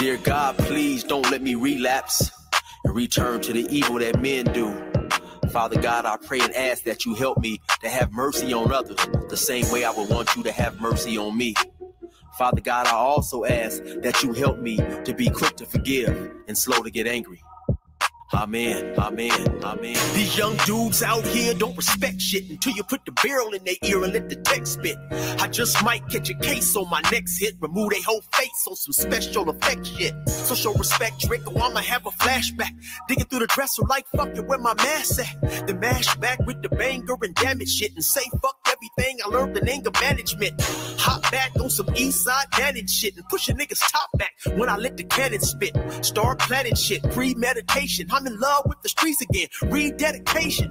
Dear God, please don't let me relapse and return to the evil that men do. Father God, I pray and ask that you help me to have mercy on others the same way I would want you to have mercy on me. Father God, I also ask that you help me to be quick to forgive and slow to get angry. Amen, amen, amen. These young dudes out here don't respect shit until you put the barrel in their ear and let the text spit. I just might catch a case on my next hit, remove their whole face on some special effect shit. So show respect, Drake, or I'ma have a flashback. Digging through the dresser like fuck it, where my mask at? The mash back with the banger and damage shit and say fuck everything I learned in anger management. Hop back on some east side damage shit and push a nigga's top back when I let the cannon spit. Start planning shit, premeditation. I'm in love with the streets again. Rededication.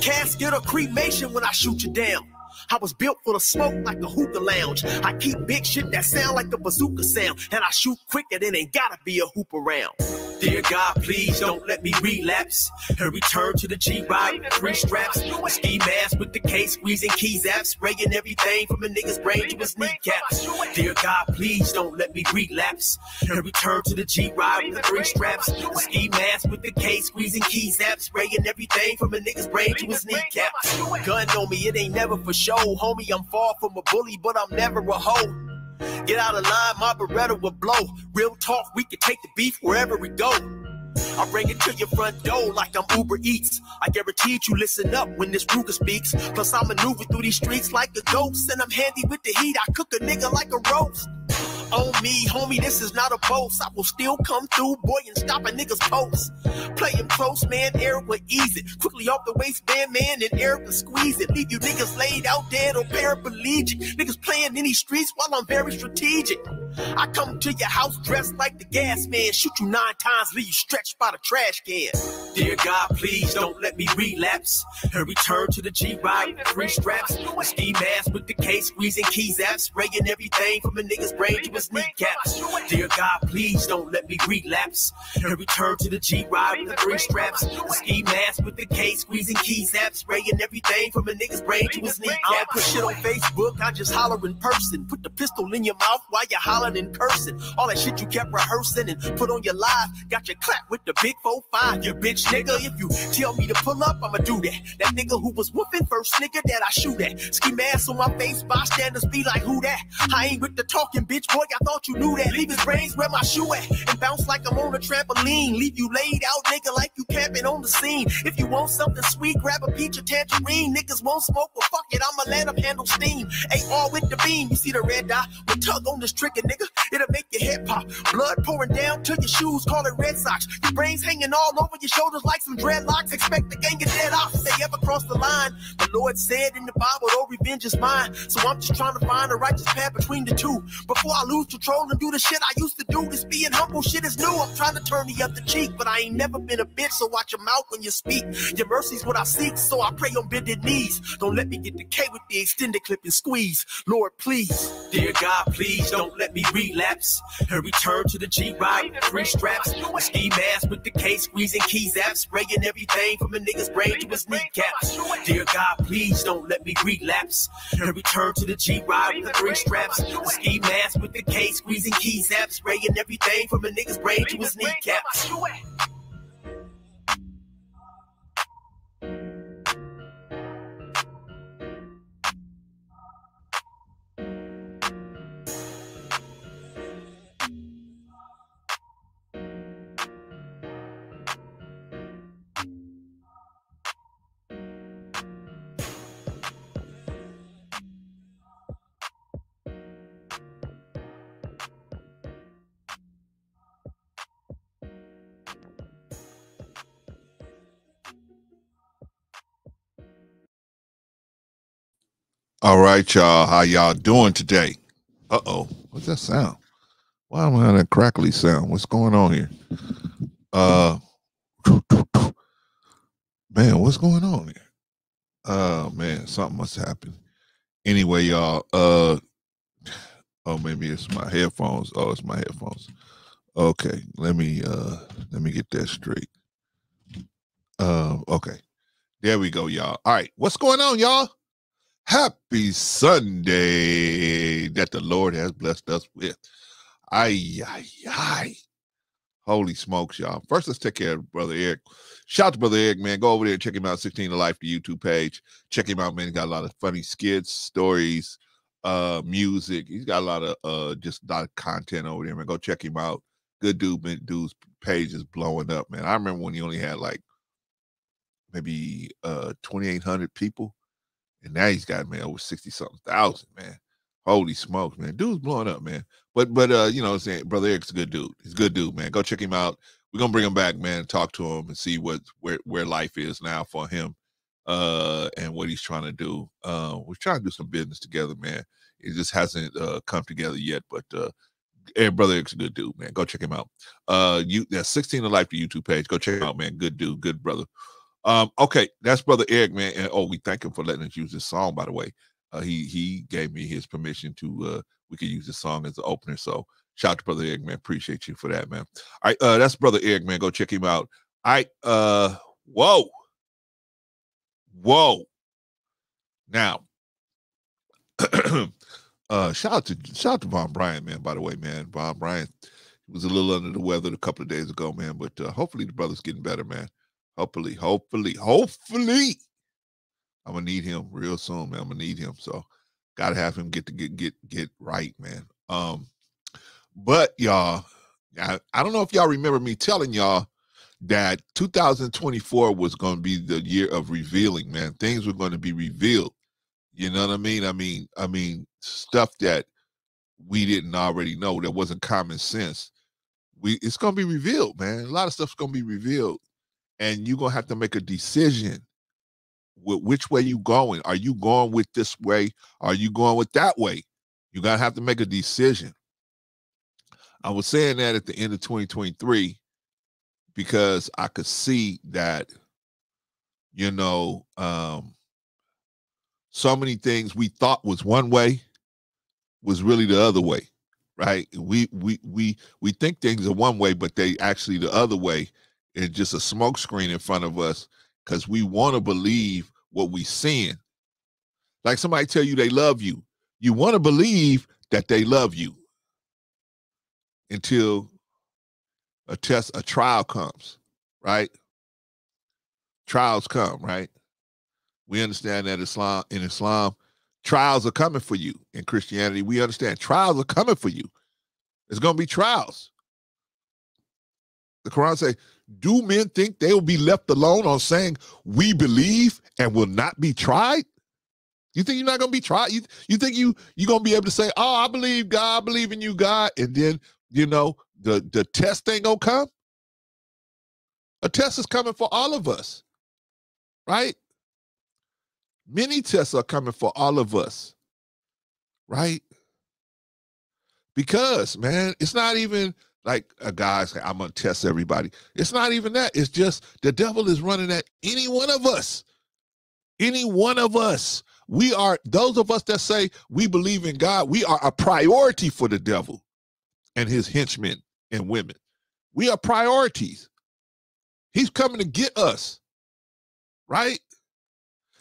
Casket or cremation when I shoot you down. I was built for the smoke like a hookah lounge. I keep big shit that sound like a bazooka sound. And I shoot quicker than ain't gotta be a hoop around. Dear God, please don't let me relapse and return to the G ride with three straps. A ski mask with the case squeezing keys app, spraying everything from a nigga's brain to his kneecaps. Dear God, please don't let me relapse and return to the G ride with the three straps. A ski mask with the case squeezing keys app, spraying everything from a nigga's brain to his kneecaps. Gun on me, it ain't never for show, homie. I'm far from a bully, but I'm never a hoe. Get out of line, my Beretta will blow. Real talk, we can take the beef wherever we go. I bring it to your front door like I'm Uber Eats. I guarantee you listen up when this Ruger speaks. Plus, I maneuver through these streets like a ghost, and I'm handy with the heat. I cook a nigga like a roast. On me, homie, this is not a boast. I will still come through, boy, and stop a nigga's post. Play him close, man, Eric will ease it. Quickly off the waistband, man, and Eric will squeeze it. Leave you niggas laid out dead or paraplegic. Niggas playing in these streets while I'm very strategic. I come to your house dressed like the gas man, shoot you nine times, leave you stretched by the trash can. Dear God, please don't let me relapse and return to the G ride with three straps. Ski mask with the case squeezing keys app, spraying everything from a nigga's brain to his kneecaps. Dear God, please don't let me relapse and return to the G ride with the three straps. A ski mask with the K, squeezing keys app, spraying everything from a nigga's brain to his kneecaps. I don't put shit on Facebook, I just holler in person. Put the pistol in your mouth while you holler in cursing. All that shit you kept rehearsing and put on your live. Got your clap with the big 4-5. You bitch nigga. If you tell me to pull up, I'ma do that. That nigga who was whooping first nigga that I shoot at. Ski mask on my face, bystanders be like, who that? I ain't with the talking, bitch boy. I thought you knew that. Leave his brains where my shoe at. And bounce like I'm on a trampoline. Leave you laid out, nigga, like you camping on the scene. If you want something sweet, grab a peach or tangerine. Niggas won't smoke, well fuck it, I'ma let them handle steam. AR with the beam, you see the red dot? We tug on this trigger, nigga. It'll make your head pop. Blood pouring down to your shoes, call it Red Sox. Your brains hanging all over your shoulders like some dreadlocks. Expect the gang of dead off if they ever cross the line. The Lord said in the Bible, oh, revenge is mine. So I'm just trying to find a righteous path between the two. Before I lose control and do the shit I used to do, this being humble shit is new. I'm trying to turn the other cheek, but I ain't never been a bitch, so watch your mouth when you speak. Your mercy's what I seek, so I pray on bended knees. Don't let me get the K with the extended clip and squeeze. Lord, please. Dear God, please don't let me relapse and return to the G ride with three straps. A ski mask with the case squeezing keys app, spraying everything from a nigga's brain to his kneecaps. Dear God, please don't let me relapse and return to the G ride with the three straps. A ski mask with the case squeezing keys app, spraying everything from a nigga's brain to his kneecaps. All right, y'all. How y'all doing today? Uh oh. What's that sound? Why am I having a crackly sound? What's going on here? Uh man, what's going on here? Uh man, something must happen. Anyway, y'all, uh oh maybe it's my headphones. Oh, it's my headphones. Okay, let me uh let me get that straight. Um, okay. There we go, y'all. All right, what's going on, y'all? Happy Sunday that the Lord has blessed us with. Ay, ay, ay. Holy smokes, y'all. First, let's take care of Brother Eric. Shout out to Brother Eric, man. Go over there and check him out, 16 to Life, the YouTube page. Check him out, man. He's got a lot of funny skits, stories, uh, music. He's got a lot of uh just a lot of content over there, man. Go check him out. Good dude, man. Dude's page is blowing up, man. I remember when he only had like maybe uh 2,800 people, and now he's got man over 60 something thousand, man. Holy smokes, man. Dude's blowing up, man. But but uh, you know I'm saying, brother Eric's a good dude. He's a good dude, man. Go check him out. We're gonna bring him back, man, talk to him and see what where where life is now for him uh and what he's trying to do. Uh we're trying to do some business together, man. It just hasn't uh come together yet, but uh and brother Eric's a good dude, man. Go check him out. Uh you that's 16 to life the YouTube page. Go check him out, man. Good dude, good brother. Um, okay, that's brother Eric, man. And oh, we thank him for letting us use this song, by the way. Uh, he he gave me his permission to uh we could use this song as the opener. So shout out to brother Eric, man. Appreciate you for that, man. All right, uh that's brother Eric, man. Go check him out. All right, uh whoa. Whoa. Now uh shout out to shout out to Von Bryant, man, by the way, man. Von Bryant was a little under the weather a couple of days ago, man. But uh, hopefully the brother's getting better, man. Hopefully, hopefully, hopefully I'm gonna need him real soon, man. I'm gonna need him. So gotta have him get to get get get right, man. Um, but y'all, I, I don't know if y'all remember me telling y'all that 2024 was gonna be the year of revealing, man. Things were gonna be revealed. You know what I mean? I mean, I mean, stuff that we didn't already know that wasn't common sense. We it's gonna be revealed, man. A lot of stuff's gonna be revealed, and you're gonna have to make a decision with which way you going. Are you going with this way? Are you going with that way? You gotta have to make a decision. I was saying that at the end of 2023 because I could see that, you know, um, so many things we thought was one way was really the other way, right? We we we we think things are one way, but they actually the other way. It's just a smokescreen in front of us because we want to believe what we're seeing. Like somebody tell you they love you, you want to believe that they love you until a test, a trial comes, right? Trials come, right? We understand that Islam in Islam, trials are coming for you. In Christianity, we understand trials are coming for you. It's going to be trials. The Quran say, do men think they will be left alone on saying we believe and will not be tried? You think you're not gonna be tried? You you think you you're gonna be able to say, "Oh, I believe God, I believe in you, God," and then you know the the test ain't gonna come? A test is coming for all of us, right? Many tests are coming for all of us, right? Because man, it's not even like a guy say, I'm gonna test everybody. It's not even that. It's just the devil is running at any one of us. Any one of us. We are those of us that say we believe in God, we are a priority for the devil and his henchmen and women. We are priorities. He's coming to get us, right?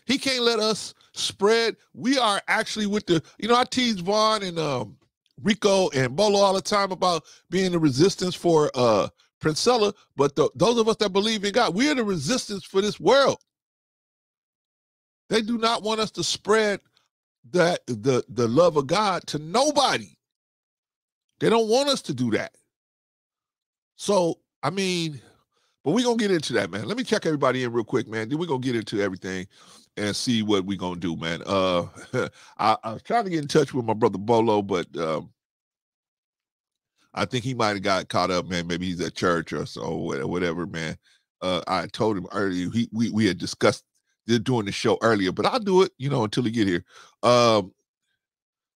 He can't let us spread. We are actually with the, you know, I tease Vaughn and um Rico and Bolo all the time about being the resistance for uh Princella, but the, those of us that believe in God, we're the resistance for this world. They do not want us to spread that the the love of God to nobody. They don't want us to do that. So, I mean, but we're gonna get into that, man. Let me check everybody in real quick, man. Then we're gonna get into everything and see what we're gonna do, man. Uh I, I, was trying to get in touch with my brother Bolo, but um I think he might have got caught up, man. Maybe he's at church or so, whatever, man. Uh, I told him earlier. He we we had discussed doing the show earlier, but I'll do it, you know, until he get here. Um,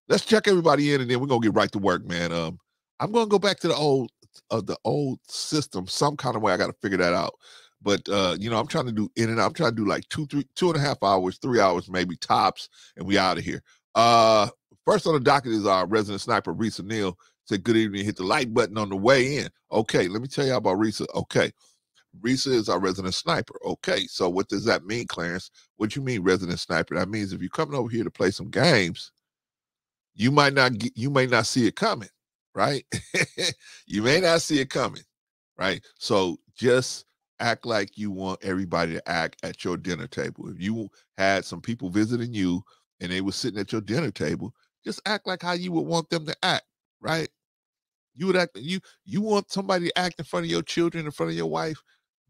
let's check everybody in, and then we're gonna get right to work, man. Um, I'm gonna go back to the old uh, the old system some kind of way. I got to figure that out. But uh, you know, I'm trying to do in and out. I'm trying to do like two, three, two and a half hours, three hours, maybe tops, and we out of here. Uh, first on the docket is our resident sniper, Risa Neal. Said good evening. Hit the like button on the way in. Okay, let me tell you about Risa. Okay. Risa is our resident sniper. Okay, so what does that mean, Clarence? What you mean, resident sniper? That means if you're coming over here to play some games, you might not get, you may not see it coming. right? you may not see it coming, right? So just act like you want everybody to act at your dinner table. If you had some people visiting you and they were sitting at your dinner table, just act like how you would want them to act, right? You would act you you want somebody to act in front of your children, in front of your wife.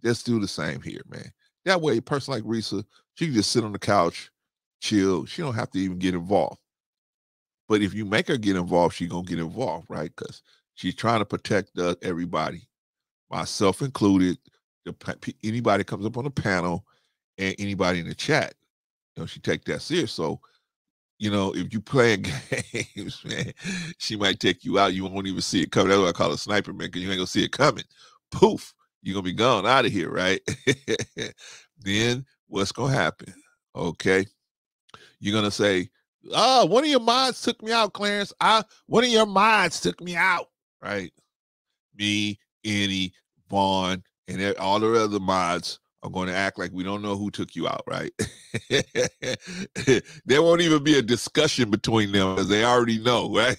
Just do the same here, man. That way, a person like Risa, she can just sit on the couch, chill. She don't have to even get involved. But if you make her get involved, she gonna get involved, right? Because she's trying to protect uh, everybody, myself included. Anybody comes up on the panel, and anybody in the chat, you know, she take that serious. So you know, if you playing games, man, she might take you out. You won't even see it coming. That's what I call a sniper, man, because you ain't gonna see it coming. Poof, you're gonna be gone out of here, right? then what's gonna happen? Okay. You're gonna say, Oh, one of your mods took me out, Clarence. I one of your mods took me out, right? Me, Annie, Vaughn, and all the other mods are going to act like we don't know who took you out, right? there won't even be a discussion between them because they already know, right?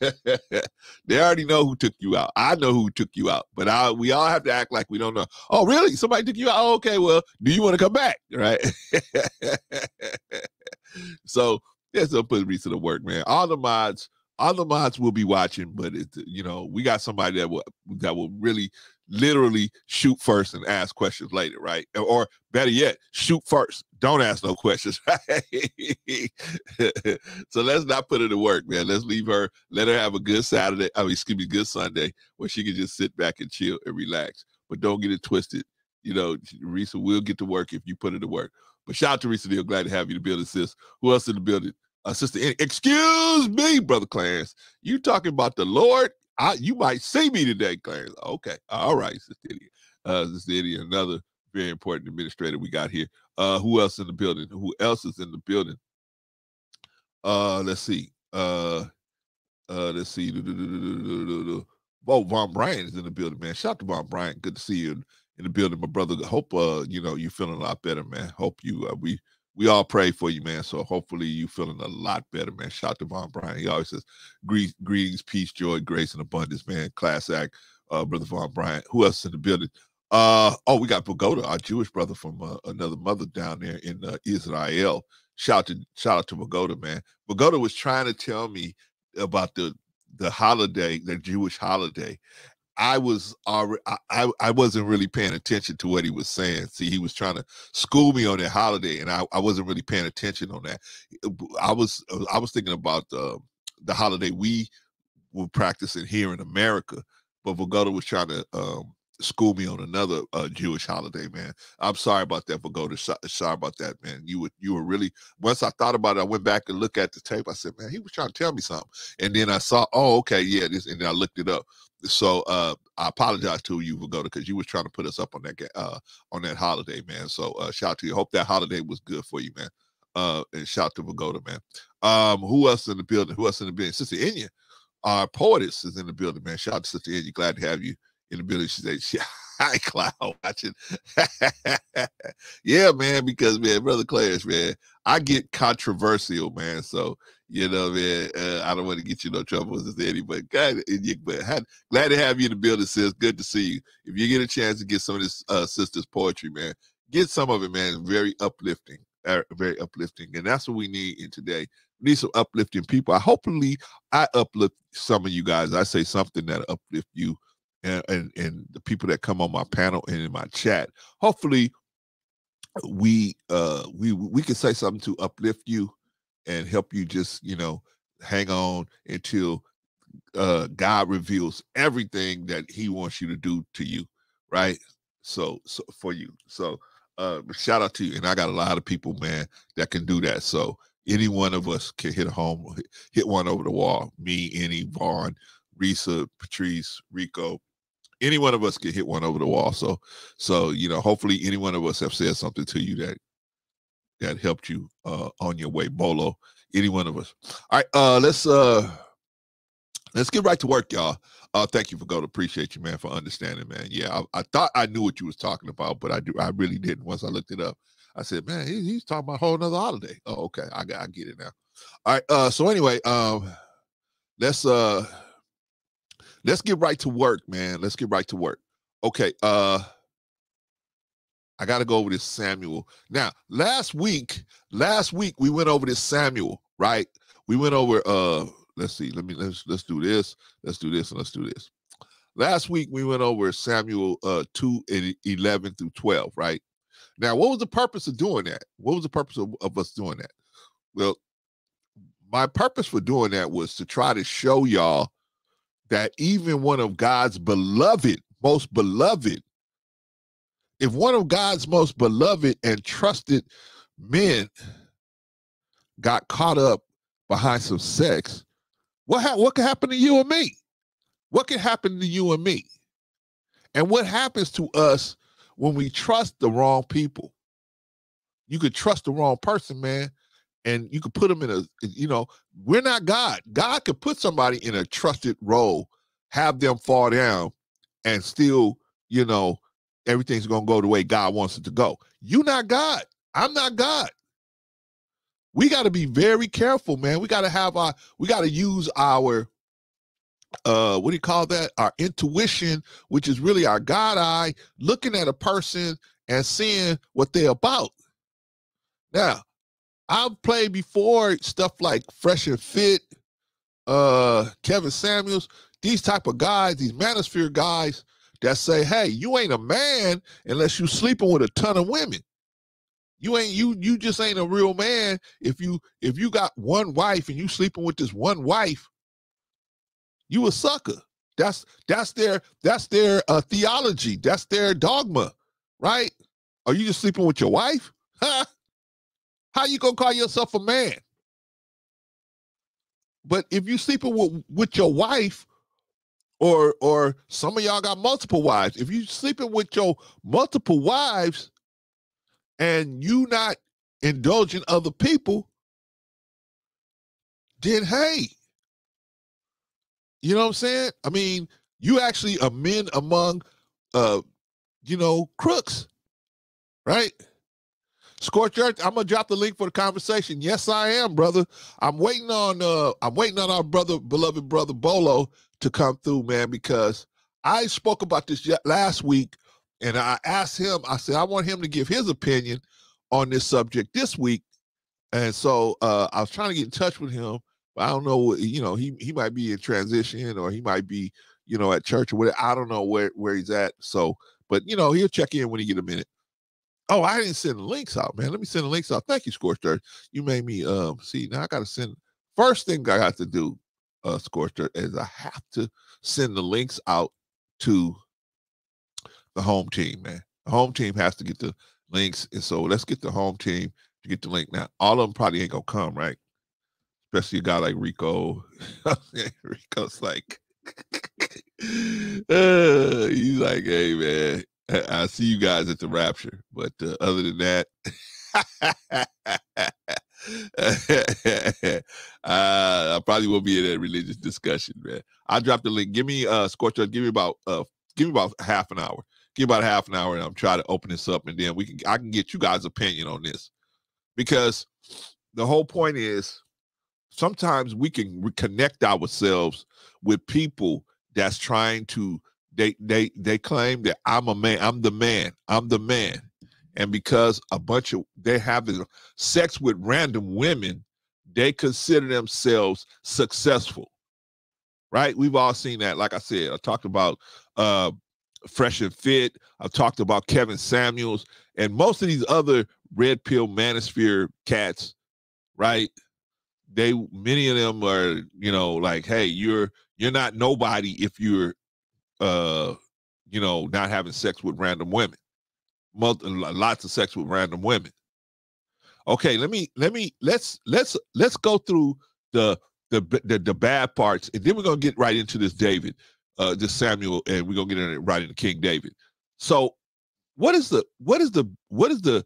they already know who took you out. I know who took you out, but I, we all have to act like we don't know. Oh, really? Somebody took you out? Oh, okay, well, do you want to come back, right? so, yeah, so put me to the work, man. All the mods all the mods will be watching, but it, you know, we got somebody that will that will really literally shoot first and ask questions later, right? Or better yet, shoot first. Don't ask no questions. Right? so let's not put her to work, man. Let's leave her, let her have a good Saturday. I mean, excuse me, good Sunday where she can just sit back and chill and relax. But don't get it twisted. You know, Risa will get to work if you put her to work. But shout out to Risa Neal. Glad to have you to build assist. Who else in the building? Uh, Sister Excuse me, Brother Clarence. You talking about the Lord I, you might see me today, Clarence. Okay. All right, Sister. Uh, Sister another very important administrator we got here. Uh, who else in the building? Who else is in the building? Uh, let's see. Uh, uh, let's see. Oh, Von Bryant is in the building, man. Shout out to Von Bryant. Good to see you in, in the building, my brother. Hope uh, you know, you're feeling a lot better, man. Hope you uh, we we all pray for you, man. So hopefully you feeling a lot better, man. Shout out to Von Bryant. He always says greetings, peace, joy, grace, and abundance, man. Class act, uh, brother Von Bryant. Who else in the building? Uh oh, we got Pagoda, our Jewish brother from uh, another mother down there in uh, Israel. Shout to shout out to Pagoda, man. Pagoda was trying to tell me about the the holiday, the Jewish holiday, I was already I, I wasn't really paying attention to what he was saying. See, he was trying to school me on that holiday, and I, I wasn't really paying attention on that. I was I was thinking about the the holiday we were practicing here in America, but Vogoda was trying to um, school me on another uh, Jewish holiday, man. I'm sorry about that, Vogoda. Sorry about that, man. You were you were really once I thought about it, I went back and looked at the tape. I said, man, he was trying to tell me something, and then I saw, oh, okay, yeah, this, and I looked it up. So uh, I apologize to you, Vagoda, because you was trying to put us up on that uh, on that holiday, man. So uh, shout out to you. Hope that holiday was good for you, man. Uh, and shout out to Vagoda, man. Um, who else in the building? Who else in the building? Sister Enya, our poetess, is in the building, man. Shout out to Sister Enya. Glad to have you in the building. She said, "Hi, Cloud, watching." yeah, man. Because man, brother Clarence, man, I get controversial, man. So you know, man, uh, I don't want to get you no trouble with this, Eddie, but God, but had, glad to have you in the building, sis. Good to see you. If you get a chance to get some of this uh, sister's poetry, man, get some of it, man. Very uplifting, uh, very uplifting, and that's what we need in today. We need some uplifting people. I hopefully I uplift some of you guys. I say something that uplift you, and, and and the people that come on my panel and in my chat. Hopefully, we uh we we can say something to uplift you and help you just you know hang on until uh god reveals everything that he wants you to do to you right? So so for you. So uh shout out to you and i got a lot of people man that can do that. So any one of us can hit a home hit one over the wall. Me Annie vaughn risa patrice rico any one of us can hit one over the wall so so you know hopefully any one of us have said something to you that that helped you uh, on your way, Bolo. Any one of us. All right, uh, let's uh, let's get right to work, y'all. Uh, thank you for going. To appreciate you, man, for understanding, man. Yeah, I, I, thought I knew what you was talking about, but I do. I really didn't. Once I looked it up, I said, man, he, he's talking about a whole another holiday. Oh, okay, I, I get it now. All right. Uh, so anyway, um, let's uh let's get right to work, man. Let's get right to work. Okay, uh I got to go over this Samuel. Now, last week, last week we went over this Samuel, right? We went over uh let's see, let me let's let's do this, let's do this, and let's do this. Last week we went over Samuel uh 2 and 11 through 12, right? Now, what was the purpose of doing that? What was the purpose of, of us doing that? Well, my purpose for doing that was to try to show y'all that even one of God's beloved, most beloved, if one of God's most beloved and trusted men got caught up behind some sex, what ha- what could happen to you and me? What could happen to you and me? And what happens to us when we trust the wrong people? You could trust the wrong person, man, and you could put them in a, you know, we're not God. God could put somebody in a trusted role, have them fall down, and still, you know, everything's gonna go the way God wants it to go. You're not God. I'm not God. We got to be very careful, man. We got to have our, we got to use our uh what do you call that our intuition which is really our god eye looking at a person and seeing what they're about now i've played before stuff like fresh and fit uh kevin samuels these type of guys these manosphere guys that say hey you ain't a man unless you sleeping with a ton of women you ain't you you just ain't a real man if you if you got one wife and you sleeping with this one wife you a sucker. That's that's their that's their uh, theology. That's their dogma, right? Are you just sleeping with your wife? How you gonna call yourself a man? But if you sleeping with, with your wife, or or some of y'all got multiple wives, if you sleeping with your multiple wives, and you not indulging other people, then hey, you know what I'm saying? I mean, you actually are men among uh, you know, crooks, right? Scorch Earth, I'm gonna drop the link for the conversation. Yes, I am, brother. I'm waiting on uh I'm waiting on our brother, beloved brother Bolo to come through, man, because I spoke about this last week and I asked him, I said, I want him to give his opinion on this subject this week. And so uh I was trying to get in touch with him I don't know, you know, he he might be in transition or he might be, you know, at church or whatever. I don't know where where he's at. So, but you know, he'll check in when he get a minute. Oh, I didn't send the links out, man. Let me send the links out. Thank you, Scorched Earth. You made me um see now I gotta send first thing I got to do, uh Scorched Earth, is I have to send the links out to the home team, man. The home team has to get the links. And so let's get the home team to get the link. Now, all of them probably ain't gonna come, right? especially a guy like Rico. Rico's like, uh, he's like, hey man, I, I, see you guys at the rapture, but uh, other than that, uh, I probably won't be in that religious discussion, man. I dropped the link. Give me uh Scorcher, give me about uh give me about half an hour. Give me about half an hour and I'm trying to open this up and then we can I can get you guys' opinion on this. Because the whole point is sometimes we can reconnect ourselves with people that's trying to they they they claim that I'm a man, I'm the man, I'm the man. And because a bunch of they having sex with random women, they consider themselves successful. Right? We've all seen that. Like I said, I talked about uh Fresh and Fit. I've talked about Kevin Samuels and most of these other red pill manosphere cats, right? they many of them are you know like hey you're you're not nobody if you're uh you know not having sex with random women. Lots of sex with random women. Okay let me let me let's let's let's go through the the the, the bad parts and then we're gonna get right into this david uh this samuel and we're gonna get right into king david. So what is the what is the what is the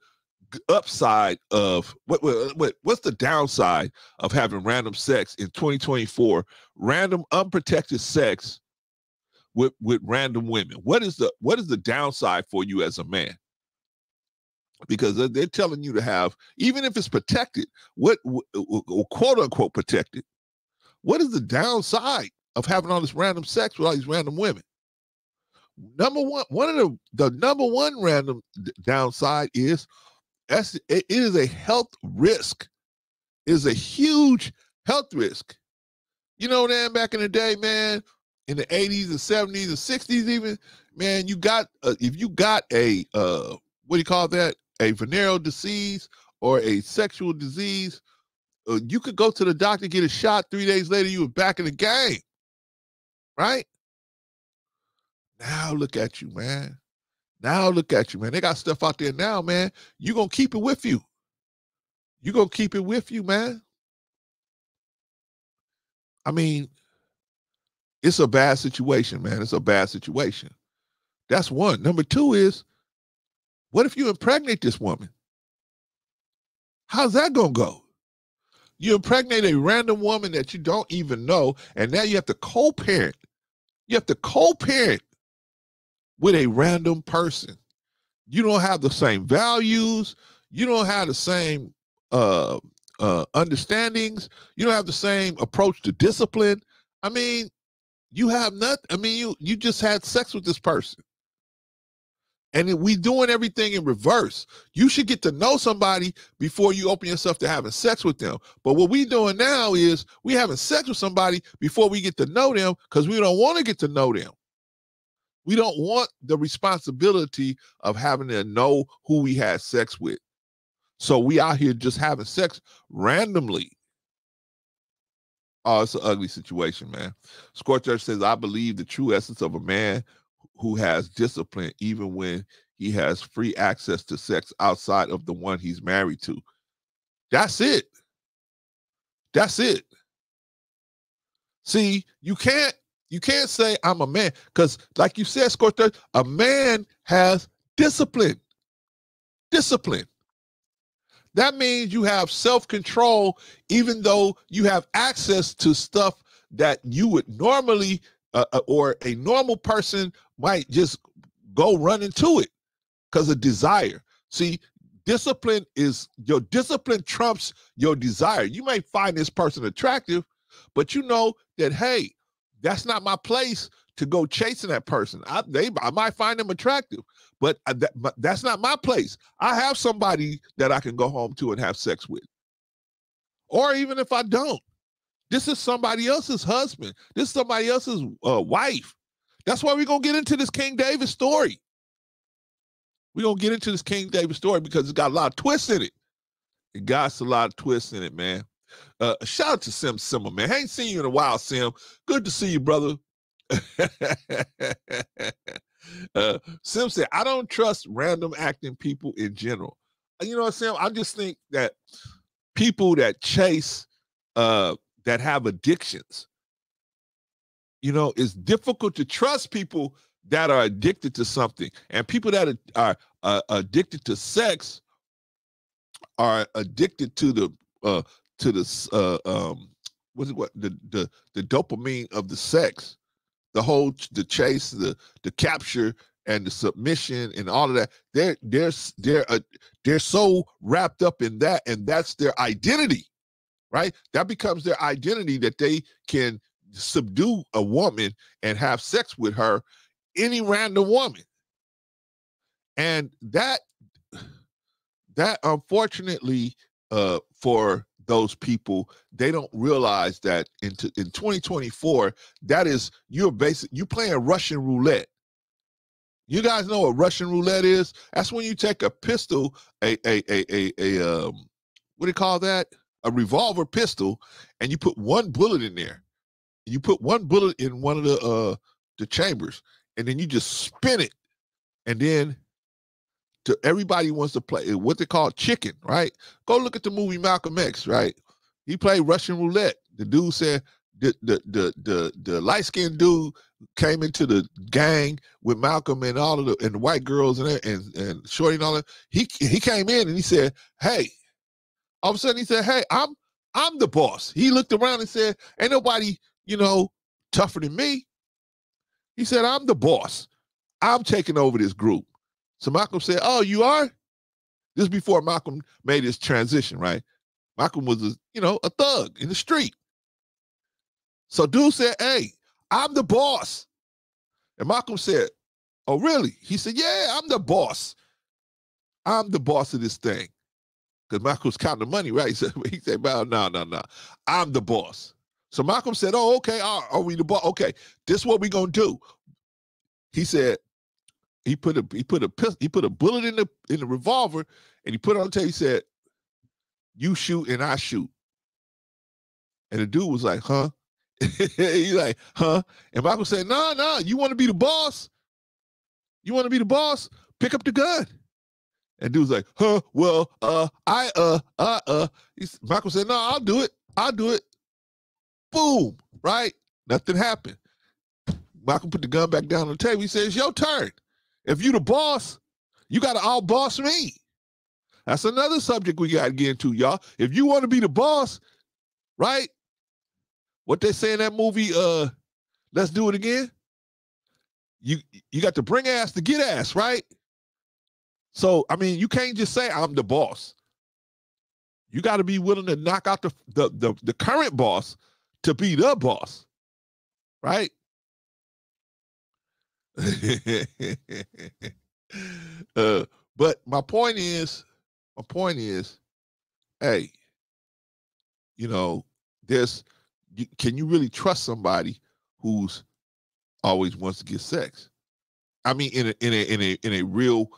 upside of what, what what's the downside of having random sex in 2024 random unprotected sex with with random women what is the what is the downside for you as a man because they're telling you to have even if it's protected what quote unquote protected what is the downside of having all this random sex with all these random women? Number one, one of the the number one random downside is that it is a health risk. It is a huge health risk. You know, man, back in the day, man, in the 80s and 70s and 60s, even, man, you got uh, if you got a uh what do you call that? A venereal disease or a sexual disease, uh, you could go to the doctor, get a shot. Three days later, you were back in the game, right? Now look at you, man. Now look at you, man. They got stuff out there now, man. you to keep it with you. you to keep it with you, man. I mean, it's a bad situation, man. It's a bad situation. That's one. Number two is, what if you impregnate this woman? How's that going to go? You impregnate a random woman that you don't even know, and now you have to co parent. You have to co parent with a random person. You don't have the same values. You don't have the same uh, uh, understandings. You don't have the same approach to discipline. I mean, you have nothing. I mean, you you just had sex with this person, and we doing everything in reverse. You should get to know somebody before you open yourself to having sex with them. But what we doing now is we having sex with somebody before we get to know them because we don't want to get to know them. We don't want the responsibility of having to know who we had sex with. So we out here just having sex randomly. Oh, it's an ugly situation, man. Church says, I believe the true essence of a man who has discipline, even when he has free access to sex outside of the one he's married to. That's it. That's it. See, you can't you can't say I'm a man because, like you said, Scorcher, a man has discipline. Discipline. That means you have self control, even though you have access to stuff that you would normally, uh, uh or a normal person might just go run into it because of desire. See, discipline is your discipline trumps your desire. You may find this person attractive, but you know that, hey, that's not my place to go chasing that person. I, they, I might find them attractive, but, uh, that, that's not my place. I have somebody that I can go home to and have sex with. Or even if I don't, this is somebody else's husband. This is somebody else's uh, wife. That's why we're going to get into this King David story. We're going to get into this King David story because it's got a lot of twists in it. It got a lot of twists in it, man. Uh, shout out to Sim Simmer, man. I ain't seen you in a while, Sim. Good to see you, brother. uh, Sim said, I don't trust random acting people in general. You know what, Sam? I just think that people that chase, uh, that have addictions, you know, it's difficult to trust people that are addicted to something. And people that are, are uh, addicted to sex are addicted to the uh, to the uh, um, what's it what the the the dopamine of the sex, the whole the chase, the the capture and the submission and all of that. They're they're they're uh, they're so wrapped up in that, and that's their identity, right? That becomes their identity that they can subdue a woman and have sex with her, any random woman, and that that unfortunately uh for those people they don't realize that in, in 2024 that is you're basic you playing russian roulette. You guys know what russian roulette is? That's when you take a pistol a a a a, a um what do you call that? A revolver pistol and you put one bullet in there. You put one bullet in one of the uh the chambers and then you just spin it and then to everybody wants to play what they call chicken, right? Go look at the movie Malcolm X, right? He played Russian roulette. The dude said the the the the, the light skinned dude came into the gang with Malcolm and all of the and the white girls and and and Shorty and all that. He he came in and he said, "Hey," all of a sudden he said, "Hey, I'm I'm the boss." He looked around and said, "Ain't nobody you know tougher than me." He said, "I'm the boss. I'm taking over this group." So Malcolm said, "Oh, you are." This before Malcolm made his transition, right? Malcolm was, a, you know, a thug in the street. So dude said, Hey, I'm the boss. And Malcolm said, Oh, really? He said, Yeah, I'm the boss. I'm the boss of this thing. Because Malcolm's counting the money, right? He said, he said, well, no, no, no. I'm the boss. So Malcolm said, Oh, okay, are, are we the boss? Okay, this is what we gonna do. He said, he put a he put a he put a bullet in the in the revolver and he put it on the table. He said, You shoot and I shoot. And the dude was like, huh? He's like, huh? And Michael said, no, no, you want to be the boss? You want to be the boss? Pick up the gun. And dude's like, huh, well, uh, I, uh, uh, uh. He's, Michael said, no, I'll do it. I'll do it. Boom, right? Nothing happened. Michael put the gun back down on the table. He says, your turn. If you the boss, you got to all boss me. That's another subject we got to get into, y'all. If you want to be the boss, right? What they say in that movie, uh, let's do it again. You you got to bring ass to get ass, right? So I mean, you can't just say I'm the boss. You got to be willing to knock out the, the the the current boss to be the boss, right? uh, but my point is, my point is, hey, you know, there's can you really trust somebody who's always wants to get sex? I mean, in a in a in a in a real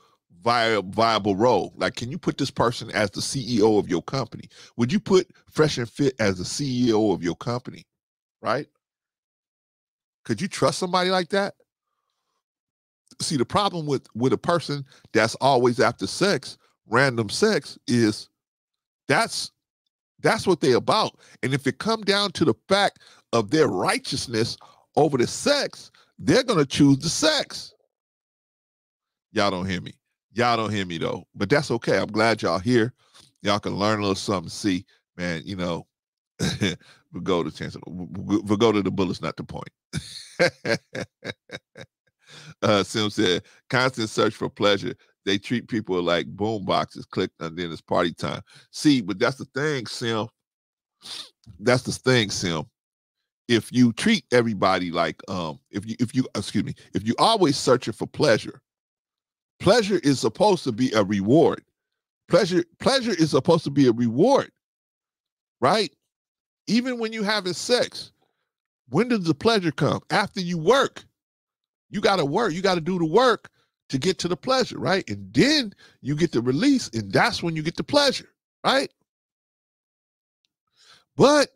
viable viable role. Like, can you put this person as the CEO of your company? Would you put Fresh and Fit as the CEO of your company? Right? Could you trust somebody like that? See, the problem with with a person that's always after sex, random sex, is that's that's what they about. And if it come down to the fact of their righteousness over the sex, they're gonna choose the sex. Y'all don't hear me. Y'all don't hear me though. But that's okay. I'm glad y'all here. Y'all can learn a little something. See, man, you know, we'll go to chance. We'll go to the bullets, not the point. uh, Sim said, constant search for pleasure they treat people like boom boxes, click, and then it's party time. See, but that's the thing, Sim. That's the thing, Sim. If you treat everybody like um, if you if you excuse me, if you always searching for pleasure, pleasure is supposed to be a reward. Pleasure, pleasure is supposed to be a reward, right? Even when you having sex, when does the pleasure come? After you work. You got to work. You got to do the work to get to the pleasure, right? And then you get the release, and that's when you get the pleasure, right? But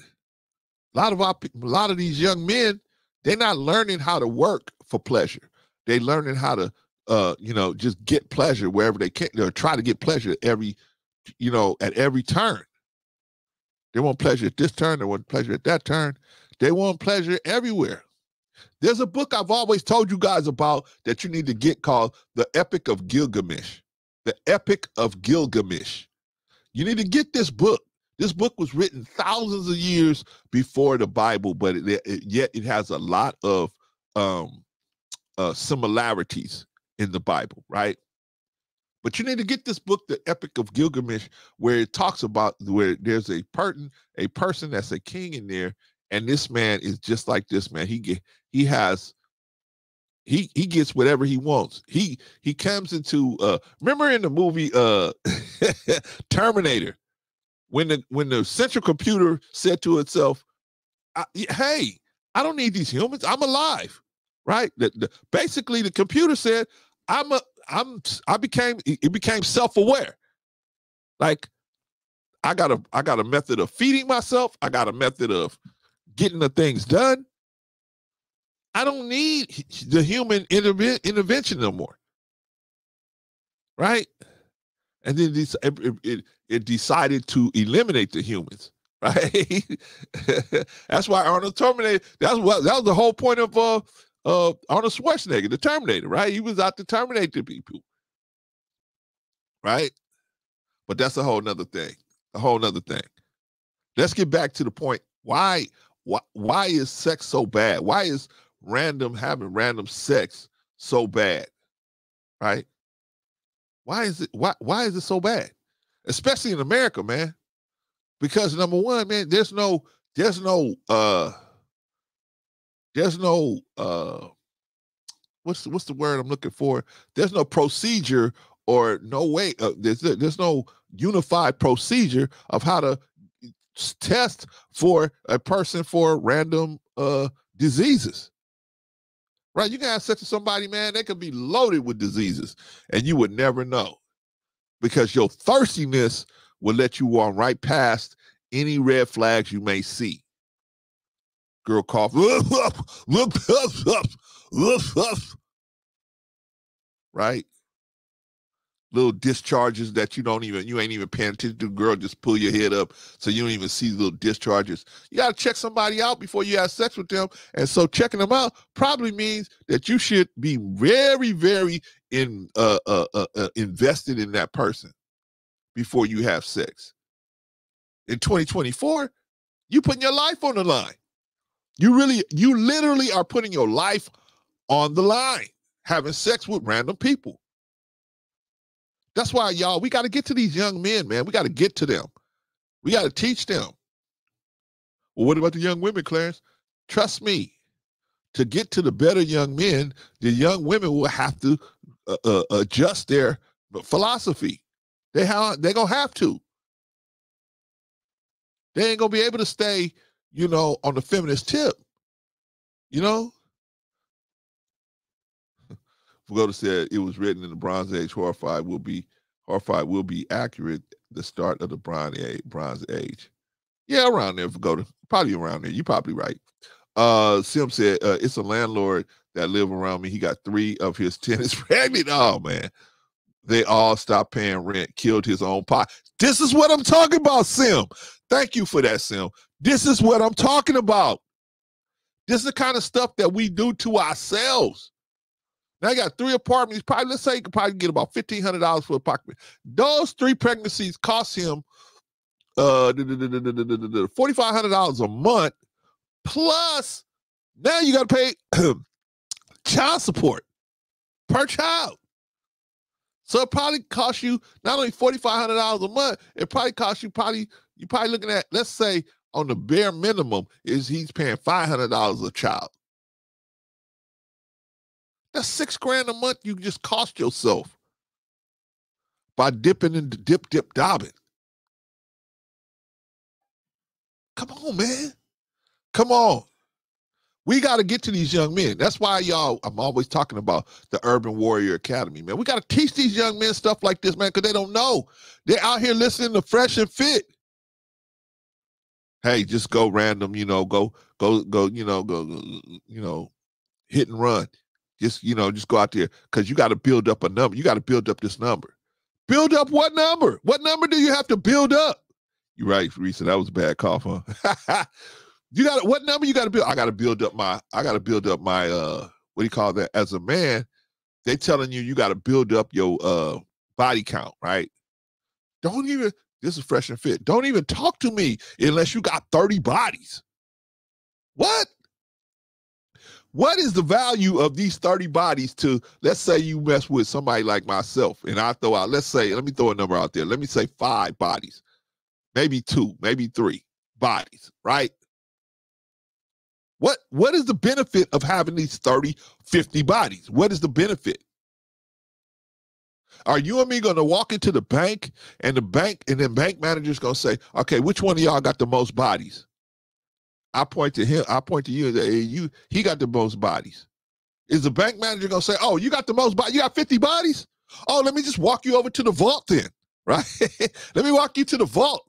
a lot of our, a lot of these young men, they're not learning how to work for pleasure. They're learning how to, uh, you know, just get pleasure wherever they can. They'll try to get pleasure every, you know, at every turn. They want pleasure at this turn. They want pleasure at that turn. They want pleasure everywhere. There's a book I've always told you guys about that you need to get called The Epic of Gilgamesh. The Epic of Gilgamesh. You need to get this book. This book was written thousands of years before the Bible, but it, it, yet it has a lot of um, uh, similarities in the Bible, right? But you need to get this book, The Epic of Gilgamesh, where it talks about where there's a person, a person that's a king in there, and this man is just like this man. He get he has he he gets whatever he wants. He he comes into uh remember in the movie uh Terminator when the when the central computer said to itself, "Hey, I don't need these humans. I'm alive." Right? The, the, basically the computer said, "I'm a I'm I became it became self-aware." Like I got a I got a method of feeding myself. I got a method of getting the things done. I don't need the human interve- intervention no more. Right? And then it, it, it decided to eliminate the humans. Right? that's why Arnold Terminator. That's what that was the whole point of uh uh Arnold Schwarzenegger, the Terminator, right? He was out to terminate the people. Right? But that's a whole nother thing. A whole nother thing. Let's get back to the point. Why why why is sex so bad? Why is random having random sex so bad? Right? Why is it why why is it so bad? Especially in America, man. Because number one, man, there's no there's no uh There's no uh what's what's the word I'm looking for? There's no procedure or no way uh, there's there's no unified procedure of how to test for a person for random uh diseases. Right? You can have sex with somebody, man, they could be loaded with diseases and you would never know because your thirstiness will let you walk right past any red flags you may see. Girl cough. right? Little discharges that you don't even you ain't even paying attention to. Girl, just pull your head up so you don't even see little discharges. You gotta check somebody out before you have sex with them. And so checking them out probably means that you should be very, very in uh, uh, uh, uh invested in that person before you have sex. In 2024, you putting your life on the line. You really, you literally are putting your life on the line, having sex with random people. That's why, y'all, we got to get to these young men, man. We got to get to them. We got to teach them. Well, what about the young women, Clarence? Trust me, to get to the better young men, the young women will have to uh, uh, adjust their philosophy. They have, they're gonna have to. They ain't gonna be able to stay, you know, on the feminist tip. You know, Pagoda said it was written in the Bronze Age. Horrified will be horrified will be accurate. The start of the Bronze Age. Bronze Age. Yeah, around there, Pagoda. Probably around there. You're probably right. Uh, Sim said uh, it's a landlord that live around me. He got three of his tenants pregnant. Oh man, they all stopped paying rent. Killed his own pot. This is what I'm talking about, Sim. Thank you for that, Sim. This is what I'm talking about. This is the kind of stuff that we do to ourselves. Now I got three apartments. Probably let's say you could probably get about fifteen hundred dollars for apartment. Those three pregnancies cost him uh forty five hundred dollars a month. Plus, now you got to pay child support per child. So it probably costs you not only forty five hundred dollars a month. It probably costs you probably you probably looking at let's say on the bare minimum is he's paying five hundred dollars a child. That's six grand a month you just cost yourself by dipping into dip, dip, dobbing. Come on, man. Come on. We got to get to these young men. That's why y'all, I'm always talking about the Urban Warrior Academy, man. We got to teach these young men stuff like this, man, because they don't know. They're out here listening to Fresh and Fit hey, just go random, you know, go, go, go, you know, go, you know, hit and run. Just, you know, just go out there because you got to build up a number. You got to build up this number. Build up what number? What number do you have to build up? You're right, Risa. That was a bad cough, huh? you got what number you got to build? I got to build up my, I got to build up my, uh, what do you call that? As a man, they telling you you got to build up your uh body count, right? Don't even this is fresh and fit. Don't even talk to me unless you got 30 bodies. What? What is the value of these 30 bodies to, let's say you mess with somebody like myself and I throw out, let's say, let me throw a number out there. Let me say five bodies, maybe two, maybe three bodies, right? What what is the benefit of having these 30, 50 bodies? What is the benefit? Are you and me going to walk into the bank and the bank and then bank manager's going to say, okay, which one of y'all got the most bodies? I point to him. I point to you say, hey, you, he got the most bodies. Is the bank manager to say, oh, you got the most bodies? You got 50 bodies? Oh, let me just walk you over to the vault then, right? let me walk you to the vault.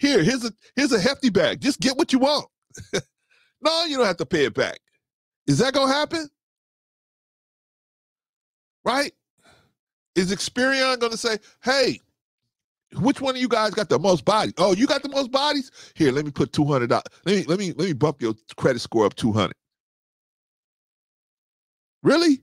Here, here's a here's a hefty bag. Just get what you want. no, you don't have to pay it back. Is that gonna happen? Right? Is Experian going to say, hey, which one of you guys got the most bodies? Oh, you got the most bodies? Here, let me put two hundred dollars. Let me let me let me bump your credit score up two hundred. Really?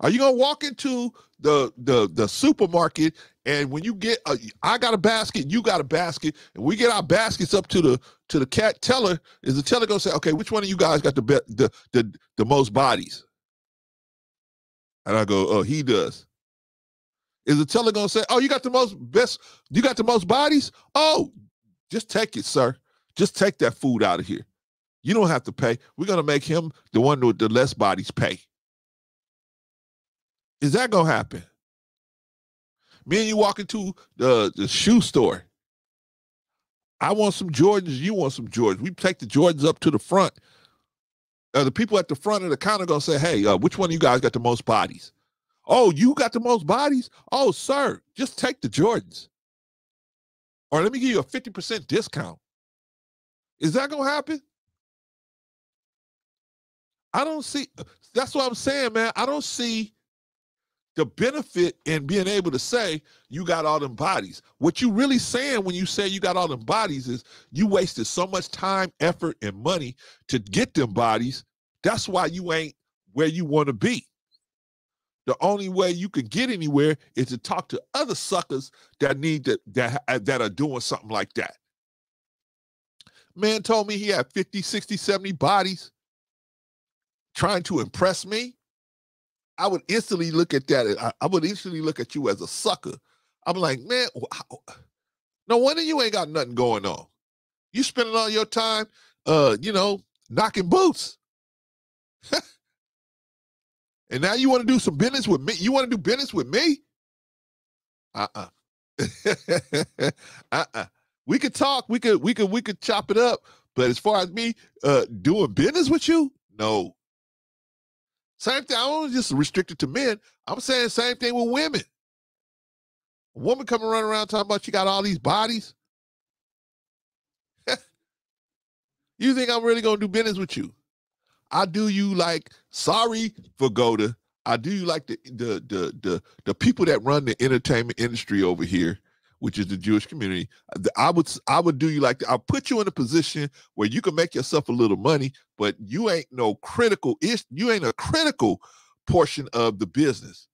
Are you gonna walk into the the the supermarket and when you get a, I got a basket, you got a basket, and we get our baskets up to the to the cat teller? Is the teller gonna say, okay, which one of you guys got the be, the the the most bodies? And I go, oh, he does. Is the teller gonna say, oh, you got the most best, you got the most bodies? Oh, just take it, sir. Just take that food out of here. You don't have to pay. We're gonna make him the one with the less bodies pay. Is that gonna happen? Me and you walk into the, the shoe store. I want some Jordans. You want some Jordans. We take the Jordans up to the front. Uh, the people at the front of the counter gonna say, "Hey, uh, which one of you guys got the most bodies?" Oh, you got the most bodies? Oh, sir, just take the Jordans. Or let me give you a 50% discount. Is that going to happen? I don't see, that's what I'm saying, man. I don't see the benefit in being able to say you got all them bodies. What you really saying when you say you got all them bodies is you wasted so much time, effort, and money to get them bodies. That's why you ain't where you want to be. The only way you can get anywhere is to talk to other suckers that need to, that that are doing something like that. Man told me he had 50, 60, 70 bodies trying to impress me. I would instantly look at that. I, I would instantly look at you as a sucker. I'm like, man, no wonder you ain't got nothing going on. You spending all your time, uh, you know, knocking boots. and now you want to do some business with me. You want to do business with me? Uh-uh. uh-uh. We could talk. We could we could we could chop it up. But as far as me uh doing business with you, no. Same thing. I don't just restricted to men. I'm saying same thing with women. A woman coming running around talking about she got all these bodies. you think I'm really gonna do business with you? I do you like sorry for Vagoda. I do you like the the the the the people that run the entertainment industry over here, which is the Jewish community. I would I would do you like I'll put you in a position where you can make yourself a little money, but you ain't no critical ish. You ain't a critical portion of the business.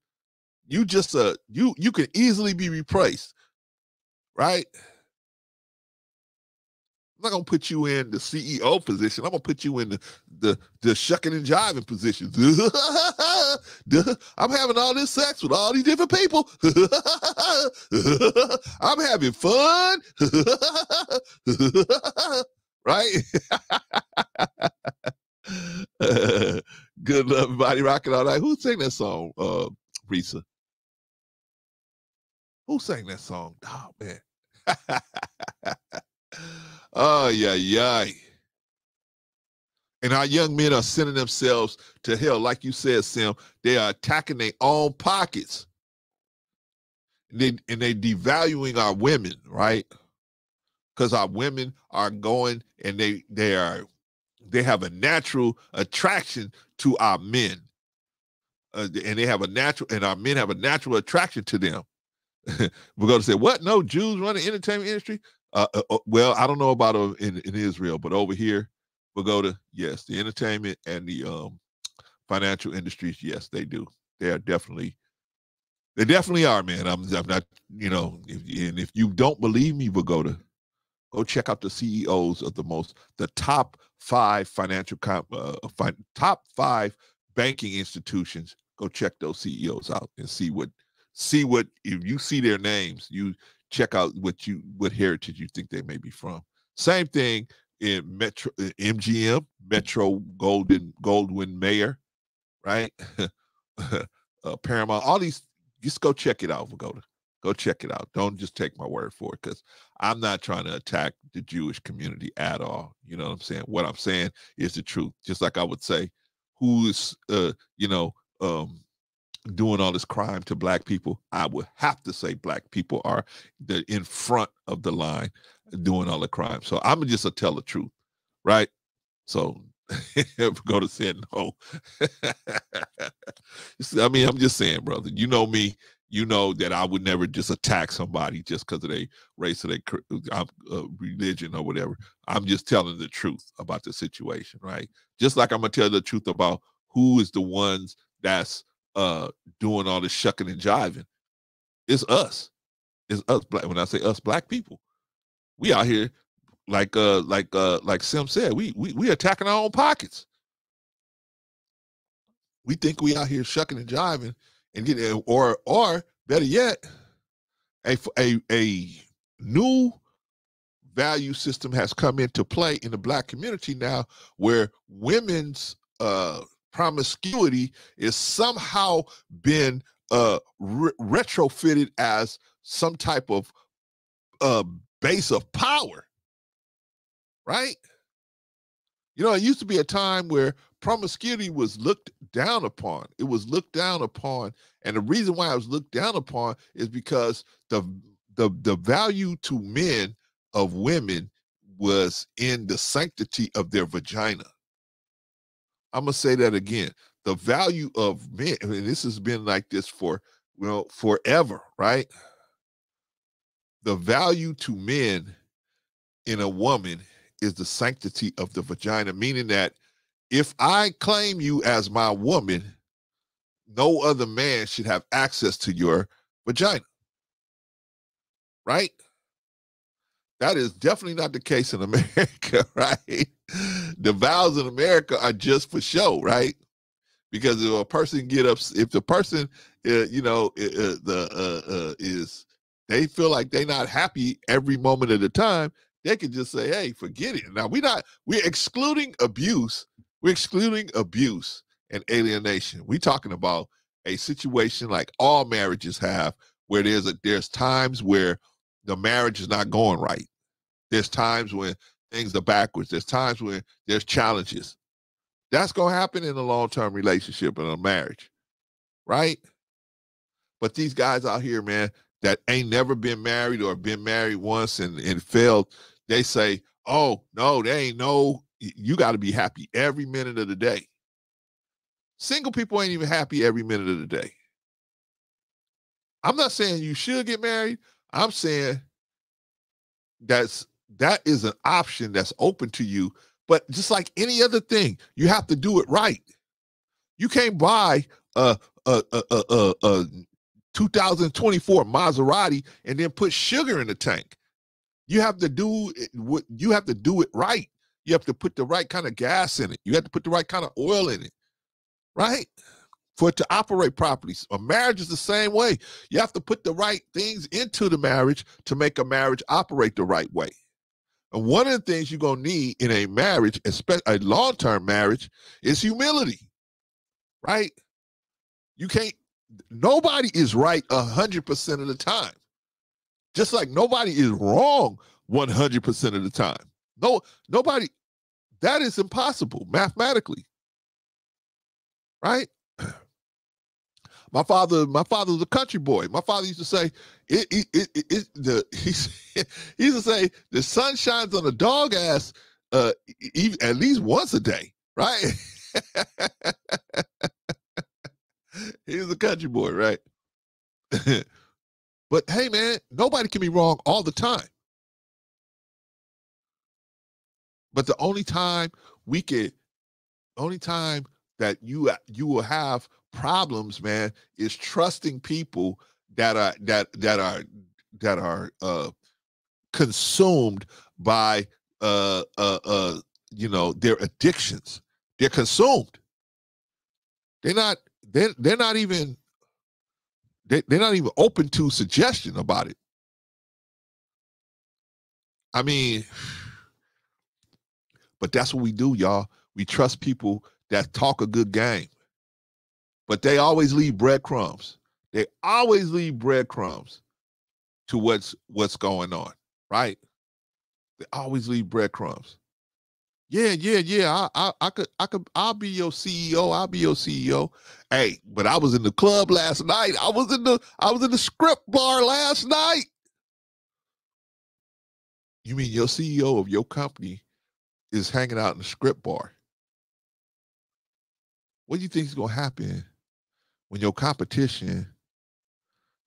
You just uh you you can easily be replaced, right? I'm not gonna put you in the CEO position. I'm gonna put you in the the, the shucking and jiving position. I'm having all this sex with all these different people. I'm having fun. right? good love, body rocking all night. Who sang that song? Uh, Risa. Who sang that song? Oh man. Oh, yeah, yeah. And our young men are sending themselves to hell. Like you said, Sim, they are attacking their own pockets. And they and they devaluing our women, right? Because our women are going and they they are they have a natural attraction to our men. Uh, and they have a natural and our men have a natural attraction to them. We're going to say, what? No, Jews run the entertainment industry. Uh, uh, uh, well, I don't know about uh, in, in Israel, but over here, Pagoda, yes, the entertainment and the um, financial industries, yes, they do. They are definitely, they definitely are, man. I'm, I'm not, you know, if, and if you don't believe me, Pagoda, go check out the CEOs of the most, the top five financial, uh, fi- top five banking institutions. Go check those CEOs out and see what, see what, if you see their names, you check out what you what heritage you think they may be from. Same thing in Metro MGM, Metro Golden Goldwyn Mayer, right? uh, Paramount, all these. Just go check it out, Vagoda. Go check it out. Don't just take my word for it, because I'm not trying to attack the Jewish community at all. You know what I'm saying? What I'm saying is the truth. Just like I would say, who's uh, you know, um, doing all this crime to black people, I would have to say black people are the in front of the line doing all the crime. So I'm just a tell the truth, right? So go to say no. I mean, I'm just saying, brother. You know me. You know that I would never just attack somebody just because of their race or their uh, uh, religion or whatever. I'm just telling the truth about the situation, right? Just like I'm gonna tell the truth about who is the ones that's uh doing all this shucking and jiving. It's us. It's us black. When I say us black people, we out here like uh like uh like Sim said, we we we attacking our own pockets. We think we out here shucking and jiving and getting or or better yet, a a a new value system has come into play in the black community now where women's uh promiscuity is somehow been uh re- retrofitted as some type of uh base of power. Right? You know it used to be a time where promiscuity was looked down upon. It was looked down upon and the reason why it was looked down upon is because the the the value to men of women was in the sanctity of their vagina I'm gonna say that again. The value of men, I mean, this has been like this for you know forever, right? The value to men in a woman is the sanctity of the vagina, meaning that if I claim you as my woman, no other man should have access to your vagina. Right? That is definitely not the case in America, right? The vows in America are just for show, right? Because if a person get up, if the person, uh, you know, uh, the uh, uh, is they feel like they're not happy every moment of the time, they can just say, "Hey, forget it." Now we're not we're excluding abuse. We're excluding abuse and alienation. We're talking about a situation like all marriages have, where there's a there's times where the marriage is not going right. There's times when things are backwards. There's times when there's challenges. That's going to happen in a long term relationship and a marriage, right? But these guys out here, man, that ain't never been married or been married once and, and failed, they say, oh, no, they ain't no, you got to be happy every minute of the day. Single people ain't even happy every minute of the day. I'm not saying you should get married. I'm saying that's that is an option that's open to you. But just like any other thing, you have to do it right. You can't buy a a a a, a, a 2024 Maserati and then put sugar in the tank. You have to do what you have to do it right. You have to put the right kind of gas in it. You have to put the right kind of oil in it, right? For it to operate properly. A marriage is the same way. You have to put the right things into the marriage to make a marriage operate the right way. One of the things you're gonna need in a marriage, especially a long-term marriage, is humility. Right? You can't nobody is right a hundred percent of the time. Just like nobody is wrong 100% of the time. No, nobody, that is impossible mathematically. Right? My father, my father was a country boy. My father used to say, it, it, it, it the he used to say the sun shines on a dog ass uh even, at least once a day, right? he was a country boy, right? but hey man, nobody can be wrong all the time. But the only time we can only time that you you will have problems, man, is trusting people that are that that are that are uh consumed by uh uh uh you know their addictions. They're consumed. They're not they're, they're not even they, they're not even open to suggestion about it. I mean, but that's what we do, y'all. We trust people that talk a good game but they always leave breadcrumbs. They always leave breadcrumbs to what's what's going on, right? They always leave breadcrumbs. Yeah, yeah, yeah. I, I, I could, I could, I'll be your CEO. I'll be your CEO. Hey, but I was in the club last night. I was in the, I was in the script bar last night. You mean your CEO of your company is hanging out in the script bar? What do you think is going to happen when your competition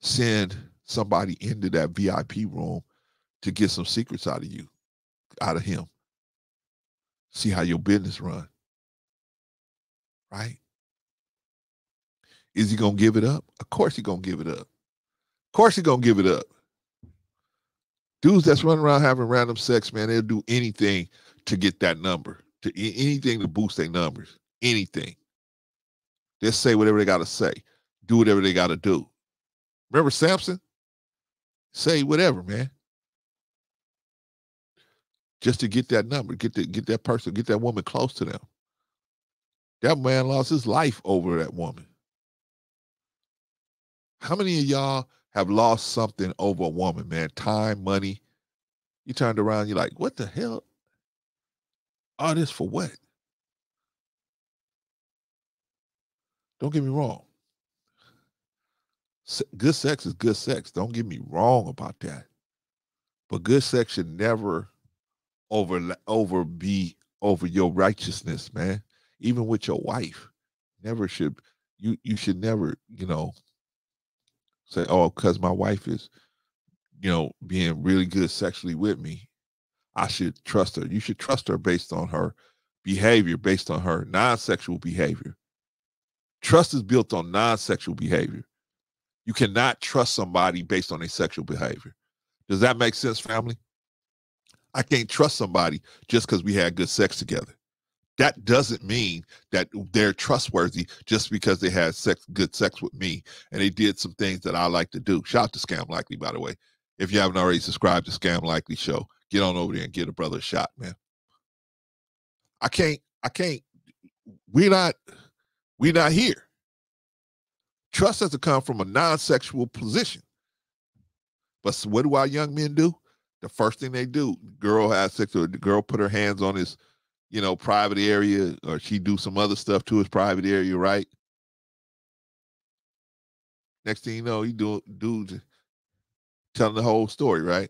send somebody into that VIP room to get some secrets out of you, out of him. See how your business run. Right? Is he gonna give it up? Of course he gonna give it up. Of course he gonna give it up. Dudes that's running around having random sex, man, they'll do anything to get that number, to anything to boost their numbers, anything. They'll say whatever they got to say, do whatever they got to do. Remember Samson? Say whatever, man. just to get that number, get that get that person, get that woman close to them. That man lost his life over that woman. How many of y'all have lost something over a woman, man? Time, money. You turned around, you're like, what the hell? All this for what? Don't get me wrong. Good sex is good sex. Don't get me wrong about that. But good sex should never over over be over your righteousness, man. Even with your wife, never should you you should never you know say oh because my wife is you know being really good sexually with me, I should trust her. You should trust her based on her behavior, based on her non-sexual behavior. Trust is built on non-sexual behavior. You cannot trust somebody based on a sexual behavior. Does that make sense, family? I can't trust somebody just because we had good sex together. That doesn't mean that they're trustworthy just because they had sex, good sex with me and they did some things that I like to do. Shout out to Scam Likely, by the way. If you haven't already subscribed to Scam Likely Show, get on over there and get a brother a shot, man. I can't, I can't, we're not, we're not here. Trust has to come from a non-sexual position. But what do our young men do? The first thing they do, girl has sex or the girl put her hands on his, you know, private area, or she do some other stuff to his private area, right? Next thing you know, he do dudes telling the whole story, right?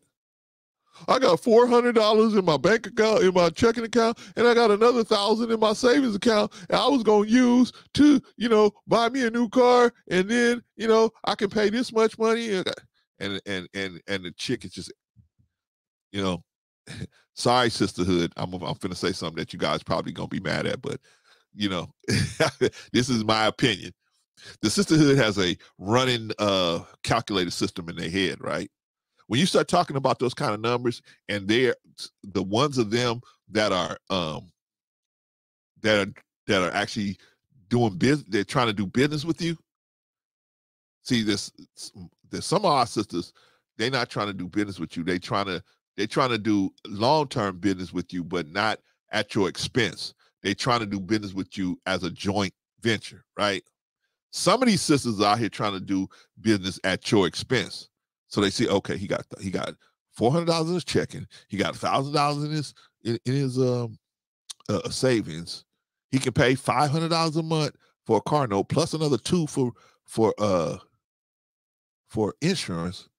I got four hundred dollars in my bank account, in my checking account, and I got another thousand in my savings account. And I was gonna use to, you know, buy me a new car, and then, you know, I can pay this much money. And and and and, and the chick is just you know, sorry, sisterhood. I'm I'm gonna say something that you guys probably gonna be mad at, but you know, this is my opinion. The sisterhood has a running uh calculated system in their head, right? When you start talking about those kind of numbers, and they're the ones of them that are um that are that are actually doing business, they're trying to do business with you. See, this there's some of our sisters, they're not trying to do business with you. They're trying to they're trying to do long-term business with you, but not at your expense. They're trying to do business with you as a joint venture, right? Some of these sisters out here trying to do business at your expense. So they see, okay, he got he got four hundred dollars in his checking, he got thousand dollars in his in, in his um uh, savings. He can pay five hundred dollars a month for a car note, plus another two for for uh for insurance.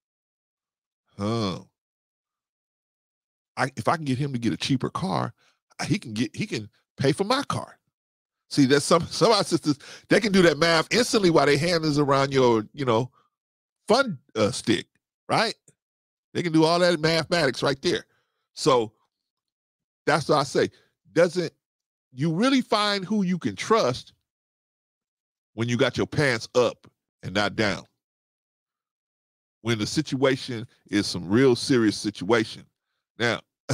Huh. I, if I can get him to get a cheaper car, he can get he can pay for my car. See, that's some some of our sisters they can do that math instantly while they hand is around your you know fun uh, stick, right? They can do all that mathematics right there. So that's what I say. Doesn't you really find who you can trust when you got your pants up and not down? When the situation is some real serious situation. Now,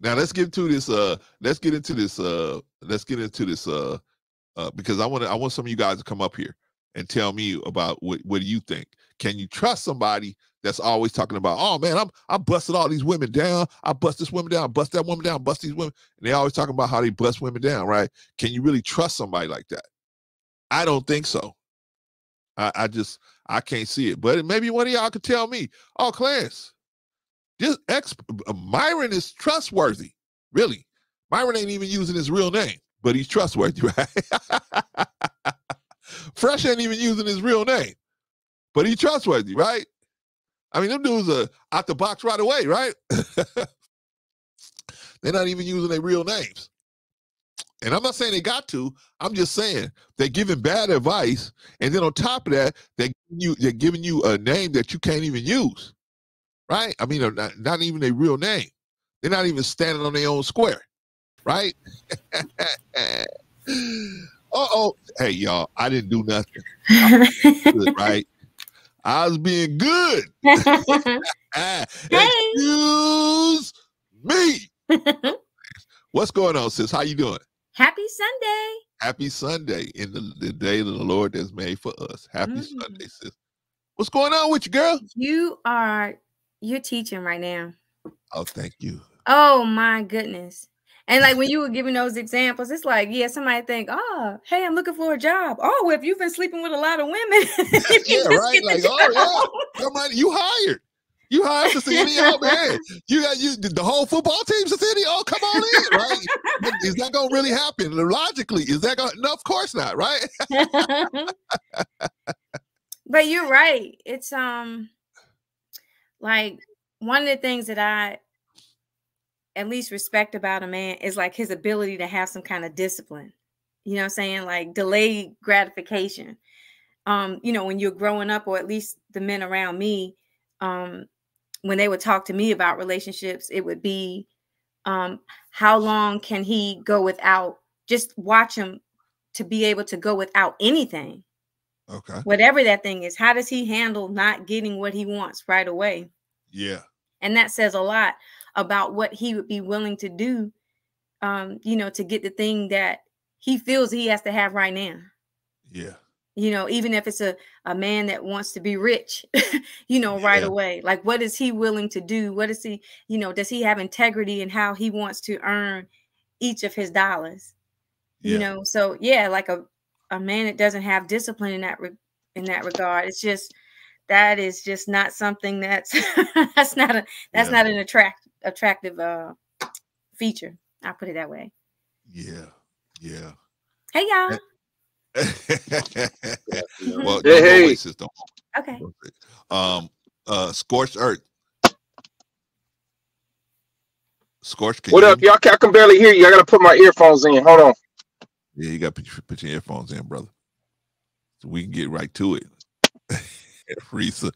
now let's get into this. Uh, let's get into this. Uh, let's get into this. Uh, uh, because I want. I want some of you guys to come up here and tell me about what. What do you think? Can you trust somebody that's always talking about? Oh man, I'm I busted all these women down. I bust this woman down. Bust that woman down. Bust these women. And they always talking about how they bust women down. Right? Can you really trust somebody like that? I don't think so. I, I just I can't see it. But maybe one of y'all could tell me. Oh, Clarence, this ex uh, Myron is trustworthy. Really. Myron ain't even using his real name, but he's trustworthy, right? Fresh ain't even using his real name, but he's trustworthy, right? I mean, them dudes are out the box right away, right? They're not even using their real names. And I'm not saying they got to. I'm just saying they're giving bad advice, and then on top of that, they're giving you they're giving you a name that you can't even use right? I mean, not, not even a real name. They're not even standing on their own square, right? uh oh. Hey, y'all, I didn't do nothing. Good, right? I was being good. Excuse me. What's going on, sis? How you doing? Happy Sunday. Happy Sunday in the, the day that the Lord has made for us. Happy mm. Sunday, sis. What's going on with you, girl? You are you're teaching right now. Oh, thank you. Oh my goodness. And like when you were giving those examples, it's like, yeah, somebody think, oh, hey, I'm looking for a job. Oh, if you've been sleeping with a lot of women, yeah, right. Like, oh yeah, come on, you hired. You hired Cicely, oh man. You got you the whole football team, Cicely. Oh, come on in, right? is that gonna really happen? Logically, is that gonna no, of course not, right? but you're right. It's um like one of the things that I at least respect about a man is like his ability to have some kind of discipline. You know what I'm saying? Like delayed gratification. Um, you know, when you're growing up, or at least the men around me, um, when they would talk to me about relationships, it would be um, how long can he go without just watch him to be able to go without anything. Okay. Whatever that thing is, how does he handle not getting what he wants right away? Yeah. And that says a lot about what he would be willing to do, um, you know, to get the thing that he feels he has to have right now. Yeah. You know, even if it's a, a man that wants to be rich, you know, right yeah. away. Like, what is he willing to do? What is he, you know, does he have integrity in how he wants to earn each of his dollars? Yeah. You know, so yeah, like a, a man that doesn't have discipline in that re- in that regard, it's just that is just not something that's that's not a that's yeah. not an attract attractive uh feature. I'll put it that way. Yeah. Yeah. Hey y'all. well, hey, hey. System. Okay. Um uh scorched earth. Scorched. What up, y'all? I can barely hear you. I gotta put my earphones in. Hold on. Yeah, you gotta put, put your earphones in, brother. So we can get right to it. Risa,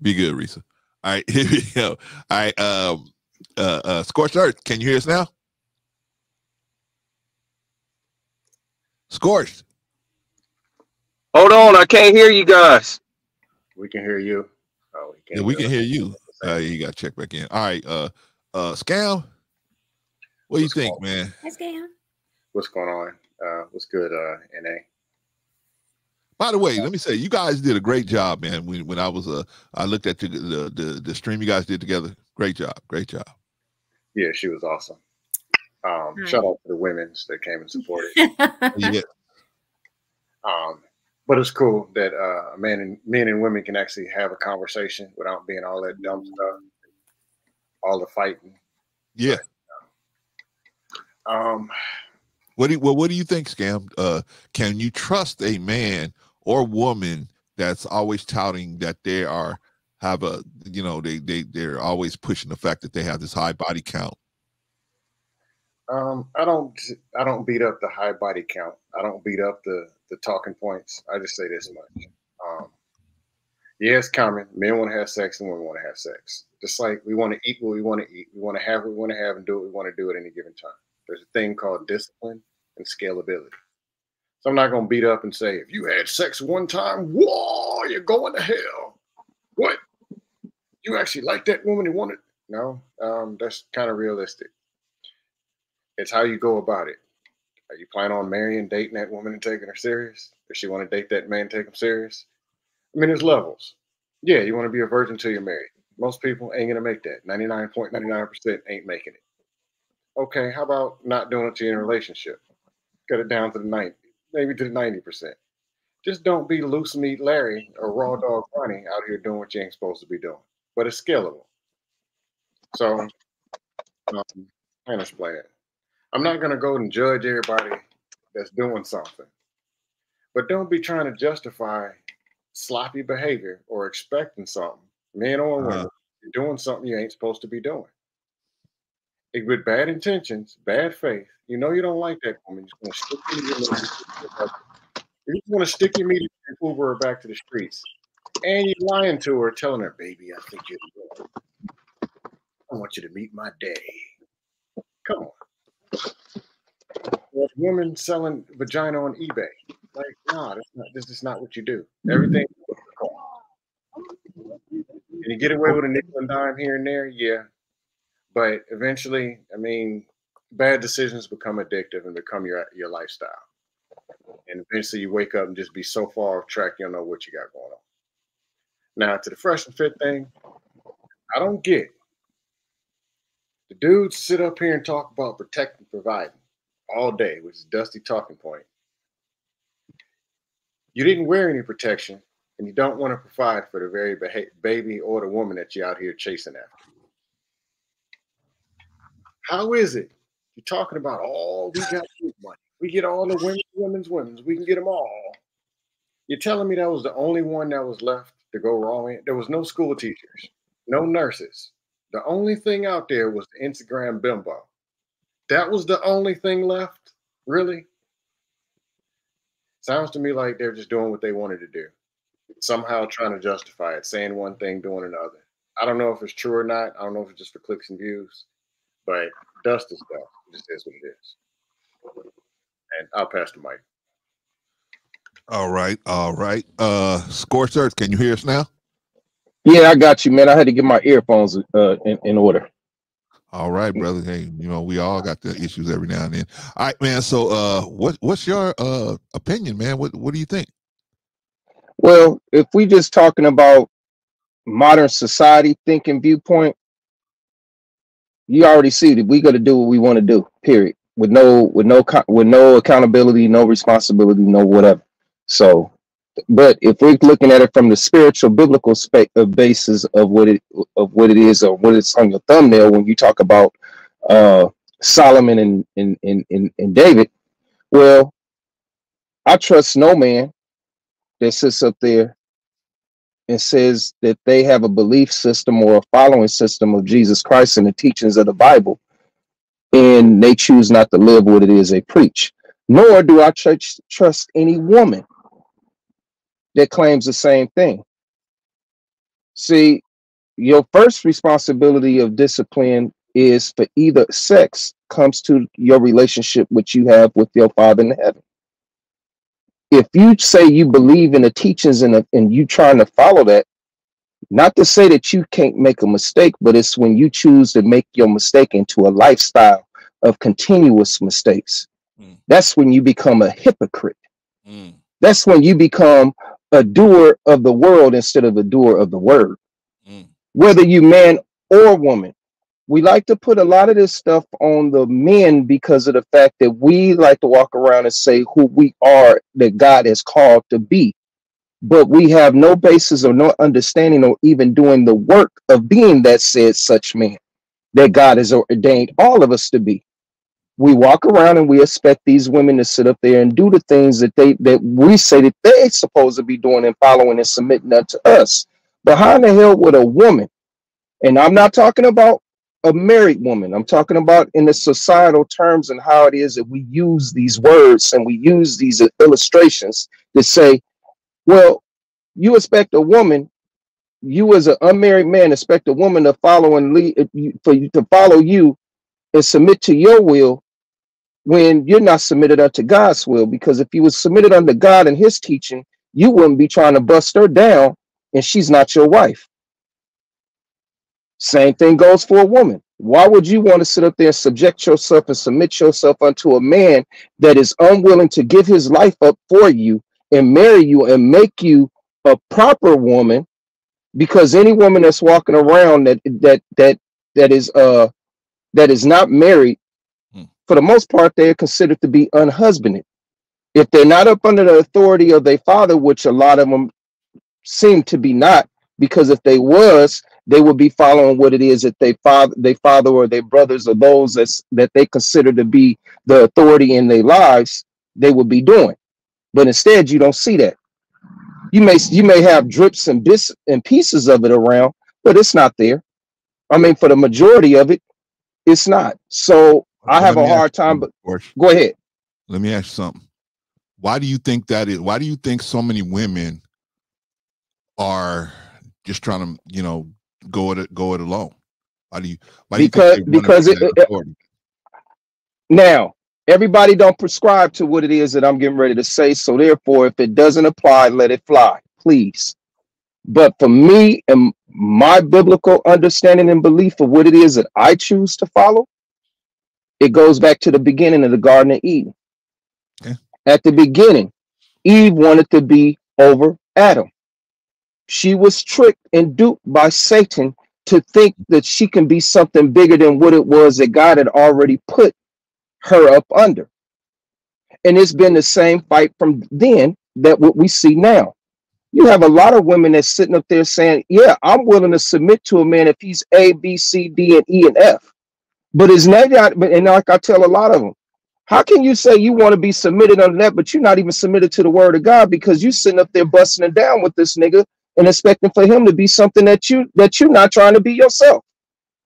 be good, Risa. All right, here we go. All right, um, uh, uh, Scorched Earth. Can you hear us now? Scorched. Hold on, I can't hear you guys. We can hear you. Oh, we yeah, we can hear you. Uh, you got to check back in. All right, uh, uh, Scam. What do you think, man? Hi, Scam. What's going on? Uh, what's good, uh, Na? By the way, let me say you guys did a great job, man. When when I was uh I looked at the the the, the stream you guys did together. Great job, great job. Yeah, she was awesome. Um, mm. shout out to the women's that came and supported. yeah. Um, but it's cool that uh men and men and women can actually have a conversation without being all that dumb stuff, all the fighting. Yeah. Um what do you, well, what do you think, Scam? Uh, can you trust a man or woman that's always touting that they are have a you know they they they're always pushing the fact that they have this high body count. Um i don't i don't beat up the high body count. I don't beat up the the talking points. I just say this much. Um yeah it's common. Men want to have sex and women want to have sex. Just like we want to eat what we want to eat. We want to have what we want to have and do what we want to do at any given time. There's a thing called discipline and scalability. So I'm not going to beat up and say, if you had sex one time, whoa, you're going to hell. What? You actually like that woman you wanted? No, um, that's kind of realistic. It's how you go about it. Are you planning on marrying, dating that woman and taking her serious? Does she want to date that man, take him serious? I mean, there's levels. Yeah, you want to be a virgin until you're married. Most people ain't gonna make that. 99.99% ain't making it. Okay, how about not doing it to you in a relationship? Cut it down to the 90 maybe to the 90%. Just don't be loose meat Larry or raw dog Ronnie out here doing what you ain't supposed to be doing. But it's scalable. So um, kind of play it. I'm not gonna go and judge everybody that's doing something. But don't be trying to justify sloppy behavior or expecting something, men or women, uh-huh. doing something you ain't supposed to be doing. It, with bad intentions, bad faith, you know you don't like that woman. You're gonna stick your you just want to stick your meat and move her back to the streets. And you're lying to her, telling her, baby, I think you're I want you to meet my daddy. Come on. Women selling vagina on eBay. Like, nah, that's not this is not what you do. Everything and you get away with a nickel and dime here and there, yeah. But eventually, I mean, bad decisions become addictive and become your your lifestyle. And eventually you wake up and just be so far off track you don't know what you got going on. Now to the fresh and fit thing, I don't get The dudes sit up here and talk about protecting, providing all day, which is dusty talking point. You didn't wear any protection, and you don't want to provide for the very baby or the woman that you're out here chasing after. How is it? You're talking about all we got money. We get all the women, women's, women's. We can get them all. You're telling me that was the only one that was left to go wrong in? There was no school teachers, no nurses. The only thing out there was the Instagram bimbo. That was the only thing left, really. Sounds to me like they're just doing what they wanted to do, somehow trying to justify it, saying one thing, doing another. I don't know if it's true or not. I don't know if it's just for clicks and views, but dust is dust. It just is what it is. And I'll pass the mic. All right, all right. Uh Scorched Earth, can you hear us now? Yeah, I got you, man. I had to get my earphones uh, in, in order. All right, brother. Hey, you know, we all got the issues every now and then. All right, man. So uh what what's your uh opinion, man? What what do you think? Well, if we just talking about modern society thinking viewpoint, you already see that we got to do what we want to do. Period. With no with no with no accountability, no responsibility, no whatever. So, but if we're looking at it from the spiritual biblical spe- uh, basis of what it of what it is or what it's on your thumbnail when you talk about uh Solomon and and and and, and David, well, I trust no man that sits up there and says that they have a belief system or a following system of Jesus Christ and the teachings of the Bible, and they choose not to live what it is they preach. Nor do I tr- trust any woman that claims the same thing. See, your first responsibility of discipline is for either sex comes to your relationship which you have with your father in heaven. If you say you believe in the teachings and, and you trying to follow that, not to say that you can't make a mistake, but it's when you choose to make your mistake into a lifestyle of continuous mistakes. Mm. That's when you become a hypocrite. Mm. That's when you become a doer of the world instead of a doer of the word. Mm. Whether you man or woman, we like to put a lot of this stuff on the men because of the fact that we like to walk around and say who we are that God has called to be. But we have no basis or no understanding or even doing the work of being that said such man that God has ordained all of us to be we walk around and we expect these women to sit up there and do the things that they that we say that they supposed to be doing and following and submitting unto us. Behind the hell with a woman, and I'm not talking about a married woman. I'm talking about in the societal terms and how it is that we use these words and we use these illustrations to say, well, you expect a woman, you as an unmarried man expect a woman to follow and lead for you to follow you and submit to your will when you're not submitted unto God's will. Because if you was submitted unto God and his teaching, you wouldn't be trying to bust her down and she's not your wife. Same thing goes for a woman. Why would you want to sit up there and subject yourself and submit yourself unto a man that is unwilling to give his life up for you and marry you and make you a proper woman? Because any woman that's walking around that that that that is uh that is not married, Hmm. for the most part, they are considered to be unhusbanded. If they're not up under the authority of their father, which a lot of them seem to be not, because if they was, they would be following what it is that they father, they father or their brothers or those that's that they consider to be the authority in their lives, they would be doing. But instead, you don't see that. You may you may have drips and bits and pieces of it around, but it's not there. I mean, for the majority of it, it's not. So I have a hard time. But go ahead. Let me ask you something. Why do you think that is? Why do you think so many women are just trying to, you know, go it go it alone? Why do you? Why do you Because- think they wanna because it- it- Now, everybody don't prescribe to what it is that I'm getting ready to say. So therefore, if it doesn't apply, let it fly, please. But for me and my biblical understanding and belief of what it is that I choose to follow, it goes back to the beginning of the Garden of Eden. Okay. At the beginning, Eve wanted to be over Adam. She was tricked and duped by Satan to think that she can be something bigger than what it was that God had already put her up under. And it's been the same fight from then that what we see now. You have a lot of women that's sitting up there saying, Yeah, I'm willing to submit to a man if he's A, B, C, D, and E and F. But it's not, and like I tell a lot of them, how can you say you want to be submitted under that, but you're not even submitted to the word of God because you're sitting up there busting it down with this nigga and expecting for him to be something that you that you're not trying to be yourself?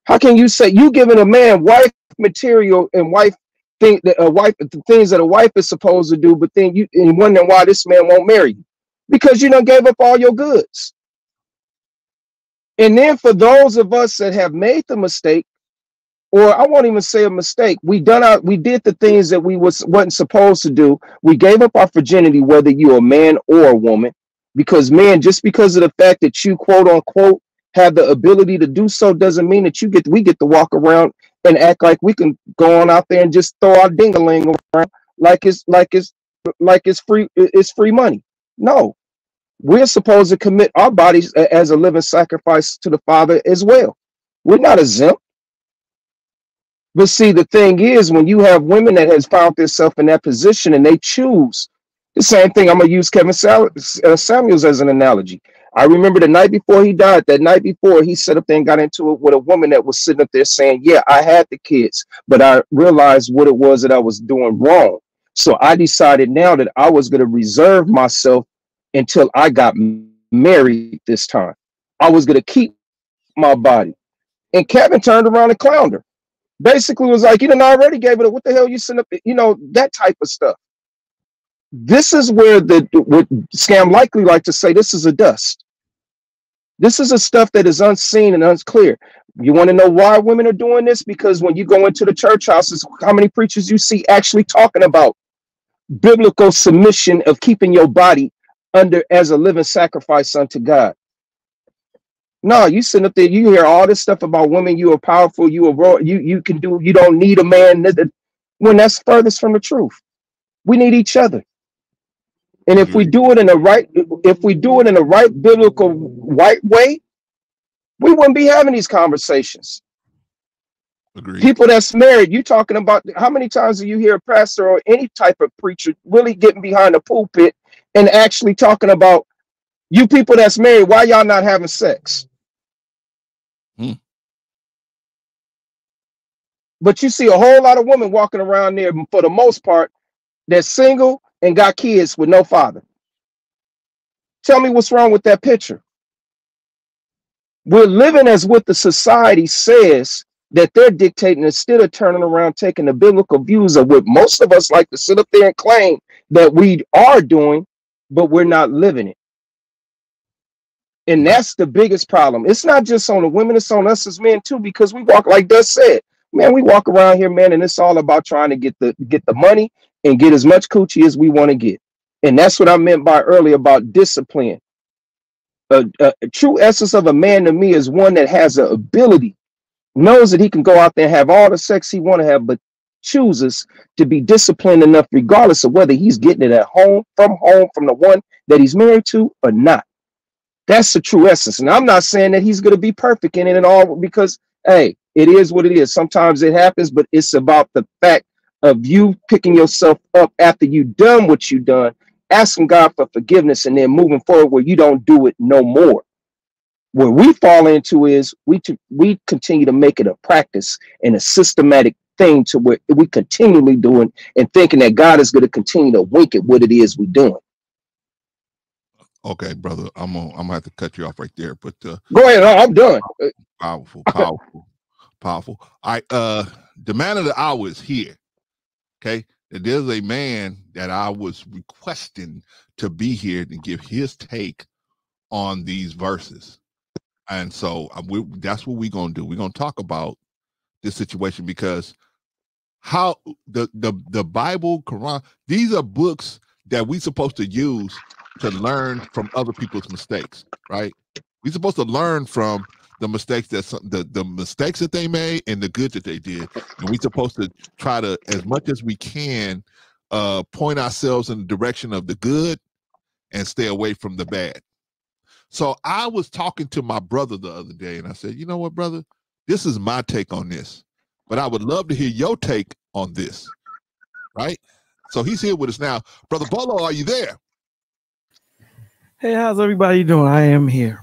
How can you say you giving a man wife material and wife think that uh, a wife the things that a wife is supposed to do, but then you and wondering why this man won't marry you? Because you don't gave up all your goods. And then for those of us that have made the mistake or I won't even say a mistake. We done our we did the things that we was wasn't supposed to do. We gave up our virginity, whether you're a man or a woman, because man, just because of the fact that you quote unquote have the ability to do so doesn't mean that you get we get to walk around and act like we can go on out there and just throw our dingaling around like it's like it's like it's free it's free money. No. We're supposed to commit our bodies as a living sacrifice to the Father as well. We're not exempt. But see, the thing is, when you have women that has found themselves in that position and they choose the same thing, I'm gonna use Kevin uh, Samuels as an analogy. I remember the night before he died, that night before he set up there and got into it with a woman that was sitting up there saying, Yeah, I had the kids, but I realized what it was that I was doing wrong. So I decided now that I was going to reserve myself until I got married this time. I was going to keep my body. And Kevin turned around and clowned her basically was like, you know, I already gave it. Up. What the hell you send up? You know, that type of stuff. This is where the what scam likely like to say this is a dust. This is a stuff that is unseen and unclear. You want to know why women are doing this? Because when you go into the church houses, how many preachers you see actually talking about biblical submission of keeping your body under as a living sacrifice unto God. No, you sit up there, you hear all this stuff about women, you are powerful, you are you you can do, you don't need a man. When that's furthest from the truth. We need each other. And if we do it in the right, if we do it in the right biblical right way, we wouldn't be having these conversations. Agreed. People that's married, you talking about how many times do you hear a pastor or any type of preacher really getting behind the pulpit and actually talking about you people that's married, why y'all not having sex? Hmm. But you see a whole lot of women walking around there for the most part that's single and got kids with no father. Tell me what's wrong with that picture. We're living as what the society says that they're dictating instead of turning around taking the biblical views of what most of us like to sit up there and claim that we are doing, but we're not living it. And that's the biggest problem. It's not just on the women, it's on us as men too, because we walk like Dust said. Man, we walk around here, man, and it's all about trying to get the get the money and get as much coochie as we want to get. And that's what I meant by earlier about discipline. A, a, a, true essence of a man to me is one that has an ability, knows that he can go out there and have all the sex he want to have, but chooses to be disciplined enough, regardless of whether he's getting it at home, from home, from the one that he's married to, or not. That's the true essence. And I'm not saying that he's going to be perfect in it and all because, hey, it is what it is. Sometimes it happens, but it's about the fact of you picking yourself up after you've done what you've done, asking God for forgiveness, and then moving forward where you don't do it no more. Where we fall into is we we continue to make it a practice and a systematic thing to where we continually doing and thinking that God is going to continue to wink at what it is we're doing. Okay, brother, I'm gonna I'm gonna have to cut you off right there. But uh, go ahead, I'm done. Powerful, powerful, powerful. All right, uh, the man of the hour is here. Okay, there's a man that I was requesting to be here to give his take on these verses, and so uh, we, that's what we're gonna do. We're gonna talk about this situation because how the the the Bible, Quran, these are books that we're supposed to use to learn from other people's mistakes, right? We're supposed to learn from the mistakes that some, the the mistakes that they made and the good that they did, and we're supposed to try to, as much as we can, uh, point ourselves in the direction of the good and stay away from the bad. So I was talking to my brother the other day, and I said, "You know what, brother? This is my take on this, but I would love to hear your take on this." Right? So he's here with us now, brother Bolo. Are you there? Hey, how's everybody doing? I am here.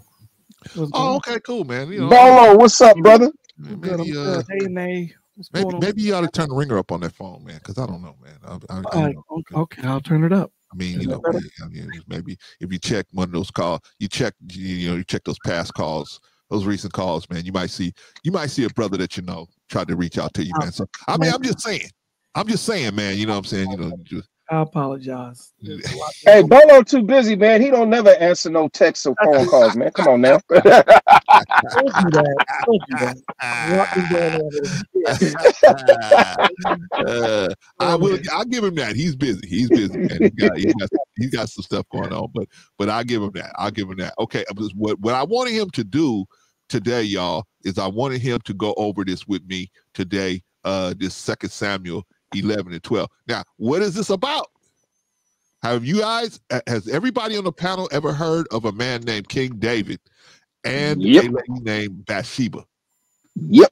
What's Oh, okay, cool, man. You know, Bolo, what's up, brother? I'm good, maybe, uh. Hey, Nay. Maybe, maybe you ought to turn the ringer up on that phone, man, because I don't know, man. I, I, I, All right, okay, okay, I'll turn it up. I mean, you know. I mean, maybe if you check one of those calls, you check, you, know, you check those past calls, those recent calls, man. You might see, you might see a brother that you know tried to reach out to you, man. So I mean, I'm just saying, I'm just saying, man. You know what I'm saying? You know, just, I apologize. There's a lot Hey. Bolo too busy, man. He don't never answer no texts or phone calls, man. Come on now. Don't do that. Don't do that. What is going on over here? uh, I will. I'll give him that. He's busy. He's busy, man. He got, he got, he's got some stuff going on, but but I'll give him that. I'll give him that. Okay. uh, What what I wanted him to do today, y'all, is I wanted him to go over this with me today. Uh, this Second Samuel eleven and twelve. Now, what is this about? Have you guys? uh, Has everybody on the panel ever heard of a man named King David and Yep. a lady named Bathsheba? Yep.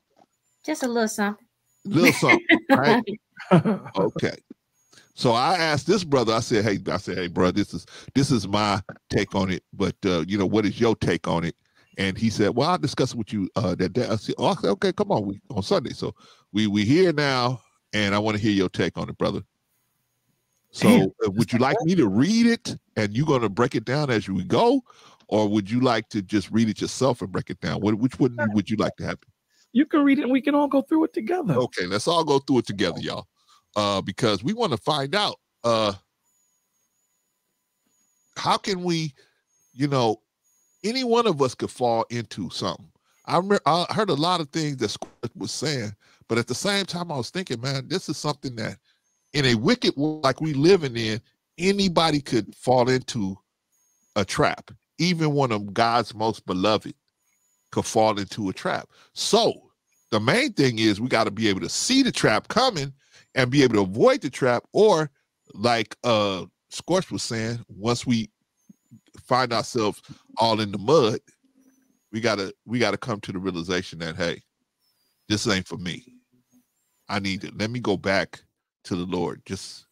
Just a little something. Little something, right? Okay. So I asked this brother. I said, "Hey, I said, hey, bro, this is this is my take on it, but uh, you know, what is your take on it?" And he said, "Well, I'll discuss it with you uh, that day." I said, oh, I said, "Okay, come on, we on Sunday." So we we here now, and I want to hear your take on it, brother. So Damn, uh, would you like me to read it, and you're going to break it down as we go, or would you like to just read it yourself and break it down? What which one would you like to happen? you can read it and we can all go through it together. Okay, let's all go through it together, y'all. Uh, because we want to find out uh how can we, you know, any one of us could fall into something. I remember I heard a lot of things that was saying, but at the same time, I was thinking, man, this is something that in a wicked world like we living in, anybody could fall into a trap. Even one of God's most beloved could fall into a trap. So the main thing is we got to be able to see the trap coming and be able to avoid the trap, or like uh Scorch was saying, once we find ourselves all in the mud, we gotta we gotta come to the realization that hey, this ain't for me. I need it. Let me go back to the Lord. Just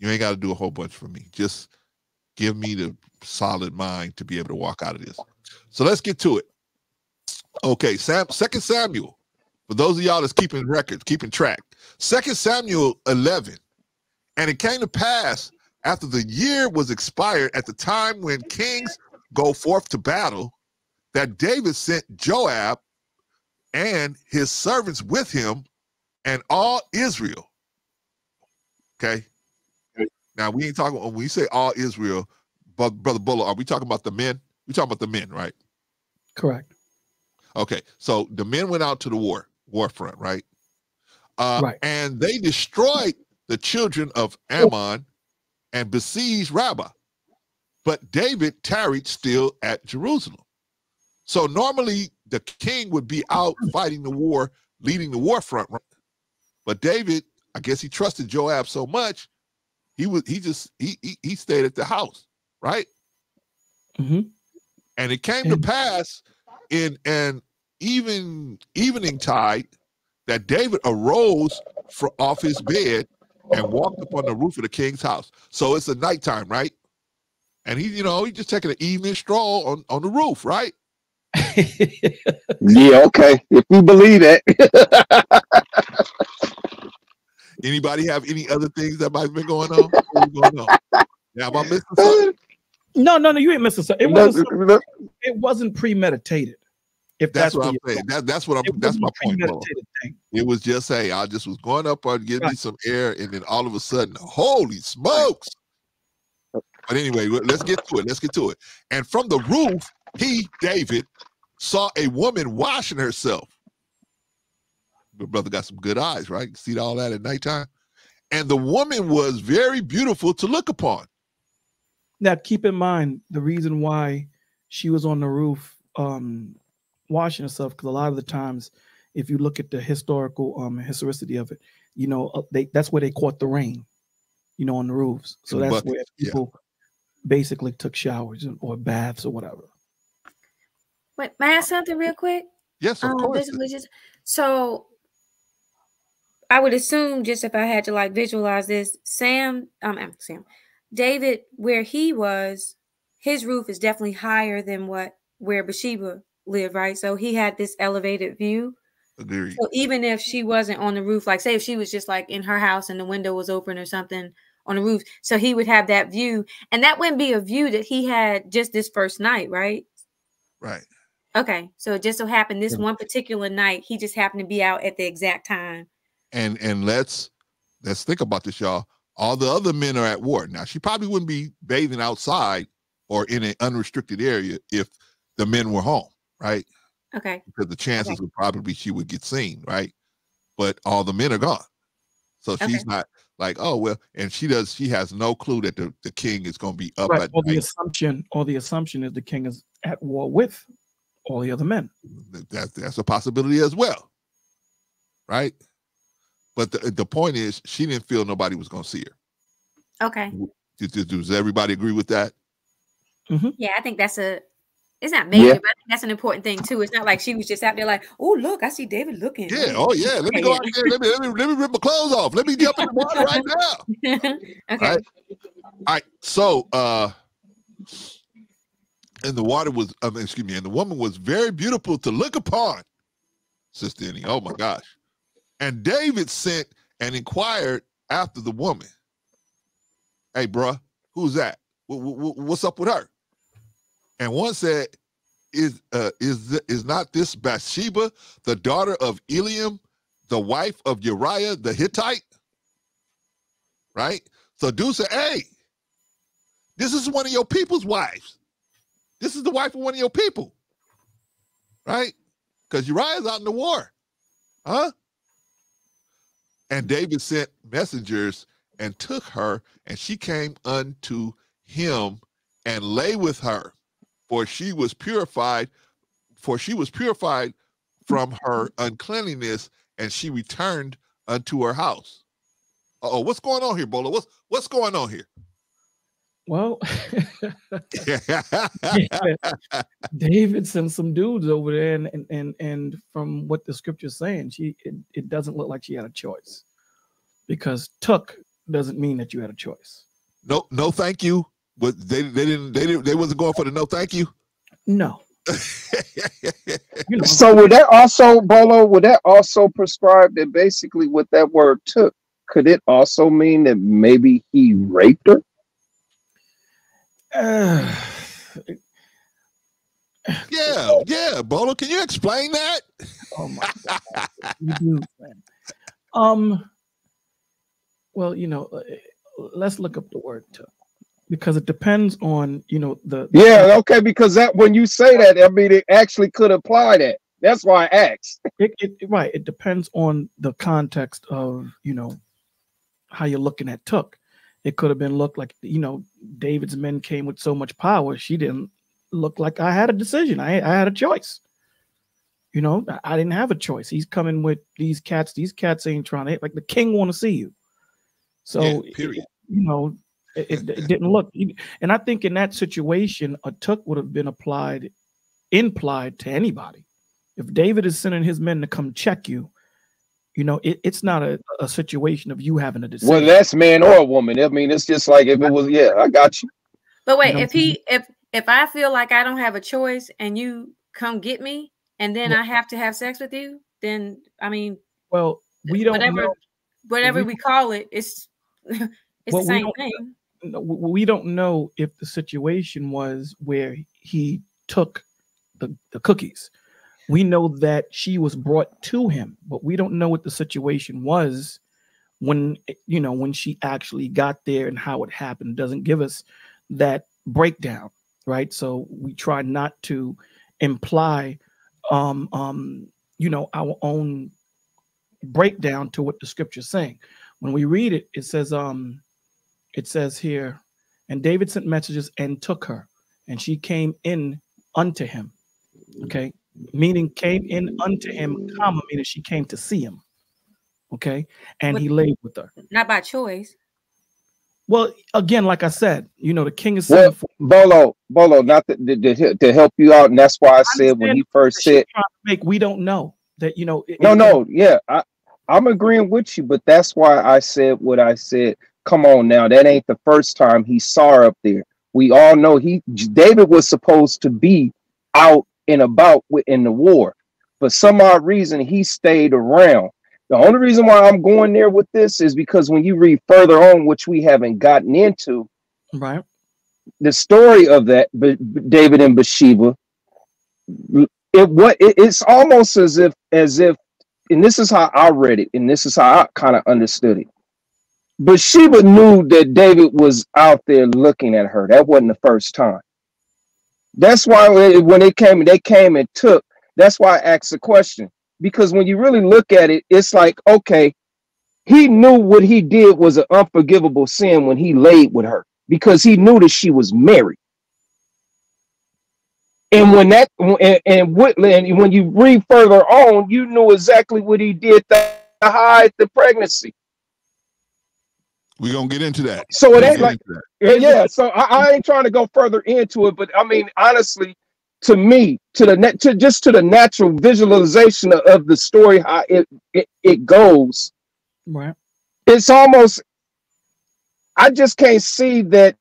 you ain't got to do a whole bunch for me. Just give me the solid mind to be able to walk out of this. So let's get to it. Okay, Sam, Second Samuel. For those of y'all that's keeping records, keeping track. Second Samuel 11. And it came to pass after the year was expired at the time when kings go forth to battle that David sent Joab and his servants with him and all Israel. Okay. Now we ain't talking when we say all Israel, but brother Bolo, are we talking about the men? We talking about the men, right? Correct. Okay, so the men went out to the war, war front, right? Uh, Right. And they destroyed the children of Ammon and besieged Rabbah. But David tarried still at Jerusalem. So normally the king would be out fighting the war, leading the war front. Right? But David, I guess he trusted Joab so much, he was he just he he, he stayed at the house, right? hmm And it came to pass in an even evening tide that David arose from off his bed and walked upon the roof of the king's house. So it's a nighttime, right? And he, you know, he just taking an evening stroll on, on the roof, right? Yeah, okay. If you believe that. Anybody have any other things that might have been going on? What's going on? Now, am I missing something? no, no, no, you ain't missing something. It wasn't. something- no, It wasn't premeditated. If That's, that's, what what I'm saying. That, that's what I'm. it That's my point. Thing. It was just, hey, I just was going up on give me some air, and then all of a sudden, holy smokes! But anyway, let's get to it. Let's get to it. And from the roof, he, David, saw a woman washing herself. The brother got some good eyes, right? See all that at nighttime. And the woman was very beautiful to look upon. Now, keep in mind the reason why she was on the roof um, washing herself, because a lot of the times, if you look at the historical um, historicity of it, you know, uh, they that's where they caught the rain, you know, on the roofs. So In the that's where buckets, yeah. people basically took showers or baths or whatever. Wait, may I ask something real quick? Yes, of Um, course. just so I would assume just if I had to like visualize this, Sam, um, Sam, David, where he was, his roof is definitely higher than what where Bathsheba lived, right? So he had this elevated view. Agreed. So even if she wasn't on the roof, like say if she was just like in her house and the window was open or something on the roof, so he would have that view, and that wouldn't be a view that he had just this first night, right? Right. Okay, so it just so happened this Yeah. one particular night he just happened to be out at the exact time. And and let's let's think about this, y'all. All the other men are at war. Now she probably wouldn't be bathing outside or in an unrestricted area if the men were home, right? Okay, Because the chances Okay. would probably be she would get seen, right? But all the men are gone. So Okay. she's not like, oh well, and she does she has no clue that the, the king is gonna be up Right. at Or the night. assumption, or the assumption is the king is at war with all the other men. Th- That's that's a possibility as well. Right? But the, the point is she didn't feel nobody was gonna see her. okay, Does, does- does everybody agree with that? yeah, I think that's a. It's not major, Yeah. but I think that's an important thing too. It's not like she was just out there like, oh look, I see David looking. Yeah. Oh yeah. Let me go out there. Let me, let me let me rip my clothes off. Let me jump in the water right now. okay, Right. All right. So uh and the water was um, excuse me, and the woman was very beautiful to look upon, Sister Annie. Oh my gosh. And David sent and inquired after the woman. Hey, bruh, who's that? Wh- wh- wh- What's up with her? And one said, Is uh is is not this Bathsheba, the daughter of Eliam, the wife of Uriah the Hittite? Right? So dude said, Hey, this is one of your people's wives. This is the wife of one of your people. Right? Because Uriah's out in the war. Huh? And David sent messengers and took her, and she came unto him and lay with her, for she was purified, for she was purified from her uncleanliness, and she returned unto her house. Oh, what's going on here, Bolo? What's what's going on here? Well, yeah, David sent some dudes over there, and and and, and from what the scripture's saying, she it, it doesn't look like she had a choice, because took doesn't mean that you had a choice. no, no, thank you. But they they didn't they didn't they wasn't going for the no thank you. No, you know, So would that also, Bolo, would that also prescribe that basically what that word took? Could it also mean that maybe he raped her? Uh, yeah, yeah, Bolo, can you explain that? oh my God, you do, man. Um, well, you know, uh, let's look up the word took because it depends on you know the the Yeah, okay, because that when you say that, I mean it actually could apply that. That's why I asked. it, it it- right it depends on the context of you know how you're looking at took it could have been looked like you know david's men came with so much power she didn't look like i had a decision. I, I had a choice. You know I, I didn't have a choice. He's coming with these cats. These cats ain't trying to like the king want to see you. So Yeah, period. you know it, it, it didn't look. And i think in that situation a took would have been applied implied to anybody. If David is sending his men to come check you, you know, it, it's not a, a situation of you having a decision. Whether that's man or a woman. I mean, it's just like if it was, yeah, I got you. But wait, know if he if if I feel like I don't have a choice and you come get me and then Yeah. I have to have sex with you, then I mean well, we don't whatever know. whatever we we call it, it's it's Well, the same don't- thing. no, We don't know if the situation was where he took the, the cookies. We know that she was brought to him, but we don't know what the situation was when you know when she actually got there and how it happened. It doesn't give us that breakdown, right? So we try not to imply um um you know our own breakdown to what the scripture's saying. When we read it, it says um it says here, and David sent messages and took her, and she came in unto him. Okay, meaning came in unto him, comma, meaning she came to see him. Okay, and What- he laid with her. Not by choice. Well, again, like I said, you know, the king is Well, seven. Bolo, Bolo, not to, to, to, to help you out, and that's why I said when he first said, make we don't know that you know. it- no, it- no, yeah, I, I'm agreeing with you, but that's why I said what I said. Come on now, that ain't the first time he saw her up there. We all know he David was supposed to be out and about with, in the war. For some odd reason, he stayed around. The only reason why I'm going there with this is because when you read further on, which we haven't gotten into, right. the story of that B- David and Bathsheba, it what it, it's almost as if as if, and this is how I read it, and this is how I kind of understood it. Bathsheba knew that David was out there looking at her. That wasn't the first time. That's why when they came, and they came and took. That's why I asked the question because when you really look at it, it's like okay, he knew what he did was an unforgivable sin when he laid with her because he knew that she was married. And when that and, and what and when you read further on, you knew exactly what he did to hide the pregnancy. We're gonna get into that. So it ain't like that. yeah, yeah. So I, I ain't trying to go further into it, but I mean honestly, to me, to the net to just to the natural visualization of, of the story, how it, it it goes, Right. it's almost I just can't see that.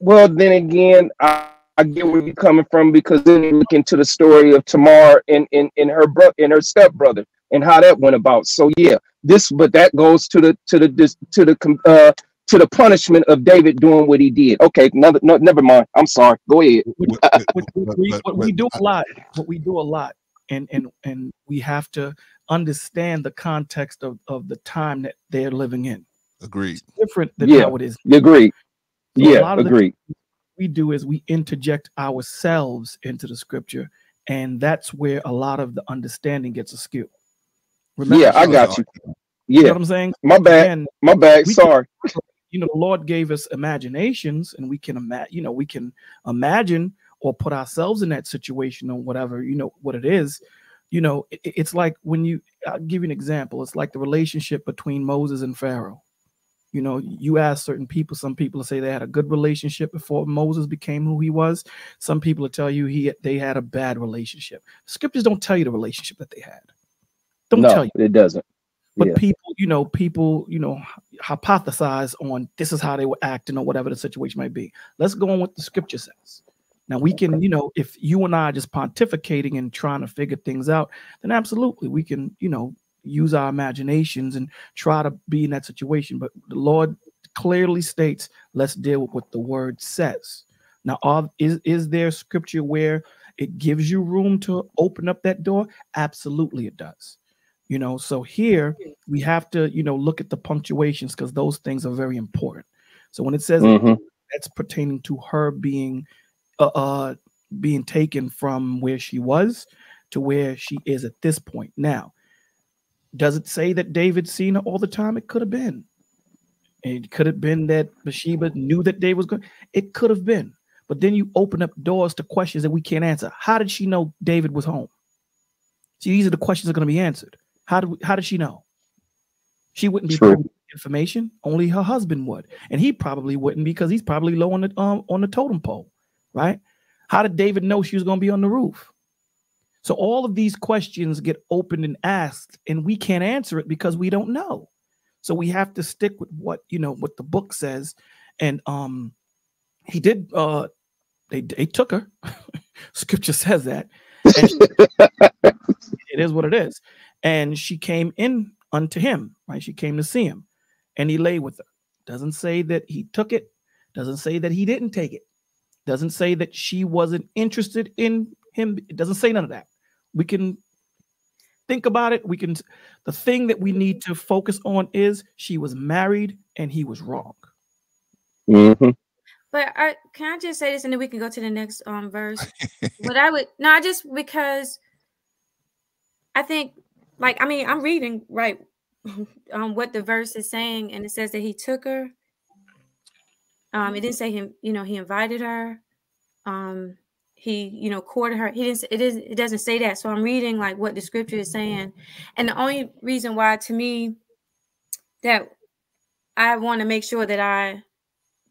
Well, then again, I, I get where you're coming from because then you look into the story of Tamar and, and, and her bro and her stepbrother and how that went about. So yeah, this but that goes to the to the dis- to the com- uh to the punishment of David doing what he did. Okay, another no, never mind. I'm sorry. Go ahead. What, But- what, what we, what we do a lot, what we do a lot, and and and we have to understand the context of of the time that they're living in. Agreed. Different than Yeah. how it is. Agreed. So a Yeah, lot of the- agreed. we do is we interject ourselves into the scripture, and that's where a lot of the understanding gets askew. Yeah, I you got you. know Yeah, what I'm saying? my bad. Again, My bad. We can- Sorry. you know, the Lord gave us imaginations, and we can imagine, you know, we can imagine or put ourselves in that situation or whatever, you know, what it is. You know, it- it's like when you, I'll give you an example. It's like the relationship between Moses and Pharaoh. You know, you ask certain people, some people say they had a good relationship before Moses became who he was. Some people will tell you he they had a bad relationship. Scriptures don't tell you the relationship that they had. Don't no, tell you. it doesn't. But Yeah. people, you know, people, you know, hypothesize on this is how they were acting or whatever the situation might be. Let's go on what the scripture says. Now we can, you know, if you and I are just pontificating and trying to figure things out, then absolutely we can, you know, use our imaginations and try to be in that situation. But the Lord clearly states, let's deal with what the word says. Now, are, is is there scripture where it gives you room to open up that door? Absolutely, it does. You know, so here we have to, you know, look at the punctuations because those things are very important. So when it says Mhm. that's pertaining to her being uh, uh being taken from where she was to where she is at this point. Now does it say that david seen her all the time? It could have been. It could have been that bathsheba knew that david was going it could have been. But then you open up doors to questions that we can't answer. How did she know david was home? See these are the questions that are going to be answered how did how did she know? She wouldn't be True. information. Only her husband would. And he probably wouldn't because he's probably low on the um, on the totem pole right? How did david know she was going to be on the roof? So all of these questions get opened and asked and we can't answer it because we don't know. So we have to stick with what you know what the book says. And um he did uh they they took her. Scripture says that. And it is what it is and she came in unto him right? She came to see him and he lay with her. Doesn't say that he took it. Doesn't say that he didn't take it. Doesn't say that she wasn't interested in him. It doesn't say none of that. We can think about it. We can the thing that we need to focus on is she was married and he was wrong. Mhm. But I, can I just say this, and then we can go to the next um verse. what I would no, I just because I think, like, I mean, I'm reading right um what the verse is saying, and it says that he took her. Um, it didn't say him, you know, he invited her. Um, he, you know, courted her. He didn't. It is. It doesn't say that. So I'm reading like what the scripture is saying, and the only reason why, to me, that I want to make sure that I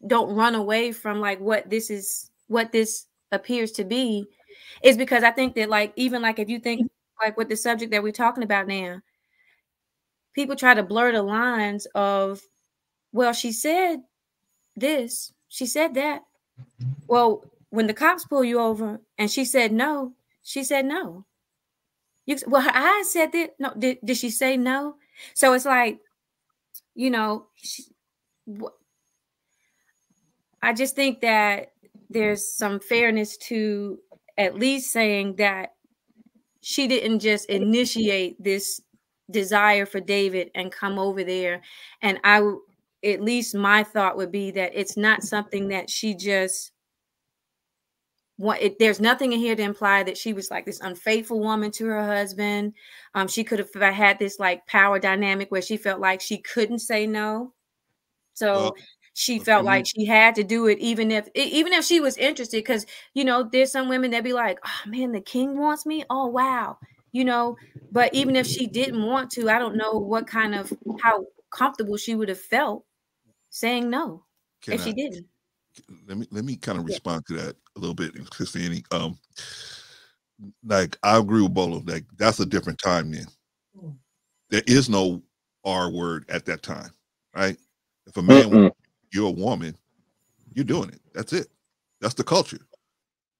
don't run away from like what this is, what this appears to be, is because I think that like even like if you think like with the subject that we're talking about now, people try to blur the lines of, well, she said this, she said that. Well, when the cops pull you over and she said no, she said no. You well, her eyes said that. No, did, did she say no? So it's like, you know, she, I just think that there's some fairness to at least saying that she didn't just initiate this desire for David and come over there. And I, at least my thought would be that it's not something that she just what it, there's nothing in here to imply that she was like this unfaithful woman to her husband. Um, she could have had this like power dynamic where she felt like she couldn't say no. So well, she felt like she had to do it even if even if she was interested because you know there's some women that be like oh man the king wants me? Oh wow you know? But even if she didn't want to i don't know what kind of how comfortable she would have felt saying no Can if I, she didn't. Let me let me kind of respond to that a little bit christianity um like i agree with bolo like that's a different time then. Hmm. there is no r word at that time right? If a man mm you're a woman, you're doing it. That's it. That's the culture.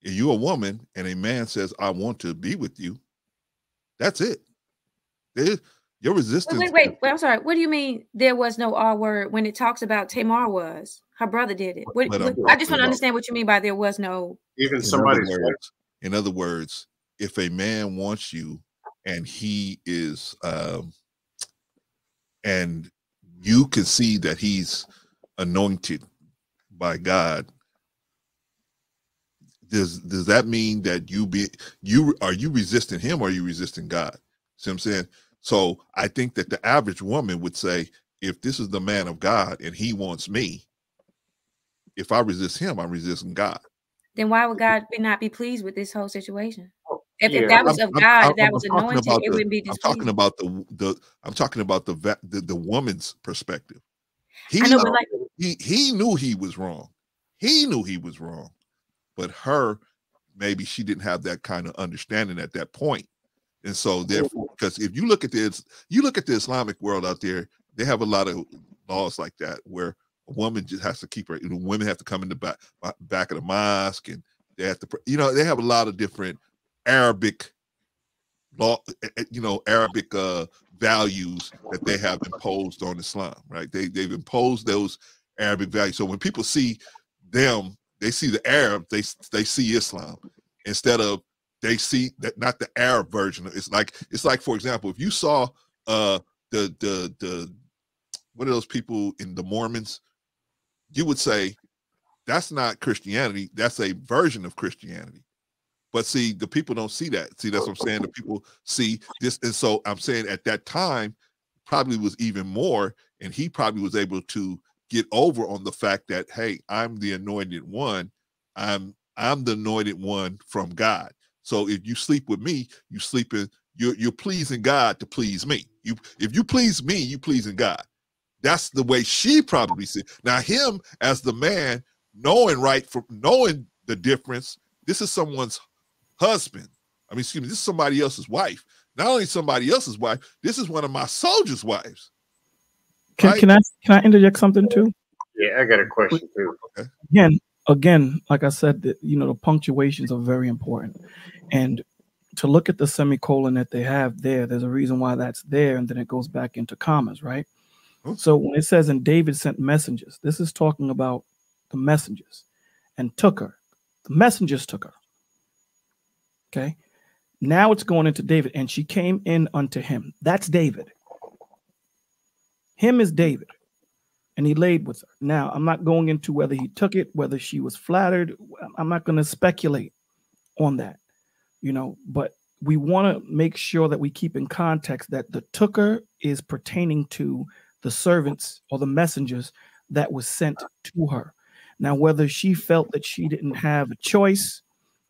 If you're a woman and a man says, I want to be with you, that's it. There, your resistance. Wait, wait, wait, I'm sorry. What do you mean there was no R word when it talks about Tamar was? Her brother did it. What, what, I just want to understand what you mean by there was no. Even somebody. In other, words, in other words, if a man wants you and he is, um, and you can see that he's anointed by God, does does that mean that you be you are you resisting him or are you resisting God? See what I'm saying? So I think that the average woman would say, if this is the man of God and he wants me, if I resist him, I'm resisting God. Then why would God be not be pleased with this whole situation? Oh, if, yeah. if that was of I'm, God, I'm, that I'm was anointed, it the, wouldn't be. Displeased. I'm talking about the the. I'm talking about the the, the woman's perspective. He, know, like he he knew he was wrong. He knew he was wrong, but her maybe she didn't have that kind of understanding at that point, and so therefore, because if you look at this, you look at the Islamic world out there, they have a lot of laws like that where a woman just has to keep her. Women have to come in the back back of the mosque, and they have to, you know, they have a lot of different Arabic law, eh, eh, you know, Arabic uh, values that they have imposed on Islam, right? They they've imposed those Arabic values. So when people see them, they see the Arab, they they see Islam instead of they see that not the Arab version. It's like it's like for example, if you saw uh the the the what are those people in the Mormons, you would say that's not Christianity. That's a version of Christianity. But see, the people don't see that. See, that's what I'm saying. The people see this, and so I'm saying at that time, probably was even more, and he probably was able to get over on the fact that hey, I'm the anointed one. I'm I'm the anointed one from God. So if you sleep with me, you sleeping, you're you're pleasing God to please me. You if you please me, you pleasing God. That's the way she probably said. Now, him as the man, knowing right from knowing the difference, this is someone's husband. I mean, excuse me, this is somebody else's wife. Not only somebody else's wife, this is one of my soldiers' wives. Can, right? can I can I interject something too? Yeah, I got a question too. Okay. Again, again, like I said, that you know the punctuations are very important, and to look at the semicolon that they have there, there's a reason why that's there, and then it goes back into commas, right? Oh. So when it says, "And David sent messengers," this is talking about the messengers, and took her. The messengers took her. Okay. Now it's going into David, and she came in unto him. That's David. Him is David. And he laid with her. Now, I'm not going into whether he took it, whether she was flattered. I'm not going to speculate on that, you know, but we want to make sure that we keep in context that the tooker is pertaining to the servants or the messengers that was sent to her. Now, whether she felt that she didn't have a choice,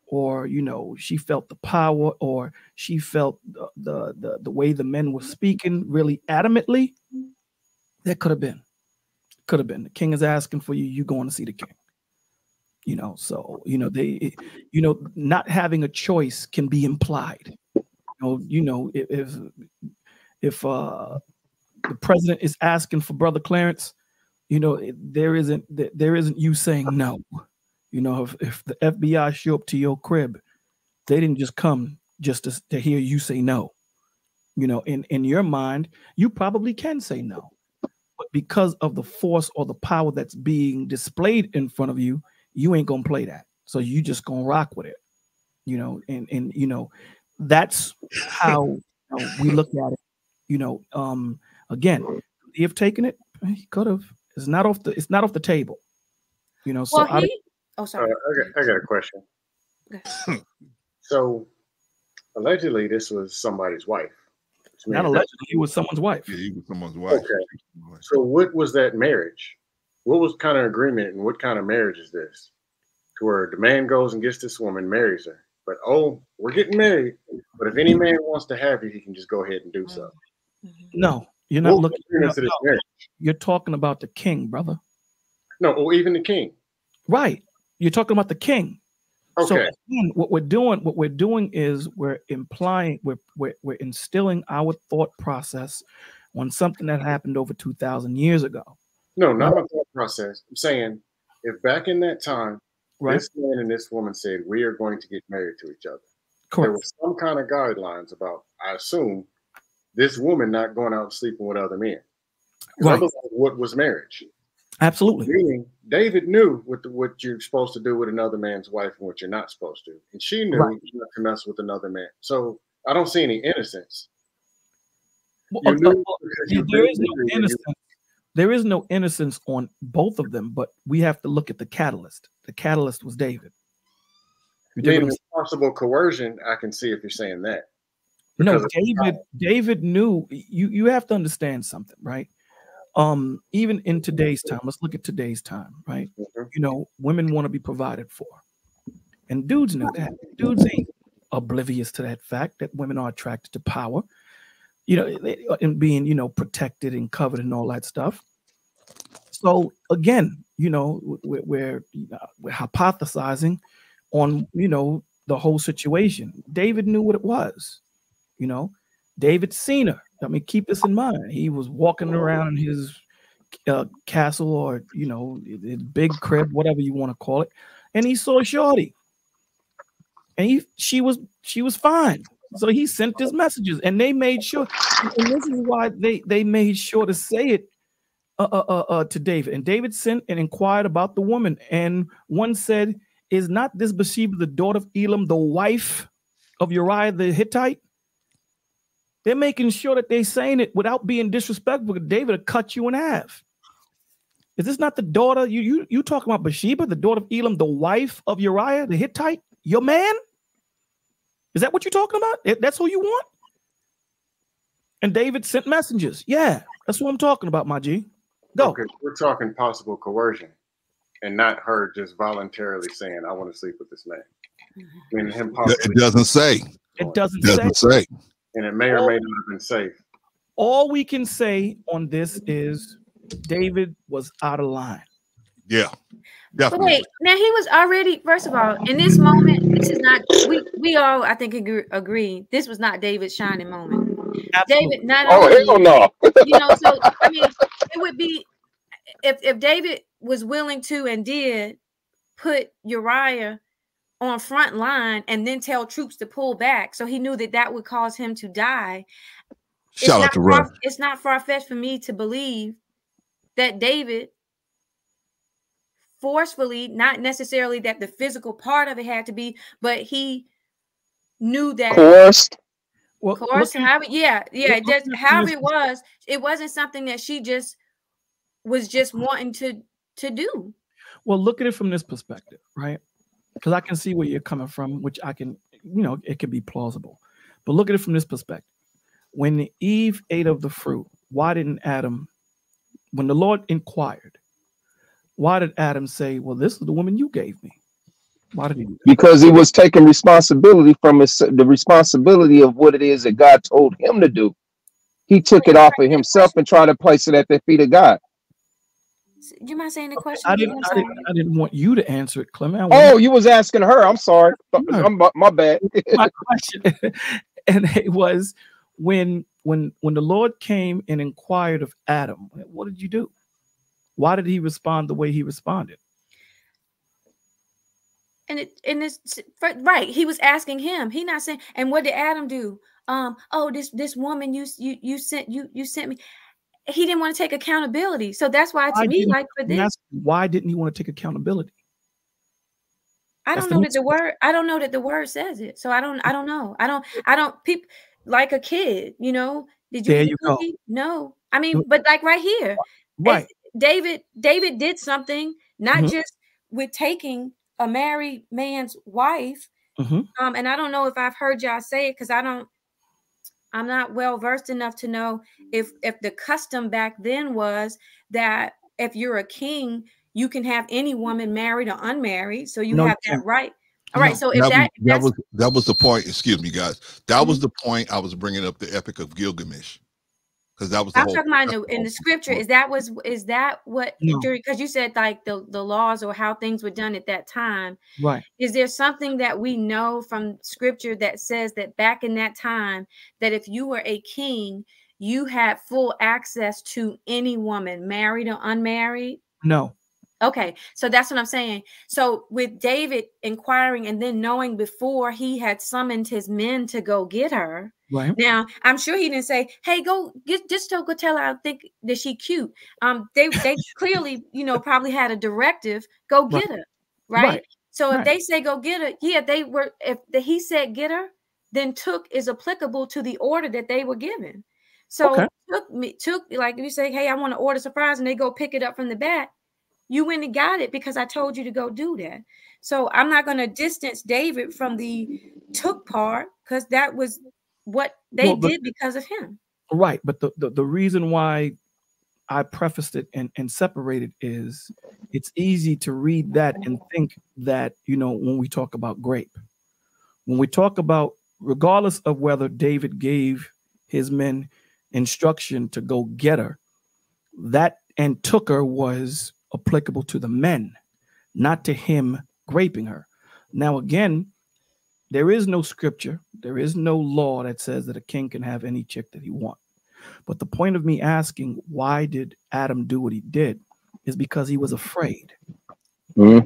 or you know she felt the power or she felt the, the the, the way the men were speaking really adamantly that could have been Could have been. The king is asking for you. You going to see the king. You know, so you know they, you know, not having a choice can be implied. You know, you know if if, uh, the president is asking for brother Clarence, you know, there isn't there isn't you saying no. You know, if, if the FBI show up to your crib, they didn't just come just to, to hear you say no. You know, in, in your mind, you probably can say no. But because of the force or the power that's being displayed in front of you, you ain't gonna play that. So you just gonna rock with it. You know, and and you know, that's how you know, we look at it. You know, um, again, he have taken it, he could have. It's not off the it's not off the table. You know, so well, he, oh Uh, sorry. I, got, I got a question. Okay. so, allegedly, this was somebody's wife. Not that- allegedly he was someone's wife. Yeah, he was someone's wife. Okay. So, what was that marriage? What was kind of agreement and what kind of marriage is this? To where the man goes and gets this woman, marries her. But oh, we're getting married. But if any man wants to have you, he can just go ahead and do so. No, you're not What looking. the agreement no, this no, marriage? you're talking about the king, brother. No, or even the king. Right. You're talking about the king. So Okay. again, what we're doing, what we're doing is we're implying, we're, we're we're instilling our thought process on something that happened over two thousand years ago. No, not my thought process. I'm saying if back in that time, Right. this man and this woman said we are going to get married to each other. There Correct. was some kind of guidelines about, I assume, this woman not going out and sleeping with other men. Right. Otherwise, what was marriage? Absolutely. Meaning, David knew what the, what you're supposed to do with another man's wife and what you're not supposed to, and she knew Right. not to mess with another man. So I don't see any innocence. Well, uh, uh, because yeah, you there is no knew that you- innocence. There is no innocence on both of them, but we have to look at the catalyst. The catalyst was David. You dig what I'm Meaning possible coercion. I can see if you're saying that. No, because of the David. David knew. You you have to understand something, right? Um, even in today's time, let's look at today's time, right? Mhm. You know, women want to be provided for, and dudes know that. Dudes ain't oblivious to that fact that women are attracted to power. You know, and being you know protected and covered and all that stuff. So again, you know, we're we're, we're hypothesizing on you know the whole situation. David knew what it was. You know, David seen her. I mean, keep this in mind. He was walking around in his uh, castle or you know his big crib, whatever you want to call it, and he saw Shorty, and he she was she was fine. So he sent his messages, and they made sure. And this is why they they made sure to say it uh, uh, uh, uh, to David. And David sent and inquired about the woman, and one said, "Is not this Bathsheba the daughter of Elam, the wife of Uriah the Hittite?" They're making sure that they're saying it without being disrespectful. David will cut you in half. Is this not the daughter? You you you talking about Bathsheba, the daughter of Elam, the wife of Uriah the Hittite? Your man? Is that what you're talking about? That's who you want? And David sent messengers. Yeah, that's what I'm talking about, my G. Go. Okay, we're talking possible coercion, and not her just voluntarily saying, "I want to sleep with this man." I mean, him It doesn't say. It doesn't say. Doesn't say. And it may or may not have been safe. All we can say on this is David was out of line. Yeah. Definitely. wait, now he was already. First of all, in this moment, this is not. We we all, I think, agree. agree this was not David's shining moment. Absolutely. David, not Oh only, hell no! you know. So I mean, it would be if if David was willing to and did put Uriah on front line and then tell troops to pull back, so he knew that that would cause him to die. It's Shout out not to Far, it's not far fetched for me to believe that David forcefully, not necessarily that the physical part of it had to be, but he knew that Coerced. Well, course, look at- however, yeah, yeah, look just at however it was, it wasn't something that she just was just wanting to to do. Well, look at it from this perspective, right? Because I can see where you're coming from, which I can, you know, it can be plausible. But look at it from this perspective. When Eve ate of the fruit, why didn't Adam, when the Lord inquired, why did Adam say, Well, this is the woman you gave me? Why did he because he was taking responsibility from his the responsibility of what it is that God told him to do. He took it off of himself and tried to place it at the feet of God. Do you mind saying the question? I didn't, I'm I sorry. didn't. I didn't want you to answer it, Clement. Oh, you was asking her. I'm sorry. No. I'm, my, my bad. my question, and it was when when when the Lord came and inquired of Adam, what did you do? Why did he respond the way he responded? And it and it's right. He was asking him. He not saying. And what did Adam do? Um. Oh, this this woman you you you sent you you sent me. He didn't want to take accountability. So that's why to Why me, like for this, that's why didn't he want to take accountability? I don't the know that next the word. I don't know that the word says it. So I don't. I don't know. I don't. I don't. People like a kid. You know. Did you? There you go. No. I mean, but like right here, Right. David. David did something. Not Mhm. just with taking a married man's wife. Mhm. Um, and I don't know if I've heard y'all say it because I don't. I'm not well versed enough to know if if the custom back then was that if you're a king, you can have any woman married or unmarried, so you No, have that right. All right, No. so if that, that, was, that was that was the point. Excuse me, guys. That was Mhm. the point I was bringing up the Epic of Gilgamesh because that was the I'm whole. talking about in that's the, in the scripture. Is that was is that what No. because you said like the the laws or how things were done at that time? Right. Is there something that we know from scripture that says that back in that time that if you were a king, you had full access to any woman, married or unmarried? No. Okay, so that's what I'm saying. So with David inquiring and then knowing before he had summoned his men to go get her. Right. Now I'm sure he didn't say, "Hey, go get just go tell her I think that she cute." Um, they they clearly you know probably had a directive, go Right. get her, right? Right. So if they say go get her, yeah, they were. If the, he said get her, then took is applicable to the order that they were given. So Okay. took me took like if you say, "Hey, I want to order surprise," and they go pick it up from the back you went and got it because I told you to go do that. So I'm not going to distance David from the took part because that was what they Well, but- did because of him. Right. But the, the, the reason why I prefaced it and, and separated is it's easy to read that and think that, you know, when we talk about grape, when we talk about, regardless of whether David gave his men instruction to go get her, that and took her was applicable to the men, not to him graping her. Now, again, there is no scripture, there is no law that says that a king can have any chick that he wants. But the point of me asking why did Adam do what he did is because he was afraid. hmm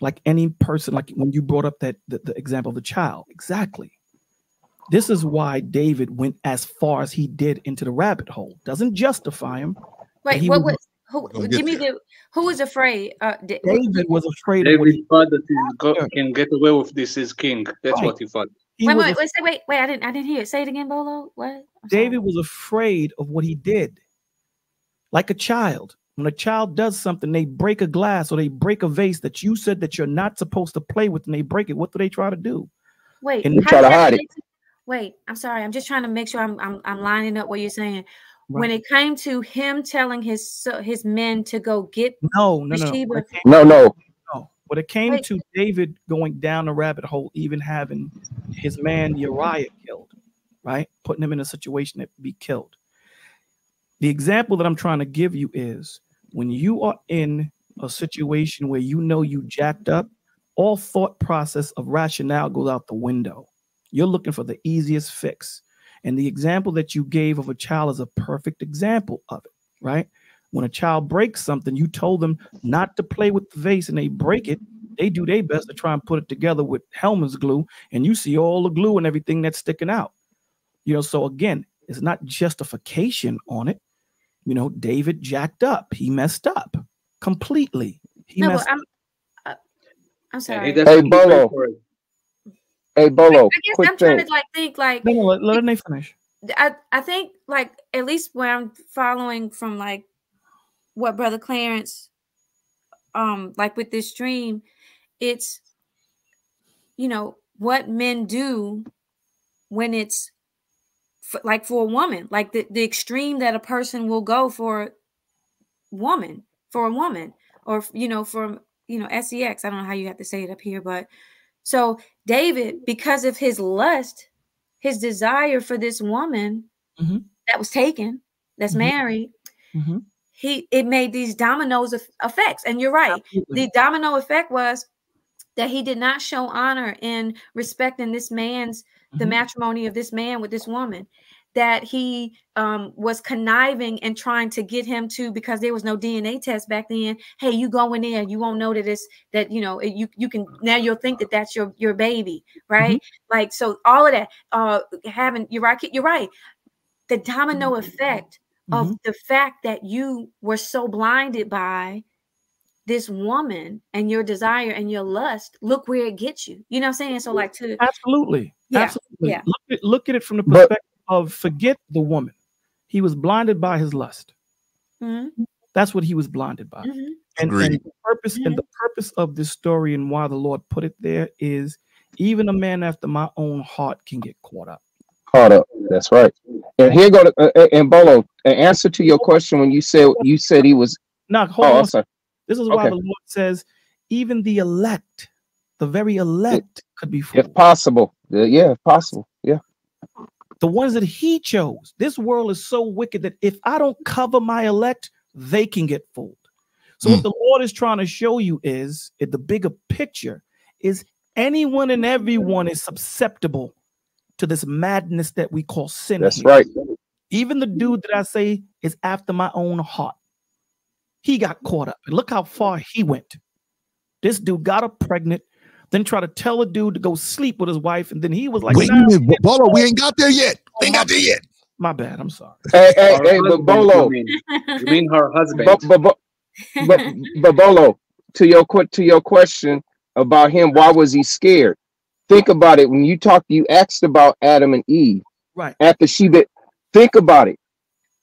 Like any person, like when you brought up that the, the example of the child, exactly. This is why David went as far as he did into the rabbit hole. Doesn't justify him. Wait, he what was- was who? Gonna Give me there. the who was afraid? Uh, di- David was afraid of what David he, thought that he go, can get away with this is king. That's Right. what he thought. he wait, wait, wait, say- wait, wait! I didn't, I didn't hear it. Say it again, Bolo. What? I'm sorry. David was afraid of what he did. Like a child. When a child does something, they break a glass or they break a vase that you said that you're not supposed to play with and they break it. What do they try to do? Wait, and you how try to hide it. Wait, I'm sorry. I'm just trying to make sure I'm I'm, I'm lining up what you're saying. When it came to him telling his his men to go get No, no, no. no. It came, No, no. no. When it came Wait. to David going down the rabbit hole, even having his man Uriah killed, right? Putting him in a situation to be killed. The example that I'm trying to give you is when you are in a situation where you know you jacked up, all thought process of rationale goes out the window. You're looking for the easiest fix. And the example that you gave of a child is a perfect example of it, right? When a child breaks something, you told them not to play with the vase and they break it. They do their best to try and put it together with Elmer's glue, and you see all the glue and everything that's sticking out. You know, so again, it's not justification on it. You know, David jacked up. He messed up completely. He no, messed but I'm uh, I'm Yeah, sorry. he Hey, Bolo. Went for it. Hey, Bolo, I guess quick I'm trying thing. to like think like No, no, let, let them finish. I, I think like at least where I'm following from like what brother Clarence um like with this dream, it's you know what men do when it's f- like for a woman, like the, the extreme that a person will go for woman, for a woman, or you know, for you know, sex. I don't know how you have to say it up here, but so David, because of his lust, his desire for this woman Mhm. that was taken, that's Mhm. married, Mhm. he it made these dominoes of effects. And you're right. Absolutely. The domino effect was that he did not show honor in respecting this man's the Mhm. matrimony of this man with this woman that he um, was conniving and trying to get him to because there was no DNA test back then. Hey, you go in there, you won't know that it's that you know you you can now you'll think that that's your your baby, right? Like so, all of that. Uh, having you're right, you're right. The domino effect of Mhm. the fact that you were so blinded by this woman and your desire and your lust. Look where it gets you. You know what I'm saying? So like to Absolutely. Yeah, Absolutely. yeah. Look at look at it from the But- perspective of forget the woman. He was blinded by his lust. Mhm, That's what he was blinded by. mhm. And, and the purpose and the purpose of this story and why the Lord put it there is even a man after my own heart can get caught up. Caught up. That's right. And here go to uh, uh, and Bolo. An answer to your question when you said you said he was. Now, hold Oh, on. Sorry. This is why Okay. the Lord says, even the elect, the very elect could be fooled. If possible. Uh, yeah, if possible. The ones that he chose. This world is so wicked that if I don't cover my elect, they can get fooled. So what Mm. the Lord is trying to show you is in the bigger picture is anyone and everyone is susceptible to this madness that we call sin. That's here. right. Even the dude that I say is after my own heart. He got caught up. And look how far he went. This dude got her pregnant, then try to tell a dude to go sleep with his wife, and then he was like, Wait a "Nah, minute, Bolo, we ain't got there yet. We ain't got there yet. my bad. I'm sorry. Hey, hey, Her hey, but husband, Bolo. You mean, you mean her husband? But, but, but, but, but Bolo, to your to your question about him, why was he scared? Think about it. When you talked, you asked about Adam and Eve. Right. After she bit, think about it.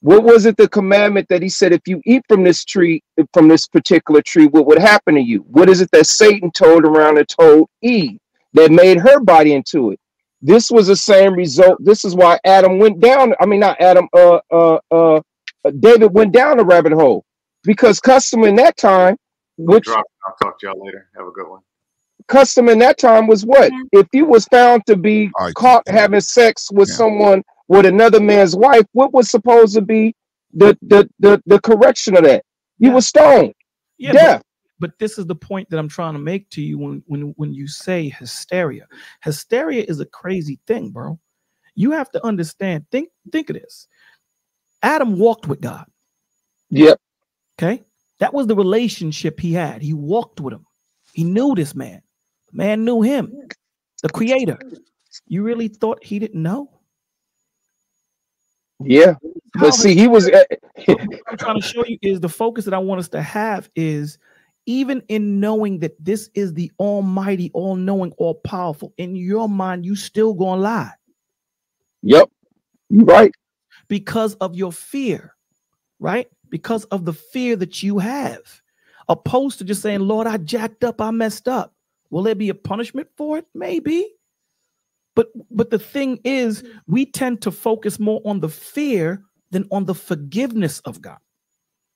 What was it the commandment that he said if you eat from this tree, from this particular tree, what would happen to you? What is it that Satan told around and told Eve that made her body into it? This was the same result. This is why Adam went down. I mean, not Adam. Uh, uh, uh, uh, David went down the rabbit hole because custom in that time, which Drop. I'll talk to y'all later. Have a good one. custom in that time was what? Yeah. If you was found to be All right. caught having sex with Yeah. someone with another man's wife, what was supposed to be the the the, the correction of that? You Yeah. were stoned, Yeah, but- but this is the point that I'm trying to make to you when when when you say hysteria. Hysteria is a crazy thing, bro. You have to understand. Think think of this. Adam walked with God. Yep. Okay, that was the relationship he had. He walked with him. He knew this man. The man knew him, the Creator. You really thought he didn't know? Yeah. But see, he was eh, what I'm trying to show you is the focus that I want us to have is even in knowing that this is the Almighty, all knowing, all powerful, in your mind, you still gonna lie Yep. You right. because of your fear, right? Because of the fear that you have, opposed to just saying, Lord, I jacked up, I messed up. Will there be a punishment for it? Maybe. But but the thing is, we tend to focus more on the fear than on the forgiveness of God.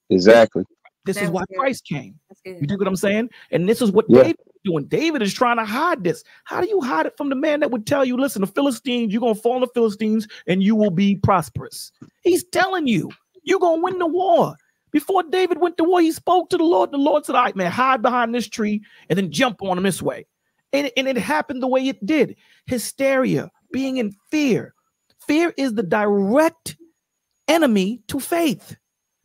Exactly. This That is was why good. Christ came. You dig what I'm saying? And this is what Yeah. David is doing. David is trying to hide this. How do you hide it from the man that would tell you, listen, the Philistines, you're gonna fall on the Philistines and you will be prosperous? He's telling you, you're gonna win the war. Before David went to war, he spoke to the Lord. The Lord said, All right, man, hide behind this tree and then jump on him this way. And, and it happened the way it did. Hysteria, being in fear. Fear is the direct enemy to faith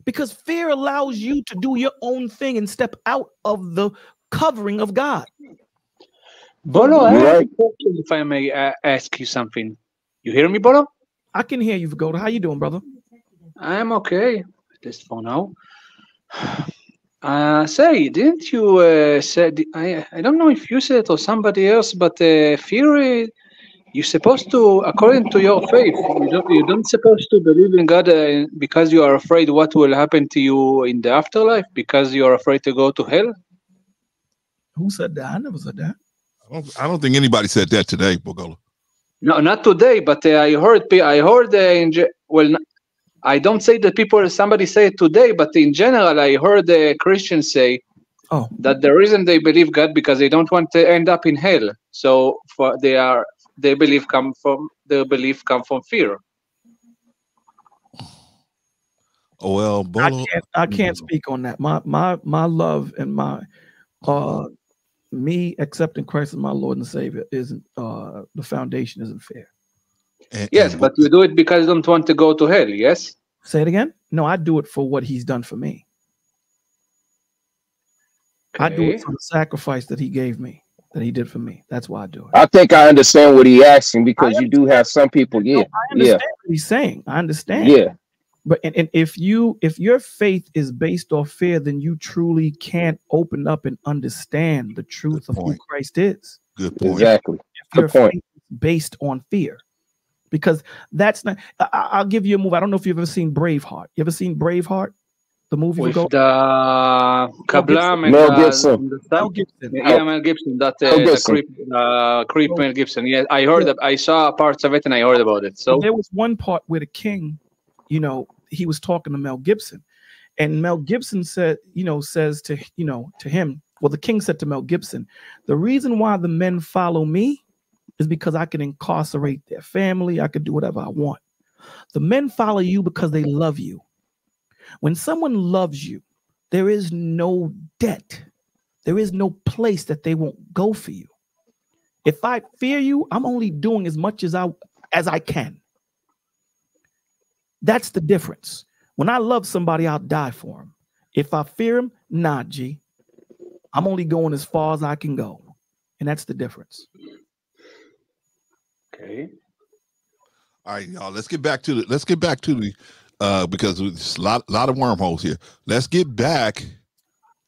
because fear allows you to do your own thing and step out of the covering of God. Bolo, I You're have a right. if I may uh, ask you something. You hear me, Bolo? I can hear you, Vagoda. How you doing, brother? I'm okay, at least for now. Uh, say, didn't you uh, said I I don't know if you said it or somebody else, but uh, fear uh, you're supposed to, according to your faith, you don't you don't supposed to believe in God uh, because you are afraid what will happen to you in the afterlife because you are afraid to go to hell. Who said that? I never said that. I don't, I don't think anybody said that today, Bogola. No, not today, but uh, I heard I heard uh, in well, n- I don't say that people somebody say it today, but in general, I heard uh, Christians say Oh. that the reason they believe God because they don't want to end up in hell. So for they are they believe come from their belief come from fear. well, I can't I can't Mm. speak on that. My my my love and my uh me accepting Christ as my Lord and Savior isn't uh the foundation isn't fair. And, Yes, and but you do it because you don't want to go to hell. Yes. Say it again. No, I do it for what he's done for me. I do it for the sacrifice that he gave me, that he did for me. That's why I do it. I think I understand what He's asking because you do have some people. No, Yeah, I understand yeah, what he's saying. I understand. yeah. But and, and if you if your faith is based off fear, then you truly can't open up and understand the truth of who. Christ is. good point. Exactly. If Good your point. faith is based on fear. Because that's not I, I- I'll give you a movie. I don't know if you've ever seen Braveheart. You ever seen Braveheart? The movie With with the Kablam and Mel Gibson. Mel stuff. Gibson. Yeah, Mel Gibson. That Mel uh, Gibson. creep, uh, creep Mel Gibson. Yeah, I heard. Of, I saw parts of it and I heard about it. So So there was one part where the king, you know, he was talking to Mel Gibson, and Mel Gibson said, you know, says to you know to him, well, the king said to Mel Gibson, the reason why the men follow me is because I can incarcerate their family, I can do whatever I want. The men follow you because they love you. When someone loves you, there is no debt, there is no place that they won't go for you. If I fear you, I'm only doing as much as I as I can. That's the difference. When I love somebody, I'll die for him. If I fear him, nah, G. I'm only going as far as I can go. And that's the difference. Okay. All right, y'all. Let's get back to the. Let's get back to the. Uh, because there's a lot, lot of wormholes here. Let's get back.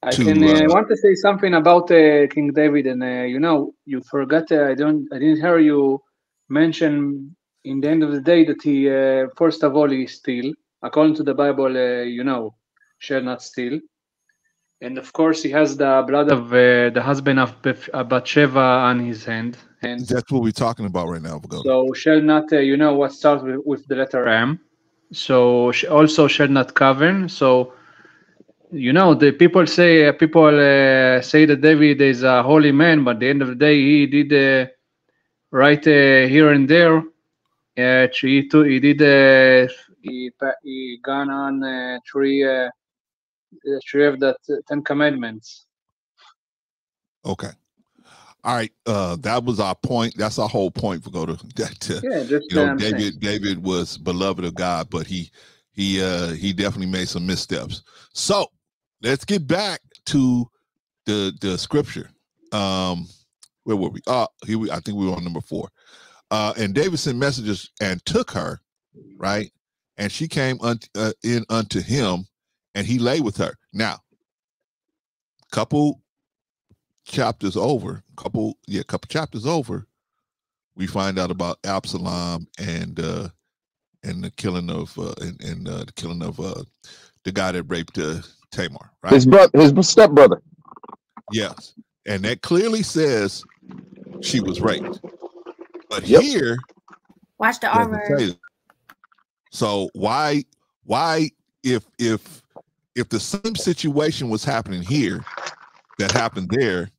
I to, can uh, uh, want to say something about uh, King David, and uh, you know, you forgot. Uh, I don't. I didn't hear you mention in the end of the day that he, uh, first of all, he steal. According to the Bible, uh, you know, shall not steal. And of course, he has the blood of uh, the husband of Bathsheba on his hand. And That's what we're talking about right now. Pagoda. so shall not, uh, you know, what starts with, with the letter M. So sh- also shall not coven. So you know the people say uh, people uh, say that David is a holy man, but at the end of the day he did uh, right uh, here and there. Uh, he, too, he did uh, he, he gone on uh, three three of the Ten Commandments. Okay. All right. Uh, that was our point. That's our whole point. Pagoda. That uh, Yeah, just you know, saying. David. David was beloved of God, but he he uh he definitely made some missteps. So let's get back to the the scripture. Um, where were we? Uh, here we. I think we were on number four. Uh, and David sent messages and took her, right? And she came unto, uh, in unto him, and he lay with her. Now, couple chapters over, a couple yeah, couple chapters over, we find out about Absalom and uh and the killing of uh and, and uh, the killing of uh the guy that raped uh, Tamar, right? His brother, his stepbrother. yes. And that clearly says she was raped. But Yep. here Watch the R doesn't say word. that. So why why if if if the same situation was happening here that happened there,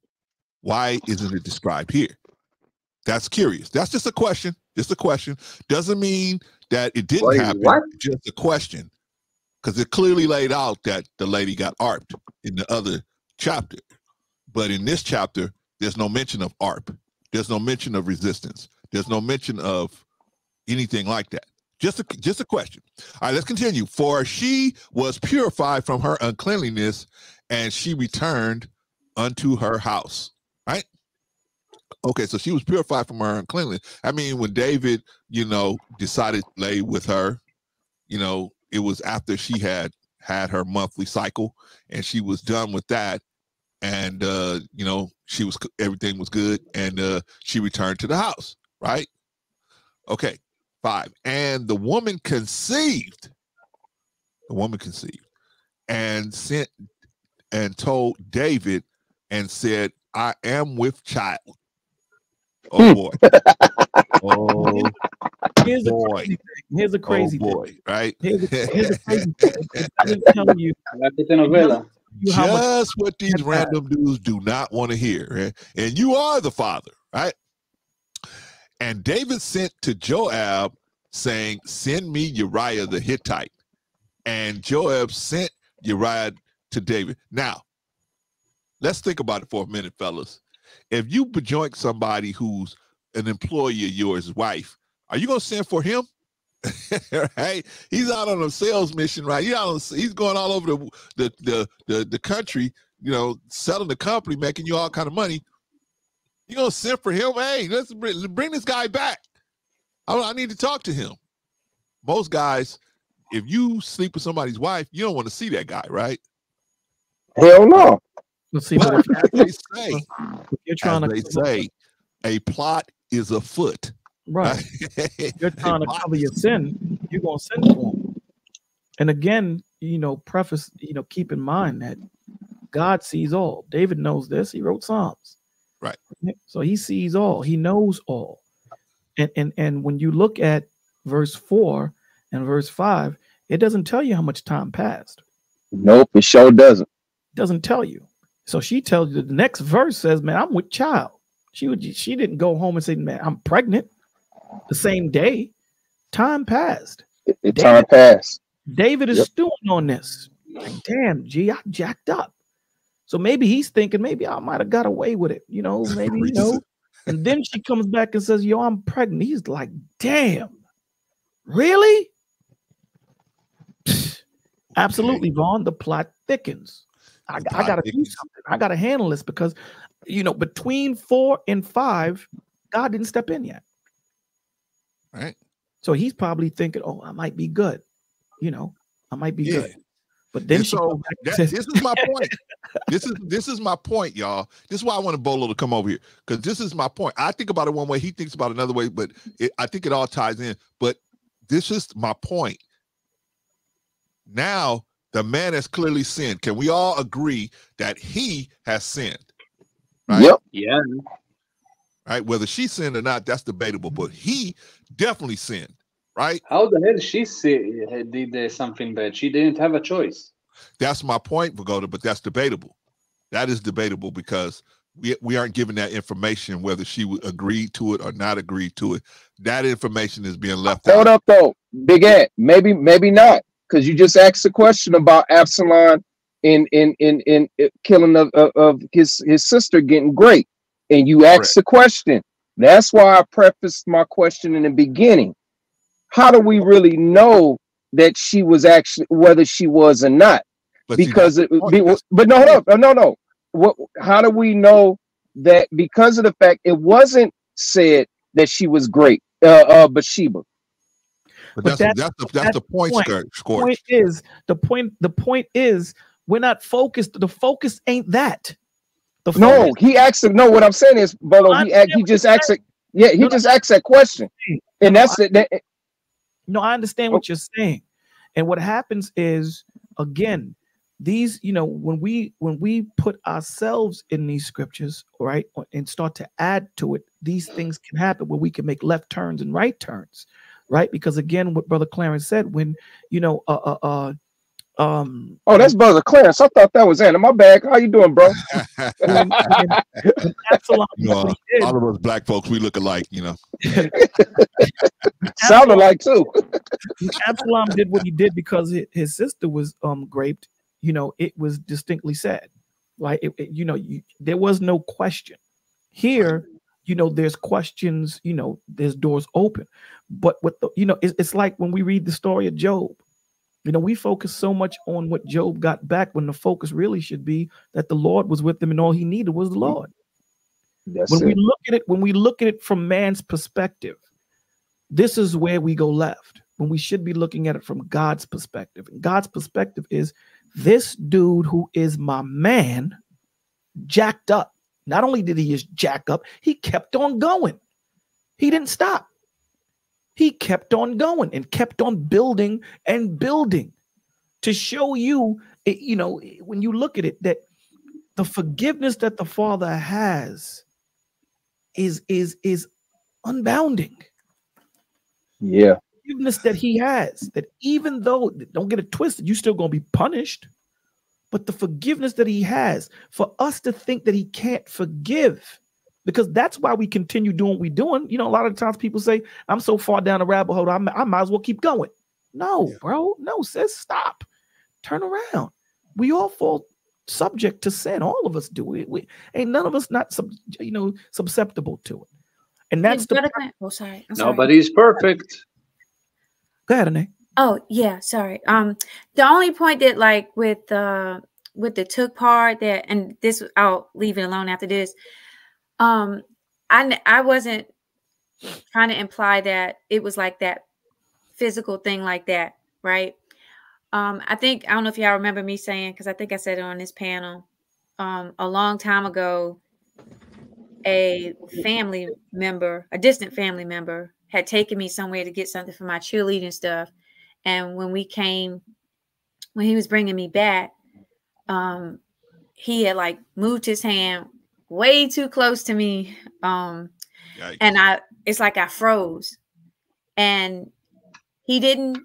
why isn't it described here? That's curious. That's just a question. Just a question. Doesn't mean that it didn't Wait, happen. what? Just a question. Because it clearly laid out that the lady got arped in the other chapter. But in this chapter, there's no mention of ARP. There's no mention of resistance. There's no mention of anything like that. Just a just a question. All right, let's continue. For she was purified from her uncleanliness, and she returned unto her house. Okay, so she was purified from her uncleanliness. I mean, when David, you know, decided to lay with her, you know, it was after she had had her monthly cycle, and she was done with that, and uh, you know, she was everything was good, and uh, she returned to the house. Right? Okay, five. And the woman conceived. The woman conceived and sent and told David and said, I am with child. Oh Hmm. boy. oh Here's a boy. crazy thing. Here's a crazy oh thing. boy, right? Here's a, here's a crazy thing. I didn't tell you, Like the telenovela. you how much Just what these random dudes do not want to hear. eh? And you are the father, right? And David sent to Joab saying, Send me Uriah the Hittite. and Joab sent Uriah to David. Now, let's think about it for a minute, fellas. If you bejoink somebody who's an employee of yours, wife, are you gonna send for him? right? He's out on a sales mission, right? He's on, he's going all over the, the the the the country, you know, selling the company, making you all kind of money. You gonna send for him? Hey, let's bring, bring this guy back. I, I need to talk to him. Most guys, if you sleep with somebody's wife, you don't want to see that guy, right? Hell no. Let's see. But But as they say, you're trying as to they say, a plot is afoot. right. You're trying to cover your sin. You're gonna sin for him. And again, you know, preface, you know, keep in mind that God sees all. David knows this. He wrote Psalms. Right. So he sees all. He knows all. And and and when you look at verse four and verse five, it doesn't tell you how much time passed. Nope, it sure doesn't. It doesn't tell you. So she tells you the next verse says, "Man, I'm with child." She would. She didn't go home and say, "Man, I'm pregnant." The same day, time passed. It, it David- time passed. David is Yep. stewing on this. Like, damn, gee, I jacked up. So maybe he's thinking, maybe I might have got away with it. You know, maybe you know. And then she comes back and says, "Yo, I'm pregnant." He's like, "Damn, really?" Absolutely, Vaughn. The plot thickens. I, I got to do something. I got to handle this because, you know, between four and five, God didn't step in yet. right? So he's probably thinking, "Oh, I might be good." You know, I might be Yeah. good. But then And so comes back and that- this is my point. this is this is my point, y'all. This is why I want Bolo to come over here because this is my point. I think about it one way, he thinks about it another way, but it, I think it all ties in. But this is my point. Now the man has clearly sinned. Can we all agree that he has sinned? Right. Yep. Yeah. Right. Whether she sinned or not, that's debatable. But he definitely sinned. Right. How the hell she say, did uh, something bad? She didn't have a choice. That's my point, Vagoda, but that's debatable. That is debatable because we, we aren't given that information whether she would agree to it or not agree to it. That information is being left Hold out. Hold up though, Big Ant. Maybe, maybe not, because you just asked a question about Absalom in in in in killing of, of, his his sister getting great, and you asked the question. That's why I prefaced my question in the beginning. How do we really know that she was actually whether she was or not? But because it be, but no, no, no, no. What? How do we know that because of the fact it wasn't said that she was great, uh, uh Bathsheba? But But that's, that's, that's- the, that's that's the point, point. Scourge. Scorch. point is the point the point is we're not focused the focus ain't that the No, he asked him. No, what I'm saying is, Bolo, he asked, he just you're asked it. Yeah, he No, no, just asked that question, and No, that's it. That, eh, no i understand oh. what you're saying and what happens is again these you know when we when we put ourselves in these scriptures right and start to add to it these things can happen where we can make left turns and right turns right because again what brother clarence said when you know uh uh, uh um oh, that's brother Clarence. I thought that was Anna. My bad. How you doing, bro? when, when, when Absalom you know, what he did, all of us black folks, we look alike, you know. Sounded like too. Absalom did what he did because his sister was um raped. You know, it was distinctly said, like it, it- you know, you, there was no question. Here, you know, there's questions. You know, there's doors open, but what the, you know, it's, it's like when we read the story of Job. You know, we focus so much on what Job got back when the focus really should be that the Lord was with him and all he needed was the Lord That's when we look at it when we look at it from man's perspective this is where we go left when we should be looking at it from god's perspective and god's perspective is this dude who is my man jacked up not only did he just jack up he kept on going. He didn't stop. He kept on going and kept on building and building to show you you know when you look at it that the forgiveness that the father has is is is unbounding. Yeah, forgiveness that he has that even though don't get it twisted you're still going to be punished but the forgiveness that he has for us to think that he can't forgive because that's why we continue doing what we're doing you know a lot of times people say i'm so far down the rabbit hole i, I might as well keep going No, bro. No, says stop. Turn around. We all fall subject to sin. All of us do it. We ain't none of us not sub, you know susceptible to it. And Hey, that's the Brother Clint- oh, sorry. I'm sorry. Nobody's perfect. go ahead, Annie. Oh yeah, sorry. Um, the only point that like with uh with the took part that, and this I'll leave it alone after this. Um, I I wasn't trying to imply that it was like that physical thing like that, right? Um, I think I don't know if y'all remember me saying because I think I said it on this panel um a long time ago. A family member, a distant family member, had taken me somewhere to get something for my cheerleading stuff and when we came when he was bringing me back um he had like moved his hand way too close to me um Yikes. and i it's like i froze and he didn't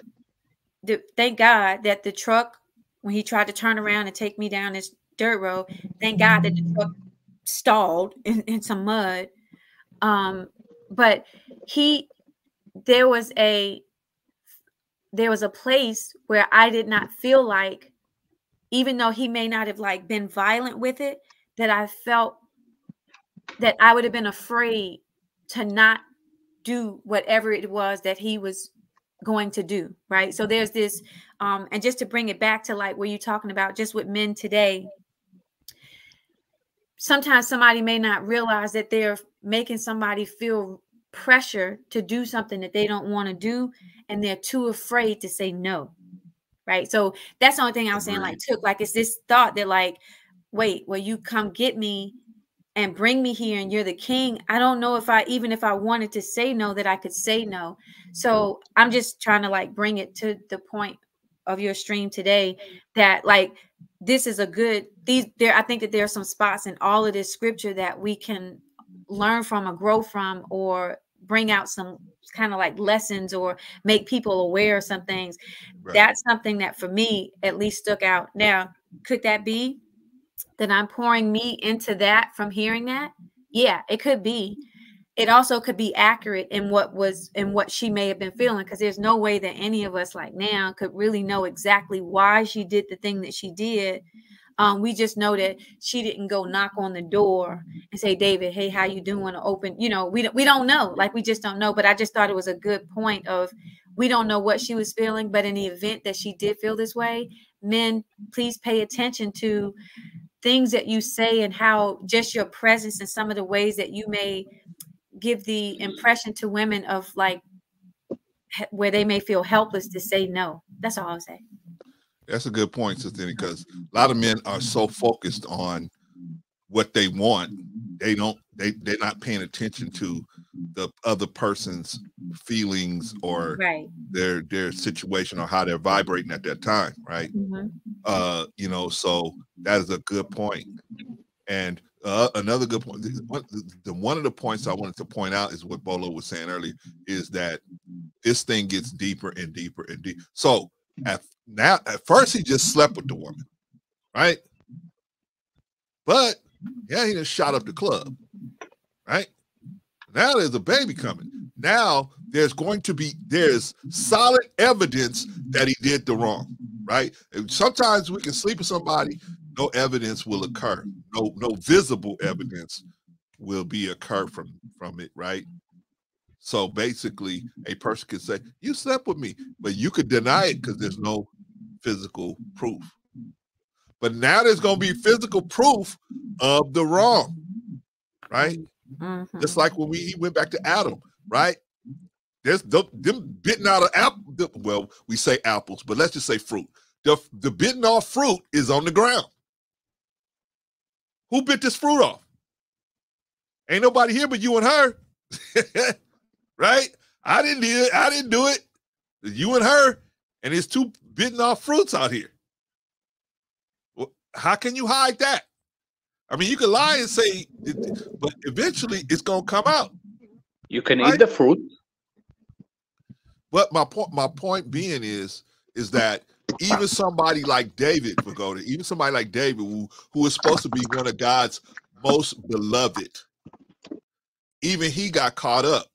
th- thank god that the truck when he tried to turn around and take me down this dirt road thank god that the truck stalled in, in some mud um but he there was a there was a place where I did not feel like, even though he may not have like been violent with it, that I felt that I would have been afraid to not do whatever it was that he was going to do. Right. So there's this, um, and just to bring it back to like what you're talking about, just with men today, sometimes somebody may not realize that they're making somebody feel pressure to do something that they don't want to do and they're too afraid to say no right? So that's the only thing i was saying like took like it's this thought that like wait will you come get me and bring me here and you're the king? I don't know if i even if i wanted to say no that i could say no. So i'm just trying to like bring it to the point of your stream today that like this is a good these there i think that there are some spots in all of this scripture that we can learn from or grow from or bring out some kind of like lessons or make people aware of some things. Right. that's something that for me at least stuck out. Now could that be that i'm pouring me into that from hearing that? Yeah it could be. It also could be accurate in what was in what she may have been feeling because there's no way that any of us like now could really know exactly why she did the thing that she did um, we just know that she didn't go knock on the door and say, "David, hey, how you doing?" Open, you know, we don't we don't know. Like we just don't know. But I just thought it was a good point of we don't know what she was feeling, but in the event that she did feel this way, men, please pay attention to things that you say and how just your presence and some of the ways that you may give the impression to women of like where they may feel helpless to say no. That's all I'll say. That's a good point, Sister, because a lot of men are so focused on what they want, they don't they they're not paying attention to the other person's feelings or Right. their their situation or how they're vibrating at that time, right? Mhm. Uh, you know, so that is a good point. And uh, another good point, one- the one of the points I wanted to point out is what Bolo was saying earlier, is that this thing gets deeper and deeper and deep. So at now, at first he just slept with the woman, right? But yeah, he just shot up the club, right? Now there's a baby coming. Now there's going to be there's solid evidence that he did the wrong, right? And sometimes we can sleep with somebody, no evidence will occur, no no visible evidence will be occur from from it, right? So basically, a person could say, "You slept with me," but you could deny it because there's no physical proof. But now there's going to be physical proof of the wrong, right? Just Mhm. like when we went back to Adam, right? There's the, them bitten out of apple. Well, we say apples, but let's just say fruit. The the bitten off fruit is on the ground. Who bit this fruit off? Ain't nobody here but you and her, right? I didn't do it. I didn't do it. You and her, and it's two bitten off fruits out here. Well, how can you hide that? I mean, you can lie and say, but eventually it's gonna come out. You can Right. eat the fruit. But my point, my point being is, is that even somebody like David, Pagoda, even somebody like David, who who is supposed to be one of God's most beloved, even he got caught up.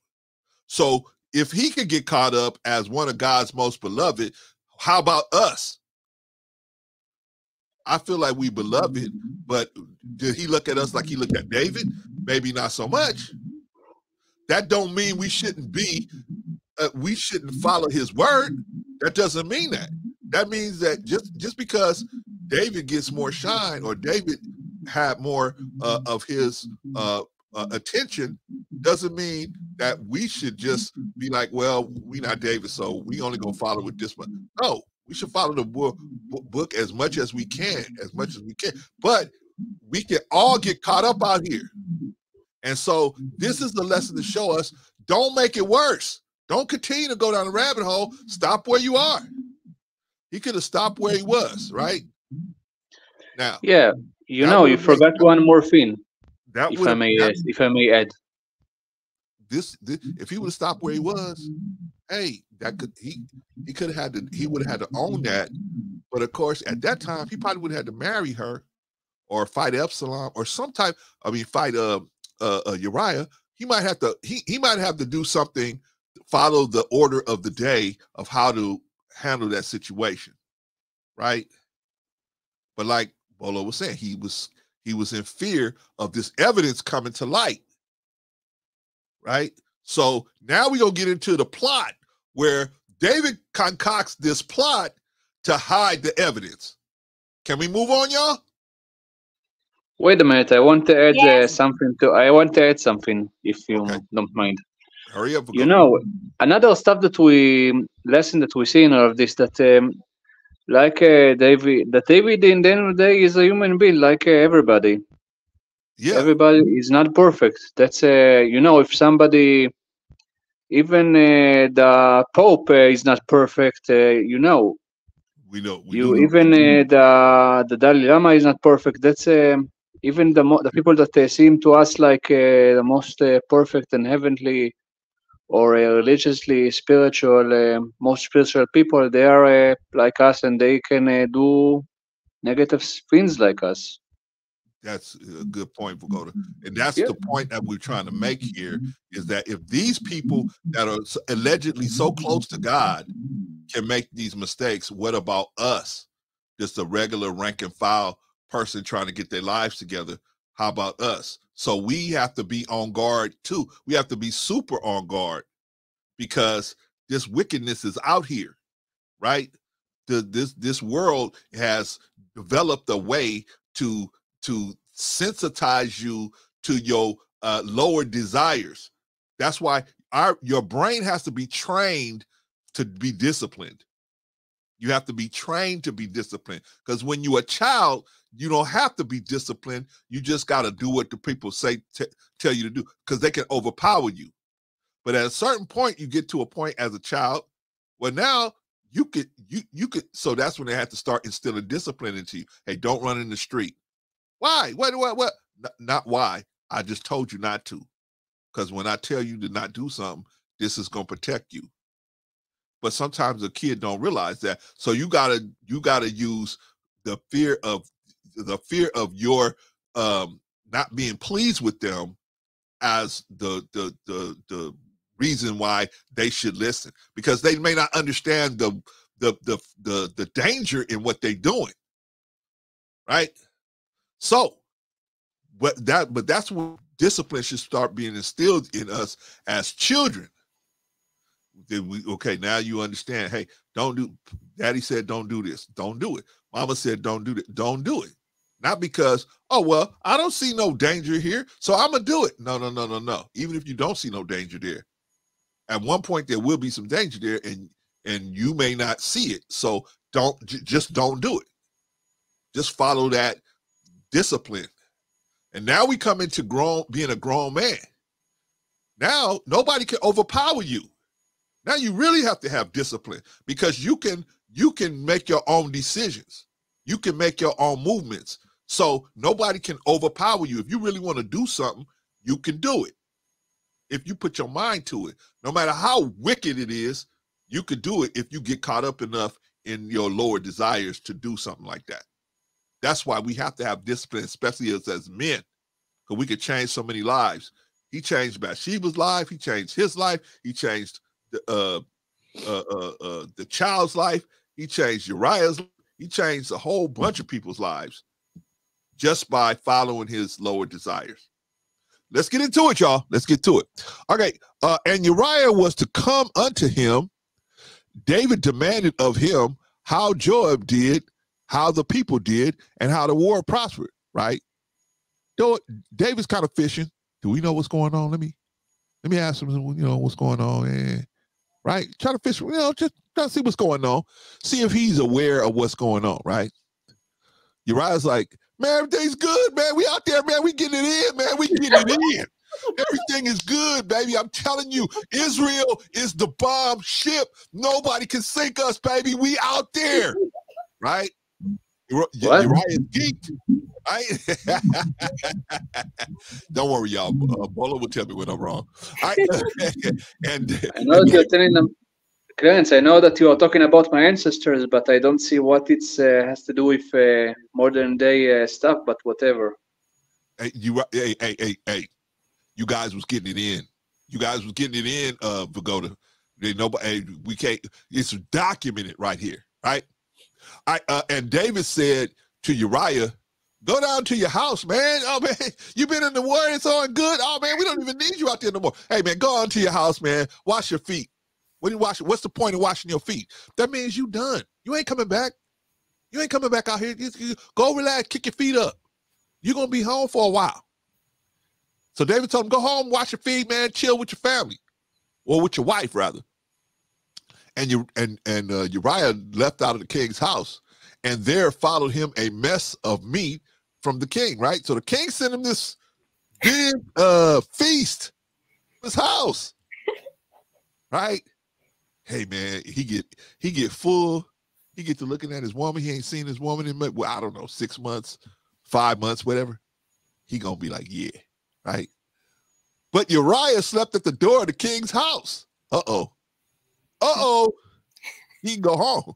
So if he could get caught up as one of God's most beloved, how about us? I feel like we beloved, but did he look at us like he looked at David? Maybe not so much. That don't mean we shouldn't be, uh, we shouldn't follow his word. That doesn't mean that. That means that just just because David gets more shine or David had more uh, of his uh, uh, attention doesn't mean that we should just be like, well, we not David, so we only gonna follow with this one. No, we should follow the book, book as much as we can, as much as we can. But we can all get caught up out here. And so this is the lesson to show us don't make it worse. Don't continue to go down the rabbit hole. Stop where you are. He could have stopped where he was, right? Now, yeah, you know, you forgot one more thing. That if I may, that, if I may add, this, this if he would have stopped where he was, hey, that could he he could have had to he would have had to own that. But of course, at that time, he probably would have had to marry her, or fight Absalom, or some type. I mean, fight uh, uh, uh Uriah. He might have to he he might have to do something, follow the order of the day of how to handle that situation, right? But like Bolo was saying, he was he was in fear of this evidence coming to light, right? So now we're gonna get into the plot where David concocts this plot to hide the evidence. Can we move on, y'all? Wait a minute. I want to add uh, yes. uh, something to. I want to add something, if you okay. don't mind. Hurry up. You know, another stuff that we lesson that we see in all of this that, um, like uh, David, that David in the end of the day is a human being, like uh, everybody. Yeah. Everybody is not perfect. That's uh, you know, if somebody even uh, the Pope uh, is not perfect. Uh, you know, we know. We you even uh, the the Dalai Lama is not perfect. That's uh, even the the people that uh, seem to us like the most perfect and heavenly or religiously spiritual, most spiritual people, they are like us and they can do negative things like us. That's a mm-hmm. good point, Vagoda. And that's the point that we're trying to make here mm-hmm. is that if these people that are allegedly so close to God can make these mistakes, what about us? Just a regular rank and file person trying to get their lives together. How about us? So we have to be on guard too. We have to be super on guard because this wickedness is out here, right? The, this this world has developed a way to to sensitize you to your uh, lower desires. That's why our your brain has to be trained to be disciplined. You have to be trained to be disciplined because when you're a child, you don't have to be disciplined. You just got to do what the people say tell you to do because they can overpower you. But at a certain point, you get to a point as a child. Well, now you could you you could so that's when they have to start instilling discipline into you. Hey, don't run in the street. Why? What? What? What? not why. I just told you not to. Because when I tell you to not do something, this is gonna protect you. But sometimes a kid don't realize that. So you gotta you gotta use the fear of the fear of your um not being pleased with them as the the the the reason why they should listen because they may not understand the the the the, the danger in what they're doing right so, but that but that's what discipline should start being instilled in us as children. We okay, now you understand. Hey, don't do daddy said don't do this, don't do it. Mama said don't do it, don't do it. Not because, oh well, I don't see no danger here, so I'm gonna do it. No, no, no, no, no. Even if you don't see no danger there, at one point there will be some danger there, and and you may not see it. So don't just don't do it. Just follow that discipline. And now we come into grown being a grown man. Now nobody can overpower you. Now you really have to have discipline because you can you can make your own decisions. You can make your own movements. So nobody can overpower you. If you really want to do something, you can do it. If you put your mind to it, no matter how wicked it is, you could do it if you get caught up enough in your lower desires to do something like that. That's why we have to have discipline, especially as, as men, because we could change so many lives. He changed Bathsheba's life. He changed his life. He changed the uh, uh, uh, uh, the child's life. He changed Uriah's. He changed a whole bunch of people's lives just by following his lower desires. Let's get into it, y'all. Let's get to it. Okay. Uh, and Uriah was to come unto him. David demanded of him how Joab did, how the people did, and how the war prospered, right? Though David's kind of fishing. Do we know what's going on? Let me let me ask him, you know, what's going on. And right? Try to fish, you know, just try to see what's going on. See if he's aware of what's going on, right? Uriah's like, man, everything's good, man. We out there, man. We getting it in, man. We getting it in. Everything is good, baby. I'm telling you, Israel is the bomb ship. Nobody can sink us, baby. We out there, right? Uri- What? Uriah's geeked, right? Don't worry, y'all. Uh, Bolo will tell me when I'm wrong. Right? and I know that you're telling them, Clarence. I know that you are talking about my ancestors, but I don't see what it uh, has to do with uh, modern day uh, stuff. But whatever. hey, you hey, hey, hey, hey, you guys was getting it in. You guys was getting it in, uh Vagoda. They nobody hey, we can't it's documented right here, right? I uh and David said to Uriah, go down to your house, man. Oh man, you've been in the war, it's all good. Oh man, we don't even need you out there no more. Hey man, go on to your house, man. Wash your feet. When you wash, what's the point of washing your feet? That means you done. You ain't coming back. You ain't coming back out here. You- you- go relax, kick your feet up. You're gonna be home for a while. So David told him, go home, wash your feet, man, chill with your family. Or with your wife, rather. And you and and uh, Uriah left out of the king's house, and there followed him a mess of meat from the king, right? So the king sent him this big uh feast, his house. Right? Hey man, he get he get full. He get to looking at his woman. He ain't seen his woman in well, I don't know, six months, five months, whatever. He gonna be like, yeah, right. But Uriah slept at the door of the king's house. Uh oh. Uh oh. He can go home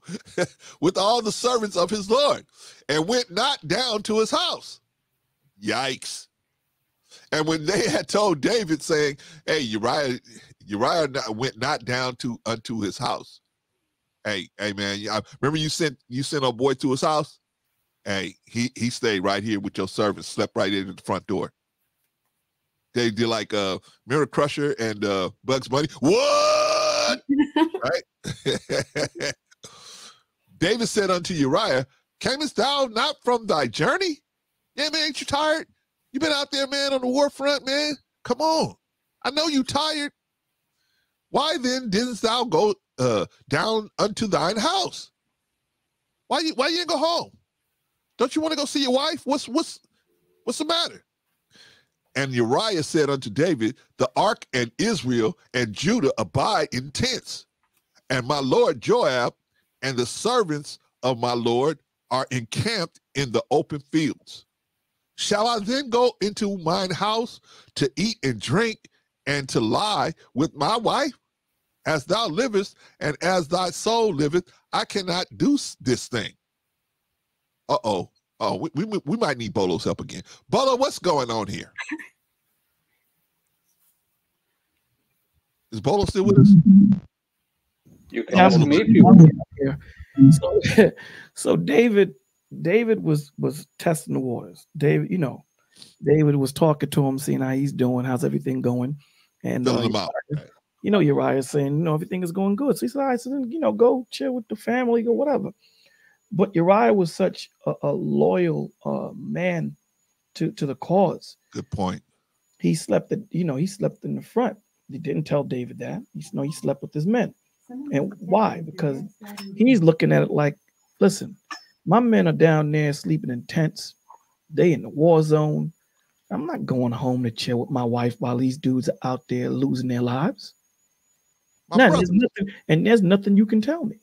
with all the servants of his lord and went not down to his house. Yikes. And when they had told David, saying, Hey, Uriah, Uriah not- went not down to unto his house. Hey, hey man, yeah, remember you sent you sent a boy to his house? Hey, he he stayed right here with your servants, slept right in at the front door. They did like uh Mirror Crusher and uh Bugs Bunny. What? Right? David said unto Uriah, Camest thou not from thy journey? Yeah, man, ain't you tired? You been out there, man, on the war front, man. Come on. I know you tired. Why then didn't thou go uh down unto thine house? Why you why you ain't go home? Don't you want to go see your wife? What's what's what's the matter? And Uriah said unto David, The ark and Israel and Judah abide in tents, and my lord Joab and the servants of my lord are encamped in the open fields. Shall I then go into mine house to eat and drink and to lie with my wife? As thou livest and as thy soul liveth, I cannot do this thing. Uh oh. Oh, we, we, we might need Bolo's help again. Bolo, what's going on here? Is Bolo still with us? You can ask me if you Yeah. So, so David, David was was testing the waters. David, you know, David was talking to him, seeing how he's doing, how's everything going, and uh, Filling out. you know, Uriah saying, you know, everything is going good. So he said, all right, so then, you know, go chill with the family, go whatever. But Uriah was such a, a loyal uh, man to to the cause. Good point. He slept, at, you know, he slept in the front. He didn't tell David that. He know he slept with his men. And why? Because he's looking at it like, listen, my men are down there sleeping in tents. They in the war zone. I'm not going home to chill with my wife while these dudes are out there losing their lives. My there's nothing, and there's nothing you can tell me.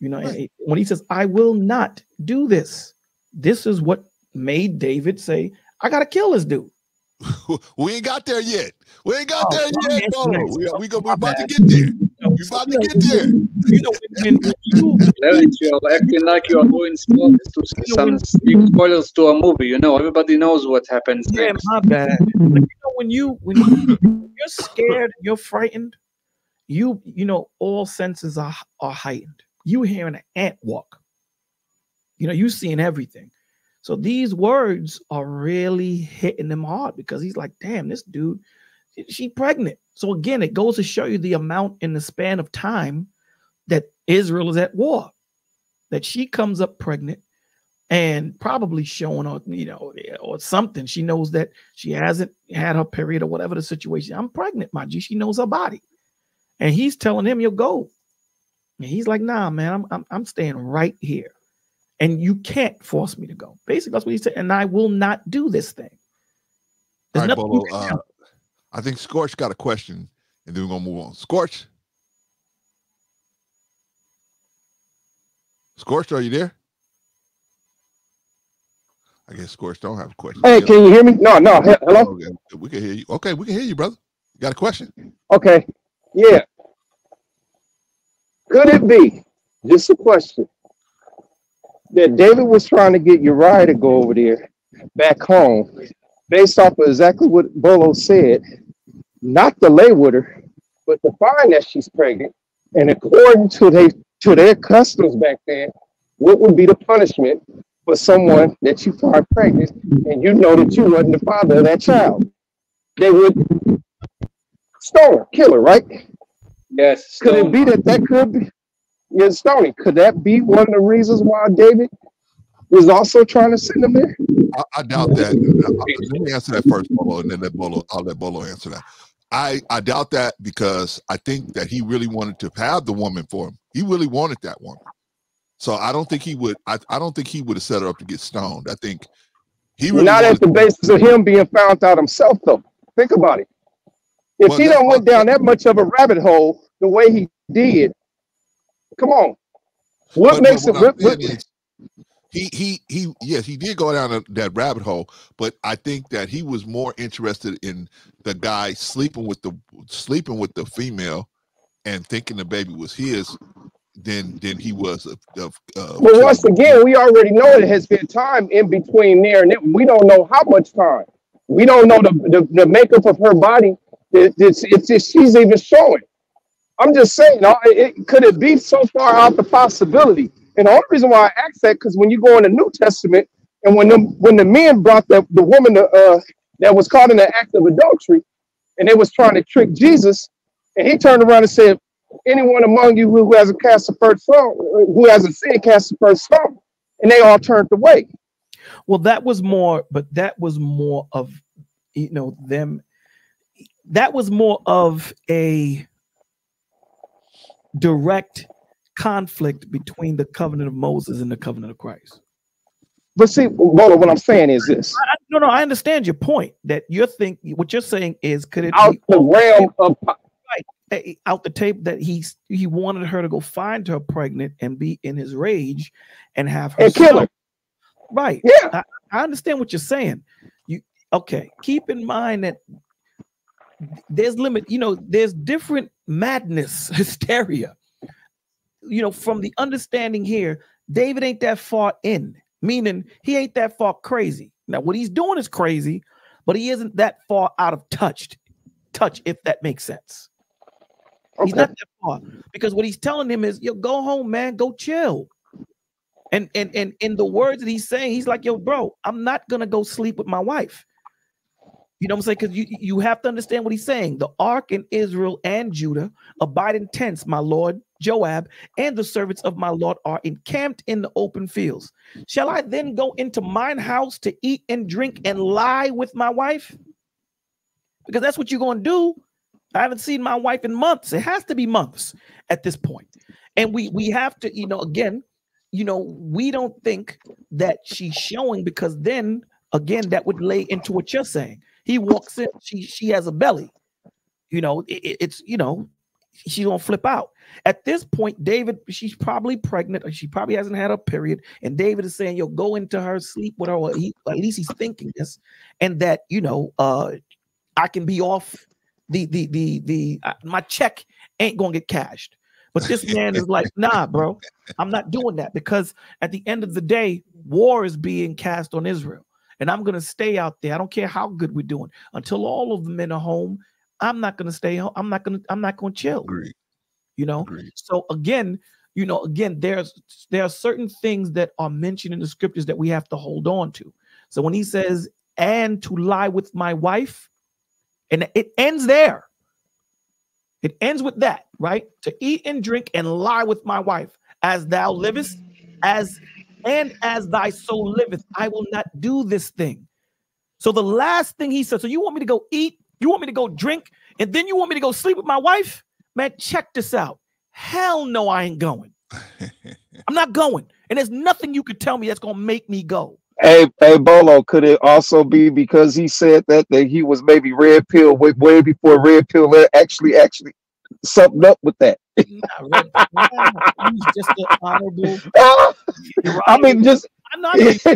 You know, Right. and when he says, I will not do this, this is what made David say, I gotta kill this dude. we ain't got there yet. We ain't got Oh, there yet, bad. Nice. We, we, go, we My about to get there. You know, We about to you know, get there. You know, when, when you Clarence, you are acting like you are doing spoilers to You know, some big spoilers to a movie. You know, everybody knows what happens Yeah, next. my bad. Like, you know, when you when you, you're scared, you're frightened, you you know all senses are are heightened. You hearing an ant walk. You know, you seeing everything. So these words are really hitting him hard because he's like, damn, this dude, she pregnant. So again, it goes to show you the amount in the span of time that Israel is at war. That she comes up pregnant and probably showing or you know or something. She knows that she hasn't had her period or whatever the situation. I'm pregnant, my G. She knows her body, and he's telling him, "You'll go." And he's like, "Nah, man, I'm I'm, I'm staying right here, and you can't force me to go." Basically, that's what he said. And I will not do this thing. There's right, nothing you Bolo, can uh, I think Scorch got a question, and then we're gonna move on. Scorch, Scorch, are you there? I guess Scorch don't have a question. Hey, can you hear me? No, no. he- Hello. Okay, we can hear you. Okay, we can hear you, brother. You got a question? Okay. Yeah. Could it be just a question that David was trying to get Uriah to go over there back home, based off of exactly what Bolo said, not to lay with her, but to find that she's pregnant, and according to they to their customs back then, what would be the punishment for someone that you find pregnant and you know that you wasn't the father of that child? They would stone her, kill her, right? Yes. Could it be that that could be, yeah, Stony, could that be one of the reasons why David was also trying to send him there? I, I doubt that. Let me answer that first, Bolo, and then let Bolo. I'll let Bolo answer that. I I doubt that because I think that he really wanted to have the woman for him. He really wanted that woman. So I don't think he would. I, I don't think he would have set her up to get stoned. I think he really Not at the basis of him being found out himself, though. Think about it. If Well, he don't went down that much of a rabbit hole the way he did, come on. What makes it? what What, he he he yes he did go down a- that rabbit hole but i think that he was more interested in the guy sleeping with the sleeping with the female and thinking the baby was his than than he was of, of uh, but once again, we already know it has been time in between there and. We don't know how much time. We don't know the, the, the makeup of her body. It, it's, it's just, she's even showing. I'm just saying, uh, it, it- could it be so far out the possibility? And the only reason why I ask that, because when you go in the New Testament, and when them when the men brought the, the woman uh, that was caught in the act of adultery, and they was trying to trick Jesus, and he turned around and said, anyone among you who hasn't cast the first stone, who hasn't sinned, cast the first stone. And they all turned away. Well, that was more, but that was more of you know them. That was more of a direct conflict between the covenant of Moses and the covenant of Christ. But see, Bolo, what I'm saying is this I, no, no, I understand your point that you're think what you're saying is could it out be the realm of eh, out the tape that he's he wanted her to go find her pregnant and be in his rage and have her and kill her. Right. Yeah. I, I understand what you're saying. You okay? Keep in mind that there's limit. You know, there's different madness, hysteria. You know, from the understanding here, David ain't that far in, meaning he ain't that far crazy. Now, what he's doing is crazy, but he isn't that far out of touch. Touch, if that makes sense. He's not that far because what he's telling him is, "Yo, go home, man. Go chill." And and and in the words that he's saying, he's like, "Yo, bro, I'm not gonna go sleep with my wife." You know what I'm saying? Because you you have to understand what he's saying. The ark in Israel and Judah abide in tents, my lord Joab, and the servants of my lord are encamped in the open fields. Shall I then go into mine house to eat and drink and lie with my wife? Because that's what you're gonna do. I haven't seen my wife in months. It has to be months at this point. And we we have to, you know, again, you know, we don't think that she's showing because then again that would lay into what you're saying. He walks in, she she has a belly. You know, it- it- it's you know, she's gonna flip out. At this point, David, she's probably pregnant, or she probably hasn't had a period, and David is saying, "Yo, go into her, sleep with her." Or he, at least he's thinking this, and that you know, uh, I can be off the the the the uh, my check ain't gonna get cashed. But this man is like, nah, bro, I'm not doing that because at the end of the day, war is being cast on Israel, and I'm gonna stay out there. I don't care how good we're doing until all of them in are home. I'm not gonna stay home. I'm not gonna, I'm not gonna chill. Agreed. You know? Agreed. So again, you know, again, there's there are certain things that are mentioned in the scriptures that we have to hold on to. So when he says, and to lie with my wife, and it ends there. It ends with that, right? To eat and drink and lie with my wife, as thou livest, as and as thy soul liveth, I will not do this thing. So the last thing he said, so you want me to go eat, you want me to go drink, and then you want me to go sleep with my wife? Man, check this out. Hell no, I ain't going. I'm not going. And there's nothing you could tell me that's gonna make me go. Hey, hey, Bolo, could it also be because he said that that he was maybe red pill way, way before red pill actually actually something up with that? Nah, Red- nah, he's just an honorable. Ah, I mean, just I'm not, uh,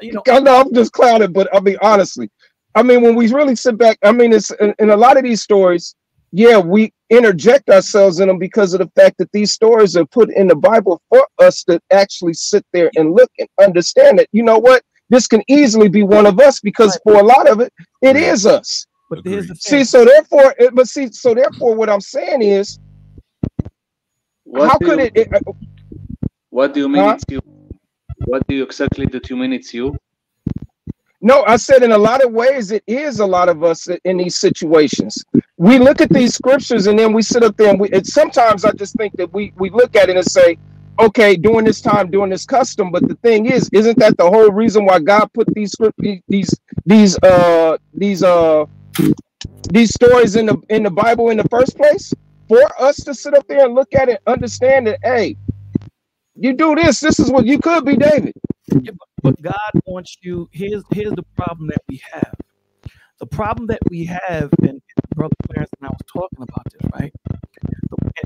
you know, I know I'm just clouded, but I mean, honestly, I mean, when we really sit back, I mean, it's in, in a lot of these stories, yeah, we interject ourselves in them because of the fact that these stories are put in the Bible for us to actually sit there and look and understand it. You know what? This can easily be one of us because for a lot of it, it is us. But here's the See, so therefore, it- but see, so therefore, what I'm saying is, What how do could you, it? it What do you mean Huh? it's you? What do you exactly that you mean it's you? No, I said in a lot of ways, it is a lot of us in these situations. We look at these scriptures and then we sit up there and we. And sometimes I just think that we we look at it and say, okay, during this time, during this custom. But the thing is, isn't that the whole reason why God put these script these these uh these uh these stories in the in the Bible in the first place for us to sit up there and look at it, understand that, hey, you do this, this is what you could be, David. But God wants you. Here's here's the problem that we have. The problem that we have, and Brother Clarence and I was talking about this, right?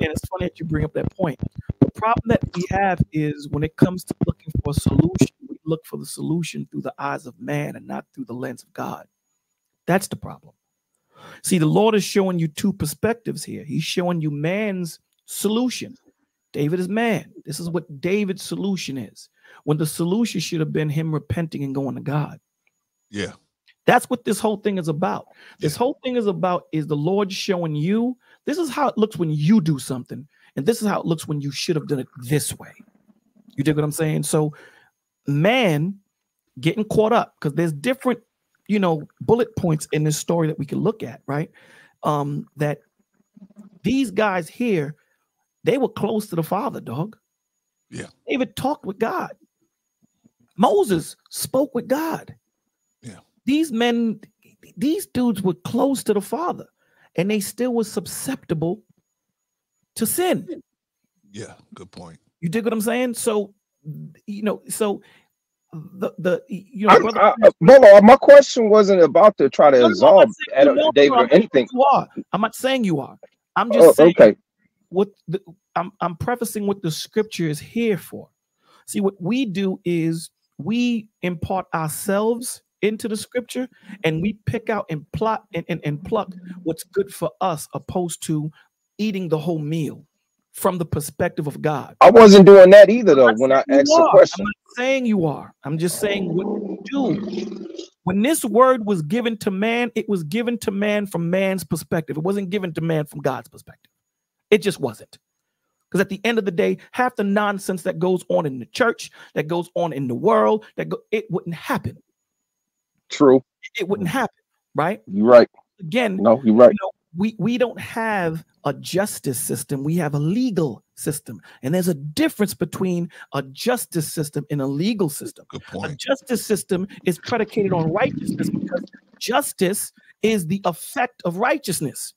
And it's funny that you bring up that point. The problem that we have is when it comes to looking for a solution, we look for the solution through the eyes of man and not through the lens of God. That's the problem. See, the Lord is showing you two perspectives here. He's showing you man's solution. David is man. This is what David's solution is. When the solution should have been him repenting and going to God. Yeah. That's what this whole thing is about. This whole thing is about is the Lord showing you this is how it looks when you do something, and this is how it looks when you should have done it this way. You dig what I'm saying? So, man getting caught up because there's different, you know, bullet points in this story that we can look at, right? Um, that these guys here, they were close to the Father, dog. Yeah. David talked with God. Moses spoke with God. Yeah. These men, these dudes were close to the Father, and they still were susceptible to sin. Yeah. Good point. You dig what I'm saying? So, you know, so the the you know, brother, I, I, uh, Bolo, my question wasn't about to try to No, no, absolve Adam, know, David or anything. You are. I'm not saying you are. I'm Oh, just saying okay. what the, I'm I'm prefacing what the scripture is here for. See, what we do is we impart ourselves into the scripture and we pick out and plot and, and, and pluck what's good for us opposed to eating the whole meal from the perspective of God. I wasn't doing that either, though, when I asked the question. I'm not saying you are. I'm just saying what you do. When this word was given to man, it was given to man from man's perspective. It wasn't given to man from God's perspective. It just wasn't. Because at the end of the day, half the nonsense that goes on in the church, that goes on in the world, that go, it wouldn't happen. True. It wouldn't happen, right? You're right. Again, No, you're right. you know, we we don't have a justice system we have a legal system. And there's a difference between a justice system and a legal system. Good point. a justice system is predicated on righteousness because justice is the effect of righteousness.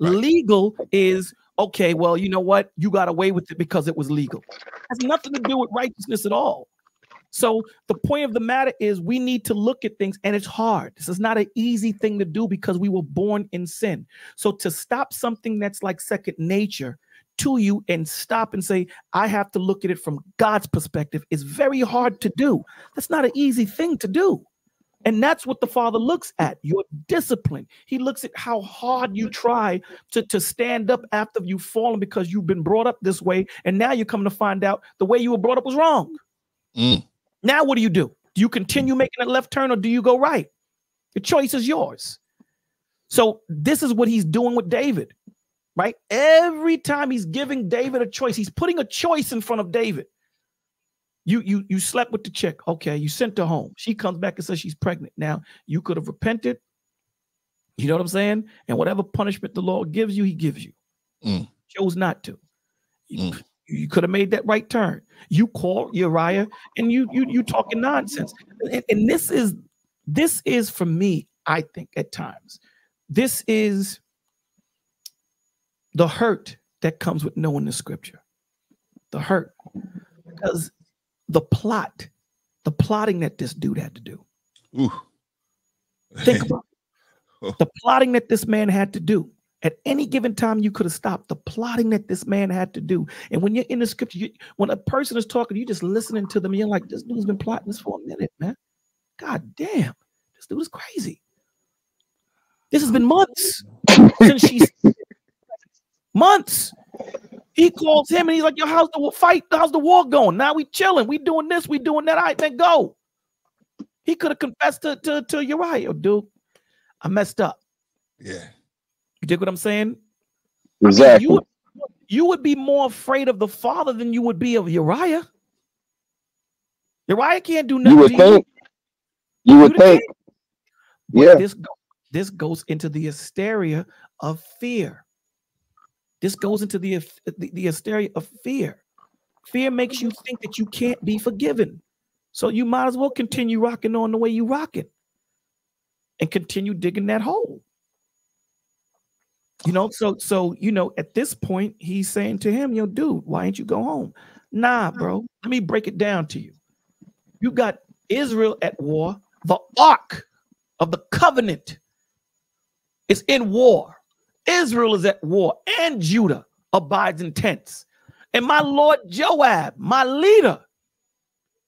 Right. legal is okay well you know what? You got away with it because it was legal. Has nothing to do with righteousness at all so the point of the matter is we need to look at things and it's hard. This is not an easy thing to do because we were born in sin. So to stop something that's like second nature to you and stop and say i have to look at it from god's perspective is very hard to do. That's not an easy thing to do. And that's what the father looks at your discipline. He looks at how hard you try to, to stand up after you've fallen because you've been brought up this way and now you're coming to find out the way you were brought up was wrong. Mm. Now what do you do? Do you continue making a left turn or do you go right? The choice is yours. So this is what he's doing with David, right? Every time he's giving David a choice, he's putting a choice in front of David. You you you slept with the chick. Okay, you sent her home. She comes back and says she's pregnant. Now you could have repented. You know what I'm saying? And whatever punishment the Lord gives you, he gives you. Mm. Chose not to. Mm. You could have made that right turn. You call Uriah and you you you talking nonsense. And, and this is this is for me, I think at times. This is the hurt that comes with knowing the scripture. The hurt. Because the plot, the plotting that this dude had to do. Ooh. Think about it. Oh. the plotting that this man had to do. At any given time, you could have stopped the plotting that this man had to do. And when you're in the scripture, you, when a person is talking, you're just listening to them. You're like, this dude's been plotting this for a minute, man. God damn, this dude is crazy. This has been months since she's months. He calls him and he's like, "Yo, how's the fight? How's the war going? Now we chilling. We doing this. We doing that. All right, man, go." He could have confessed to to, to Uriah, dude. I messed up. Yeah. You dig what I'm saying? I mean, Exactly. you, would, you would be more afraid of the father than you would be of Uriah. Uriah can't do nothing. You would to think. You would You'd think. Yeah. this this goes into the hysteria of fear. This goes into the, the the hysteria of fear. Fear makes you think that you can't be forgiven, so you might as well continue rocking on the way you rocking, and continue digging that hole. You know, so so you know, at this point, he's saying to him, "Yo, dude, why ain't you go home?" Nah, bro. Mm-hmm. Let me break it down to you. You got Israel at war. The ark of the covenant is in war. Israel is at war, and Judah abides in tents. And my Lord Joab, my leader,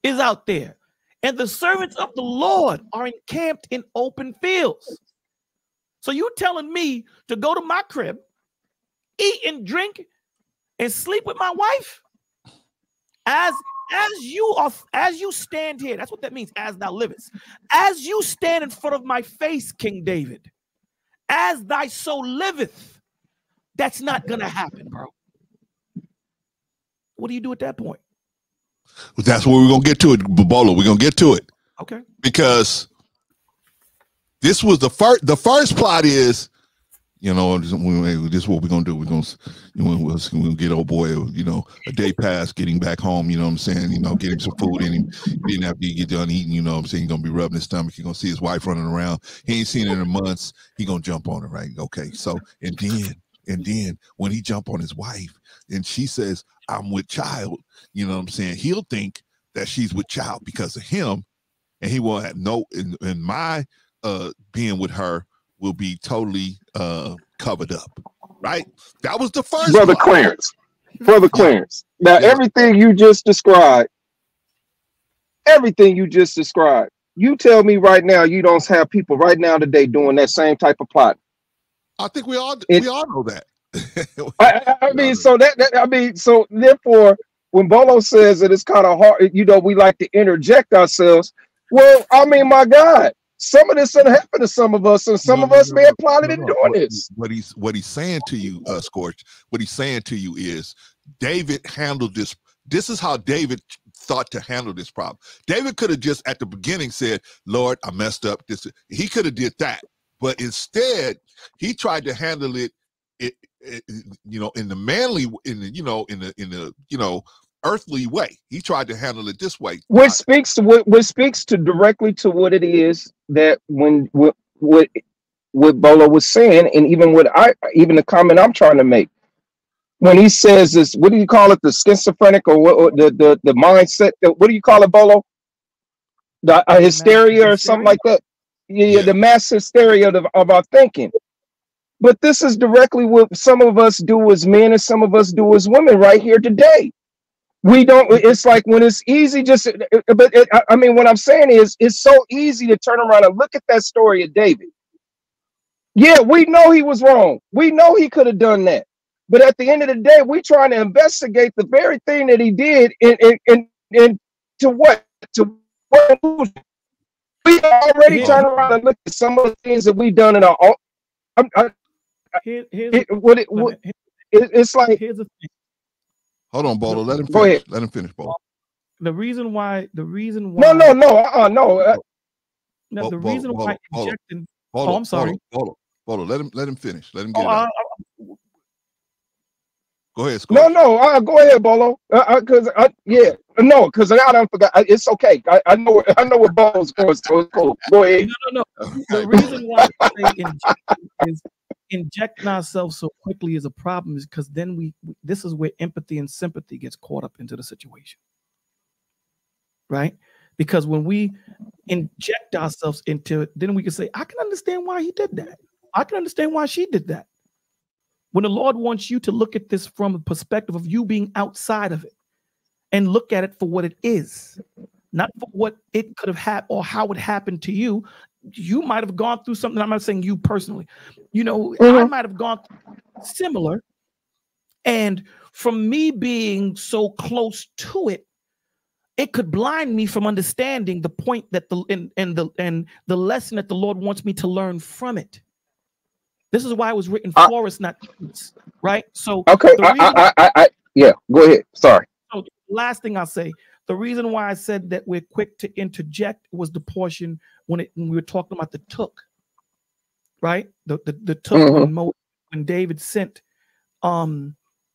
is out there. And the servants of the Lord are encamped in open fields. So you telling me to go to my crib, eat and drink, and sleep with my wife? As as you are as you stand here, that's what that means, as thou livest. As you stand in front of my face, King David, as thy soul liveth, that's not gonna happen, bro. What do you do at that point? That's where we're gonna get to it, Bobola. We're gonna get to it Okay. because this was the first. The first plot is, you know, this, is what we're gonna do. We're gonna, you know, we'll, we'll get old boy, you know, a day pass getting back home. You know what I'm saying? You know, get him some food in him. Then after you get done eating, you know what I'm saying? He's gonna be rubbing his stomach. You're gonna see his wife running around. He ain't seen her in months. He gonna jump on her, right? Okay. So and then and then when he jump on his wife and she says, "I'm with child," you know what I'm saying? He'll think that she's with child because of him, and he will have no. In, in my uh being with her will be totally uh covered up, right? That was the first Brother. Clarence. Brother Clarence. Now, Yeah. everything you just described, everything you just described, you tell me right now you don't have people right now today doing that same type of plot. I think we all It- we all know that. I, I, I mean, so that, that I mean, so therefore, when Bolo says that it's kind of hard, you know, we like to interject ourselves. Well, I mean, my God, some of this done happened to some of us, and some No, of us no, may have plotted no, in no. doing What- this. What he's what he's saying to you, uh, Scorch. What he's saying to you is David handled this. This is how David thought to handle this problem. David could have just at the beginning said, "Lord, I messed up." This he could have did that, but instead he tried to handle it, it, it, you know, in the manly, in the you know, in the in the you know, earthly way. He tried to handle it this way. Which speaks to what, what speaks to directly to what it is that when what what what Bolo was saying, and even what I even the comment I'm trying to make. When he says this, what do you call it? The schizophrenic or what? or the the the mindset? What do you call it, Bolo? The uh, hysteria or something like that. Yeah, yeah, Yeah. the mass hysteria of, of our thinking. But this is directly what some of us do as men and some of us do as women right here today we don't it's like when it's easy just uh, uh, but it, I- i mean what i'm saying is it's so easy to turn around and look at that story of david yeah we know he was wrong we know he could have done that but at the end of the day we trying to investigate the very thing that he did and and and, and to what to what we already Yeah. turn around and look at some of the things that we've done in our own I'm, I, Here, here's it, what it, what, it, it's like. here's the thing. Hold on, Bolo. Let him Go finish. ahead. Let him finish, Bolo. The reason why the reason why No, no, no, uh, no. Uh, no, Bo- the Bolo, reason Bolo, why Bolo. injecting Bolo, Oh, I'm sorry. Bolo, Bolo, Bolo. Let him let him finish. Let him oh, get it I, out. I- Go ahead, no, no. Uh, go ahead, Bolo. Uh, cause I, yeah, no, because I don't forget. I- It's okay. I, I know. I know what Bolo's going. So it's cool. Go ahead. no, no, no. The reason why I say injecting is injecting ourselves so quickly is a problem is because then we we- this is where empathy and sympathy gets caught up into the situation. Right? Because when we inject ourselves into it, then we can say, I can understand why he did that. I can understand why she did that. When the Lord wants you to look at this from a perspective of you being outside of it and look at it for what it is, not for what it could have had or how it happened to you, you might have gone through something. I'm not saying you personally, you know, I Mhm. might have gone similar. And from me being so close to it, it could blind me from understanding the point that the and, and the and the lesson that the Lord wants me to learn from it. This is why it was written I- for us, not us, right? So Okay. I, I, I, I, I, yeah. Go ahead. Sorry. so last thing I'll say, the reason why I said that we're quick to interject was the portion when it when we were talking about the took, right? The the, the took Mm-hmm. when Mo, when David sent um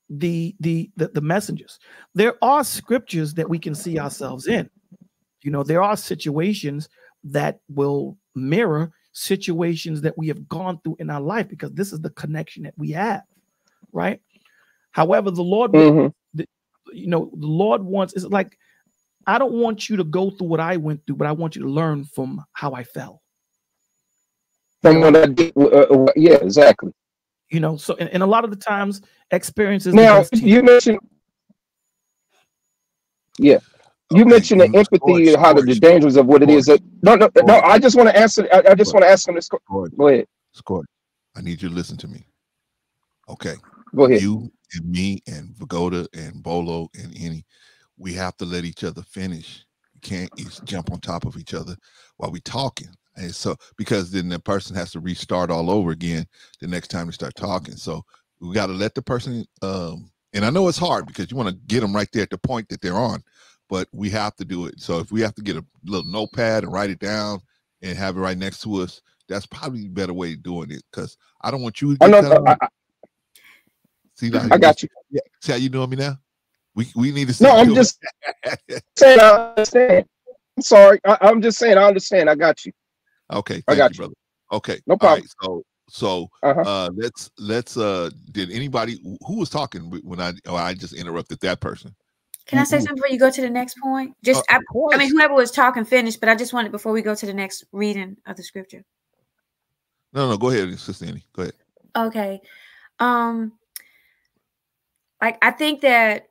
the, the the the messengers. There are scriptures that we can see ourselves in. You know, there are situations that will mirror situations that we have gone through in our life because this is the connection that we have, right? However, the Lord will Mhm. you know, the Lord wants it's like I don't want you to go through what I went through, but I want you to learn from how I fell. From what I did. Uh, uh, yeah. Exactly. You know, so and, and a lot of the times experiences Now you mentioned. Yeah. You Okay, mentioned the and empathy, Scorch, how the, the dangers of what it is. That, no, no, no. I just want to answer. I, I just want to ask him this. que- Go ahead. Scorch. I need you to listen to me. Okay. Go ahead. You and me and Vagoda and Bolo and Annie, we have to let each other finish. We can't each jump on top of each other while we're talking. And so because then the person has to restart all over again the next time they start talking. So we got to let the person um and I know it's hard because you want to get them right there at the point that they're on, but we have to do it. So if we have to get a little notepad and write it down and have it right next to us, that's probably a better way of doing it because I don't want you to I get know. cut off. I, I, See, I got you. Yeah. See how you doing me now? We we need to. No, I'm you. just saying. I understand. I'm sorry. I, I'm just saying. I understand. I got you. okay. Thank I got you, you. brother. Okay. No problem. right. So so Uh-huh. uh let's let's uh did anybody who was talking when I oh, I just interrupted that person? Can I say something before you go to the next point? Just, Uh, I. I mean, whoever was talking finished, but I just wanted before we go to the next reading of the scripture. no, no, go ahead, Sister Annie. Go ahead. Okay. Um like I think that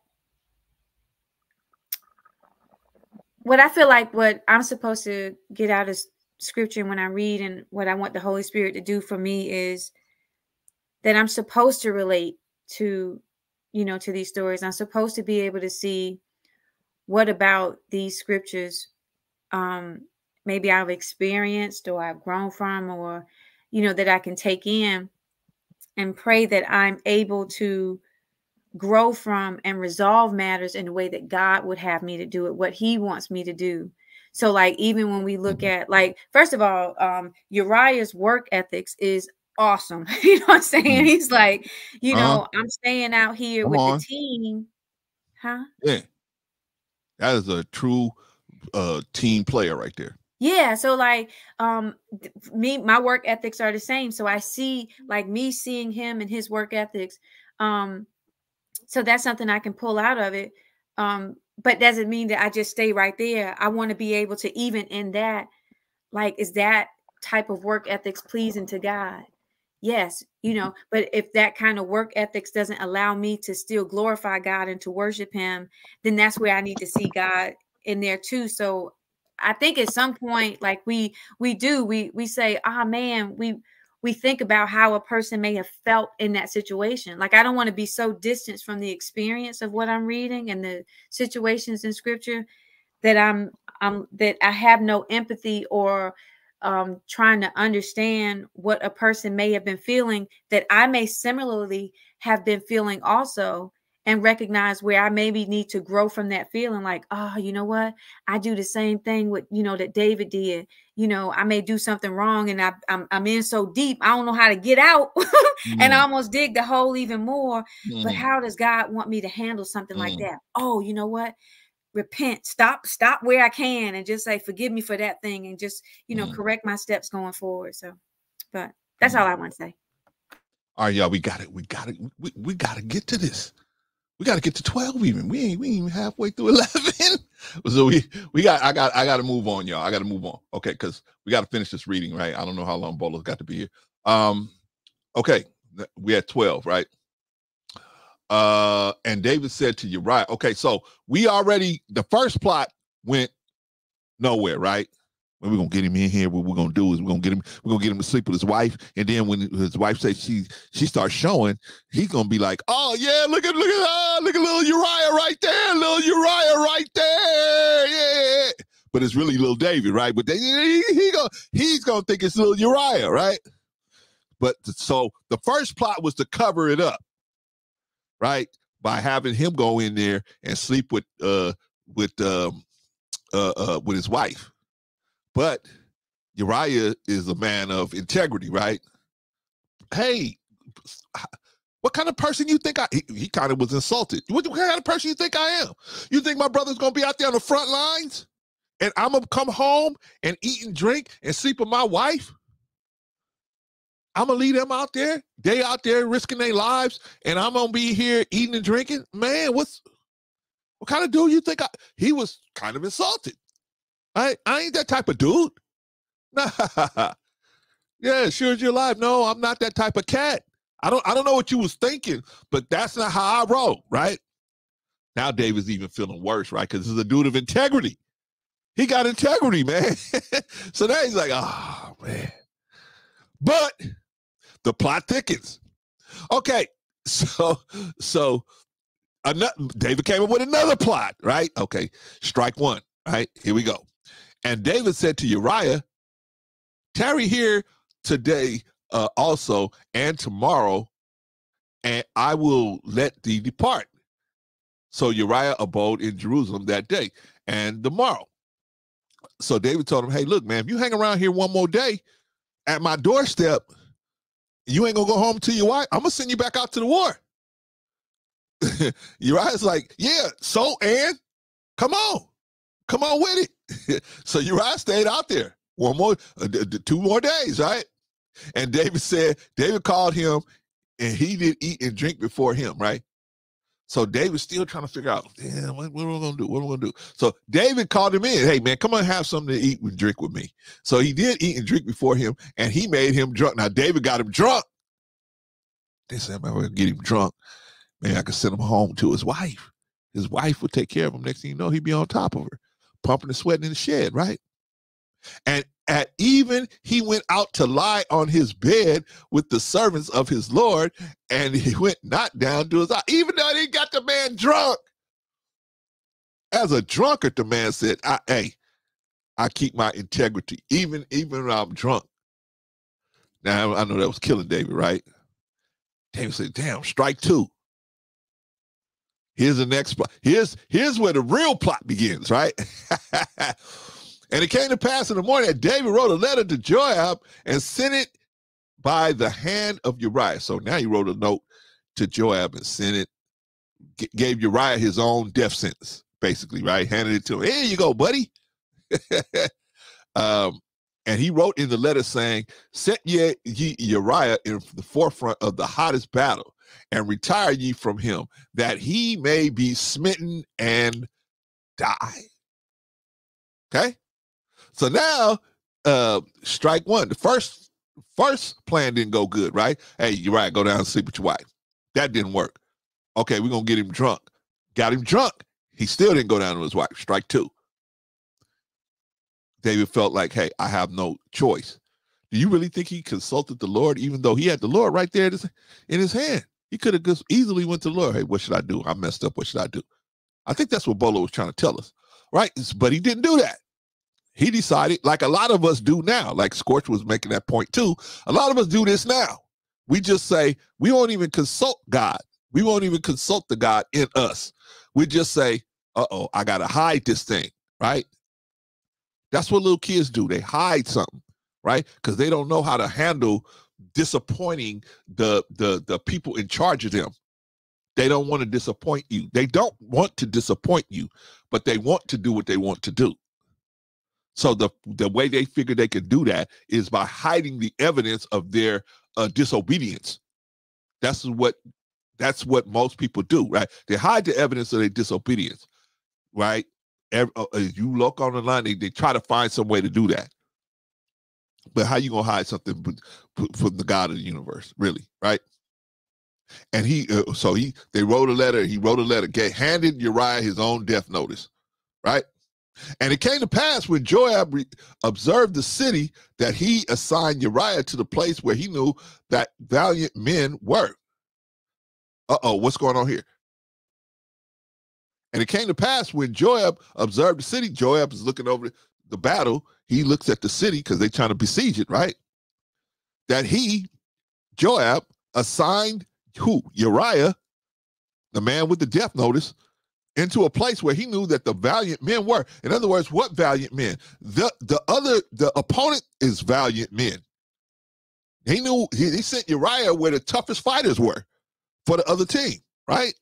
what I feel like what I'm supposed to get out of scripture when I read and what I want the Holy Spirit to do for me is that I'm supposed to relate to you know to these stories. I'm supposed to be able to see what about these scriptures um maybe I've experienced or I've grown from or you know that I can take in and pray that I'm able to grow from and resolve matters in the way that God would have me to do it, what He wants me to do. So, like, even when we look at, like, first of all, um, Uriah's work ethics is awesome. you know what I'm saying? Mhm. He's like, you Uh-huh. know, I'm staying out here Come with on. the team. Huh? Yeah. That is a true uh team player right there. Yeah, so like um me my work ethics are the same. So I see like me seeing him and his work ethics. Um so that's something I can pull out of it. Um but doesn't mean that I just stay right there. I want to be able to even in that like is that type of work ethics pleasing to God? Yes, you know, but if that kind of work ethics doesn't allow me to still glorify God and to worship him, then that's where I need to see God in there too. So I think at some point, like we we do, we we say, ah man, we we think about how a person may have felt in that situation. Like I don't want to be so distanced from the experience of what I'm reading and the situations in scripture that I'm I'm that I have no empathy or um, trying to understand what a person may have been feeling that I may similarly have been feeling also and recognize where I maybe need to grow from that feeling like, oh, you know what? I do the same thing with, you know, that David did. You know, I may do something wrong and I, I'm, I'm in so deep, I don't know how to get out mm. and I mm. almost dig the hole even more. Mm. But how does God want me to handle something mm. like that? Oh, you know what? Repent, stop, stop where I can and just say, forgive me for that thing and just, you know, mm. correct my steps going forward. So, but that's all I want to say. All right, y'all, we got it. We got it. We, we got to get to this we got to get to 12 even. We ain't we ain't even halfway through 11. so we we got I got I got to move on, y'all. I got to move on. Okay, because we got to finish this reading, right? I don't know how long Bolo's got to be here. Um, okay, we had 12, right? Uh, and David said to Uriah, okay, so we already the first plot went nowhere, right? We're gonna get him in here. What we're gonna do is we're gonna get him. We're gonna get him to sleep with his wife, and then when his wife says she she starts showing, he's gonna be like, "Oh yeah, look at look at uh, look at little Uriah right there, little Uriah right there, yeah." But it's really little David, right? But they, he, he go, he's gonna think it's little Uriah, right? But so the first plot was to cover it up, right? By having him go in there and sleep with uh with um uh, uh with his wife but Uriah is a man of integrity, right? Hey, what kind of person you think I? He, he kind of was insulted. What, what kind of person you think I am? You think my brother's gonna be out there on the front lines, and I'm gonna come home and eat and drink and sleep with my wife? I'm gonna leave them out there. They out there risking their lives, and I'm gonna be here eating and drinking. Man, what's what kind of dude you think I? He was kind of insulted. I I ain't that type of dude. Nah. yeah, sure as you're alive. No, I'm not that type of cat. I don't I don't know what you was thinking, but that's not how I roll, right? Now David's even feeling worse, right? Because this is a dude of integrity. He got integrity, man. so now he's like, oh man. But the plot thickens. Okay, so so another, David came up with another plot, right? Okay, strike one. Right here we go. And David said to Uriah, Tarry here today uh, also and tomorrow, and I will let thee depart. So Uriah abode in Jerusalem that day and the morrow. So David told him, Hey, look, man, if you hang around here one more day at my doorstep, you ain't gonna go home to your wife. I'm gonna send you back out to the war. Uriah's like, Yeah, so and come on, come on with it. so Uriah stayed out there one more, uh, two more days, right? And David said, David called him and he did eat and drink before him, right? So David's still trying to figure out, damn, what, what am I gonna do? What am I gonna do? So David called him in. Hey man, come on, have something to eat and drink with me. So he did eat and drink before him, and he made him drunk. Now David got him drunk. They said, man, we're gonna get him drunk. Man, I could send him home to his wife. His wife would take care of him. Next thing you know, he'd be on top of her pumping and sweating in the shed, right? And at even he went out to lie on his bed with the servants of his Lord, and he went not down to his eye, even though he got the man drunk. As a drunkard, the man said, I, hey, I keep my integrity, even even when I'm drunk. Now I know that was killing David, right? David said, damn, strike two. Here's the next plot. Here's here's where the real plot begins, right? and it came to pass in the morning that David wrote a letter to Joab and sent it by the hand of Uriah. So now he wrote a note to Joab and sent it, g- gave Uriah his own death sentence, basically, right? Handed it to him. Here you go, buddy. um, and he wrote in the letter saying, Set ye, ye Uriah in the forefront of the hottest battle and retire ye from him, that he may be smitten and die. Okay? So now, uh, strike one. The first first plan didn't go good, right? Hey, you're right, go down and sleep with your wife. That didn't work. Okay, we're gonna get him drunk. Got him drunk. He still didn't go down to his wife. Strike two. David felt like, hey, I have no choice. Do you really think he consulted the Lord, even though he had the Lord right there in his hand? He could have just easily went to the Lord. Hey, what should I do? I messed up. What should I do? I think that's what Bolo was trying to tell us, right? But he didn't do that. he decided, like a lot of us do now, like Scorch was making that point too. A lot of us do this now. We just say, we won't even consult God. We won't even consult the God in us. We just say, uh oh, I got to hide this thing, right? That's what little kids do. They hide something, right? Because they don't know how to handle disappointing the the the people in charge of them. They don't want to disappoint you. They don't want to disappoint you, but they want to do what they want to do. So the the way they figure they can do that is by hiding the evidence of their uh, disobedience. That's what that's what most people do, right? They hide the evidence of their disobedience, right? Every, uh, you look on the line, they, they try to find some way to do that. But how you gonna hide something from the God of the universe, really, right? And he, uh, so he, they wrote a letter. He wrote a letter, get handed Uriah his own death notice, right? And it came to pass when Joab observed the city that he assigned Uriah to the place where he knew that valiant men were. Uh oh, what's going on here? And it came to pass when Joab observed the city, Joab is looking over the battle. He looks at the city because they're trying to besiege it, right? That he, Joab, assigned who? Uriah, the man with the death notice, into a place where he knew that the valiant men were. In other words, what valiant men? The the other the opponent is valiant men. He knew he, he sent Uriah where the toughest fighters were for the other team, right?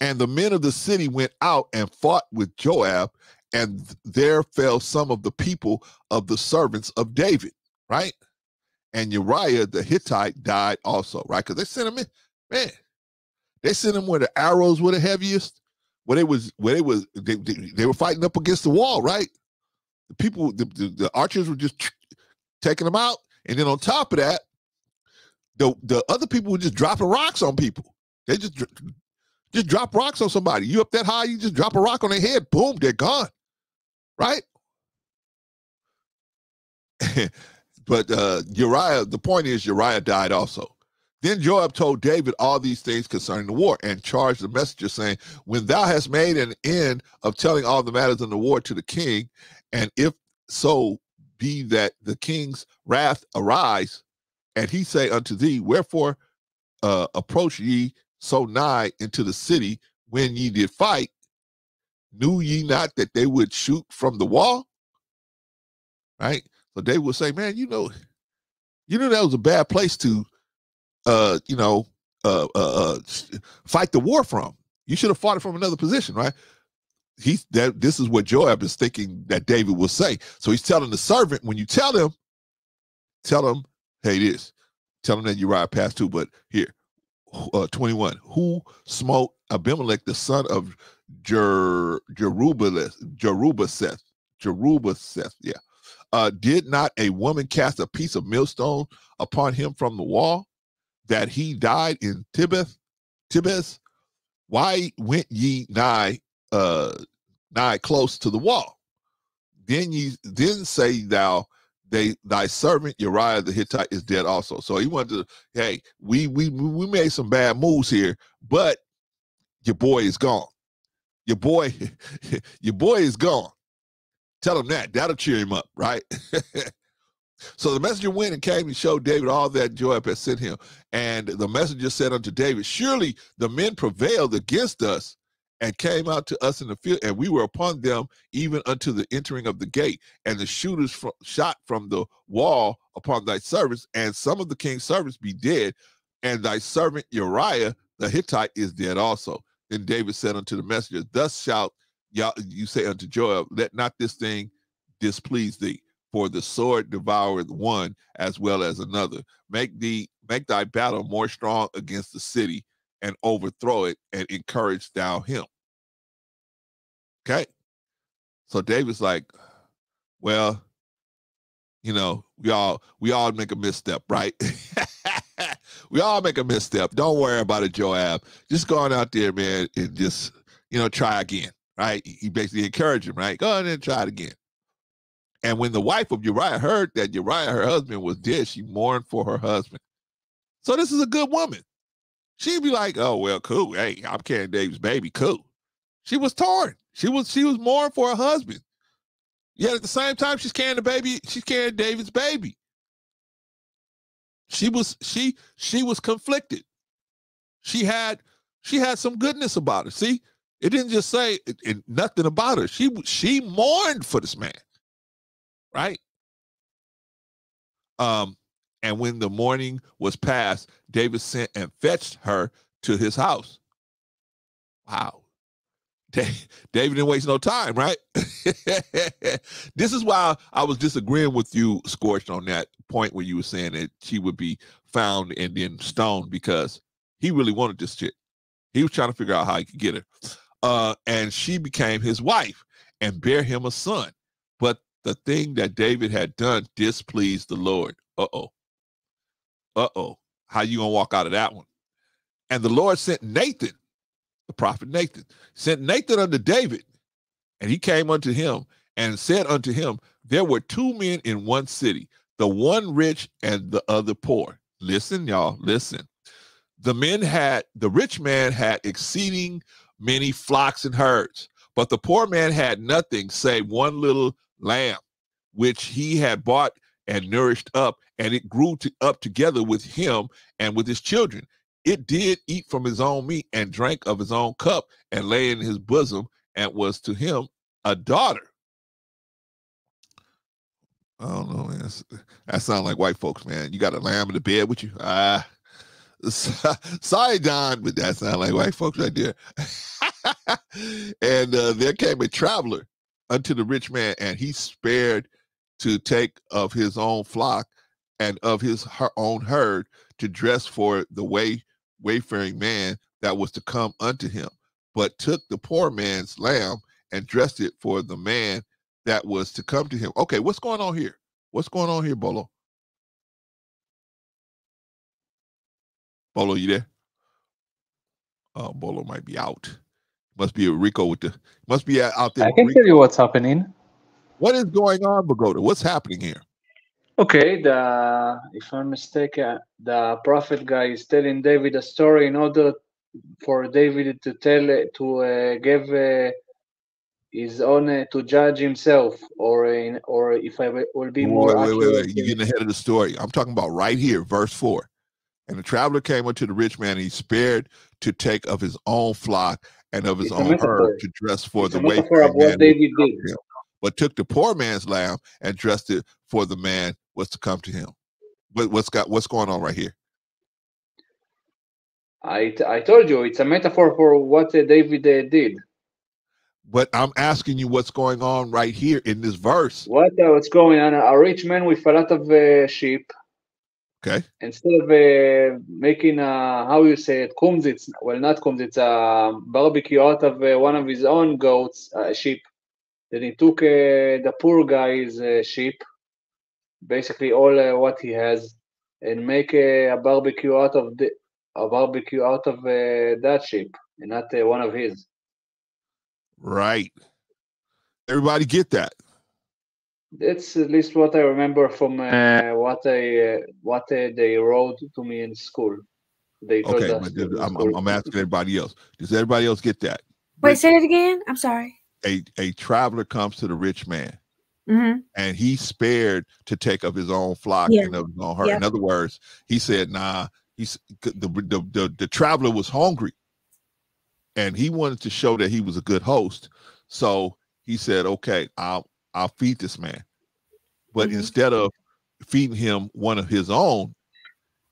And the men of the city went out and fought with Joab, and there fell some of the people of the servants of David, right? And Uriah the Hittite died also, right? Because they sent him in, man. They sent him where the arrows were the heaviest, where they was where they was they, they, they were fighting up against the wall, right? The people, the, the, the archers were just taking them out, and then on top of that, the the other people were just dropping rocks on people. They just just drop rocks on somebody. You up that high, you just drop a rock on their head, boom, they're gone. Right? but uh Uriah, the point is Uriah died also. Then Joab told David all these things concerning the war and charged the messenger, saying, When thou hast made an end of telling all the matters in the war to the king, and if so be that the king's wrath arise, and he say unto thee, Wherefore uh, approach ye so nigh into the city when ye did fight? Knew ye not that they would shoot from the wall? Right? So they would say, Man, you know, you know that was a bad place to uh, you know, uh, uh, uh, fight the war from. You should have fought it from another position, right? He's that this is what Joab is thinking that David will say. So he's telling the servant, when you tell him, tell him, hey, this, tell him that you ride past too. But here, uh, 21, who smote Abimelech, the son of Jer Jerubbaal, Jerubbaal, yeah. Uh, did not a woman cast a piece of millstone upon him from the wall? that he died in Tibeth, Tibes, why went ye nigh uh nigh close to the wall? Then ye then say thou they thy servant Uriah the Hittite is dead also. So he wanted to, hey, we we we made some bad moves here, but your boy is gone. Your boy, your boy is gone. Tell him that. That'll cheer him up, right? So the messenger went and came and showed David all that Joab had sent him. And the messenger said unto David, Surely the men prevailed against us and came out to us in the field, and we were upon them even unto the entering of the gate. And the shooters shot from the wall upon thy servants, and some of the king's servants be dead, and thy servant Uriah the Hittite is dead also. Then David said unto the messenger, Thus shalt you say unto Joab, Let not this thing displease thee for the sword devoureth one as well as another. Make thee make thy battle more strong against the city and overthrow it and encourage thou him. Okay. So David's like, well, you know, we all we all make a misstep, right? we all make a misstep. Don't worry about it, Joab. Just go on out there, man, and just you know try again, right? He basically encouraged him, right? Go on and try it again. And when the wife of Uriah heard that Uriah, her husband, was dead, she mourned for her husband. So this is a good woman. She'd be like, "Oh well, cool. Hey, I'm carrying David's baby. Cool." She was torn. She was she was mourning for her husband. Yet at the same time, she's carrying the baby. She's carrying David's baby. She was she she was conflicted. She had she had some goodness about her. See, it didn't just say it, it, nothing about her. She she mourned for this man, right? Um, and when the morning was past, David sent and fetched her to his house. Wow. David didn't waste no time, right? this is why I was disagreeing with you, Scorched, on that point where you were saying that she would be found and then stoned because he really wanted this chick. He was trying to figure out how he could get her. Uh, and she became his wife and bear him a son. But the thing that David had done displeased the Lord. Uh-oh. Uh-oh. How you gonna walk out of that one? And the Lord sent Nathan, the prophet Nathan, sent Nathan unto David, and he came unto him and said unto him, There were two men in one city, the one rich and the other poor. Listen, y'all, listen. The men had, the rich man had exceeding many flocks and herds, but the poor man had nothing save one little lamb, which he had bought and nourished up, and it grew to, up together with him and with his children. It did eat from his own meat and drank of his own cup and lay in his bosom and was to him a daughter. I don't know, man. that sounds like white folks, man. You got a lamb in the bed with you. Ah, sorry, Don, but that sounds like white folks right there. and uh, there came a traveler unto the rich man, and he spared to take of his own flock and of his her own herd to dress for the way wayfaring man that was to come unto him, but took the poor man's lamb and dressed it for the man that was to come to him. Okay, what's going on here? What's going on here, Bolo? Bolo, you there? Oh, Bolo might be out. Must be a Rico with the must be out there. I can tell you what's happening. What is going on, Bagoda? What's happening here? Okay, the if I'm mistaken, the prophet guy is telling David a story in order for David to tell to uh, give uh, his own uh, to judge himself, or in or if I will be more. Wait, wait, wait, wait! You're getting ahead of the story. I'm talking about right here, verse four. And the traveler came unto the rich man, and he spared to take of his own flock and of his It's own herd to dress for It's the way. metaphor of what David was to come did. him, but took the poor man's lamb and dressed it for the man was to come to him. What, what's got what's going on right here? I I told you it's a metaphor for what uh, David uh, did. But I'm asking you what's going on right here in this verse. What uh, what's going on? A rich man with a lot of uh, sheep. Okay. Instead of uh, making a how you say it kumzitz, well not kumzitz, a barbecue out of uh, one of his own goats, uh, sheep. Then he took uh, the poor guy's uh, sheep, basically all uh, what he has, and make a, a barbecue out of the a barbecue out of uh, that sheep, and not uh, one of his. Right. Everybody get that. That's at least what I remember from uh, what I uh, what uh, they wrote to me in school. They told Okay, us but in I'm, school. I'm, I'm asking everybody else. Does everybody else get that? Wait, say it again. I'm sorry. A a traveler comes to the rich man hmm and he spared to take of his own flock Yeah. and of his own herd. Yep. In other words, he said, "Nah." He's the, the the the traveler was hungry, and he wanted to show that he was a good host. So he said, "Okay, I'll I'll feed this man." But Mhm. instead of feeding him one of his own,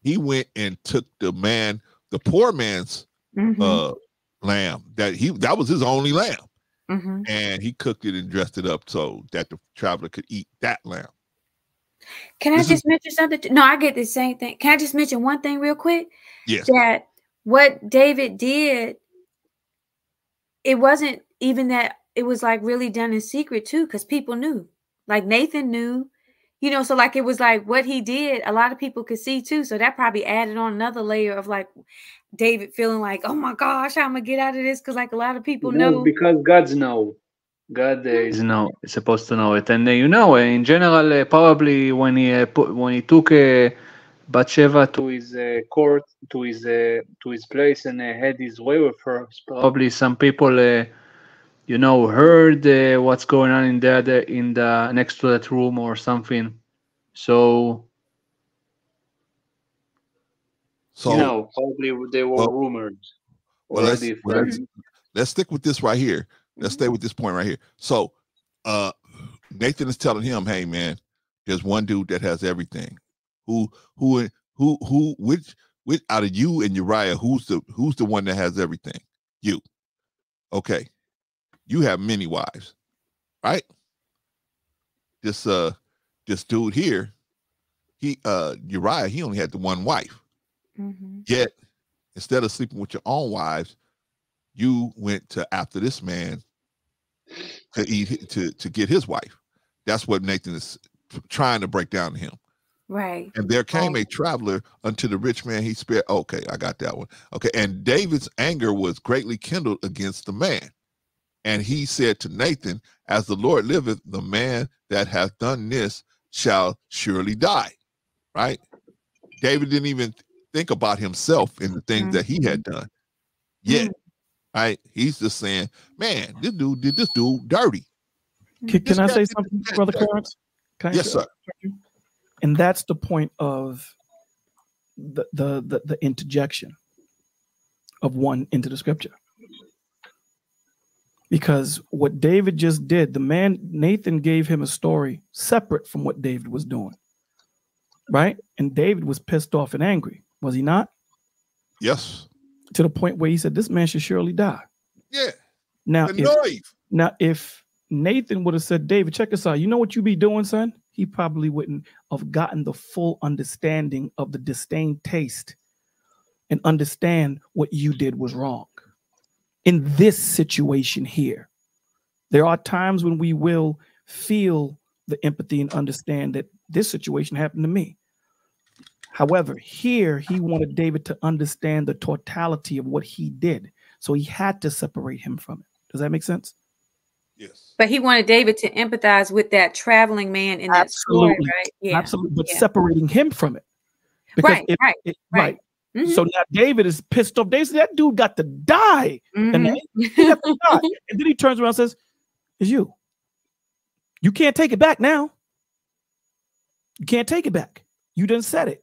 he went and took the man, the poor man's hmm uh lamb that he that was his only lamb hmm and he cooked it and dressed it up so that the traveler could eat that lamb Can I This is- just mention something? No, I get the same thing. Can I just mention one thing real quick? yes That what David did, it wasn't even that it was like really done in secret too, because people knew. Like Nathan knew, you know, so like it was like what he did, a lot of people could see too. So that probably added on another layer of like David feeling like, oh my gosh, I'm gonna get out of this? Because like a lot of people No, know. because God's know. God uh, is know is supposed to know it, and uh, you know, uh, in general, uh, probably when he uh, put, when he took uh, Bathsheba to his uh, court, to his uh, to his place, and uh, had his way with her, probably some people uh, you know, heard uh, what's going on in the other, in the next to that room or something. So So you know, probably they were Well- rumors well, let's, well, let's let's stick with this right here. Let's stay with this point right here. So uh Nathan is telling him, hey man, there's one dude that has everything. Who who who who which which out of you and Uriah, who's the who's the one that has everything? You. Okay. You have many wives, right? This uh this dude here, he uh Uriah, he only had the one wife. Mhm. Yet, instead of sleeping with your own wives, you went to after this man to eat to to get his wife. That's what Nathan is trying to break down to him. Right. And there came Right. a traveler unto the rich man. He spared. Okay, I got that one. Okay, and David's anger was greatly kindled against the man, and he said to Nathan, "As the Lord liveth, the man that hath done this shall surely die." Right? David didn't even think about himself and the things that he had mm-hmm. done. Yet, mm-hmm. right? He's just saying, "Man, this dude did this dude dirty." Mm-hmm. Can, can I say something, that Brother dirty. Clarence? Can I Yes, sir. And that's the point of the, the the the interjection of one into the scripture. Because what David just did, the man Nathan gave him a story separate from what David was doing. Right? And David was pissed off and angry, was he not? Yes. To the point where he said, This man should surely die. Yeah. Now, The if, now, if Nathan would have said, David, check this out. You know what you be doing, son? He probably wouldn't have gotten the full understanding of the disdain taste and understand what you did was wrong. In this situation here, there are times when we will feel the empathy and understand that this situation happened to me. However, here he wanted David to understand the totality of what he did. So he had to separate him from it. Does that make sense? Yes. But he wanted David to empathize with that traveling man in that story, Absolutely. right? Yeah. Absolutely. But yeah. separating him from it. Right, if- right, it- right. Right. So now David is pissed off. David said, that dude got to die. And Mhm. then he to die. And then he turns around and says, It's you. You can't take it back now. You can't take it back. You didn't set it.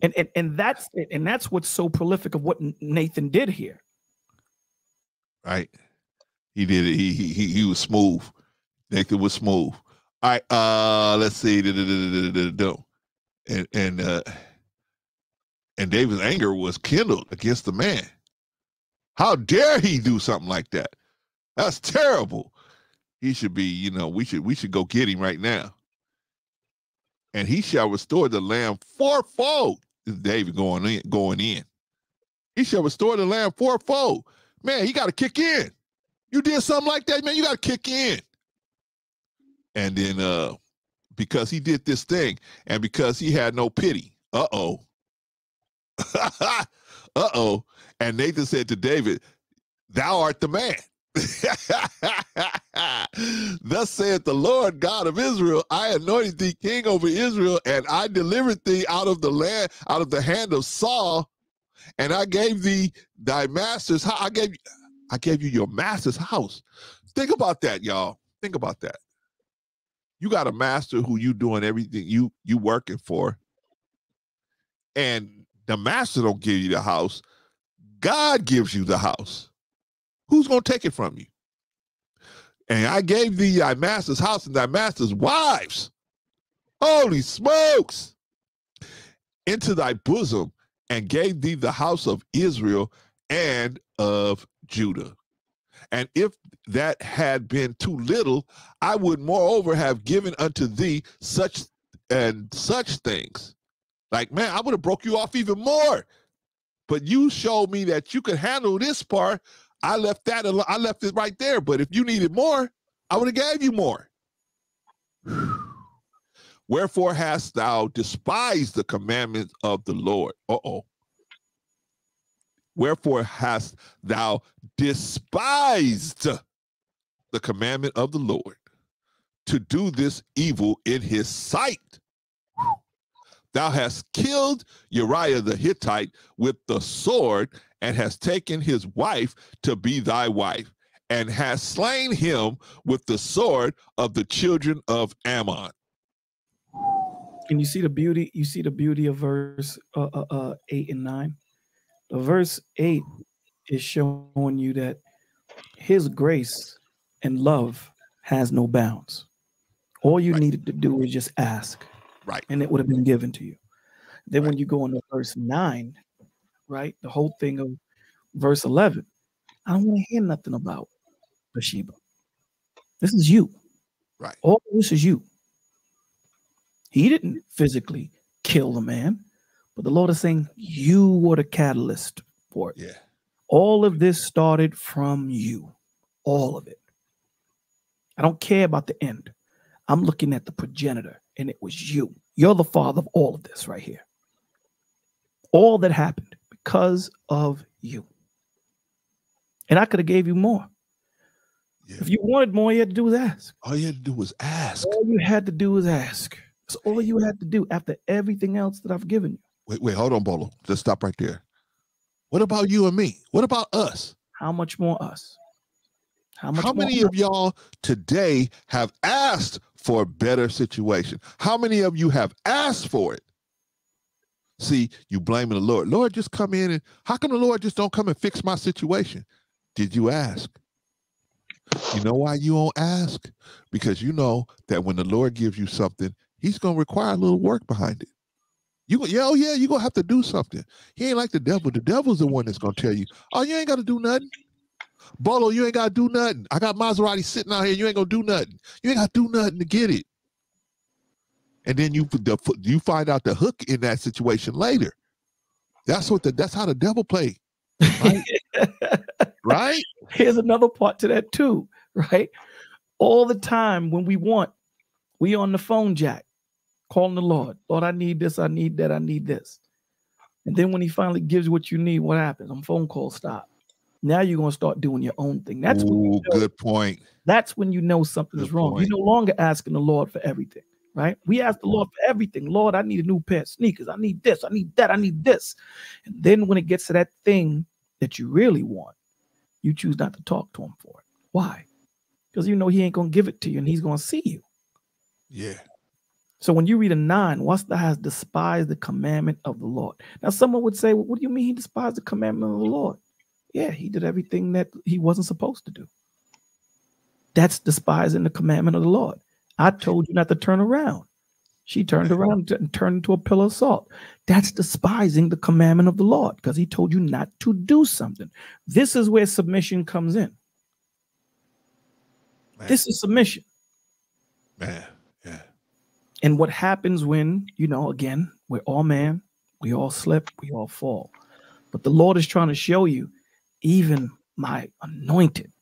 And, and and that's and that's what's so prolific of what Nathan did here. right? He did it. He he he, he was smooth. Nathan was smooth. All right. Uh, let's see. And and uh, and David's anger was kindled against the man. How dare he do something like that? That's terrible. He should be. You know, we should we should go get him right now. And he shall restore the lamb fourfold. This is David going in, going in. He shall restore the lamb fourfold man, he got to kick in. You did something like that, man, you got to kick in. And then uh because he did this thing and because he had no pity, uh-oh. uh-oh. And Nathan said to David, Thou art the man. Thus saith the Lord God of Israel, I anointed thee king over Israel, and I delivered thee out of the land, out of the hand of Saul, and I gave thee thy master's house. I gave I gave you your master's house. Think about that, y'all. Think about that. You got a master who you doing everything you you working for, and the master don't give you the house. God gives you the house. Who's gonna take it from you? And I gave thee thy master's house and thy master's wives. Holy smokes! Into thy bosom and gave thee the house of Israel and of Judah. And if that had been too little, I would moreover have given unto thee such and such things. Like, man, I would have broke you off even more. But you showed me that you could handle this part. I left that al- I left it right there. But if you needed more, I would have gave you more. Wherefore hast thou despised the commandments of the Lord? Uh-oh. Wherefore hast thou despised the commandment of the Lord to do this evil in his sight? Thou hast killed Uriah the Hittite with the sword and hast taken his wife to be thy wife. and has slain him with the sword of the children of Ammon. And you see the beauty, you see the beauty of verse uh, uh, uh, eight and nine. The verse eight is showing you that his grace and love has no bounds. All you Right. needed to do is just ask, Right. and it would have been given to you. Then when you go into verse nine, right, the whole thing of verse 11, I don't want to hear nothing about Bathsheba. This is you. Right. All this is you. He didn't physically kill the man, but the Lord is saying you were the catalyst for it. Yeah. All of this started from you. All of it. I don't care about the end. I'm looking at the progenitor, and it was you. You're the father of all of this right here. All that happened because of you. And I could have gave you more. Yeah. If you wanted more, you had to do was ask. All you had to do was ask. All you had to do was ask. That's all you had to do after everything else that I've given you. Wait, wait, hold on, Bolo. Just stop right there. What about you and me? What about us? How much more us? How much How many us? of y'all today have asked for a better situation? How many of you have asked for it? See, you blaming the Lord. Lord, just come in and how come the Lord just don't come and fix my situation? Did you ask? You know why you don't ask? Because you know that when the Lord gives you something, He's gonna require a little work behind it. You go, yeah, oh yeah, you're gonna have to do something. He ain't like the devil. The devil's the one that's gonna tell you, oh, you ain't gotta do nothing. Bolo, you ain't gotta do nothing. I got Maserati sitting out here. You ain't gonna do nothing. You ain't gotta do nothing to get it. And then you the, you find out the hook in that situation later. That's what the that's how the devil play, right? right? Here's another part to that too, right? All the time when we want, we on the phone jack, calling the Lord. Lord, I need this, I need that, I need this. And then when he finally gives you what you need, what happens? On phone call stop. Now you're gonna start doing your own thing. That's when you know, good point. that's when you know something is wrong. point. You're no longer asking the Lord for everything, right? We ask the Lord for everything. Lord, I need a new pair of sneakers. I need this. I need that. I need this. And then when it gets to that thing that you really want, you choose not to talk to him for it. Why? Because you know he ain't gonna give it to you and he's gonna see you. Yeah. So when you read a nine, what's that has despised the commandment of the Lord? Now, someone would say, well, what do you mean he despised the commandment of the Lord? Yeah, he did everything that he wasn't supposed to do. That's despising the commandment of the Lord. I told you not to turn around. She turned around and turned into a pillar of salt. That's despising the commandment of the Lord because he told you not to do something. This is where submission comes in. Man, This is submission. man. Yeah. And what happens when, you know, again, we're all man, we all slip, we all fall. But the Lord is trying to show you, even my anointed.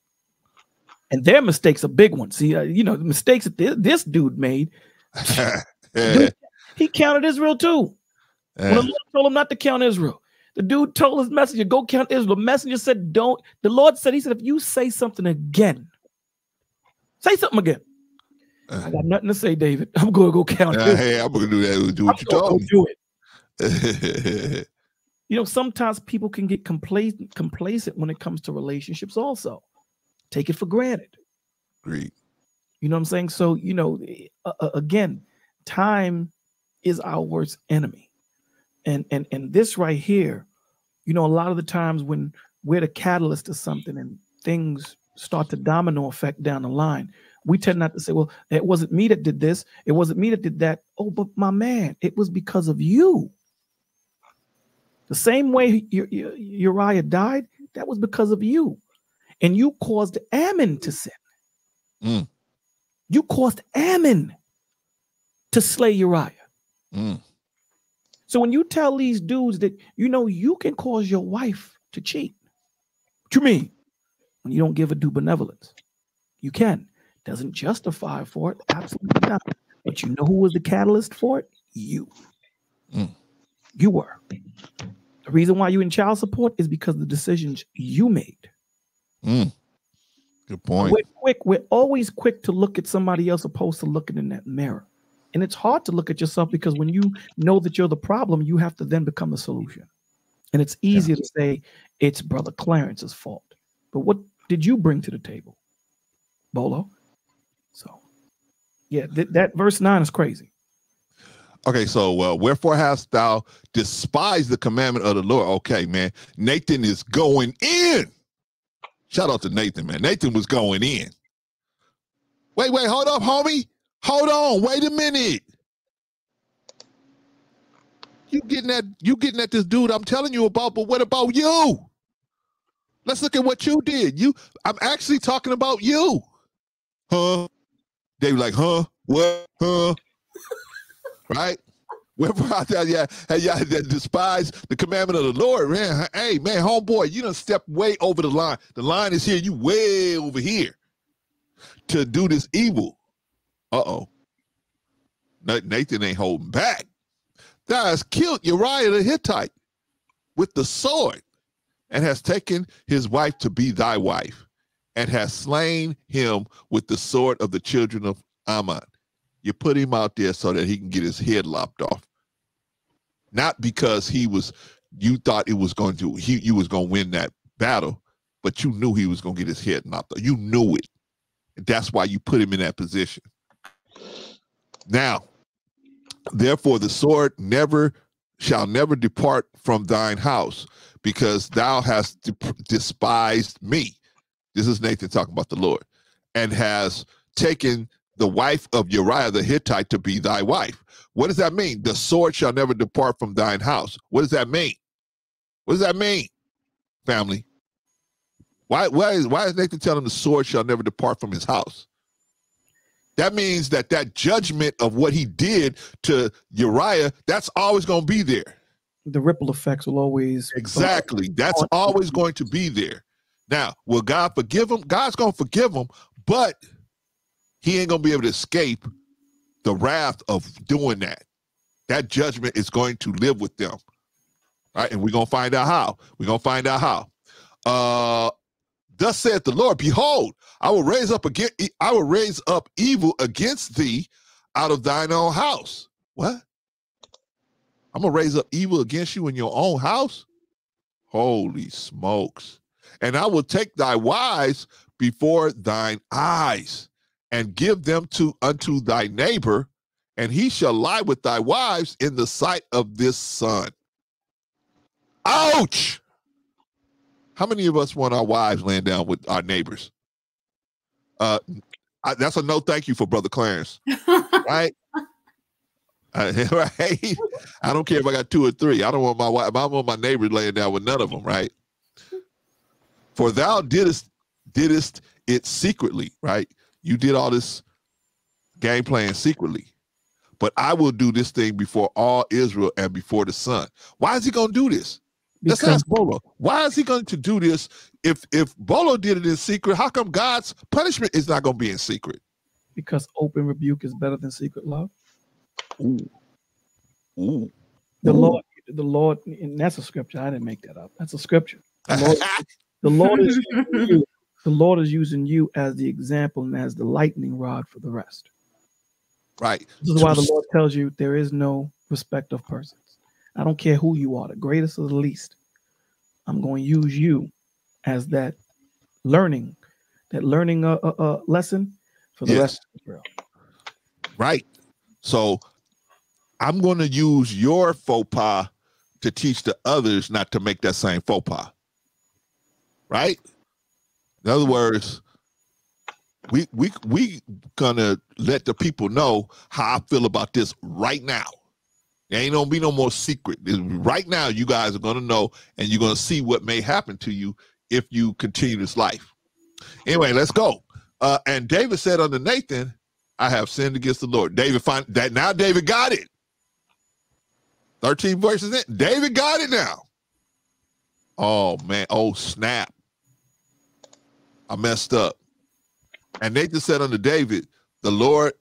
And their mistakes are big ones. See, uh, you know, the mistakes that thi- this dude made. Dude, he counted Israel too. When the. Lord told him not to count Israel, the dude told his messenger, go count Israel. The messenger said, don't. The Lord said, he said, if you say something again, say something again. I got nothing to say, David. I'm going to go count Uh, hey, I'm gonna do that. Do I'm what you gonna go told me. do it. You know, sometimes people can get complacent, complacent when it comes to relationships. Also, take it for granted. Agreed. You know what I'm saying? So, you know, uh, uh, again, time is our worst enemy, and and and this right here, you know, a lot of the times when we're the catalyst of something and things start to domino effect down the line, we tend not to say, "Well, it wasn't me that did this. It wasn't me that did that." Oh, but my man, it was because of you. The same way Uriah died, that was because of you. And you caused Ammon to sin. Mm. You caused Ammon to slay Uriah. Mm. So when you tell these dudes that you know you can cause your wife to cheat, what you mean? When you don't give a due benevolence, you can. Doesn't justify for it, absolutely not. But you know who was the catalyst for it? You. Mm. You were. The reason why you in child support is because of the decisions you made. Mm. Good point. We're quick. We're always quick to look at somebody else opposed to looking in that mirror. And it's hard to look at yourself because when you know that you're the problem, you have to then become the solution. And it's easier to say it's brother Clarence's fault. But what did you bring to the table, Bolo? So, yeah, th- that verse nine is crazy. Okay, so uh, wherefore hast thou despised the commandment of the Lord? Okay, man. Nathan is going in. Shout out to Nathan, man. Nathan was going in. Wait, wait, hold up, homie. Hold on. Wait a minute. You getting at you getting at this dude I'm telling you about, but what about you? Let's look at what you did. You I'm actually talking about you. Huh? They were like, huh? What? Huh? Right? Wherefore I tell y'all that despise the commandment of the Lord, man. Hey, man, homeboy, you done stepped way over the line. The line is here, you way over here to do this evil. Uh-oh. Nathan ain't holding back. Thou killed Uriah the Hittite with the sword, and has taken his wife to be thy wife, and has slain him with the sword of the children of Ammon. You put him out there so that he can get his head lopped off. Not because he was you thought it was going to he you was going to win that battle, but you knew he was going to get his head knocked off. You knew it. That's why you put him in that position. Now, therefore, the sword never shall never depart from thine house, because thou hast de- despised me. This is Nathan talking about the Lord, and has taken the wife of Uriah the Hittite to be thy wife. What does that mean? The sword shall never depart from thine house. What does that mean? What does that mean, family? Why, why, is, why is Nathan telling him the sword shall never depart from his house? That means that that judgment of what he did to Uriah, that's always going to be there. The ripple effects will always exactly. That's always going to be there. Now, will God forgive him? God's going to forgive him, but he ain't to be able to escape the wrath of doing that. That judgment is going to live with them. Right? And we're to find out how. We're to find out how. Uh, Thus saith the Lord, behold, I will raise up again I will raise up evil against thee out of thine own house. What? I'm gonna raise up evil against you in your own house? Holy smokes. And I will take thy wives before thine eyes and give them to unto thy neighbor, and he shall lie with thy wives in the sight of this sun. Ouch! How many of us want our wives laying down with our neighbors? Uh, I, that's a no thank you for Brother Clarence, right? Uh, right? I don't care if I got two or three. I don't want my wife. I want my neighbors laying down with none of them, right? For thou didst didst it secretly, right? You did all this game playing secretly, but I will do this thing before all Israel and before the sun. Why is he gonna do this? Let's ask Bolo. Why is he going to do this? If if Bolo did it in secret, how come God's punishment is not going to be in secret? Because open rebuke is better than secret love. Ooh. Ooh. The Ooh. Lord, the Lord, and that's a scripture. I didn't make that up. That's a scripture. The Lord, the Lord is. The Lord is using you as the example and as the lightning rod for the rest. Right. This is why the Lord tells you there is no respect of persons. I don't care who you are, the greatest or the least. I'm going to use you as that learning, that learning a, uh, uh lesson for the Yes. rest of Israel. Right. So I'm going to use your faux pas to teach the others not to make that same faux pas. Right? In other words, we we we gonna let the people know how I feel about this right now. There ain't gonna be no more secret. Right now, you guys are gonna know, and you're gonna see what may happen to you if you continue this life. Anyway, let's go. Uh, and David said unto Nathan, I have sinned against the Lord. David find that now David got it. 13 verses in. David got it now. Oh man, oh snap. I messed up. And Nathan said unto David, The Lord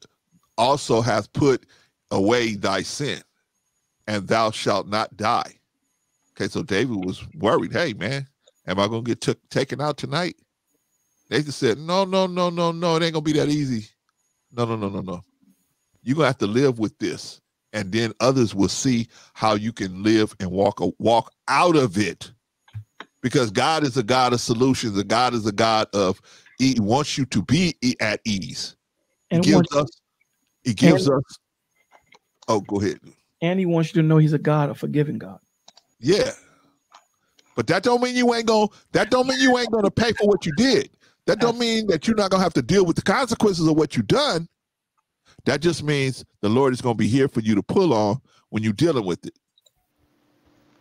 also hath put away thy sin, and thou shalt not die. Okay, so David was worried. Hey man, am I gonna get took taken out tonight? Nathan said, No, no, no, no, no. It ain't gonna be that easy. No, no, no, no, no. You're gonna have to live with this, and then others will see how you can live and walk walk out of it because God is a God of solutions. And God is a God of He wants you to be at ease. He gives us. He gives and- us. Oh, go ahead. and he wants you to know he's a God, a forgiving God. Yeah. But that don't mean you ain't gonna. that don't mean you ain't gonna pay for what you did. That don't mean that you're not gonna have to deal with the consequences of what you done. That just means the Lord is gonna be here for you to pull on when you're dealing with it.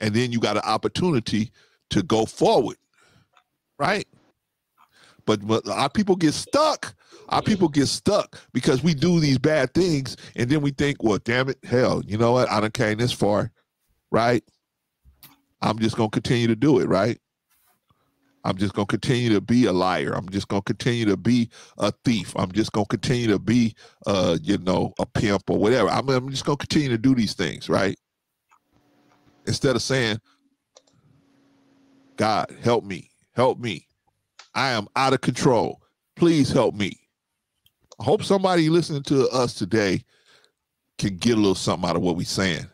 And then you got an opportunity to go forward. Right? But, but our people get stuck. Our people get stuck because we do these bad things and then we think, well, damn it, hell, you know what? I done came this far, right? I'm just gonna continue to do it, right? I'm just gonna continue to be a liar. I'm just gonna continue to be a thief. I'm just gonna continue to be, uh, you know, a pimp or whatever. I'm, I'm just gonna continue to do these things, right? Instead of saying, God, help me, help me. I am out of control. Please help me. I hope somebody listening to us today can get a little something out of what we're saying.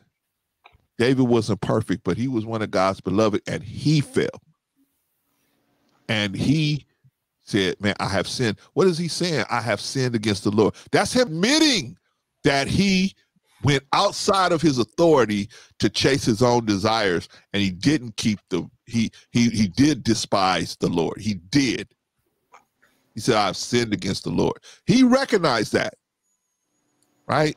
David wasn't perfect, but he was one of God's beloved and he fell. And he said, Man, I have sinned. What is he saying? I have sinned against the Lord. That's admitting that he went outside of his authority to chase his own desires and he didn't keep the he he he did despise the Lord. He did. He said, I've sinned against the Lord. He recognized that. Right?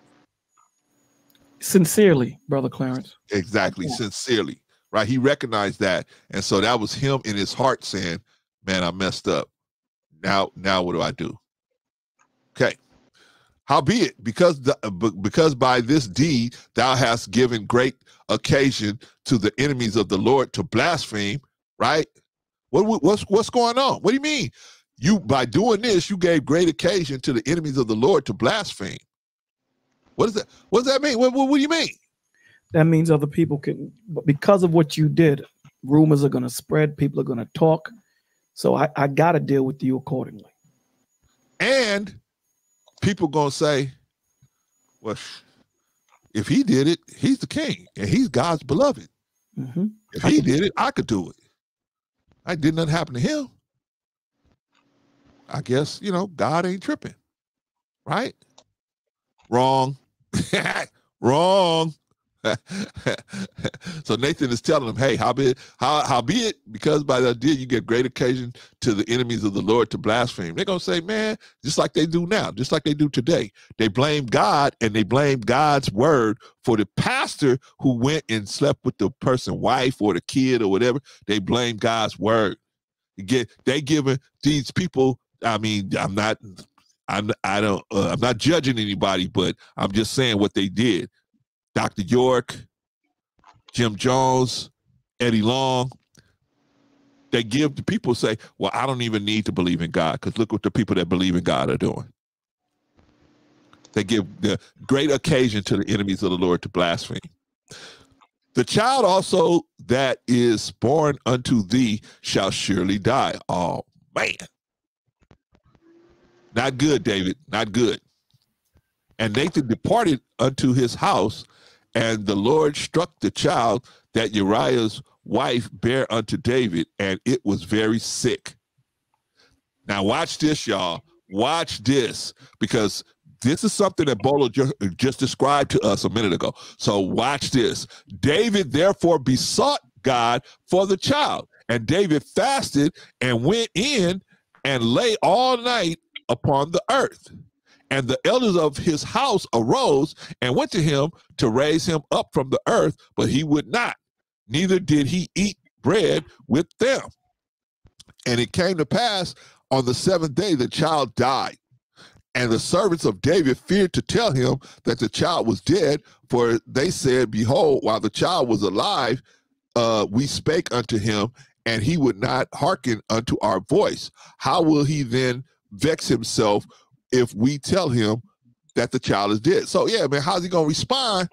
Sincerely, brother Clarence. Exactly, sincerely, right? He recognized that, and so that was him in his heart saying, "Man, I messed up. Now, now what do I do?" Okay. Howbeit, because the, uh, because by this deed thou hast given great occasion to the enemies of the Lord to blaspheme, right? What what- what's what's going on? What do you mean? You by doing this, you gave great occasion to the enemies of the Lord to blaspheme. What does that? What does that mean? What, what, what do you mean? That means other people can, because of what you did, rumors are going to spread. People are going to talk. So I, I got to deal with you accordingly. And people gonna say, "Well, if he did it, he's the king, and he's God's beloved. hmm If he did it, I could do it. I did nothing happen to him. I guess you know God ain't tripping, right? Wrong, wrong. so Nathan is telling him, "Hey, how be how how be it? Because by that deed you get great occasion to the enemies of the Lord to blaspheme." They're gonna say, "Man, just like they do now, just like they do today. They blame God and they blame God's word for the pastor who went and slept with the person wife or the kid or whatever. They blame God's word. Get they giving these people. I mean, I'm not. I'm. I don't. Uh, I'm not judging anybody, but I'm just saying what they did. Dr. York, Jim Jones, Eddie Long. They give the people say, "Well, I don't even need to believe in God because look what the people that believe in God are doing." They give the great occasion to the enemies of the Lord to blaspheme. The child also that is born unto thee shall surely die. Oh man. Not good, David. Not good. And Nathan departed unto his house, and the Lord struck the child that Uriah's wife bare unto David, and it was very sick. Now, watch this, y'all. Watch this, because this is something that Bolo just described to us a minute ago. So, watch this. David therefore besought God for the child, and David fasted and went in and lay all night upon the earth. And the elders of his house arose and went to him to raise him up from the earth, but he would not, neither did he eat bread with them. And it came to pass on the seventh day the child died. And the servants of David feared to tell him that the child was dead, for they said, Behold, while the child was alive, uh, we spake unto him, and he would not hearken unto our voice. How will he then vex himself if we tell him that the child is dead? So yeah, man, how's he gonna respond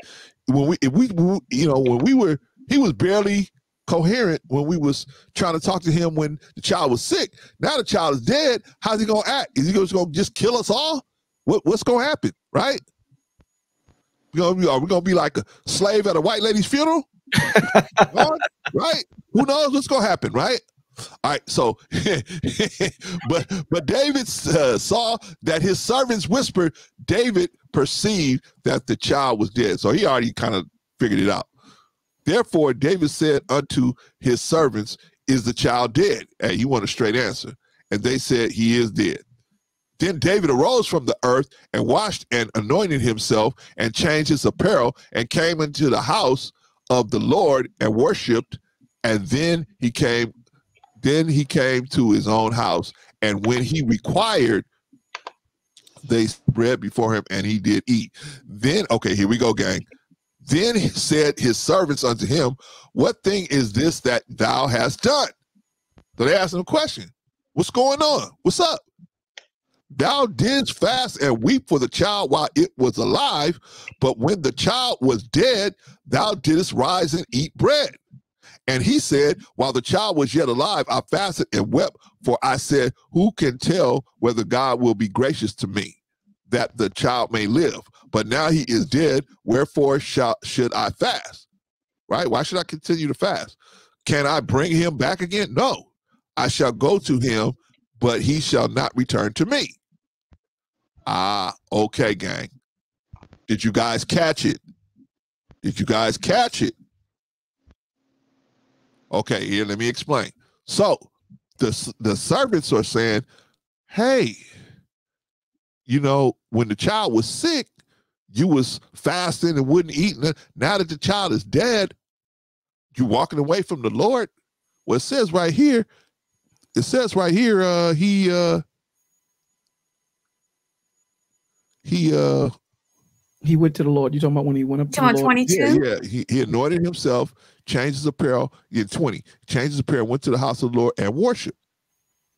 when we if we you know when we were he was barely coherent when we was trying to talk to him when the child was sick. Now the child is dead. How's he gonna act? Is he just gonna just kill us all? What what's gonna happen? Right? We gonna be, are we gonna be like a slave at a white lady's funeral? right? Who knows what's gonna happen, right? All right, so, but but David uh, saw that his servants whispered. David perceived that the child was dead, so he already kind of figured it out. Therefore, David said unto his servants, "Is the child dead?" Hey, you want a straight answer, and they said, "He is dead." Then David arose from the earth and washed and anointed himself and changed his apparel and came into the house of the Lord and worshipped. And then he came then he came to his own house, and when he required, they spread before him, and he did eat. Then, okay, here we go, gang. Then he said his servants unto him, What thing is this that thou hast done? So they asked him a question. What's going on? What's up? Thou didst fast and weep for the child while it was alive, but when the child was dead, thou didst rise and eat bread. And he said, While the child was yet alive, I fasted and wept, for I said, Who can tell whether God will be gracious to me, that the child may live? But now he is dead, wherefore shall, should I fast? Right? Why should I continue to fast? Can I bring him back again? No. I shall go to him, but he shall not return to me. Ah, okay, gang. Did you guys catch it? Did you guys catch it? Okay, here, let me explain. So the, the servants are saying, hey, you know, when the child was sick, you was fasting and wouldn't eat. Now that the child is dead, you walking away from the Lord. Well, it says right here, it says right here, uh, he uh he uh he went to the Lord. You talking about when he went up to the Lord? 22? Yeah, yeah. He, he anointed himself, changed his apparel, in 20, changed his apparel, went to the house of the Lord and worshiped.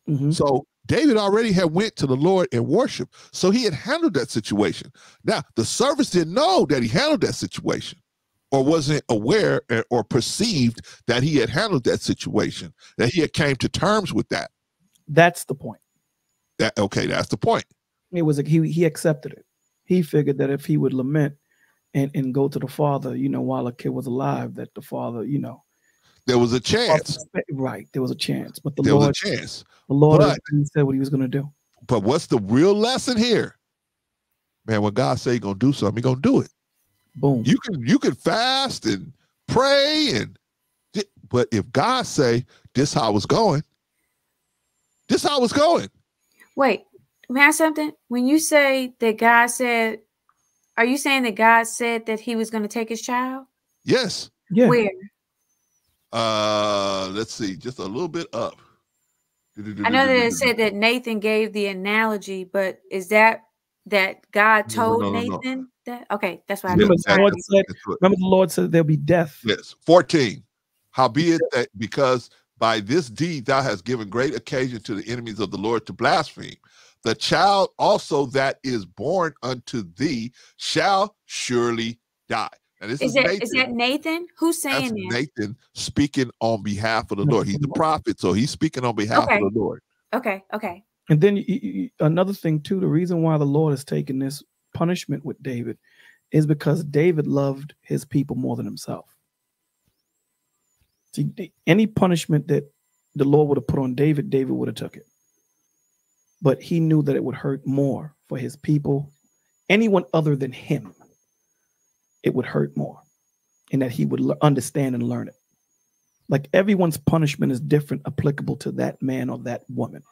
Mhm. So David already had went to the Lord and worship. So he had handled that situation. Now, the servants didn't know that he handled that situation or wasn't aware or perceived that he had handled that situation, that he had came to terms with that. That's the point. That okay, that's the point. It was like he he accepted it. He figured that if he would lament and and go to the father, you know, while a kid was alive, that the father, you know, There was a chance. right, there was a chance. But the There Lord, was a chance. the Lord But- he said what he was going to do. But what's the real lesson here? Man, when God say he gonna do something, he gonna do it. Boom. You can you can fast and pray and but if God say this how it's going, this how it's going. Wait, may I ask something? When you say that God said, are you saying that God said that he was going to take his child? Yes. Yeah. Where? Uh let's see, just a little bit up. I know that it said that Nathan gave the analogy, but is that that God No, no, told no, no, no. Nathan that? Okay, that's why I Remember, didn't. the. Lord said, remember the Lord said there'll be death. Yes, 14. Howbeit that because by this deed thou hast given great occasion to the enemies of the Lord to blaspheme, the child also that is born unto thee shall surely die. Now, this Is is, that Nathan. is that Nathan? Who's That's saying that? Nathan speaking on behalf of the Lord. He's the prophet, so he's speaking on behalf Okay. of the Lord. Okay, okay. And then y- y- y- another thing too, the reason why the Lord has taken this punishment with David is because David loved his people more than himself. See, any punishment that the Lord would have put on David, David would have took it. But he knew that it would hurt more for his people, anyone other than him. It would hurt more, and that he would understand and learn it. Like everyone's punishment is different, applicable to that man or that woman.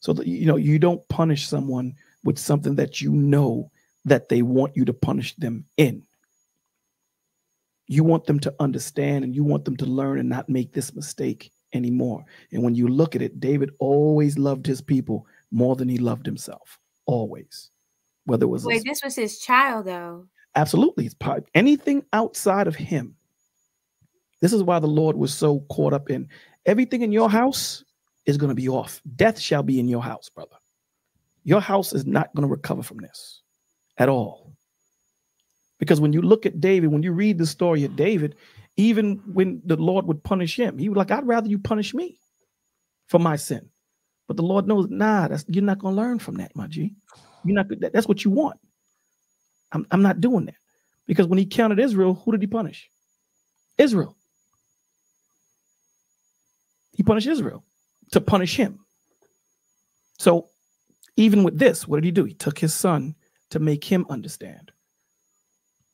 So that you know, you don't punish someone with something that you know that they want you to punish them in. You want them to understand and you want them to learn and not make this mistake anymore. And when you look at it, David always loved his people more than he loved himself. Always. Whether it was Wait, his- this was his child though. absolutely anything outside of him. This is why the Lord was so caught up in everything in your house is going to be off. Death shall be in your house, brother. Your house is not going to recover from this at all. Because when you look at David, when you read the story of David, even when the Lord would punish him, he was like, I'd rather you punish me for my sin. But the Lord knows, nah, that's you're not gonna learn from that, my G. You're not that, that's what you want. I'm, I'm not doing that. Because when he counted Israel, who did he punish? Israel. He punished Israel to punish him. So even with this, what did he do? He took his son to make him understand.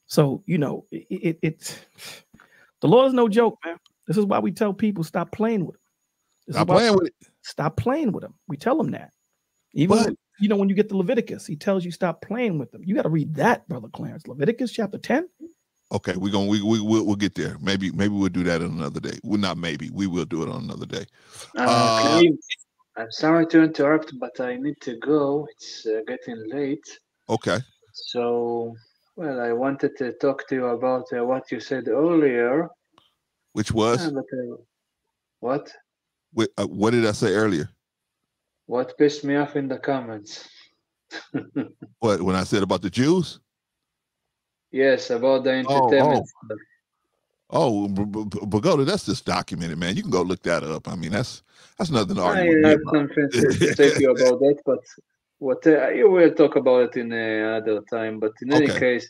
So, you know, it, it, it the Lord is no joke, man. This is why we tell people stop playing with him. This Stop playing with it. Stop playing with him. We tell them that. Even But- when- you know, when you get to Leviticus, he tells you stop playing with them. You got to read that, brother Clarence. Leviticus chapter 10. Okay, we're gonna we we we'll, we'll get there. Maybe maybe we'll do that on another day. Well, not maybe. We will do it on another day. Uh, Uh, Khalid, I'm sorry to interrupt, but I need to go. It's uh, getting late. Okay. So, well, I wanted to talk to you about uh, what you said earlier. Which was uh, but, uh, what? what, uh, what did I say earlier? What pissed me off in the comments? What when I said about the Jews? yes, about the Oh, entertainment. oh. Oh, B- B- B- Pagoda, that's just documented, man. You can go look that up. I mean, that's that's nothing to I argue me have something to, to say to you about that, but what uh, you will talk about it in uh, another time. But in any case,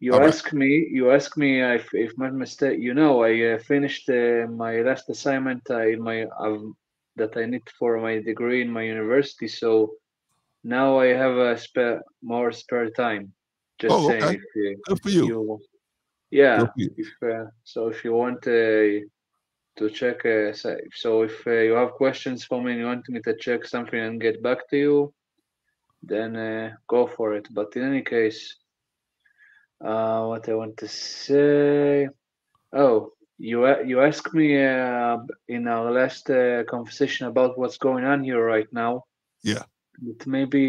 you All right. ask me, you ask me if if my mistake. You know, I uh, finished uh, my last assignment uh, in my um, that I need for my degree in my university. So now I have a spare more spare time. Just Oh, saying, okay. if you, Good for you. you yeah for you. if uh, so if you want uh, to check uh, so so if uh, you have questions for me and you want me to check something and get back to you then uh, go for it but in any case uh, what i want to say oh you you asked me uh, in our last uh, conversation about what's going on here right now Yeah. but maybe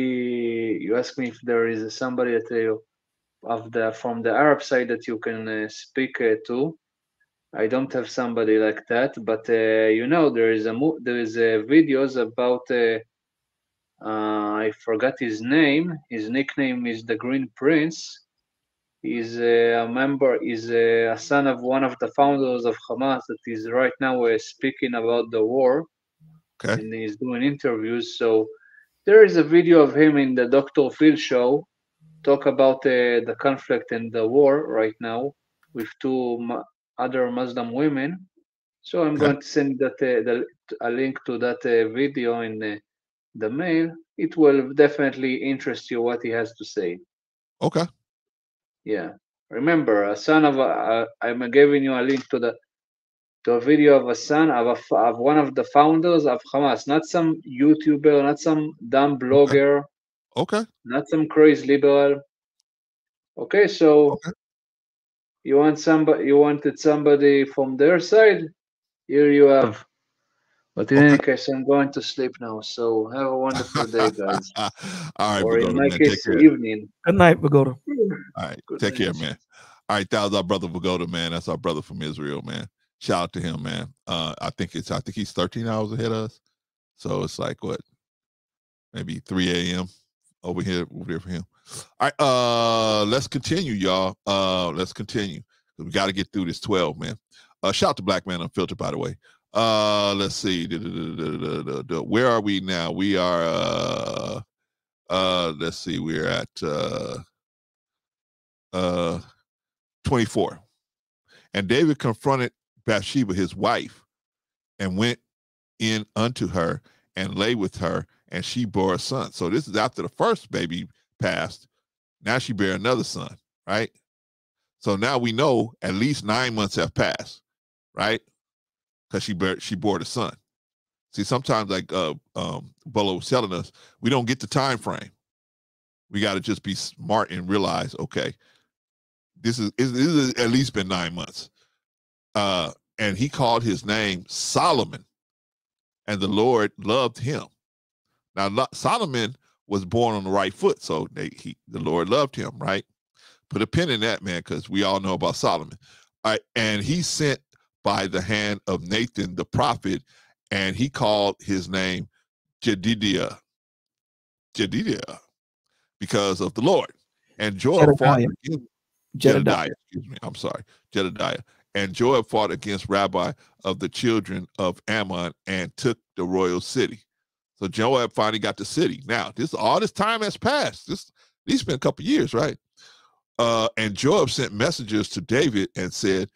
you asked me if there is somebody that you of the from the Arab side that you can uh, speak uh, to. I don't have somebody like that, but uh, you know there is a mo- there is videos about. Uh, I forgot his name. His nickname is the Green Prince. He's a member. Is uh, a son of one of the founders of Hamas that is right now uh, speaking about the war Okay. and he's doing interviews. So there is a video of him in the Dr. Phil show talk about uh, the conflict and the war right now with two mu- other Muslim women. So I'm Okay. going to send that uh, the, a link to that uh, video in uh, the mail. It will definitely interest you what he has to say. Okay. Yeah. Remember, a son of a, uh, I'm giving you a link to the to a video of a son of a, f- of one of the founders of Hamas, not some YouTuber, not some dumb blogger, Okay. not some crazy liberal. Okay, so Okay. you want somebody, you wanted somebody from their side. Here you have. But in any case, I'm going to sleep now. So have a wonderful day, guys. All right, or in my man. Case, care. evening. Good night, Pagoda. All right. Good Take care, man. All right, that was our brother Pagoda, man. That's our brother from Israel, man. Shout out to him, man. Uh, I think it's I think he's 13 hours ahead of us. So it's like what, maybe 3 a.m. over here, over there for him. All right, uh, let's continue, y'all. Uh, let's continue. We got to get through this 12, man. Uh, shout out to Black Man Unfiltered, by the way. Uh, let's see. Where are we now? We are uh uh let's see, we're at uh uh 24. And David confronted Bathsheba, his wife, and went in unto her and lay with her, and she bore a son. So this is after the first baby passed. Now she bear another son, right? So now we know at least nine months have passed, right? Because she bear, she bore the son. See, sometimes like uh um Bolo was telling us, we don't get the time frame. We got to just be smart and realize, okay, this is this is at least been nine months. Uh, and he called his name Solomon, and the Lord loved him. Now Lo- Solomon was born on the right foot, so they, he the Lord loved him, right? Put a pin in that, man, because we all know about Solomon. All right, and he sent by the hand of Nathan the prophet, and he called his name Jedidiah. Jedidiah, because of the Lord. And Joab fought against. Jedediah, excuse me. I'm sorry, Jedediah. And Joab fought against Rabbah of the children of Ammon and took the royal city. So Joab finally got the city. Now, this all this time has passed. This these been a couple years, right? Uh, and Joab sent messengers to David and said,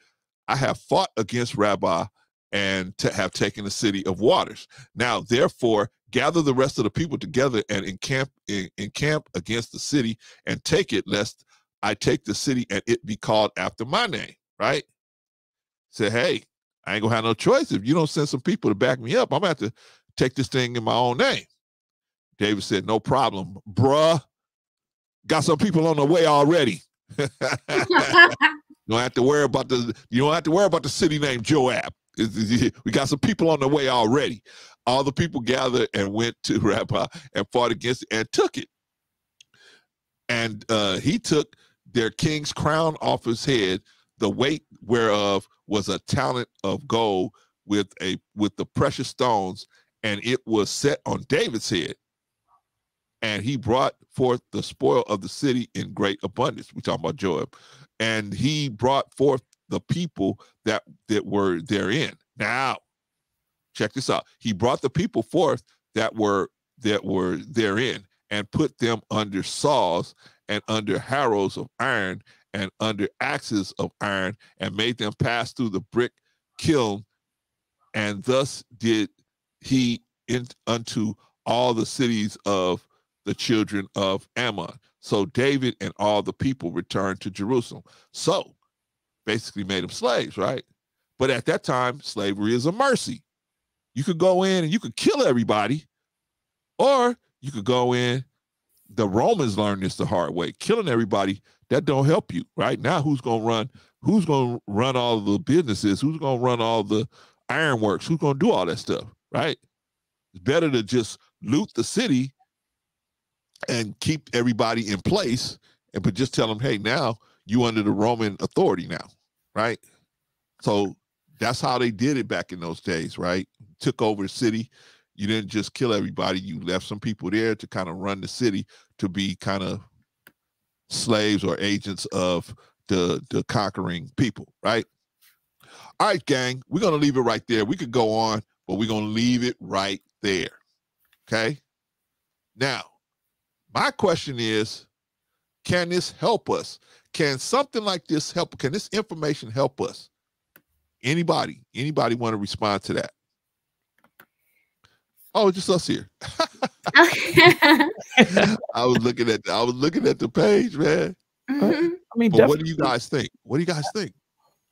I have fought against Rabbah and to have taken the city of waters. Now, therefore, gather the rest of the people together and encamp in, encamp against the city and take it, lest I take the city and it be called after my name. Right? Say, hey, I ain't gonna have no choice. If you don't send some people to back me up, I'm gonna have to take this thing in my own name. David said, No problem, bruh. Got some people on the way already. you don't have to worry about the you don't have to worry about the city named Joab. We got some people on the way already. All the people gathered and went to Rabbah and fought against it and took it. And uh, he took their king's crown off his head, the weight whereof was a talent of gold with a with the precious stones, and it was set on David's head. And he brought forth the spoil of the city in great abundance. We talk about Joab, and he brought forth the people that that were therein. Now, check this out. He brought the people forth that were that were therein and put them under saws and under harrows of iron and under axes of iron and made them pass through the brick kiln and thus did he in, unto all the cities of the children of Ammon. So David and all the people returned to Jerusalem. So basically made them slaves, right? But at that time, slavery is a mercy. You could go in and you could kill everybody, or you could go in. The Romans learned this the hard way. Killing everybody that don't help you, right? Now, who's gonna run? Who's gonna run all the businesses? Who's gonna run all the ironworks? Who's gonna do all that stuff, right? It's better to just loot the city and keep everybody in place, and but just tell them, hey, now you under the Roman authority now, right? So that's how they did it back in those days, right? Took over the city. You didn't just kill everybody. You left some people there to kind of run the city to be kind of slaves or agents of the the conquering people, right? All right, gang, we're gonna leave it right there. We could go on, but we're gonna leave it right there. Okay. Now, my question is, can this help us? Can something like this help? Can this information help us? Anybody? Anybody want to respond to that? Oh, just us here. I was looking at the, I was looking at the page, man. Mm-hmm. I mean, but what do you guys think? What do you guys think?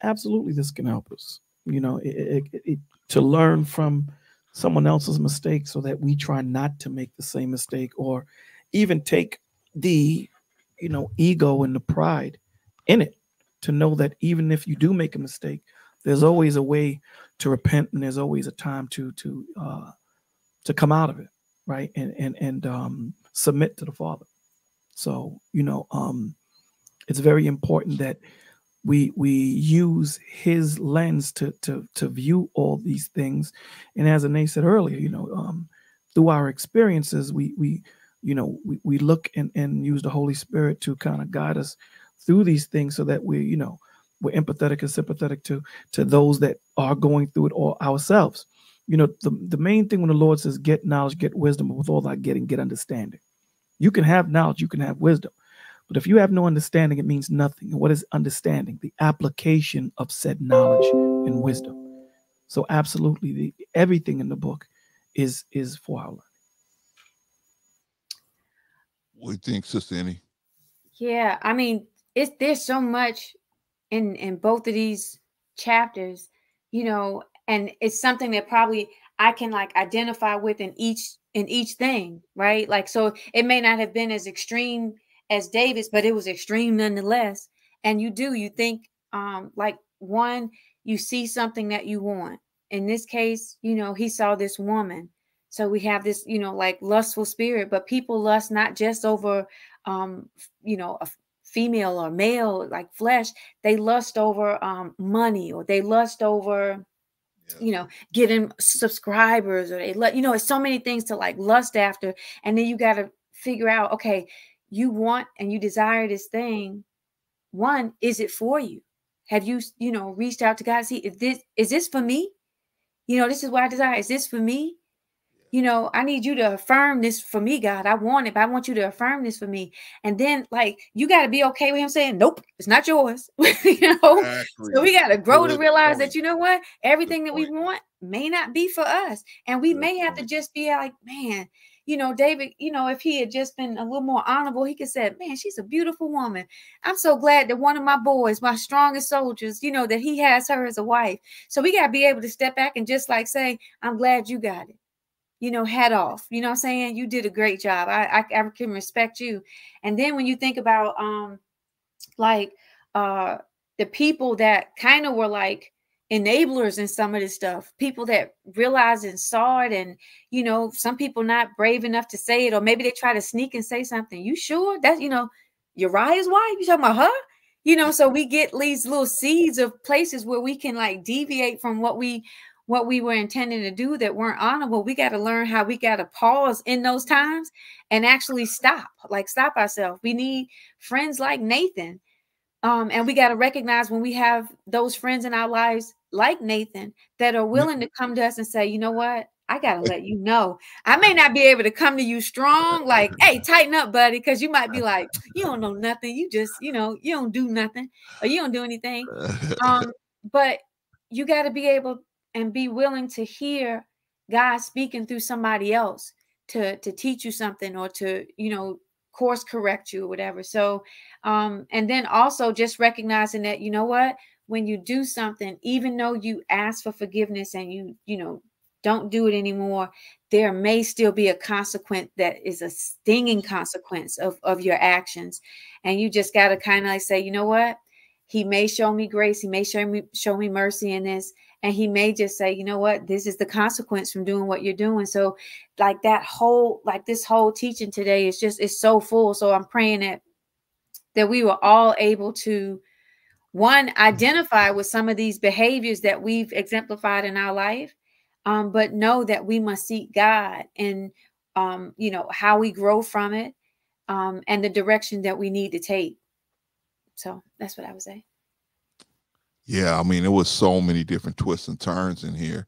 Absolutely, this can help us. You know, it, it, it, to learn from someone else's mistake, so that we try not to make the same mistake, or even take the you know, ego and the pride in it to know that even if you do make a mistake, there's always a way to repent and there's always a time to to uh to come out of it, right? And and and um submit to the Father. So, you know, um it's very important that we we use his lens to to to view all these things. And as Annie said earlier, you know, um through our experiences, we we you know, we, we look and, and use the Holy Spirit to kind of guide us through these things so that we, you know, we're empathetic and sympathetic to to those that are going through it all ourselves. You know, the, the main thing when the Lord says, get knowledge, get wisdom, with all that getting, get understanding. You can have knowledge, you can have wisdom. But if you have no understanding, it means nothing. And what is understanding? The application of said knowledge and wisdom. So absolutely the everything in the book is is for our. What do you think, Sister Annie? Yeah, I mean, it's there's so much in in both of these chapters, you know, and it's something that probably I can like identify with in each in each thing, right? Like so it may not have been as extreme as David's, but it was extreme nonetheless. And you do, you think um like one, you see something that you want. In this case, you know, he saw this woman so we have this you know like lustful spirit but people lust not just over um you know a female or male like flesh. They lust over um money or they lust over yeah. you know getting subscribers or they let you know it's so many things to like lust after and then you got to figure out okay you want and you desire this thing. One is it for you? Have you you know reached out to god? See if this is this for me? You know this is what i desire. Is this for me you know, I need you to affirm this for me, God. I want it, but I want you to affirm this for me. And then, like, you got to be okay with him saying, Nope, it's not yours. you know, exactly. so we got to grow Good to realize point. that, you know what, everything Good that point. we want may not be for us. And we Good may have to just be like, Man, you know, David, you know, if he had just been a little more honorable, he could say, Man, she's a beautiful woman. I'm so glad that one of my boys, my strongest soldiers, you know, that he has her as a wife. So we got to be able to step back and just like say, I'm glad you got it you know, head off. You know I'm saying? You did a great job. I, I, I can respect you. And then when you think about um like uh the people that kind of were like enablers in some of this stuff, people that realized and saw it, and you know, some people not brave enough to say it, or maybe they try to sneak and say something. You sure that you know Uriah's wife? You talking about her? You know, so we get these little seeds of places where we can like deviate from what we what we were intending to do that weren't honorable, we got to learn how we got to pause in those times and actually stop, like stop ourselves. We need friends like Nathan. Um, and we got to recognize when we have those friends in our lives like Nathan that are willing to come to us and say, you know what? I gotta let you know. I may not be able to come to you strong, like, hey, tighten up, buddy, because you might be like, you don't know nothing. You just, you know, you don't do nothing or you don't do anything. Um, but you got to be able and be willing to hear God speaking through somebody else to to teach you something or to you know course correct you or whatever. So um and then also just recognizing that you know what when you do something even though you ask for forgiveness and you you know don't do it anymore there may still be a consequence that is a stinging consequence of of your actions. And you just got to kind of like say you know what? He may show me grace. He may show me show me mercy in this and he may just say you know what? This is the consequence from doing what you're doing. So like that whole like this whole teaching today is just it's so full. So i'm praying that that we were all able to one identify with some of these behaviors that we've exemplified in our life um, but know that we must seek god and um, you know how we grow from it um, and the direction that we need to take. So that's what i would say yeah, I mean, it was so many different twists and turns in here.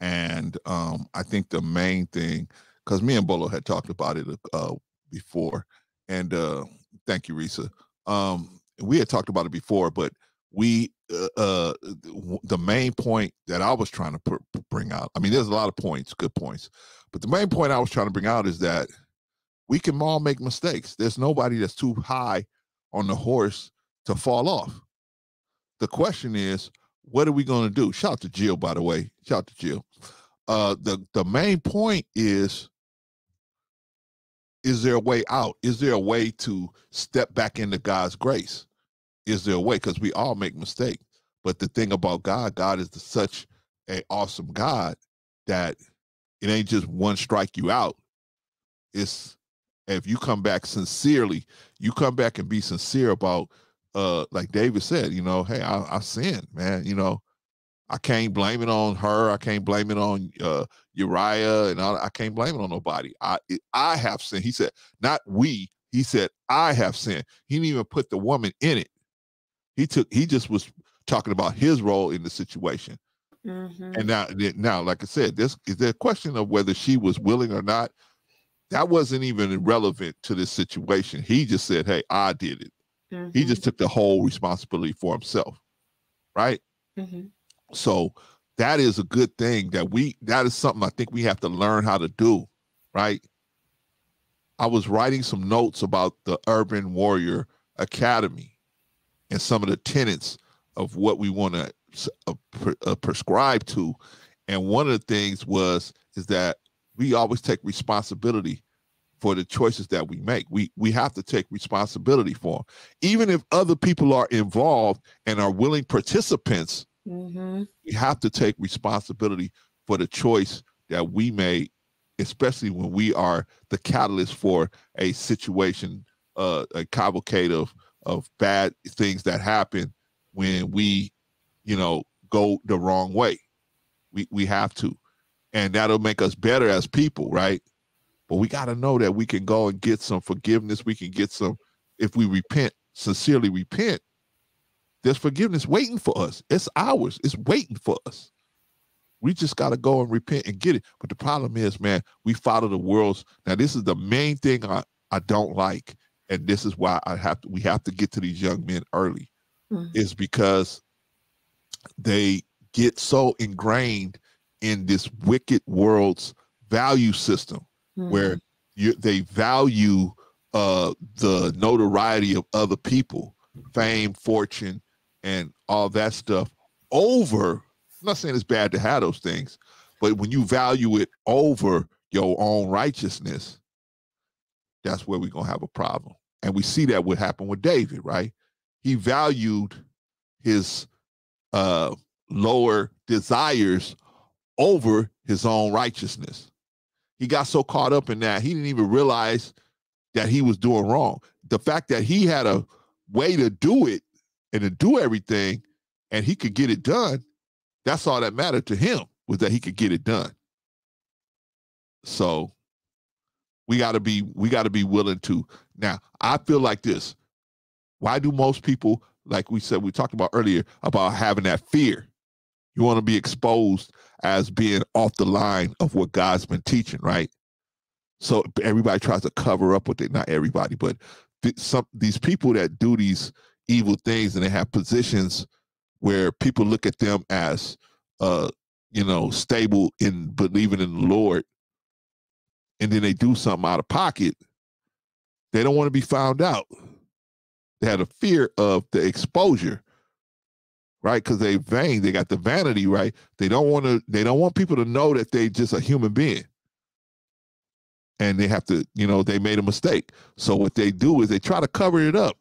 And um, I think the main thing, because me and Bolo had talked about it uh, before, and uh, thank you, Risa. Um, we had talked about it before, but we, uh, uh the main point that I was trying to bring out, I mean, there's a lot of points, good points, but the main point I was trying to bring out is that we can all make mistakes. There's nobody that's too high on the horse to fall off. The question is, what are we going to do? Shout out to Jill, by the way. Shout out to Jill. Uh, the the main point is: is there a way out? Is there a way to step back into God's grace? Is there a way? Because we all make mistakes. But the thing about God, God is the, such a awesome God that it ain't just one strike you out. It's if you come back sincerely, you come back and be sincere about uh like David said, you know, hey, I, I sinned, man. You know, I can't blame it on her. I can't blame it on uh Uriah, and I, I can't blame it on nobody. I I have sinned. He said, not we. He said, I have sinned. He didn't even put the woman in it. He took. He just was talking about his role in the situation. Mm-hmm. And now, now, like I said, this is the question of whether she was willing or not. That wasn't even relevant to this situation. He just said, "Hey, I did it." Mm-hmm. He just took the whole responsibility for himself. Right. Mm-hmm. So that is a good thing that we, that is something I think we have to learn how to do. Right. I was writing some notes about the Urban Warrior Academy and some of the tenets of what we want to uh, pre- uh, prescribe to. And one of the things was, is that we always take responsibility for the choices that we make. We we have to take responsibility for them. Even if other people are involved and are willing participants, mm-hmm. we have to take responsibility for the choice that we made, especially when we are the catalyst for a situation, uh, a cavalcade of of bad things that happen when we, you know, go the wrong way. We we have to, and that'll make us better as people, right? But we got to know that we can go and get some forgiveness. We can get some, if we repent, sincerely repent, there's forgiveness waiting for us. It's ours, it's waiting for us. We just got to go and repent and get it. But the problem is, man, we follow the world's. Now, this is the main thing I, I don't like. And this is why I have to, we have to get to these young men early, Mhm. is because they get so ingrained in this wicked world's value system where you they value uh the notoriety of other people fame fortune and all that stuff over i'm not saying it's bad to have those things but when you value it over your own righteousness that's where we're going to have a problem. And we see that what happened with david right? He valued his uh lower desires over his own righteousness he got so caught up in that he didn't even realize that he was doing wrong. The fact that he had a way to do it and to do everything and he could get it done, that's all that mattered to him was that he could get it done. So we got to be we got to be willing to. Now, I feel like this. Why do most people like we said we talked about earlier about having that fear? You want to be exposed as being off the line of what God's been teaching, right? So everybody tries to cover up what they not everybody, but th- some these people that do these evil things and they have positions where people look at them as uh you know stable in believing in the Lord and then they do something out of pocket, they don't want to be found out. They have a fear of the exposure right? Because they vain, they got the vanity, right? They don't want to, they don't want people to know that they just a human being. And they have to, you know, they made a mistake. So what they do is they try to cover it up,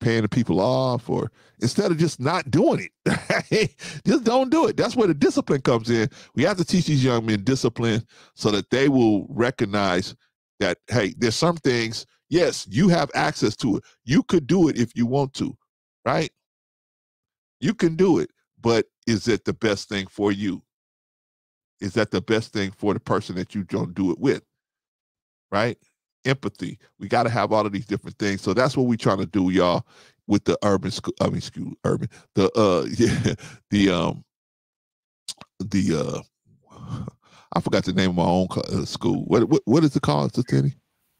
paying the people off, or instead of just not doing it, just don't do it. That's where the discipline comes in. We have to teach these young men discipline so that they will recognize that, hey, there's some things, yes, you have access to it. You could do it if you want to, right? You can do it, but is it the best thing for you? Is that the best thing for the person that you don't do it with? Right? Empathy. We got to have all of these different things. So that's what we're trying to do, y'all, with the urban school. I mean, school, urban. The uh, yeah, the um, the uh, I forgot the name of my own uh, school. What what what is it called, Titani?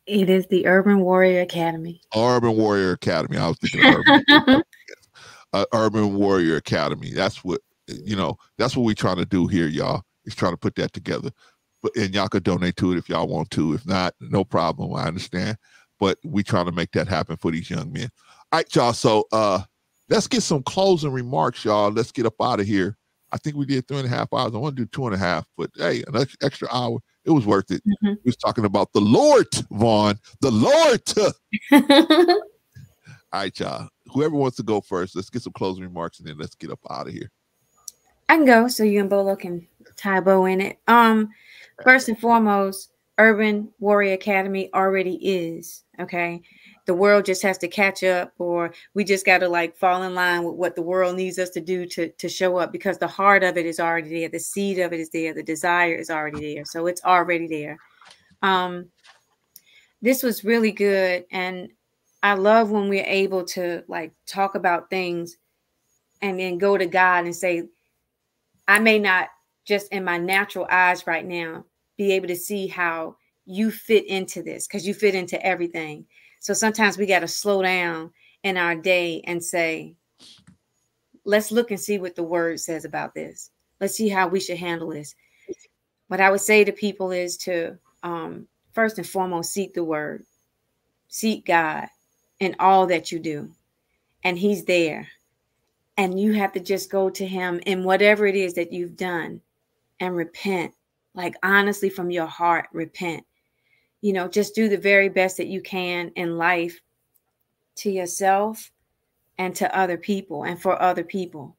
It is the Urban Warrior Academy. Urban Warrior Academy. I was thinking of urban. uh, Urban Warrior Academy. That's what you know. That's what we're trying to do here, y'all. Is trying to put that together. But and y'all could donate to it if y'all want to. If not, no problem. I understand. But we trying to make that happen for these young men. All right, y'all. So uh, let's get some closing remarks, y'all. Let's get up out of here. I think we did three and a half hours. I want to do two and a half, but hey, an extra hour. It was worth it. Mhm. We was talking about the Lord, Vaughn. The Lord. All right, y'all. Whoever wants to go first, let's get some closing remarks and then let's get up out of here. I can go so you and Bolo can tie a bow in it. Um, first and foremost, Urban Warrior Academy already is okay. The world just has to catch up, or we just got to like fall in line with what the world needs us to do to to show up because the heart of it is already there, the seed of it is there, the desire is already there, so it's already there. Um, this was really good, and I love when we're able to like talk about things and then go to God and say, I may not just in my natural eyes right now be able to see how you fit into this because you fit into everything. So sometimes we got to slow down in our day and say, let's look and see what the word says about this. Let's see how we should handle this. What I would say to people is to um, first and foremost seek the word, seek God in all that you do, and He's there. And you have to just go to him in whatever it is that you've done and repent. Like honestly from your heart repent. You know just do the very best that you can in life to yourself and to other people and for other people.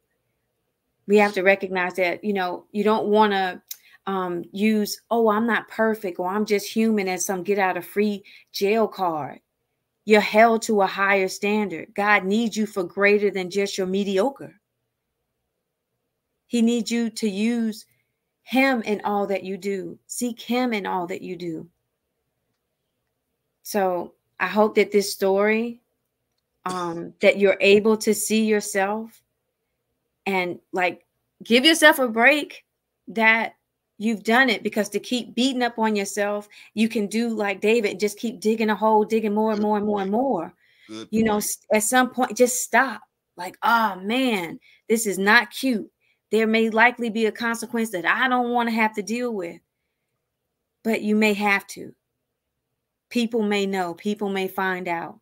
We have to recognize that you know you don't want to um, use oh i'm not perfect or i'm just human as some get out of free jail card you're held to a higher standard. God needs you for greater than just your mediocre. He needs you to use Him in all that you do, seek Him in all that you do. So I hope that this story, um, that you're able to see yourself and like give yourself a break that you've done it because to keep beating up on yourself, you can do like David, just keep digging a hole, digging more and more and more and more. Good You know, point. at some point, just stop. Like, oh man, this is not cute. There may likely be a consequence that I don't want to have to deal with, but you may have to. People may know, people may find out.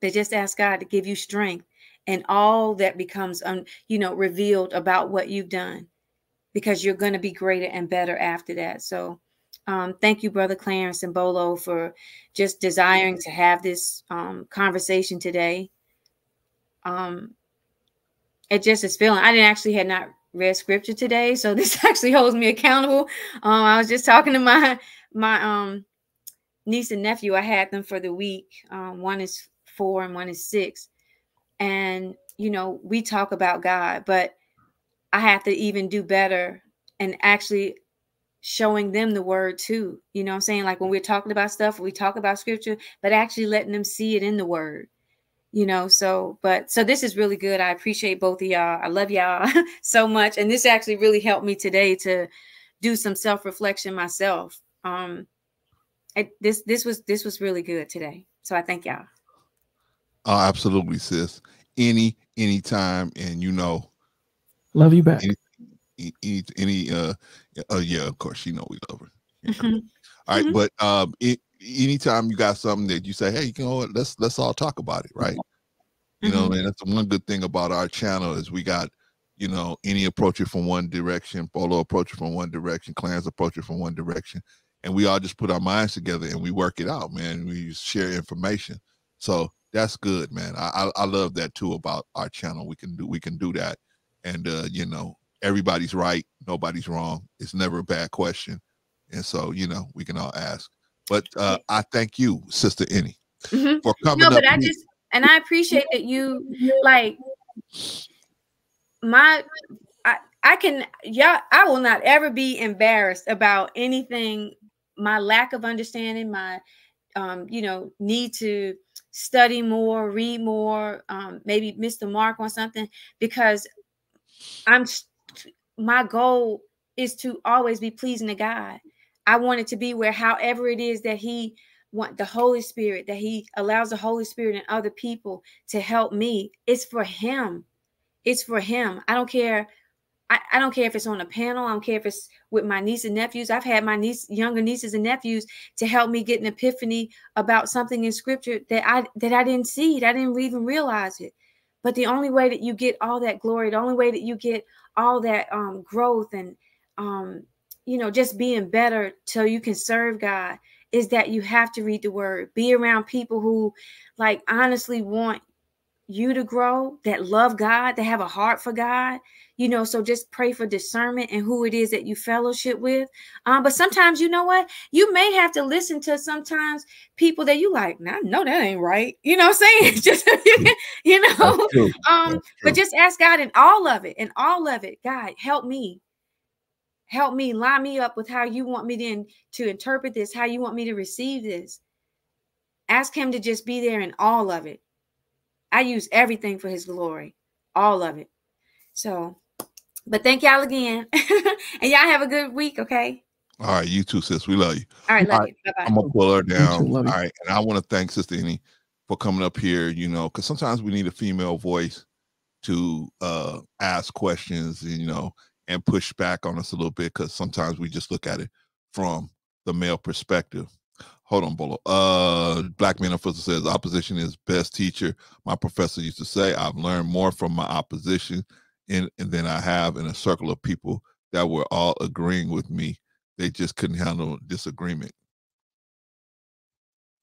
But just ask God to give you strength and all that becomes, un, you know, revealed about what you've done because you're going to be greater and better after that. So, um, thank you, Brother Clarence and Bolo, for just desiring to have this um, conversation today. Um, it just is feeling. I didn't actually had not read scripture today, so this actually holds me accountable. Um, I was just talking to my my um niece and nephew. I had them for the week. Um, one is four and one is six, and you know we talk about God, but I have to even do better and actually showing them the word too. You know what I'm saying? Like when we're talking about stuff, we talk about scripture, but actually letting them see it in the word. You know, so but so this is really good. I appreciate both of y'all. I love y'all so much. And this actually really helped me today to do some self-reflection myself. Um it, this this was this was really good today. So I thank y'all. Oh, absolutely, sis. Any anytime, and you know, Love you back. any any, any, any uh, uh yeah, of course, you know we love her. Mhm. All right, Mhm. but um, it, anytime you got something that you say, hey, you know what, let's let's all talk about it, right? You know, Mhm. and that's the one good thing about our channel is we got, you know, any approach it from one direction, Bolo approach it from one direction, Clarence approach it from one direction, and we all just put our minds together and we work it out, man. We share information, so that's good, man. I I, I love that too about our channel. We can do we can do that, and uh, you know, everybody's right, nobody's wrong. It's never a bad question, and so you know we can all ask. But uh, I thank you, Sister Annie, Mhm. for coming No, up. but I just and I appreciate that you like my I I can yeah I will not ever be embarrassed about anything my lack of understanding my um you know need to study more read more um maybe miss the mark on something because I'm my goal is to always be pleasing to God. I want it to be where however it is that he want the Holy Spirit that he allows the Holy Spirit and other people to help me. It's for him. It's for him. I don't care. I, I don't care if it's on a panel. I don't care if it's with my niece and nephews. I've had my niece, younger nieces and nephews to help me get an epiphany about something in scripture that I that I didn't see, that I didn't even realize it. But the only way that you get all that glory, the only way that you get all that um, growth and um, you know just being better till you can serve God is that you have to read the word, be around people who like honestly want you to grow, that love God, that have a heart for God. You know, so just pray for discernment and who it is that you fellowship with. Um, but sometimes you know what? You may have to listen to sometimes people that you like, nah, no, that ain't right. You know what I'm saying? just you know, um, but just ask God in all of it, in all of it, God, help me. Help me line me up with how you want me to, in- to interpret this, how you want me to receive this. Ask him to just be there in all of it. I use everything for his glory, all of it. So, but thank y'all again. and y'all have a good week, okay? All right, you too, sis. We love you. All right, love All you. Bye bye. I'm gonna pull her down. love All you. and I want to thank Sister Annie for coming up here. You know, because sometimes we need a female voice to uh ask questions, you know, and push back on us a little bit because sometimes we just look at it from the male perspective. Hold on, Bolo. Uh, Black Man Official says opposition is best teacher. My professor used to say, I've learned more from my opposition in, than I have in a circle of people that were all agreeing with me. They just couldn't handle disagreement.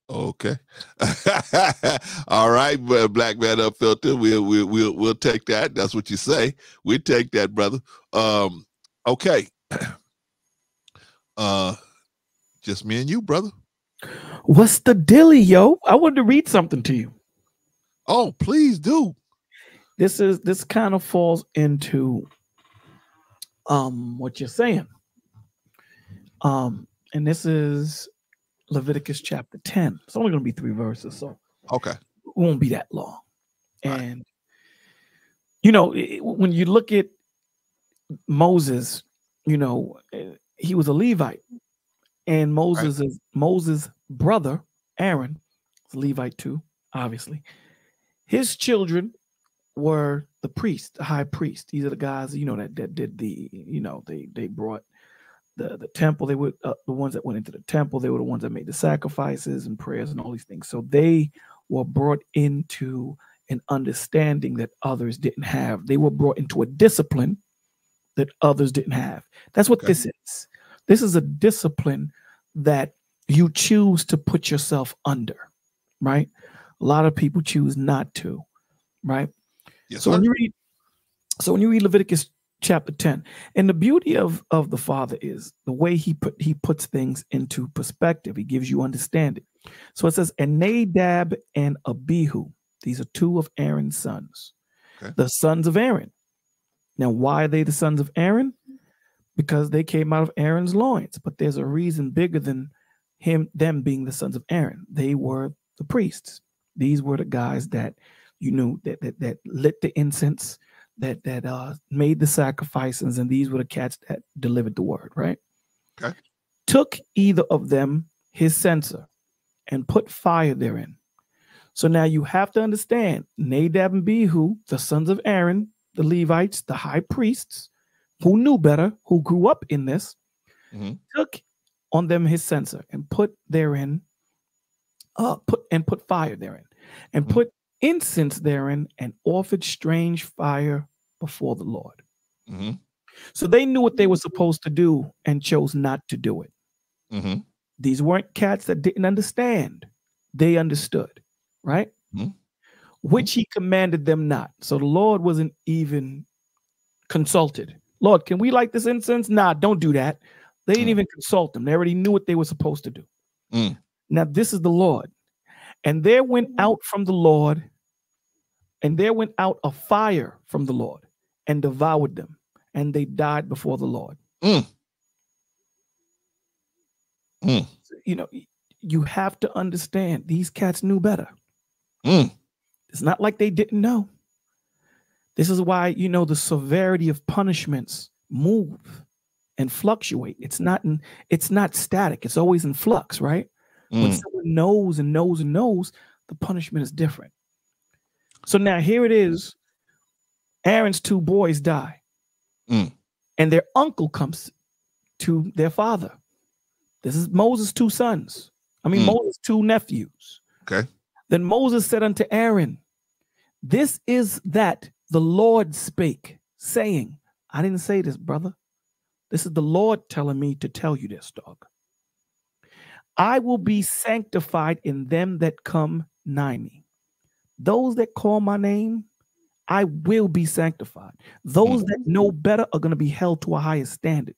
Okay. All right, Black Man Unfiltered. We'll we'll we'll we'll take that. That's what you say. We take that, brother. Um, okay. Uh just me and you, brother. What's the dilly, yo? I wanted to read something to you. Oh, please do. This is this kind of falls into um what you're saying. Um, and this is Leviticus chapter 10. It's only gonna be three verses, so Okay. it won't be that long. Right. And you know, when you look at Moses you know, eh, he was a Levite, and Moses is Moses' brother Aaron, Levite too, obviously. His children were the priest, the high priest. These are the guys, you know, that that did the, you know, they they brought the the temple. They were uh, the ones that went into the temple. They were the ones that made the sacrifices and prayers and all these things. So they were brought into an understanding that others didn't have. They were brought into a discipline that others didn't have. That's what Okay. this is. This is a discipline that you choose to put yourself under, right? A lot of people choose not to, right? Yes, so sir. when you read, so when you read Leviticus chapter 10, and the beauty of of the Father is the way he put he puts things into perspective. He gives you understanding. So it says, and Nadab and Abihu, these are two of Aaron's sons, Okay. the sons of Aaron. Now, why are they the sons of Aaron? Because they came out of Aaron's loins, but there's a reason bigger than him, them being the sons of Aaron. They were the priests. These were the guys that you knew that that, that lit the incense, that that uh made the sacrifices, and these were the cats that delivered the word, right? Okay. Took either of them his censer and put fire therein. So now you have to understand Nadab and Abihu, the sons of Aaron, the Levites, the high priests, who knew better, who grew up in this, Mhm. took on them his censer and put therein, uh, put and put fire therein, and Mhm. put incense therein, and offered strange fire before the Lord. hmm So they knew what they were supposed to do and chose not to do it. hmm These weren't cats that didn't understand. They understood, right? Mhm. Which he commanded them not. So the Lord wasn't even consulted. Lord, can we light this incense? Nah, don't do that. They didn't Mm. even consult them. They already knew what they were supposed to do. Mm. Now, this is the Lord. And there went out from the Lord, and there went out a fire from the Lord and devoured them, and they died before the Lord. Mm. Mm. you know, you have to understand these cats knew better. Mm. It's not like they didn't know. This is why, you know, the severity of punishments move and fluctuate. It's not in, it's not static, it's always in flux, right? When Mm. someone knows and knows and knows, the punishment is different. So now here it is. Aaron's two boys die. Mm. And their uncle comes to their father. This is Moses' two sons. I mean, Mm. Moses' two nephews. Okay. Then Moses said unto Aaron, This is that the Lord spake, saying, I didn't say this, brother. This is the Lord telling me to tell you this, dog. I will be sanctified in them that come nigh me. Those that call my name, I will be sanctified. Those that mm-hmm. know better are going to be held to a higher standard.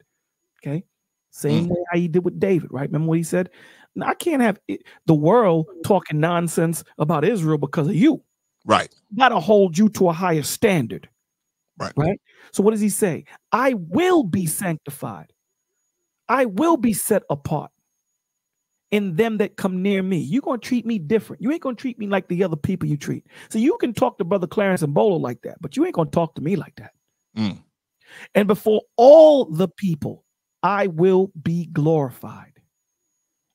Okay. Same mm-hmm. way how he did with David, right? Remember what he said? "Now, I can't have it- the world talking nonsense about Israel because of you. Right. Got to hold you to a higher standard. Right. Right. So what does he say? I will be sanctified. I will be set apart in them that come near me. You're going to treat me different. You ain't going to treat me like the other people you treat. So you can talk to Brother Clarence and Bolo like that, but you ain't going to talk to me like that. Mm. And before all the people, I will be glorified.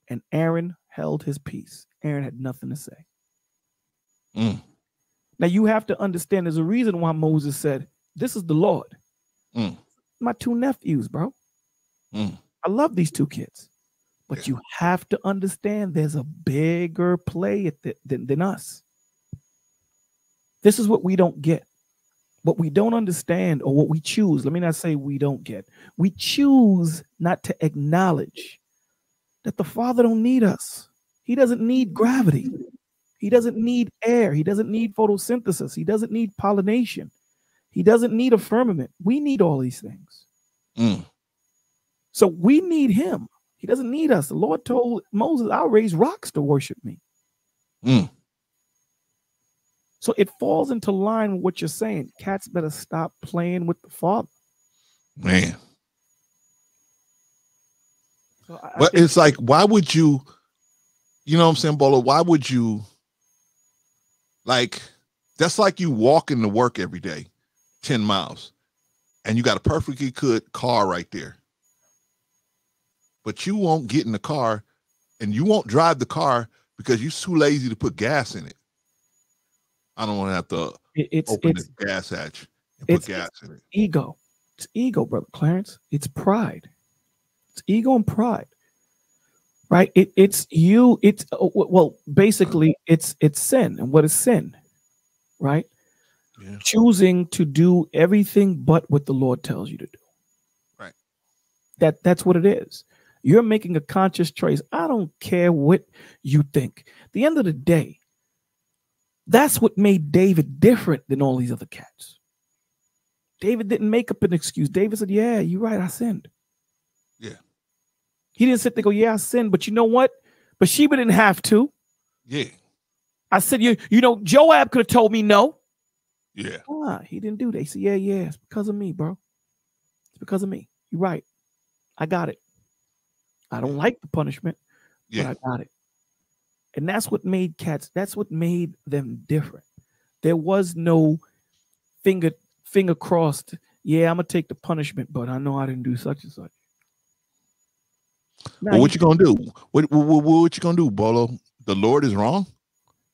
And Aaron held his peace. Aaron had nothing to say. Mm. Now you have to understand there's a reason why Moses said, This is the Lord. Mm. My two nephews, bro. Mm. I love these two kids. But you have to understand there's a bigger play at the, than, than us. This is what we don't get. What we don't understand or what we choose. Let me not say we don't get. We choose not to acknowledge that the Father don't need us. He doesn't need gravity. He doesn't need air. He doesn't need photosynthesis. He doesn't need pollination. He doesn't need a firmament. We need all these things. Mm. So we need him. He doesn't need us. The Lord told Moses, I'll raise rocks to worship me. Mm. So it falls into line with what you're saying. Cats better stop playing with the Father. Man. So I- I But it's like, why would you, you know what I'm saying, Bolo? Why would you, like, that's like you walking to work every day, 10 miles, and you got a perfectly good car right there. but you won't get in the car and you won't drive the car because you're too lazy to put gas in it. I don't want to have to it's open it's the gas hatch and put it's- gas in it. ego. It's ego, brother Clarence. It's pride. It's ego and pride. Right? It, it's you. It's uh, well, basically, it's it's sin. And what is sin? Right? Yeah. Choosing to do everything but what the Lord tells you to do. Right. That that's what it is. You're making a conscious choice. I don't care what you think. At the end of the day, that's what made David different than all these other cats. David didn't make up an excuse. David said, Yeah, you're right. I sinned. Yeah. He didn't sit there and go, Yeah, I sinned. But you know what? Bathsheba didn't have to. Yeah. I said, You, you know, Joab could have told me no. Yeah. Ah, he didn't do that. He said, Yeah, yeah, it's because of me, bro. It's because of me. You're right. I got it. I don't like the punishment, Yeah. but I got it. And that's what made cats, that's what made them different. There was no finger finger crossed. Yeah, I'm gonna take the punishment, but I know I didn't do such and such. Well, what you- gonna do? What, what, what, what you gonna do, Bolo? The Lord is wrong.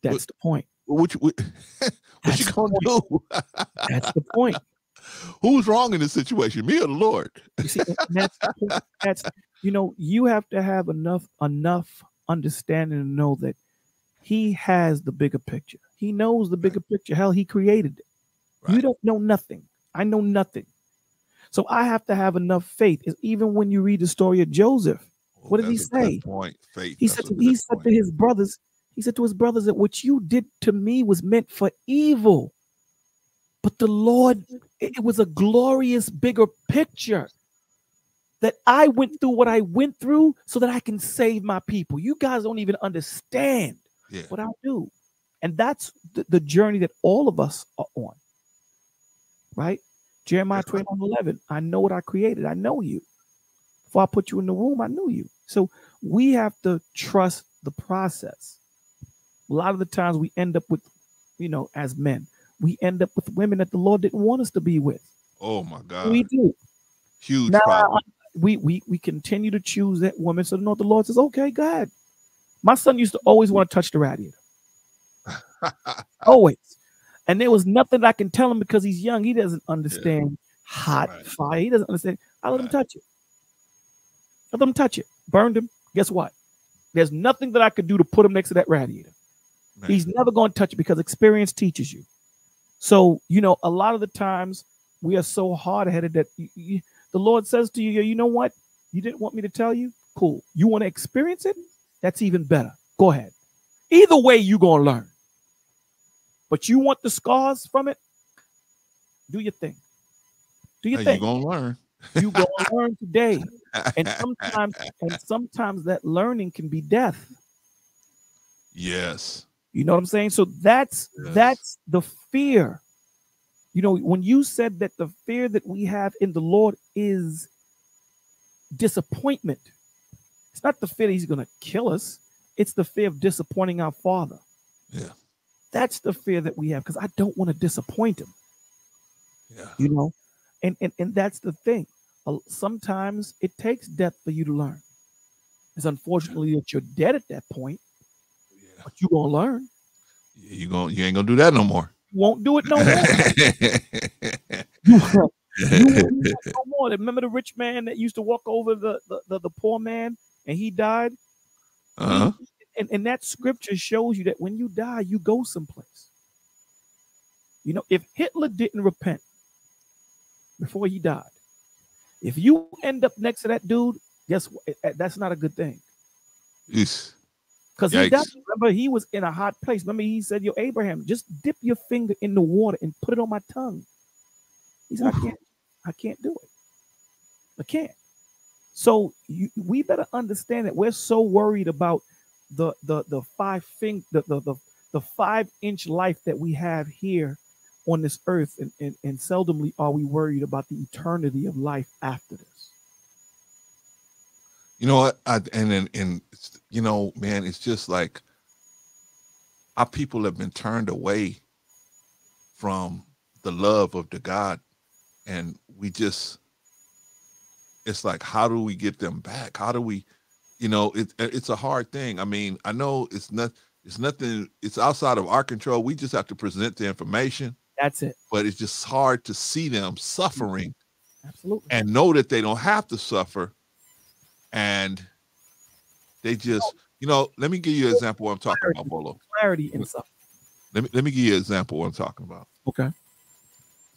that's the point. What you what, what you gonna do? That's the point. Who's wrong in this situation? Me or the Lord? You see, that's that's you know, you have to have enough enough understanding to know that he has the bigger picture. He knows the bigger picture. Hell, he created it. You don't know nothing. I know nothing. So I have to have enough faith. Even when you read the story of Joseph, What did he say? Point. Faith. he That's said to, he said to his brothers, he said to his brothers that what you did to me was meant for evil. But the Lord, it was a glorious bigger picture that I went through what I went through so that I can save my people. You guys don't even understand Yeah. what I do. And that's the, the journey that all of us are on. Right? Jeremiah That's right. 29 11. I know what I created. I know you. Before I put you in the womb, I knew you. So we have to trust the process. A lot of the times we end up with, you know, as men, we end up with women that the Lord didn't want us to be with. Oh my God. we do. Huge Now, problem. we we we continue to choose that woman. So no, the Lord says, okay, God. My son used to always want to touch the radiator. Always. And there was nothing I can tell him because he's young. He doesn't understand hot Right. fire. He doesn't understand. I let him touch it. Let him touch it. Burned him. Guess what? There's nothing that I could do to put him next to that radiator. Man. He's never going to touch it because experience teaches you. So, you know, a lot of the times we are so hard headed that the Lord says to you, you know what? You didn't want me to tell you? Cool. You want to experience it? That's even better. Go ahead. Either way, you're going to learn. But you want the scars from it? Do your thing. Do your Hey, thing. You're gonna learn. You go learn today. And sometimes, and sometimes that learning can be death. yes. You know what I'm saying? So that's Yes. that's the fear. You know, when you said that the fear that we have in the Lord is disappointment. It's not the fear that he's going to kill us. It's the fear of disappointing our father. Yeah. That's the fear that we have because I don't want to disappoint him, Yeah. you know? And and and that's the thing. Sometimes it takes death for you to learn. It's unfortunately that you're dead at that point, Yeah. but you're going to learn. You going you ain't gonna do that no more. You won't do it no more. You won't do it no more. Remember the rich man that used to walk over the, the, the, the poor man and he died? uh-huh. And, and that scripture shows you that when you die, you go someplace. You know, if Hitler didn't repent before he died, if you end up next to that dude, guess what? That's not a good thing. Yes. Because he died. Remember, he was in a hot place. Remember, he said, Yo, Abraham, just dip your finger in the water and put it on my tongue. He said, I can't, I can't do it. I can't. So you, we better understand that we're so worried about the the the five thing the, the the the five inch life that we have here on this earth, and, and, and seldomly are we worried about the eternity of life after this. You know what? I, and then and you know, man, it's just like our people have been turned away from the love of the God, and we just it's like how do we get them back? How do we, you know, it, it's a hard thing. I mean, I know it's not it's nothing, it's outside of our control. We just have to present the information. That's it. But it's just hard to see them mm-hmm. suffering Absolutely. and know that they don't have to suffer. And they just, you know, let me give you an example what I'm talking about, Bolo. Clarity in stuff. Let me let me give you an example what I'm talking about. Okay.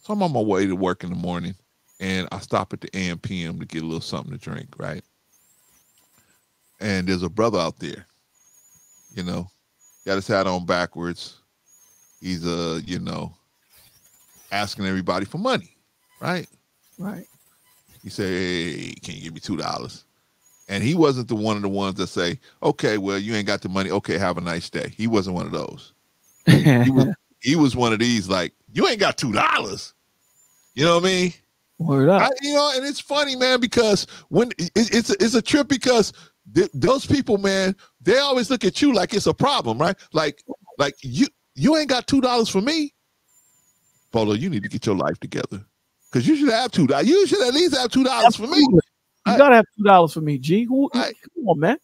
So I'm on my way to work in the morning and I stop at the AM PM to get a little something to drink, right? And there's a brother out there, you know, got his hat on backwards. He's a, you know, asking everybody for money, right? Right. He said, Hey, can you give me two dollars? And he wasn't the one of the ones that say, Okay, well, you ain't got the money. Okay, have a nice day. He wasn't one of those. He was, he was one of these, like, you ain't got two dollars. You know what I mean? Word up. I, you know, and it's funny, man, because when it, it's a, it's a trip because th- those people, man, they always look at you like it's a problem, right? Like, like you you ain't got two dollars for me, Bolo. You need to get your life together because you should have two dollars. You should at least have two dollars for me. You Right. gotta have two dollars for me, G. Who? Right. Come on, man.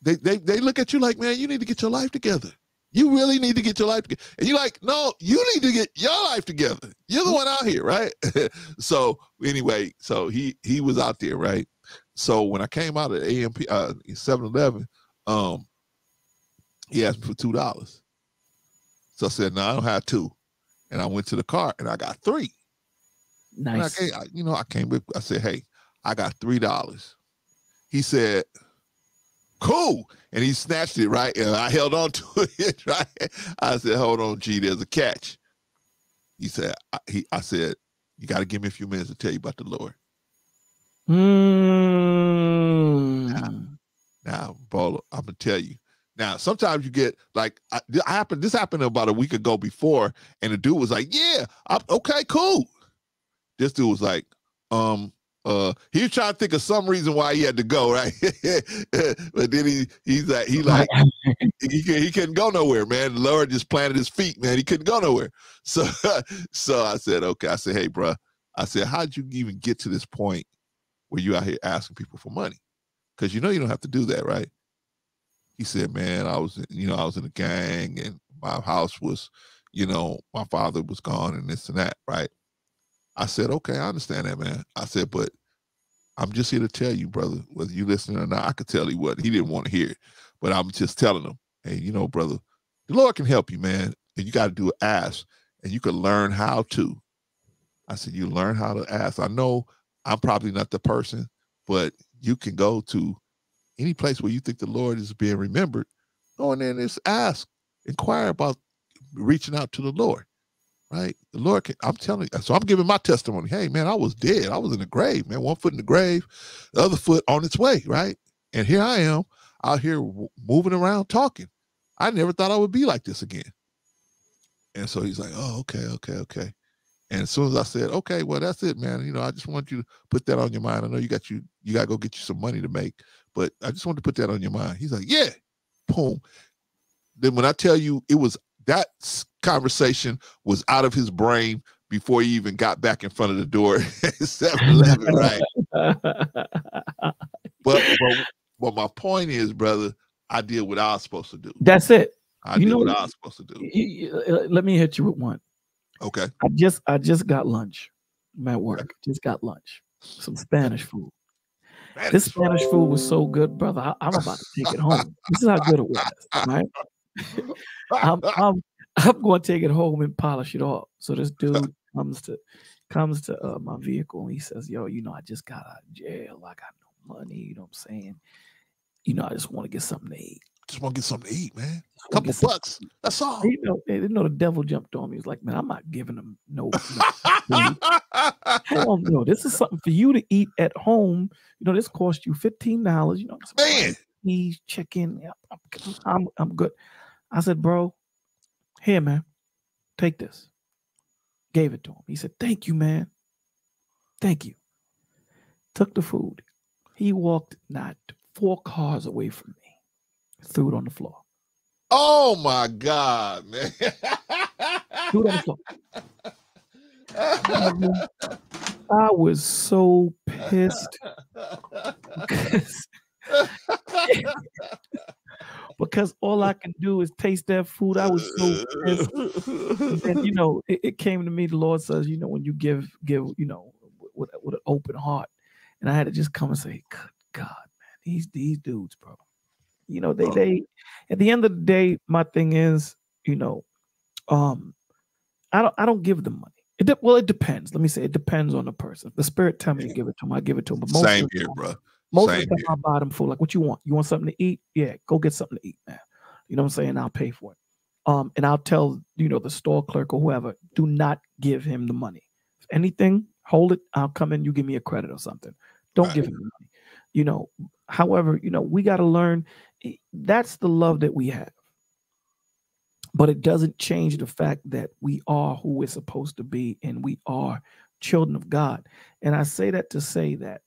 They, they they look at you like, man, you need to get your life together. You really need to get your life together. And you're like, no, you need to get your life together. You're the one out here, right? so anyway, so he he was out there, right? So when I came out at AMP uh 7-Eleven, um, he asked me for two dollars. So I said, no, I don't have two. And I went to the car and I got three. I Nice. came, I- you know, I came with, I said, hey, I got three dollars. He said, cool. And he snatched it, right? And I held on to it, right? I said, hold on, G, there's a catch. He said, I, he, I said, you got to give me a few minutes to tell you about the Lord. Mm. Now, Bolo, I'm gonna tell you. Now, sometimes you get like I, this happened. This happened about a week ago before, and the dude was like, "Yeah, I'm okay, cool." This dude was like, "Um, uh, he was trying to think of some reason why he had to go, right?" but then he he's like, he like he he couldn't go nowhere, man. The Lord just planted his feet, man. He couldn't go nowhere. So, so I said, okay. I said, hey, bro. I said, how'd you even get to this point where you out here asking people for money? Because you know you don't have to do that, right? He said, man, I was, you know, I was in a gang, and my house was, you know, my father was gone, and this and that, right? I said, okay, I understand that, man. I said, but I'm just here to tell you, brother, whether you listening or not, I could tell you what he didn't want to hear but I'm just telling him, hey, you know, brother, the Lord can help you, man, and you got to do it ask, and you can learn how to. I said, you learn how to ask. I know I'm probably not the person, but you can go to any place where you think the Lord is being remembered. Go in there and just ask, inquire about reaching out to the Lord. Right? The Lord can, I'm telling you, so I'm giving my testimony. Hey, man, I was dead. I was in the grave, man. One foot in the grave, the other foot on its way, right? And here I am out here moving around talking. I never thought I would be like this again. And so he's like, oh, okay, okay, okay. And as soon as I said, okay, well, that's it, man. You know, I just want you to put that on your mind. I know you got you, you got to go get you some money to make, but I just wanted to put that on your mind. He's like, yeah, boom. Then when I tell you it was that conversation was out of his brain before he even got back in front of the door at 7 Eleven, right? But, but, but my point is, brother, I did what I was supposed to do. That's it. I You did know what I was supposed to do. Uh, Let me hit you with one. Okay. I just I just got lunch. I'm at work. Just got lunch. Some Spanish food. This Spanish food was so good, brother. I, I'm about to take it home. This is how good it was, right? I'm, I'm I'm going to take it home and polish it off. So this dude comes to comes to uh, my vehicle and he says, "Yo, you know, I just got out of jail. I got no money. You know what I'm saying? You know, I just want to get something to eat. Just want to get something to eat, man. A Couple bucks. That's all. You know, they didn't know the devil jumped on me. He's like, man, I'm not giving them no. no Hell no, this is something for you to eat at home. You know, this cost you fifteen dollars. You know, Man. cheese, chicken. I'm, I'm I'm good. I said, bro, here, man, take this. Gave it to him. He said, thank you, man. Thank you. Took the food. He walked not four cars away from me. Threw it on the floor. Oh my God, man. Threw it on the floor. I was so pissed. because because all I can do is taste that food. I was so pissed. And you know, it, it came to me. The Lord says, you know, when you give, give, you know, with, with an open heart, and I had to just come and say, "Good God, man, these these dudes, bro. You know, they Oh. they. At the end of the day, my thing is, you know, um, I don't I don't give them money. It de- well, it depends. Let me say, it depends on the person. If the spirit tell me to give it to them, I give it to them. But most Same of the here, time- bro. most Same of the time, I buy them food. Like, what you want? You want something to eat? Yeah, go get something to eat, man. You know what I'm saying? I'll pay for it. Um, and I'll tell you know the store clerk or whoever, do not give him the money. If anything, hold it. I'll come in. You give me a credit or something. Don't give Right. him the money. You know. However, you know we got to learn. That's the love that we have. But it doesn't change the fact that we are who we're supposed to be, and we are children of God. And I say that to say that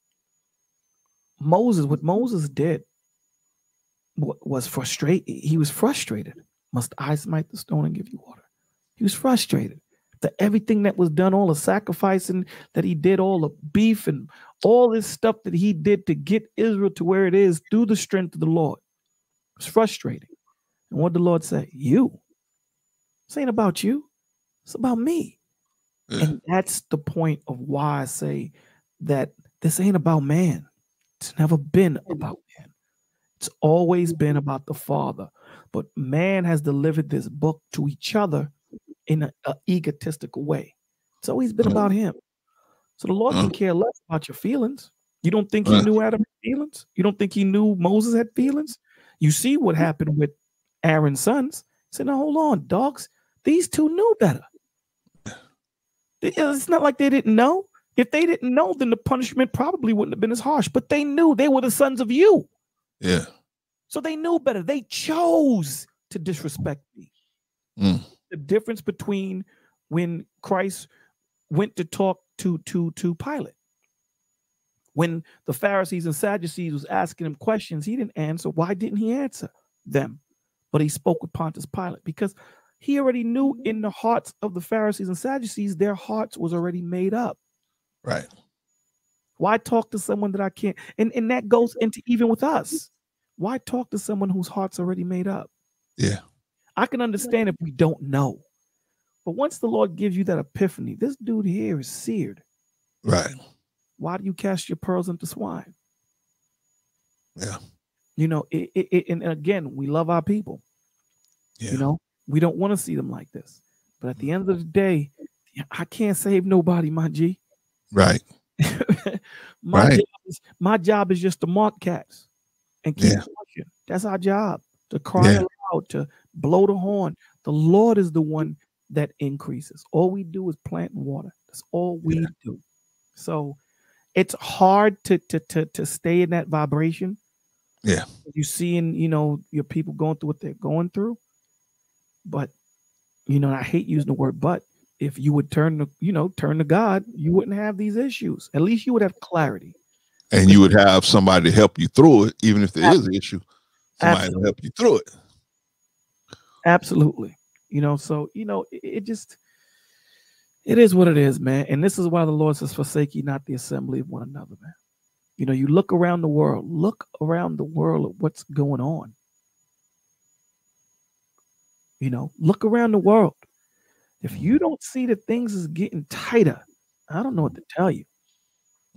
Moses, what Moses did was frustrated. He was frustrated. Must I smite the stone and give you water? He was frustrated. The everything that was done, all the sacrificing that he did, all the beef and all this stuff that he did to get Israel to where it is through the strength of the Lord. It was frustrating. And what did the Lord say? You. This ain't about you. It's about me. Yeah. And that's the point of why I say that this ain't about man. It's never been about man. It's always been about the Father. But man has delivered this book to each other in an egotistical way. It's always been about him. So the Lord can care less about your feelings. You don't think he Uh. knew Adam had feelings? You don't think he knew Moses had feelings? You see what happened with Aaron's sons. He said, now hold on, dogs. These two knew better. It's not like they didn't know. If they didn't know, then the punishment probably wouldn't have been as harsh. But they knew they were the sons of you. Yeah. So they knew better. They chose to disrespect me. Mm. The difference between when Christ went to talk to to to Pilate. When the Pharisees and Sadducees was asking him questions, he didn't answer. Why didn't he answer them? But he spoke with Pontius Pilate because he already knew mm-hmm. in the hearts of the Pharisees and Sadducees, their hearts was already made up. Right. Why talk to someone that I can't? And, and that goes into even with us. Why talk to someone whose heart's already made up? Yeah. I can understand if we don't know. But once the Lord gives you that epiphany, this dude here is seared. Right. Why do you cast your pearls into swine? Yeah. You know, it, it, it- and again, we love our people. Yeah. You know, we don't want to see them like this. But at the end of the day, I can't save nobody, my G. Right. my Right. job is my job is just to mark cats and keep Yeah. pushing. That's our job. To cry Yeah. aloud, to blow the horn. The Lord is the one that increases. All we do is plant and water. That's all we Yeah. do. So it's hard to to to to stay in that vibration. Yeah. You seeing, you know, your people going through what they're going through. But you know, I hate using the word but if you would turn to, you know, turn to God, you wouldn't have these issues. At least you would have clarity. And you would have somebody to help you through it, even if there is an issue. Somebody to help you through it. Absolutely. You know, so you know, it, it just it is what it is, man. And this is why the Lord says, forsake ye not the assembly of one another, man. You know, you look around the world, look around the world at what's going on. You know, look around the world. If you don't see that things is getting tighter, I don't know what to tell you.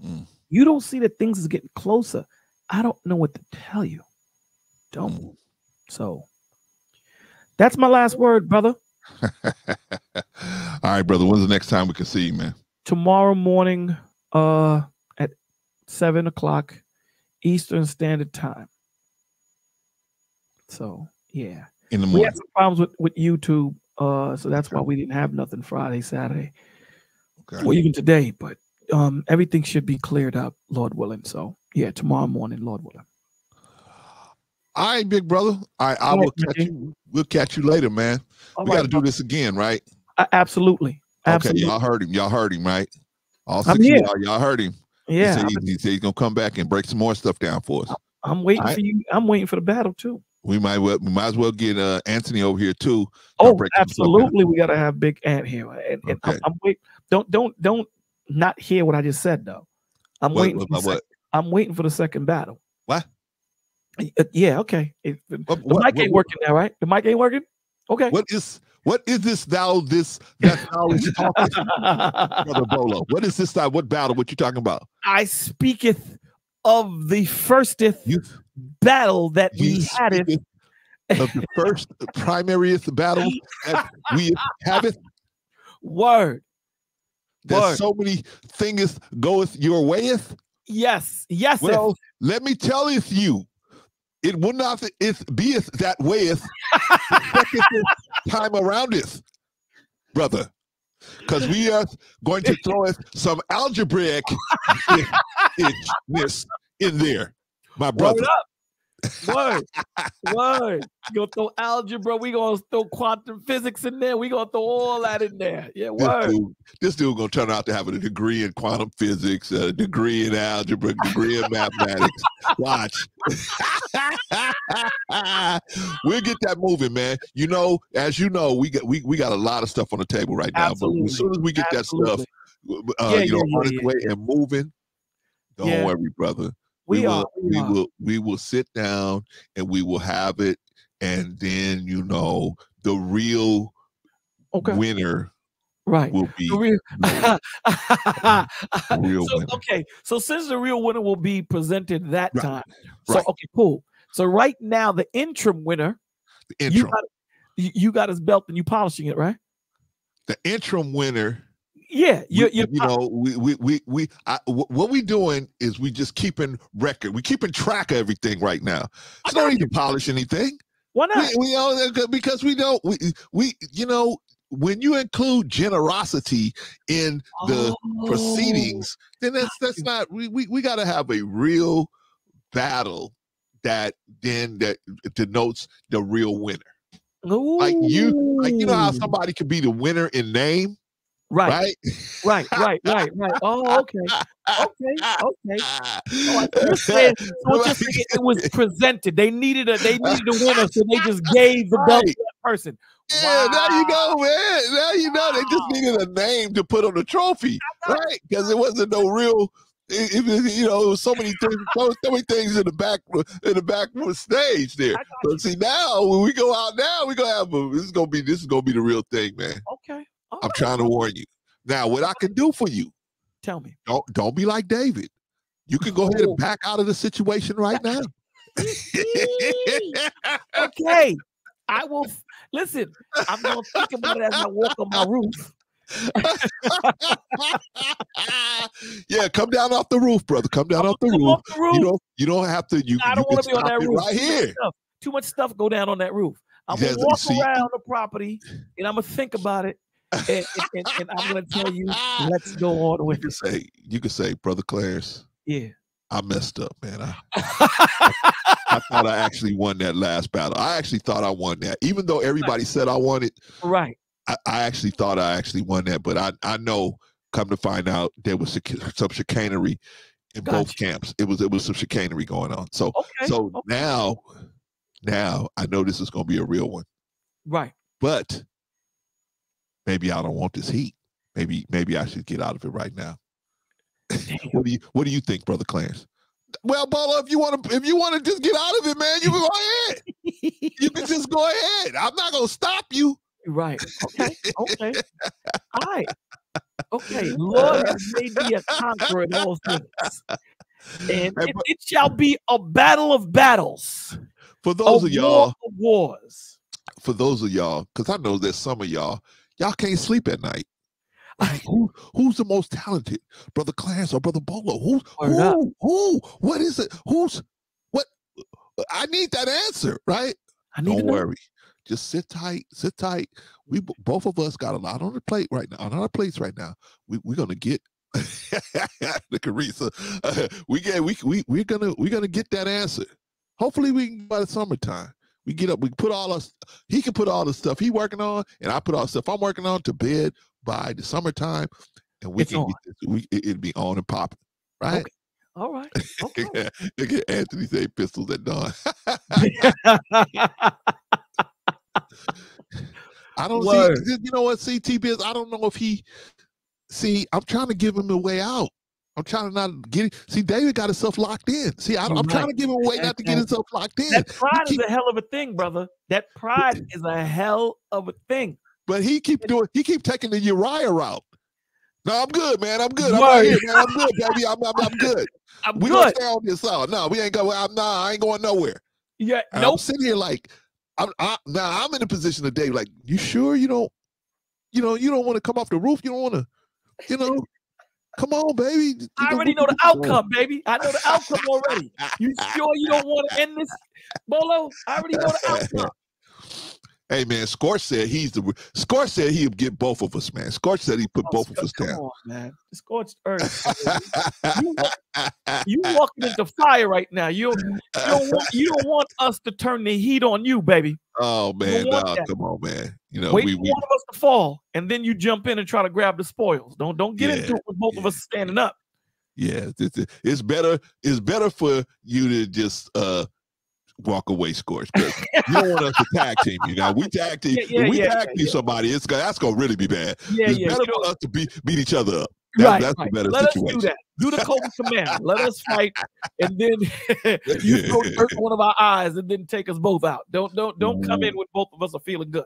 Mm. You don't see that things is getting closer. I don't know what to tell you. Don't. Mm. So that's my last word, brother. All right, brother. When's the next time we can see you, man? tomorrow morning uh at seven o'clock Eastern Standard Time. So yeah. In the morning. We had some problems with, with YouTube. Uh so that's why we didn't have nothing Friday, Saturday, Okay. or even today. But um everything should be cleared up, Lord willing. So yeah, tomorrow morning, Lord willing. All right, big brother. I I will catch you. We'll catch you later, man. All we right, got to do this again, right? Absolutely. Absolutely. Okay, y'all heard him. Y'all heard him, right? All I'm six of here. y'all, y'all heard him. Yeah, he said, he, he said he's gonna come back and break some more stuff down for us. I'm waiting right. for you. I'm waiting for the battle too. We might well, we might as well get uh Anthony over here too. Oh, break some stuff down. absolutely. We gotta have Big Ant here, and, and I'm, Okay. I'm wait. Don't don't don't not hear what I just said though. I'm What, waiting. what, for the what, sec- I'm waiting for the second battle. What? Uh, Yeah, okay. It- the What, the what- mic ain't working now, right? The mic ain't working. Okay. what is what is this thou this that thou is talking brother Bolo? What is this thou? What battle? What you talking about? I speaketh of the firsteth You battle that we had it. of the first primariest battle that we have it. Word. There's Word. so many things goeth your wayeth. Yes. Yes. Well, let me telleth you, it will not it beeth that wayeth the second time aroundeth, brother. Because we are going to throw us some algebraic in there, my brother. Word. Word. You gonna throw algebra. We gonna throw quantum physics in there. We gonna throw all that in there. Yeah, This word. dude, this dude gonna turn out to have a degree in quantum physics, a degree in algebra, a degree in mathematics. Watch. we'll get that moving, man. You know, as you know, we got we, we got a lot of stuff on the table right now. But as soon as we get that stuff, uh, Yeah, you know, yeah, on its yeah, way and moving, don't worry, brother. We, will, are. We, we are. will we will sit down and we will have it, and then you know the real Okay. winner right. will be The real- real so, winner. okay, so since the real winner will be presented that Right, time, so right. okay, cool. So right now, the interim winner, the you interim. got you, you got his belt and you polishing it, right? the interim winner Yeah, you you you know we we we, we I, what we doing is we just keeping record we keeping track of everything right now. I so no got need to polish anything. Why not? we, we all uh, because we don't we we you know when you include generosity in the Oh, proceedings then that's that's not we we, we got to have a real battle that then that denotes the real winner. Like you like you know how somebody could be the winner in name right, right right, right, right, right. Oh, okay, okay, okay. Oh, you're saying, so saying, it was presented. They needed a they needed a winner, so they just gave the belt to that person. Yeah, now you know, man. Now you know they just needed a name to put on the trophy, right? Because it wasn't no real. It, it you know, it was so many things, so, so many things in the back, in the back of the stage there. But see, now when we go out now, we gonna have a, this is gonna be this is gonna be the real thing, man. Okay, all I'm right. trying to warn you. Now, what I can do for you, Tell me. don't don't be like David. You can go ahead Oh. and back out of the situation right now. Okay, I will. f- Listen, I'm gonna think about it as I walk on my roof. yeah, come down off the roof, brother. Come down off the roof. off the roof. You don't you don't have to you, I don't want to be on that roof. right Too much here. stuff- Too much stuff go down on that roof. I'm gonna walk see- around the property and I'm gonna think about it, and, and, and, I'm gonna tell you, let's go on way. You can say you can say, brother Clarence, Yeah. I messed up, man. I, I thought I actually won that last battle. I actually thought I won that. Even though everybody said I won it, right. I, I actually thought I actually won that. But I, I know, come to find out, there was some chicanery in both camps. It was it was some chicanery going on. So Okay. so okay. now, now I know this is going to be a real one. right. But maybe I don't want this heat. Maybe maybe I should get out of it right now. what do you What do you think, brother Clarence? Well, Bolo, if you want to, if you want to just get out of it, man, you can go ahead. You can just go ahead. I'm not gonna stop you. Right. Okay. Okay. All right. Okay. Lord has made me a conqueror in all things. And Hey, it, but- it shall be a battle of battles. For those of war y'all, of wars. for those of y'all, because I know there's some of y'all, y'all can't sleep at night. Like, who who's the most talented, brother Clarence or brother Bolo? Who who who? What is it? Who's what? I need that answer, right? I need Don't know. worry. Just sit tight. Sit tight. We both of us got a lot on the plate right now. On our plates right now. We we're gonna get the Carissa. Uh, we get we we we're gonna we're gonna get that answer. Hopefully we can by the summertime. We get up. We put all us. He can put all the stuff he working on, and I put all the stuff I'm working on to bed by the summertime, and we It's can get we it, it'll be on and popping. Right? Okay. All right. Okay. Look at Anthony say pistols at dawn. I don't Word. see. You know what? CT Biz. I don't know if he. See, I'm trying to give him a way out. I'm trying to not get it. See, David got himself locked in. See, I, am You're trying to give him away not to get himself locked in. That pride keep- is a hell of a thing, brother. That pride is a hell of a thing. But he keep doing. He keep taking the Uriah route. No, I'm good, man. I'm good. I'm right here, man. I'm good, baby. I'm, I'm, I'm good. I'm We gonna good. stay on this out. No, we ain't going. I'm nah. I ain't going nowhere. Yeah, And I'm sitting here like, I'm I, now. I'm in a position today. Like, you sure you don't, you know, you don't want to come off the roof. You don't want to, you know, come on, baby. I already know the outcome, baby. I know the outcome already. You sure you don't want to end this, Bolo? I already know the outcome. Hey man, Scorch said he's the Scorch said he'd get both of us, man. Scorch said he put Oh, both of us come down. on, man. Scorched earth. you, you walking into fire right now. You, you don't want you don't want us to turn the heat on you, baby. oh man, nah, come on, man. You know Wait we, for we one of us to fall, and then you jump in and try to grab the spoils. Don't don't get Yeah, into it with both of us standing up. yeah, it's, it's- it's better. It's better for you to just uh walk away. 'cause you don't want us to tag team you. Now we tag team. Yeah, yeah, we yeah, tag team somebody, it's gonna that's gonna really be bad. Yeah, it's yeah. better you know- for us to beat beat each other up. That- right, that's right. better Let situation. us do that. Do the Cobra Command. Let us fight, and then you throw dirt in one of our eyes, and then take us both out. Don't don't don't come in with both of us are feeling good.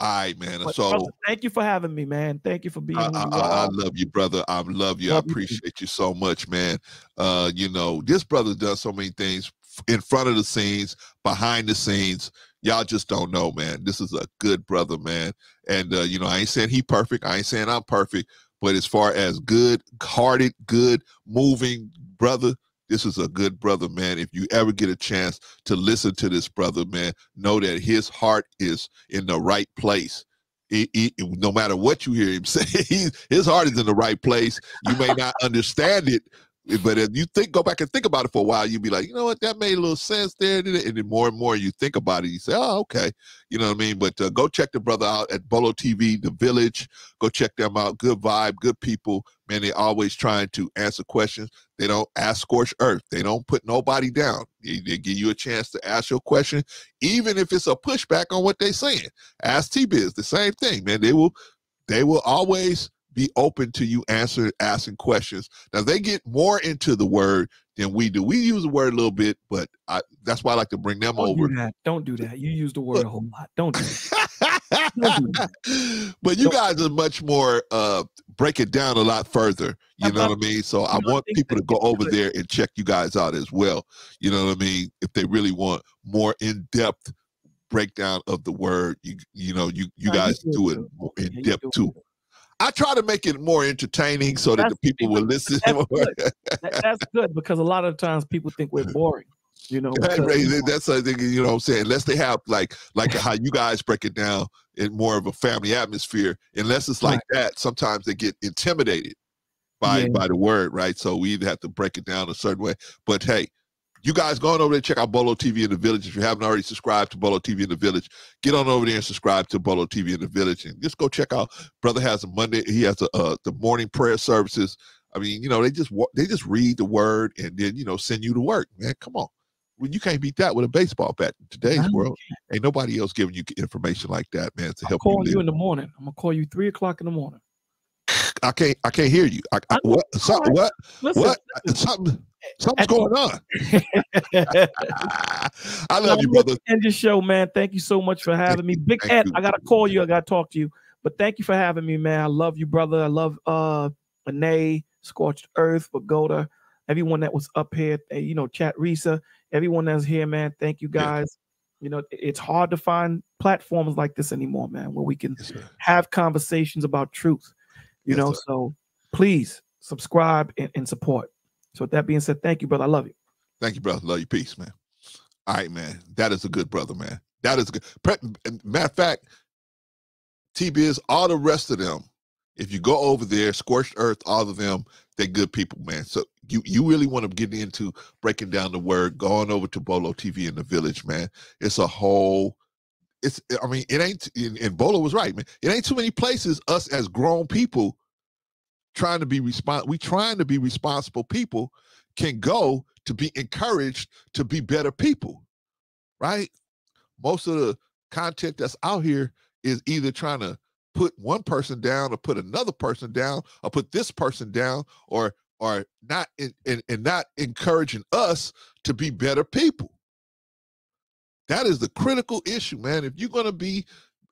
All right, man. But, so brother, thank you for having me, man. Thank you for being. I, I, I love you, brother. I love you. Love I appreciate you so much, man. Uh, you know, this brother does so many things in front of the scenes, behind the scenes. Y'all just don't know, man. This is a good brother, man. And uh, you know, I ain't saying he perfect. I ain't saying I'm perfect. But as far as good hearted, good moving brother, this is a good brother, man. If you ever get a chance to listen to this brother, man, know that his heart is in the right place. No matter what you hear him say, he, his heart is in the right place. You may not understand it, but if you think, go back and think about it for a while, you'd be like, you know what, that made a little sense there. And then more and more you think about it, you say, oh, okay. You know what I mean? But uh, go check the brother out at Bolo TV, The Village. Go check them out. Good vibe, good people. Man, they always trying to answer questions. They don't ask scorched earth. They don't put nobody down. They, they give you a chance to ask your question, even if it's a pushback on what they're saying. Ask T-Biz, the same thing, man. They will, they will always be open to you answer asking questions. Now they get more into the word than we do. We use the word a little bit, but I, that's why I like to bring them Don't over. do that. Don't do that. You use the word a whole lot. Don't do that. Don't do but you Don't- guys are much more uh break it down a lot further. You know what I mean? So I you know, I want people to go over there and check you guys out as well. You know what I mean? If they really want more in-depth breakdown of the word, you you know, you you guys do it in depth too. I try to make it more entertaining so that the people will listen. that's good. That's good because a lot of times people think we're boring. You know, Right, because, right, you know, That's you know what I'm saying. Unless they have like like how you guys break it down in more of a family atmosphere. Unless it's like that, sometimes they get intimidated by Yeah. by the word, right? So we either have to break it down a certain way. But hey, you guys going over there check out Bolo TV in the Village. If you haven't already subscribed to Bolo TV in the Village, get on over there and subscribe to Bolo TV in the Village, and just go check out. Brother has a Monday. He has a uh, the morning prayer services. I mean, you know, they just they just read the word and then you know send you to work. Man, come on. Well, you can't beat that with a baseball bat in today's you world. Ain't nobody else giving you information like that, man, to I'm help you calling live. you in the morning. I'm gonna call you three o'clock in the morning. I can't I can't hear you. I, I, I what? What? Listen, What? listen. Something something's going on. I love you, brother. End your show, man. Thank you so much for having me. Big Ed, you. I gotta call you. I gotta talk to you. But thank you for having me, man. I love you, brother. I love uh Annie, Scorched Earth, Pagoda, everyone that was up here. eh, You know, Chat Risa, everyone that's here, man. Thank you Yeah. guys. You know, it's hard to find platforms like this anymore, man, where we can Yes, have conversations about truth. You Yes, know, sir. so please subscribe and, and support. So with that being said, thank you, brother. I love you. Thank you, brother. Love you. Peace, man. All right, man. That is a good brother, man. That is good. Matter of fact, T Biz, all the rest of them, if you go over there, Scorched Earth, all of them, they're good people, man. So you you really want to get into breaking down the word, going over to Bolo TV in the village, man. It's a whole it's I mean, it ain't and, Bolo was right, man. It ain't too many places us as grown people trying to be respons we trying to be responsible people can go to be encouraged to be better people, right? Most of the content that's out here is either trying to put one person down or put another person down or put this person down or are not in, in, and not encouraging us to be better people. That is the critical issue, man. If you're going to be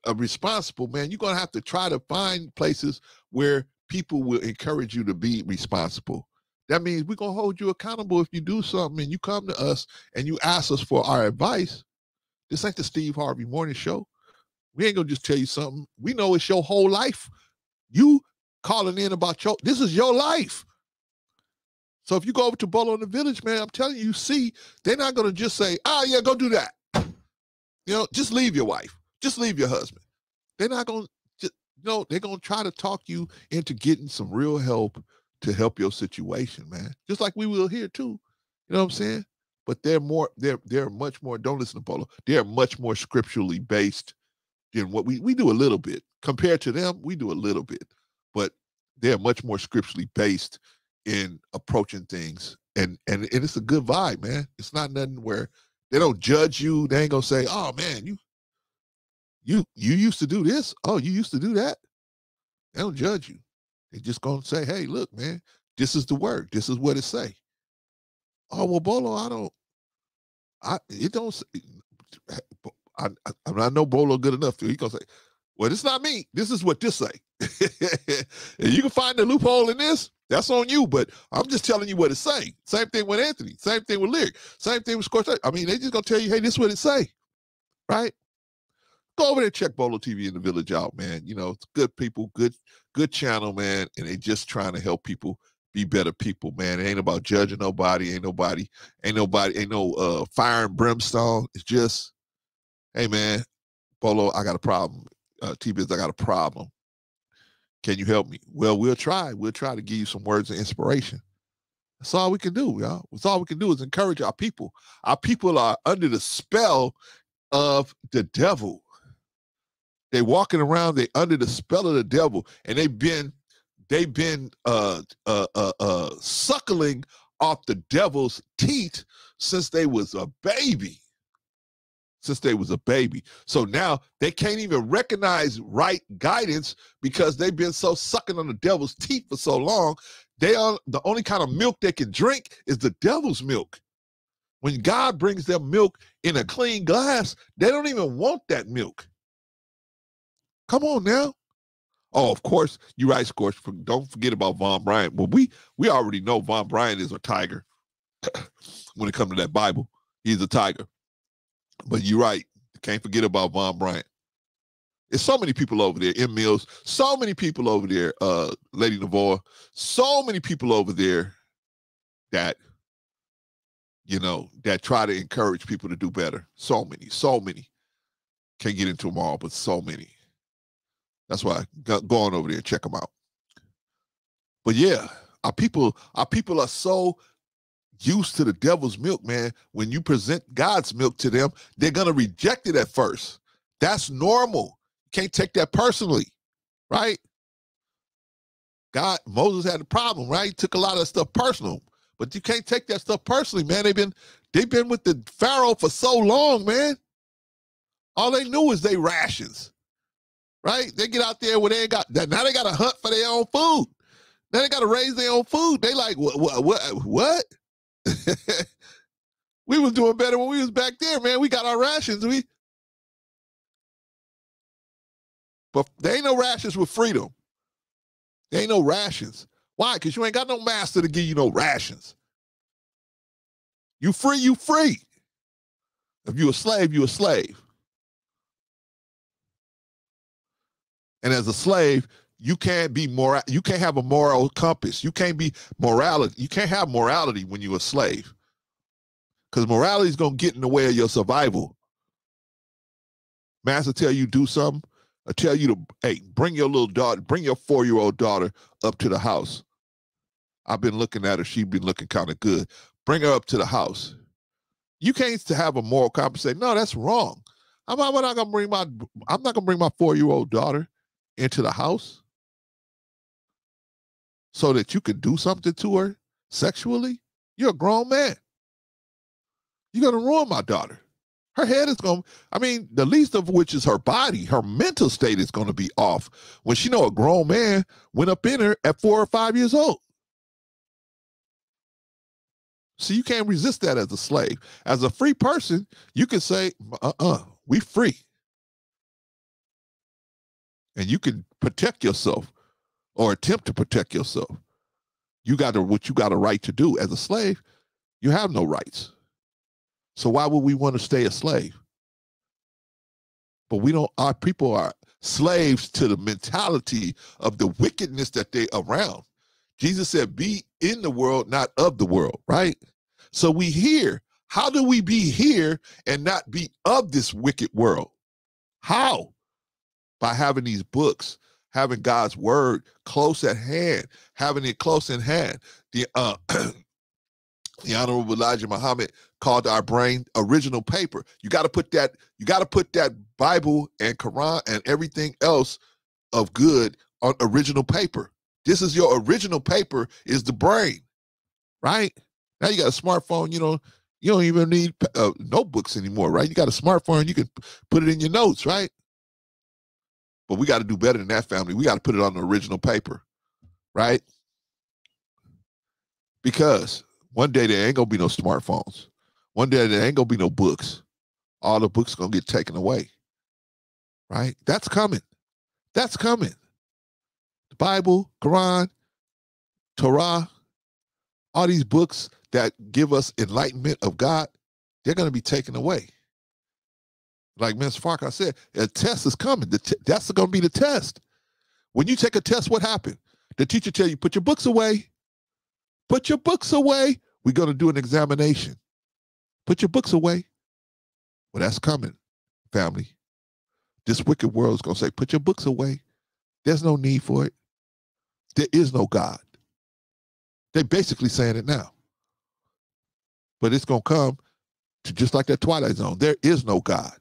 a responsible man, you're going to have to try to find places where people will encourage you to be responsible. That means we're going to hold you accountable if you do something and you come to us and you ask us for our advice. This ain't the Steve Harvey Morning Show. We ain't going to just tell you something. We know it's your whole life. You calling in about your, this is your life. So if you go over to Bolo in the Village, man, I'm telling you, you see, they're not going to just say, oh, yeah, go do that. You know, just leave your wife. Just leave your husband. They're not going to, you know, they're going to try to talk you into getting some real help to help your situation, man. Just like we will here too. You know what I'm saying? But they're more, they're they're much more, don't listen to Bolo. They're much more scripturally based than what we we do a little bit. Compared to them, we do a little bit, but they're much more scripturally based in approaching things. And and, and it's a good vibe, man. It's not nothing where they don't judge you. They ain't gonna say, "Oh man, you you you used to do this. Oh, you used to do that." They don't judge you. They just gonna say, "Hey, look, man, this is the word. This is what it say." Oh well, Bolo, I don't. I it don't. Say, eh, eh, I I, I know Bolo good enough. He gonna say, "Well, it's not me. This is what this say." and you can find the loophole in this. That's on you, but I'm just telling you what it say. Same thing with Anthony. Same thing with Lyric. Same thing with Scorch. I mean, they just gonna tell you, hey, this is what it say, right? Go over there, check Bolo TV in the Village out, man. You know, it's good people, good, good channel, man, and they just trying to help people be better people, man. It ain't about judging nobody. Ain't nobody, ain't nobody, ain't no uh, fire and brimstone. It's just, hey, man, Bolo, I got a problem. Uh, T-Biz, I got a problem. Can you help me? Well, we'll try. We'll try to give you some words of inspiration. That's all we can do, y'all. That's all we can do is encourage our people. Our people are under the spell of the devil. They walking around, they under the spell of the devil, and they've been they've been uh uh uh, uh suckling off the devil's teeth since they was a baby since they was a baby. So now they can't even recognize right guidance because they've been so sucking on the devil's teeth for so long. They are the only kind of milk they can drink is the devil's milk. When God brings them milk in a clean glass, they don't even want that milk. Come on now. Oh, of course, you're right, Scorch. Don't forget about Von Bryant. Well, we we already know Von Bryant is a tiger when it comes to that Bible. He's a tiger. But you're right. Can't forget about Von Bryant. There's so many people over there, M Mills, so many people over there, uh, Lady Navoa, so many people over there that, you know, that try to encourage people to do better. So many, so many. Can't get into them all, but so many. That's why go, go on over there and check them out. But yeah, our people, our people are so used to the devil's milk, man. When you present God's milk to them, they're going to reject it at first. That's normal. Can't take that personally, right? God, Moses had a problem, right? He took a lot of stuff personal, but you can't take that stuff personally, man. They've been they've been with the Pharaoh for so long, man. All they knew is they rations, right? They get out there where they ain't got that. Now they got to hunt for their own food. Now they got to raise their own food. They like what? What? What? what? we was doing better when we was back there, man. We got our rations. We but there ain't no rations with freedom. There ain't no rations. Why? Because you ain't got no master to give you no rations. You free, you free. If you a slave, you a slave. And as a slave, you can't be moral you can't have a moral compass. You can't be morality you can't have morality when you're a slave. Because morality is going to get in the way of your survival. Master tell you do something I tell you to hey bring your little daughter bring your four-year-old daughter up to the house. I've been looking at her she's been looking kind of good. Bring her up to the house. You can't have a moral compass say no that's wrong. I'm not, I'm not gonna bring my i'm not gonna bring my four-year-old daughter into the house so that you could do something to her sexually, you're a grown man. You're going to ruin my daughter. Her head is going to, I mean, the least of which is her body. Her mental state is going to be off when she know a grown man went up in her at four or five years old. So you can't resist that as a slave. As a free person, you can say, uh-uh, we free. And you can protect yourself or attempt to protect yourself. You got to what you got a right to do. As a slave, you have no rights. So why would we want to stay a slave? But we don't, our people are slaves to the mentality of the wickedness that they around. Jesus said, be in the world, not of the world, right? So we here. How do we be here and not be of this wicked world? How? By having these books, having God's word close at hand, having it close in hand. The uh the honorable Elijah Muhammad called our brain original paper. You got to put that you got to put that Bible and Quran and everything else of good on original paper. This is your original paper is the brain. Right? Now you got a smartphone, you know, you don't even need uh, notebooks anymore, right? You got a smartphone, you can put it in your notes, right? But we got to do better than that, family. We got to put it on the original paper, right? Because one day there ain't gonna be no smartphones. One day there ain't gonna be no books. All the books gonna get taken away. Right? That's coming. That's coming. The Bible, Quran, Torah, all these books that give us enlightenment of God, they're to be taken away. Like Ms. Fark, I said, a test is coming. T- that's going to be the test. When you take a test, what happened? The teacher tell you, put your books away. Put your books away. We're going to do an examination. Put your books away. Well, that's coming, family. This wicked world is going to say, put your books away. There's no need for it. There is no God. They're basically saying it now. But it's going to come to just like that Twilight Zone. There is no God.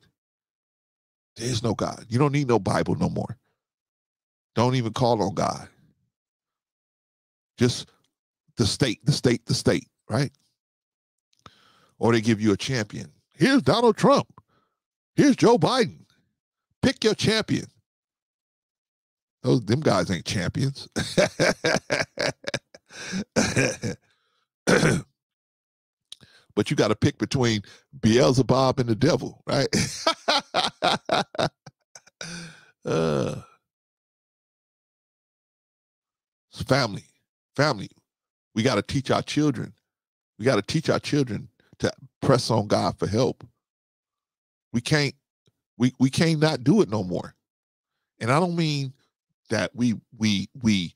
There is no God. You don't need no Bible no more. Don't even call on God. Just the state, the state, the state, right? Or they give you a champion. Here's Donald Trump. Here's Joe Biden. Pick your champion. Those them guys ain't champions. but you got to pick between Beelzebub and the devil, right? uh, family, family. We got to teach our children. We got to teach our children to press on God for help. We can't, we we can't not do it no more. And I don't mean that we we we,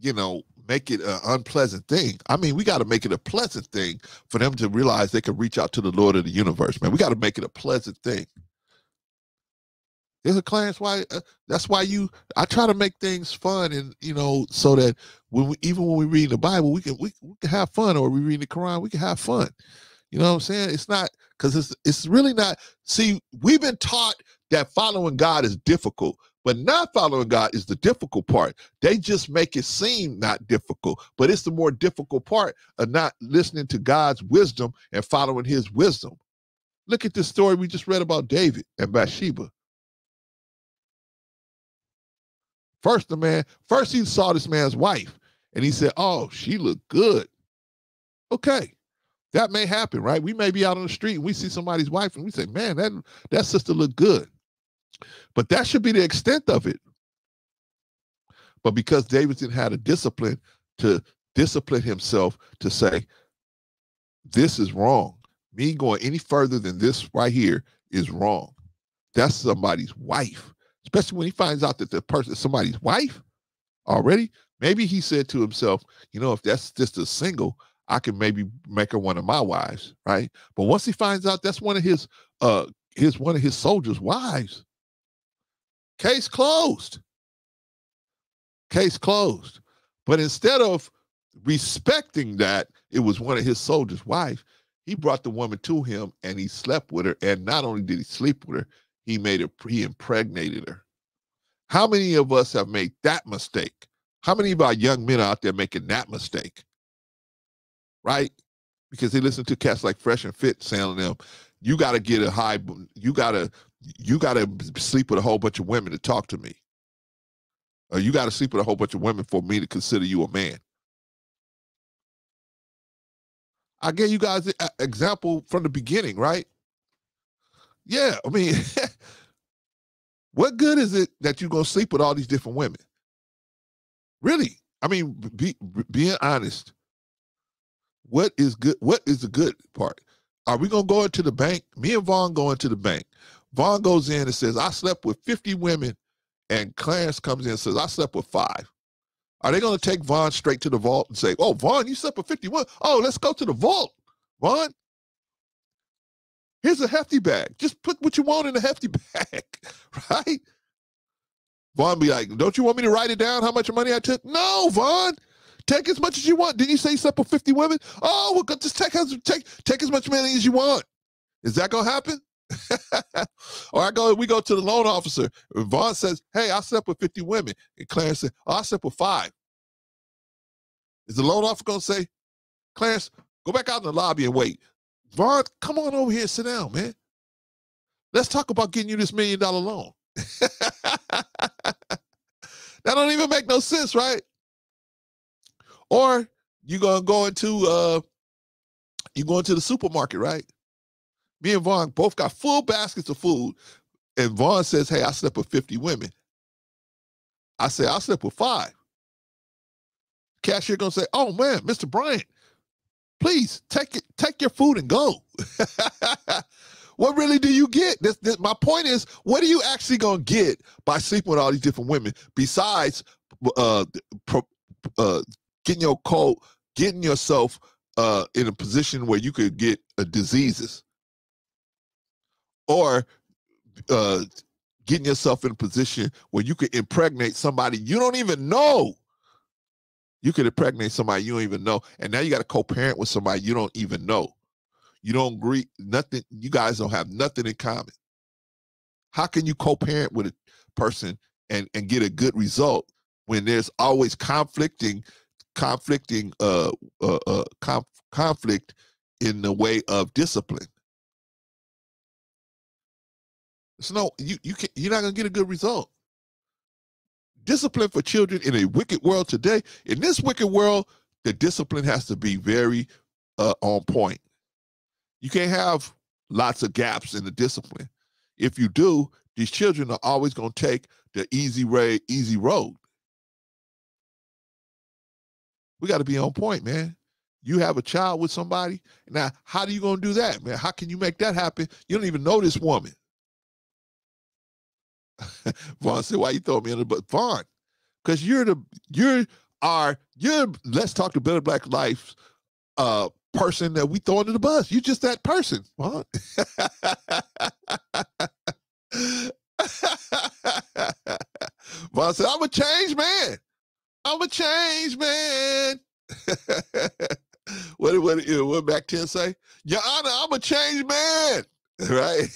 you know, make it an unpleasant thing. I mean, we got to make it a pleasant thing for them to realize they can reach out to the Lord of the universe, man. We got to make it a pleasant thing. There's a Clarence why uh, that's why you I try to make things fun and you know so that when we even when we read the Bible we can we, we can have fun or we read the Quran we can have fun. You know what I'm saying? It's not because it's it's really not. See, we've been taught that following God is difficult, but not following God is the difficult part. They just make it seem not difficult, but it's the more difficult part of not listening to God's wisdom and following his wisdom. Look at this story we just read about David and Bathsheba. First, the man, first he saw this man's wife and he said, Oh, she looked good. Okay. That may happen, right? We may be out on the street and we see somebody's wife and we say, Man, that, that sister looked good. But that should be the extent of it. But because Davidson had a discipline to discipline himself to say, this is wrong. Me going any further than this right here is wrong. That's somebody's wife, especially when he finds out that the person is somebody's wife already. Maybe he said to himself, you know, if that's just a single, I can maybe make her one of my wives, right? But once he finds out that's one of his uh his one of his soldiers' wives, Case closed. Case closed. But instead of respecting that it was one of his soldiers' wife, he brought the woman to him and he slept with her. And not only did he sleep with her, he made her, he impregnated her. How many of us have made that mistake? How many of our young men out there making that mistake? Right? Because they listen to cats like Fresh and Fit telling them, you got to get a high, you got to you got to sleep with a whole bunch of women to talk to me. Or you got to sleep with a whole bunch of women for me to consider you a man. I gave you guys an uh, example from the beginning, right? Yeah, I mean, what good is it that you're gonna sleep with all these different women? Really? I mean, be, being honest, what is good? What is the good part? Are we gonna go into the bank? Me and Vaughn going to the bank. Vaughn goes in and says, "I slept with 50 women," and Clarence comes in and says, "I slept with five. Are they gonna take Vaughn straight to the vault and say, "Oh, Vaughn, you slept with 51? Oh, let's go to the vault, Vaughn." Here's a hefty bag. Just put what you want in a hefty bag, right? Vaughn be like, don't you want me to write it down how much money I took? No, Vaughn. Take as much as you want. Didn't you say you slept with 50 women? Oh, well, just take, as take, take as much money as you want. Is that gonna happen? or I go, we go to the loan officer. Vaughn says, Hey, I slept with 50 women. And Clarence said, Oh, I slept with five. Is the loan officer gonna say, Clarence, go back out in the lobby and wait. Vaughn, come on over here sit down, man. Let's talk about getting you this million dollar loan. that don't even make no sense, right? Or you're gonna go into uh you go into the supermarket, right? Me and Vaughn both got full baskets of food, and Vaughn says, "Hey, I slept with 50 women." I say, "I slept with five. Cashier gonna say, "Oh man, Mr. Bryant, please take it, take your food and go." what really do you get? This, this, my point is, what are you actually gonna get by sleeping with all these different women besides uh, pro, uh, getting your coat, getting yourself uh, in a position where you could get uh, diseases, or uh, getting yourself in a position where you could impregnate somebody you don't even know. You could impregnate somebody you don't even know, and now you got to co-parent with somebody you don't even know. You don't agree, nothing, you guys don't have nothing in common. How can you co-parent with a person and, and get a good result when there's always conflicting, conflicting uh, uh, uh conf- conflict in the way of discipline? So no, you you can you're not gonna get a good result. Discipline for children in a wicked world today. In this wicked world, the discipline has to be very uh, on point. You can't have lots of gaps in the discipline. If you do, these children are always going to take the easy way, easy road. We got to be on point, man. You have a child with somebody. Now, how are you going to do that, man? How can you make that happen? You don't even know this woman. Vaughn said, "Why you throw me in the butt, Vaughn? Because you're the you're our you're let's talk to Better Black Life uh person that we throw under the bus. You just that person, Vaughn. Vaughn said, I'm a change man. I'm a change man. what did what what back 10 say? Your Honor, I'm a change man. Right?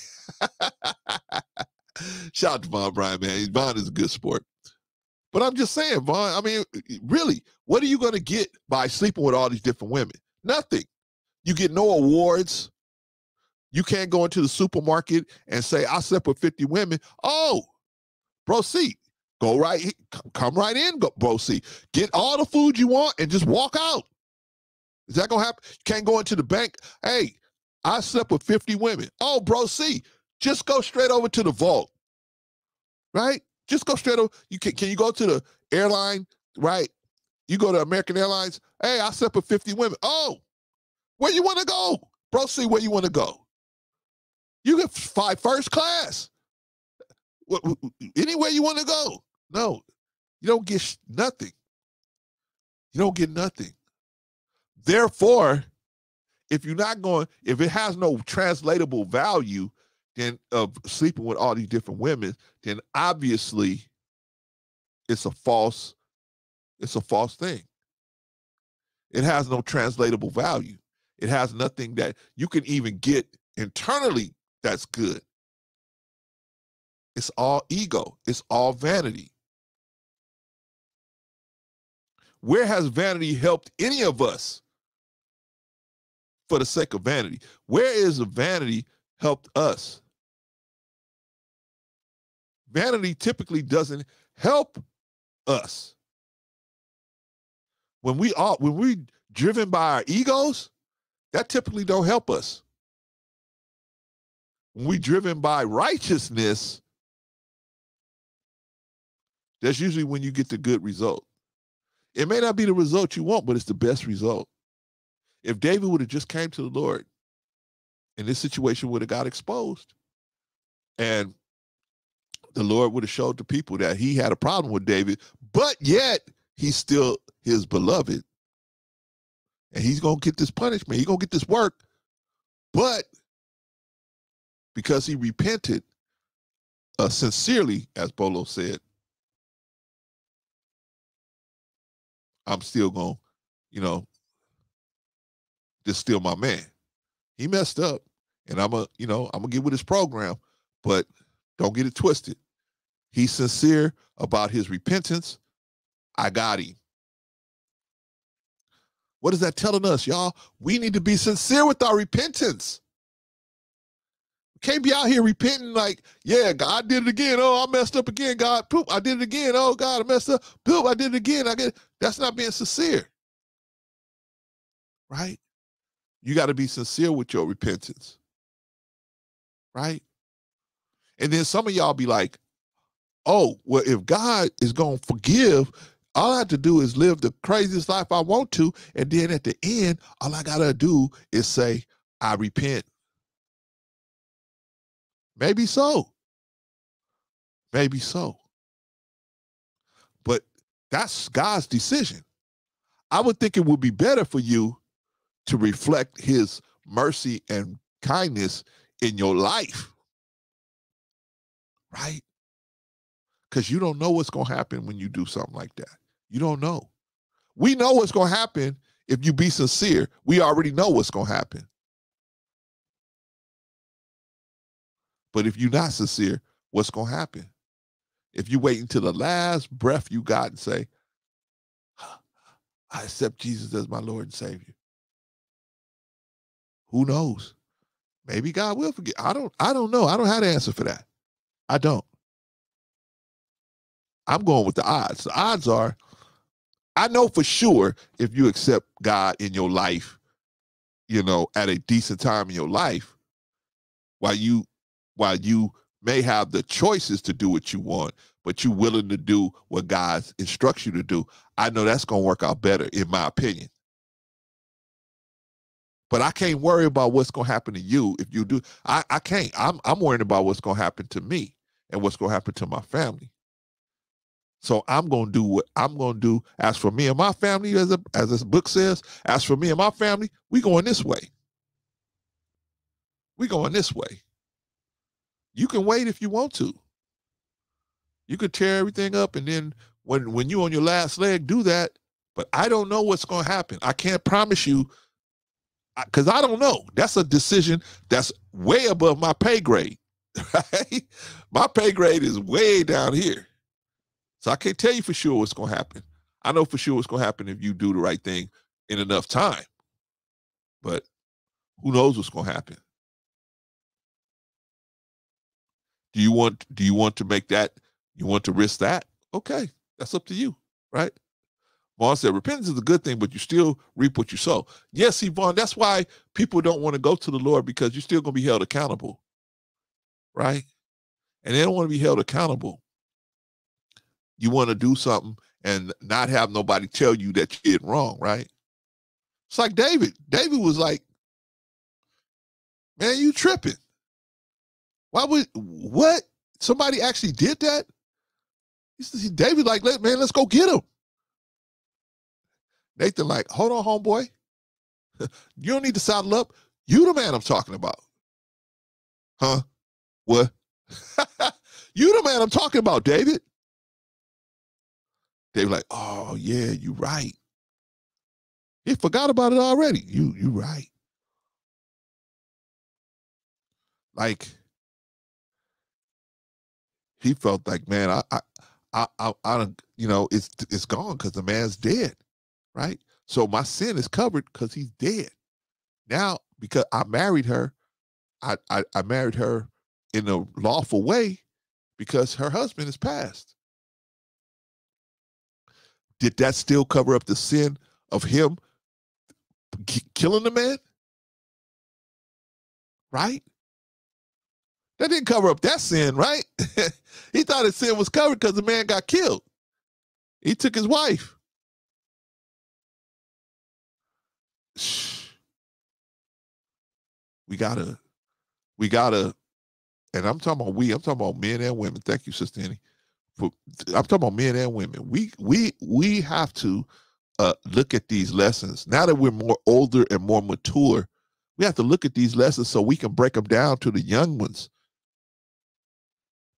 Shout out to Vaughn Bryant, man. Vaughn is a good sport. But I'm just saying, Vaughn, I mean, really, what are you going to get by sleeping with all these different women? Nothing. You get no awards. You can't go into the supermarket and say, I slept with 50 women. Oh, bro, proceed. Go right, come right in, bro. See, get all the food you want and just walk out. Is that gonna happen? You can't go into the bank. Hey, I slept with 50 women. Oh, bro, see, just go straight over to the vault. Right? Just go straight over. You can can you go to the airline, right? You go to American Airlines. Hey, I slept with 50 women. Oh, where you want to go? Bro, see where you want to go. You get first class. Anywhere you want to go. No, you don't get nothing. You don't get nothing. Therefore, if you're not going, if it has no translatable value, then of sleeping with all these different women, then obviously it's a false, it's a false thing. It has no translatable value. It has nothing that you can even get internally that's good. It's all ego. It's all vanity. Where has vanity helped any of us for the sake of vanity? Where is the vanity helped us? Vanity typically doesn't help us. When we are when we driven by our egos, that typically don't help us. When we driven by righteousness, that's usually when you get the good result. It may not be the result you want, but it's the best result. If David would have just came to the Lord, and this situation would have got exposed, and the Lord would have showed the people that he had a problem with David, but yet he's still his beloved. And he's going to get this punishment. He's going to get this work. But because he repented uh, sincerely, as Bolo said, I'm still going to, you know, just still my man. He messed up. And I'm a, you know, I'm gonna get with his program, but don't get it twisted. He's sincere about his repentance. I got him. What is that telling us, y'all? We need to be sincere with our repentance. Can't be out here repenting like, yeah, God did it again. Oh, I messed up again. God, poop, I did it again. Oh, God, I messed up. Poop, I did it again. I get that's not being sincere. Right? You got to be sincere with your repentance. Right? And then some of y'all be like, oh, well, if God is going to forgive, all I have to do is live the craziest life I want to. And then at the end, all I got to do is say, I repent. Maybe so. Maybe so. But that's God's decision. I would think it would be better for you to reflect his mercy and kindness in your life. Right? Because you don't know what's going to happen when you do something like that. You don't know. We know what's going to happen if you be sincere. We already know what's going to happen. But if you're not sincere, what's going to happen? If you wait until the last breath you got and say, I accept Jesus as my Lord and Savior. Who knows? Maybe God will forget. I don't I don't know. I don't have the answer for that. I don't. I'm going with the odds. The odds are I know for sure if you accept God in your life, you know, at a decent time in your life, while you while you may have the choices to do what you want, but you're willing to do what God instructs you to do, I know that's going to work out better, in my opinion. But I can't worry about what's going to happen to you if you do. I, I can't. I'm, I'm worrying about what's going to happen to me and what's going to happen to my family. So I'm going to do what I'm going to do. As for me and my family, as a, as this book says, as for me and my family, we going this way. We going this way. You can wait if you want to. You could tear everything up and then when when you on your last leg do that, but I don't know what's going to happen. I can't promise you because I don't know. That's a decision that's way above my pay grade. My pay grade is way down here. So I can't tell you for sure what's going to happen. I know for sure what's going to happen if you do the right thing in enough time. But who knows what's going to happen? Do you want do you want to make that you want to risk that? Okay, that's up to you, right? Vaughn said, repentance is a good thing, but you still reap what you sow. Yes, Yvonne, that's why people don't want to go to the Lord because you're still going to be held accountable, right? And they don't want to be held accountable. You want to do something and not have nobody tell you that you did wrong, right? It's like David. David was like, man, you tripping. Why would, what? Somebody actually did that? He David, like, man, let's go get him. Nathan, like, hold on, homeboy. you don't need to saddle up. You the man I'm talking about. Huh? What? you the man I'm talking about, David. They were like, oh yeah, you right. He forgot about it already. You you right. Like he felt like, man, I I I I, I you know, it's it's gone because the man's dead right? So my sin is covered because he's dead. Now, because I married her, I, I, I married her in a lawful way because her husband is passed. Did that still cover up the sin of him killing the man? right? That didn't cover up that sin, right? he thought his sin was covered because the man got killed. He took his wife. We gotta, we gotta, and I'm talking about we, I'm talking about men and women. Thank you, Sister Annie. For, I'm talking about men and women. We we we have to uh, look at these lessons now that we're more older and more mature. We have to look at these lessons so we can break them down to the young ones.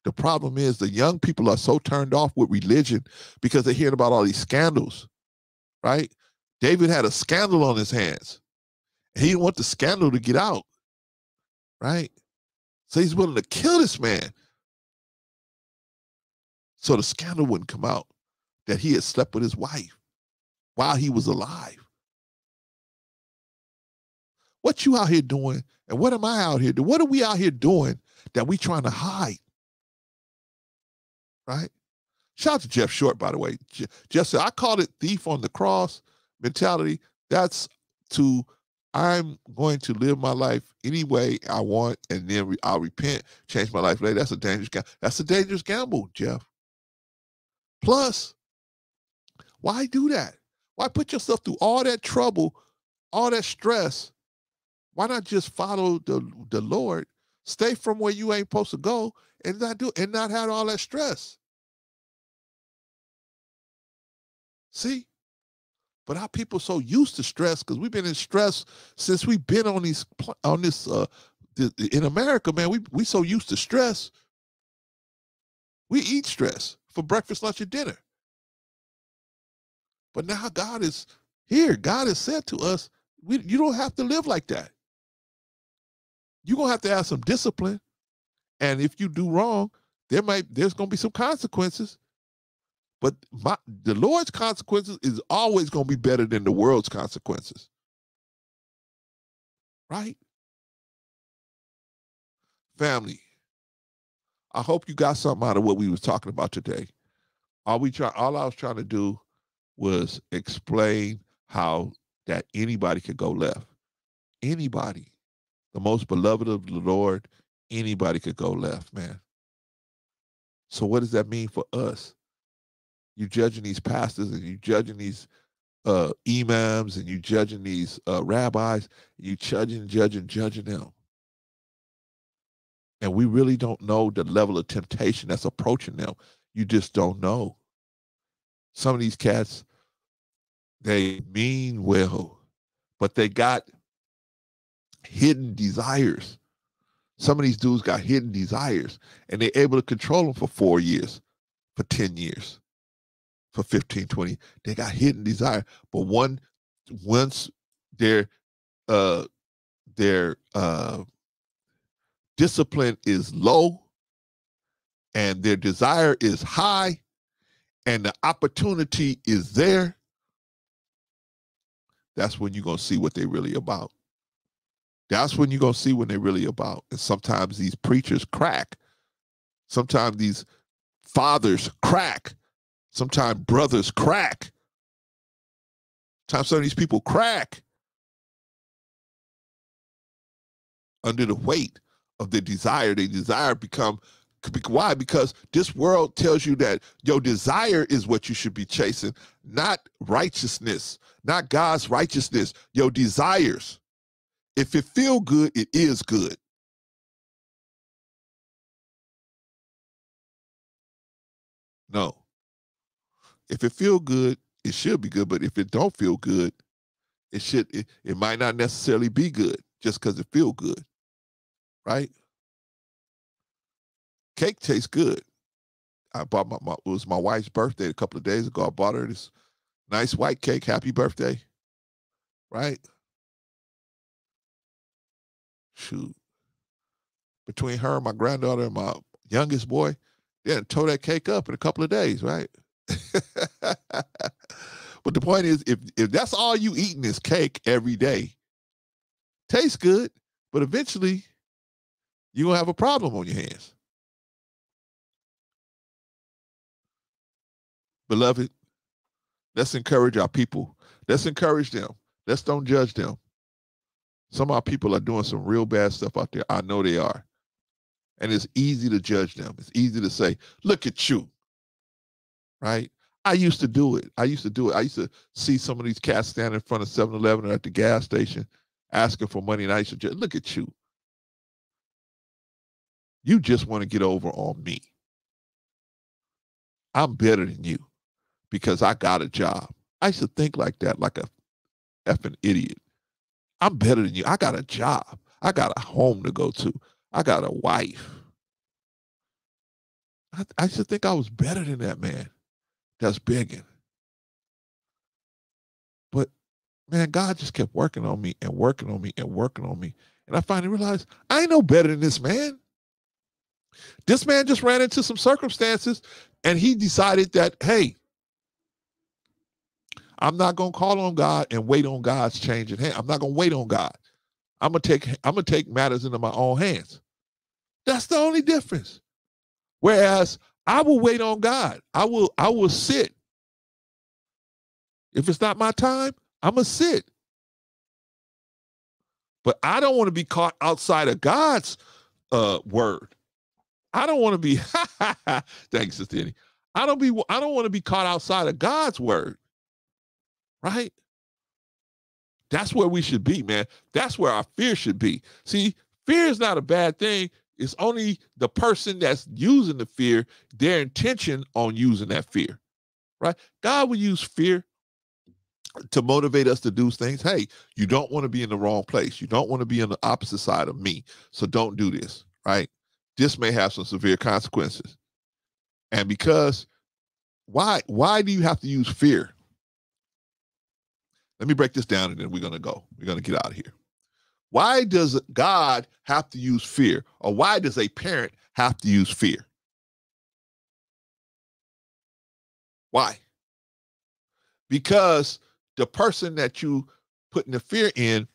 The problem is the young people are so turned off with religion because they're hearing about all these scandals, right? David had a scandal on his hands. He didn't want the scandal to get out, right? So he's willing to kill this man so the scandal wouldn't come out that he had slept with his wife while he was alive. What you out here doing, and what am I out here doing? What are we out here doing that we trying to hide? Right? Shout out to Jeff Short, by the way. Jeff said, I called it thief on the cross mentality. That's to I'm going to live my life any way I want, and then re- I'll repent, change my life later. That's a dangerous gamble. That's a dangerous gamble, Jeff. Plus, why do that? Why put yourself through all that trouble, all that stress? Why not just follow the, the Lord, stay from where you ain't supposed to go, and not do and not have all that stress? See? But our people so used to stress because we've been in stress since we've been on these on this uh in America, man. We we so used to stress. We eat stress for breakfast, lunch, and dinner. But now God is here. God has said to us, we, you don't have to live like that. You're gonna have to have some discipline. And if you do wrong, there might there's gonna be some consequences. But my, the Lord's consequences is always gonna be better than the world's consequences. Right? Family. I hope you got something out of what we was talking about today. All we try all I was trying to do was explain how that anybody could go left. Anybody, the most beloved of the Lord, anybody could go left, man. So what does that mean for us? You judging these pastors and you judging these uh, imams and you judging these uh, rabbis, you judging, judging, judging them. And we really don't know the level of temptation that's approaching them. You just don't know some of these cats, they mean well, but they got hidden desires. Some of these dudes got hidden desires and they're able to control them for four years, for 10 years, for 15, 20. They got hidden desire. But one once their uh their uh discipline is low and their desire is high, and the opportunity is there, that's when you're going to see what they're really about. That's when you're going to see what they're really about. And sometimes these preachers crack. Sometimes these fathers crack. Sometimes brothers crack. Sometimes some of these people crack under the weight of their desire. They desire become why? Because this world tells you that your desire is what you should be chasing, not righteousness, not God's righteousness, your desires. If it feel good, it is good. No. If it feel good, it should be good. But if it don't feel good, it should it, it might not necessarily be good just because it feel good. Right? cake tastes good. I bought my, my, it was my wife's birthday a couple of days ago. I bought her this nice white cake. Happy birthday. Right? Shoot. Between her and my granddaughter and my youngest boy, they didn't tow that cake up in a couple of days, right? but the point is, if if that's all you eating is cake every day, tastes good, but eventually you're gonna have a problem on your hands. Beloved, let's encourage our people. Let's encourage them. Let's don't judge them. Some of our people are doing some real bad stuff out there. I know they are. And it's easy to judge them. It's easy to say, look at you. Right? I used to do it. I used to do it. I used to see some of these cats standing in front of 7 Eleven or at the gas station asking for money. And I used to just look at you. You just want to get over on me. I'm better than you because I got a job. I used to think like that, like a effing idiot. I'm better than you. I got a job. I got a home to go to. I got a wife. I, I used to think I was better than that man that's begging. But man, God just kept working on me and working on me and working on me. And I finally realized I ain't no better than this man. This man just ran into some circumstances and he decided that, hey, I'm not gonna call on God and wait on God's changing hand. I'm not gonna wait on God. I'm gonna take I'm gonna take matters into my own hands. That's the only difference. Whereas I will wait on God. I will I will sit. If it's not my time, I'm gonna sit. But I don't want to be caught outside of God's uh, word. I don't want to be thanks, Sister Annie. I don't be I don't want to be caught outside of God's word. Right? That's where we should be, man. That's where our fear should be. See, fear is not a bad thing. It's only the person that's using the fear, their intention on using that fear. Right? God will use fear to motivate us to do things. Hey, you don't want to be in the wrong place. You don't want to be on the opposite side of me. So don't do this, right? This may have some severe consequences. And because why why do you have to use fear? Let me break this down and then we're going to go. We're going to get out of here. Why does God have to use fear? Or why does a parent have to use fear? Why? Because the person that you putting the fear in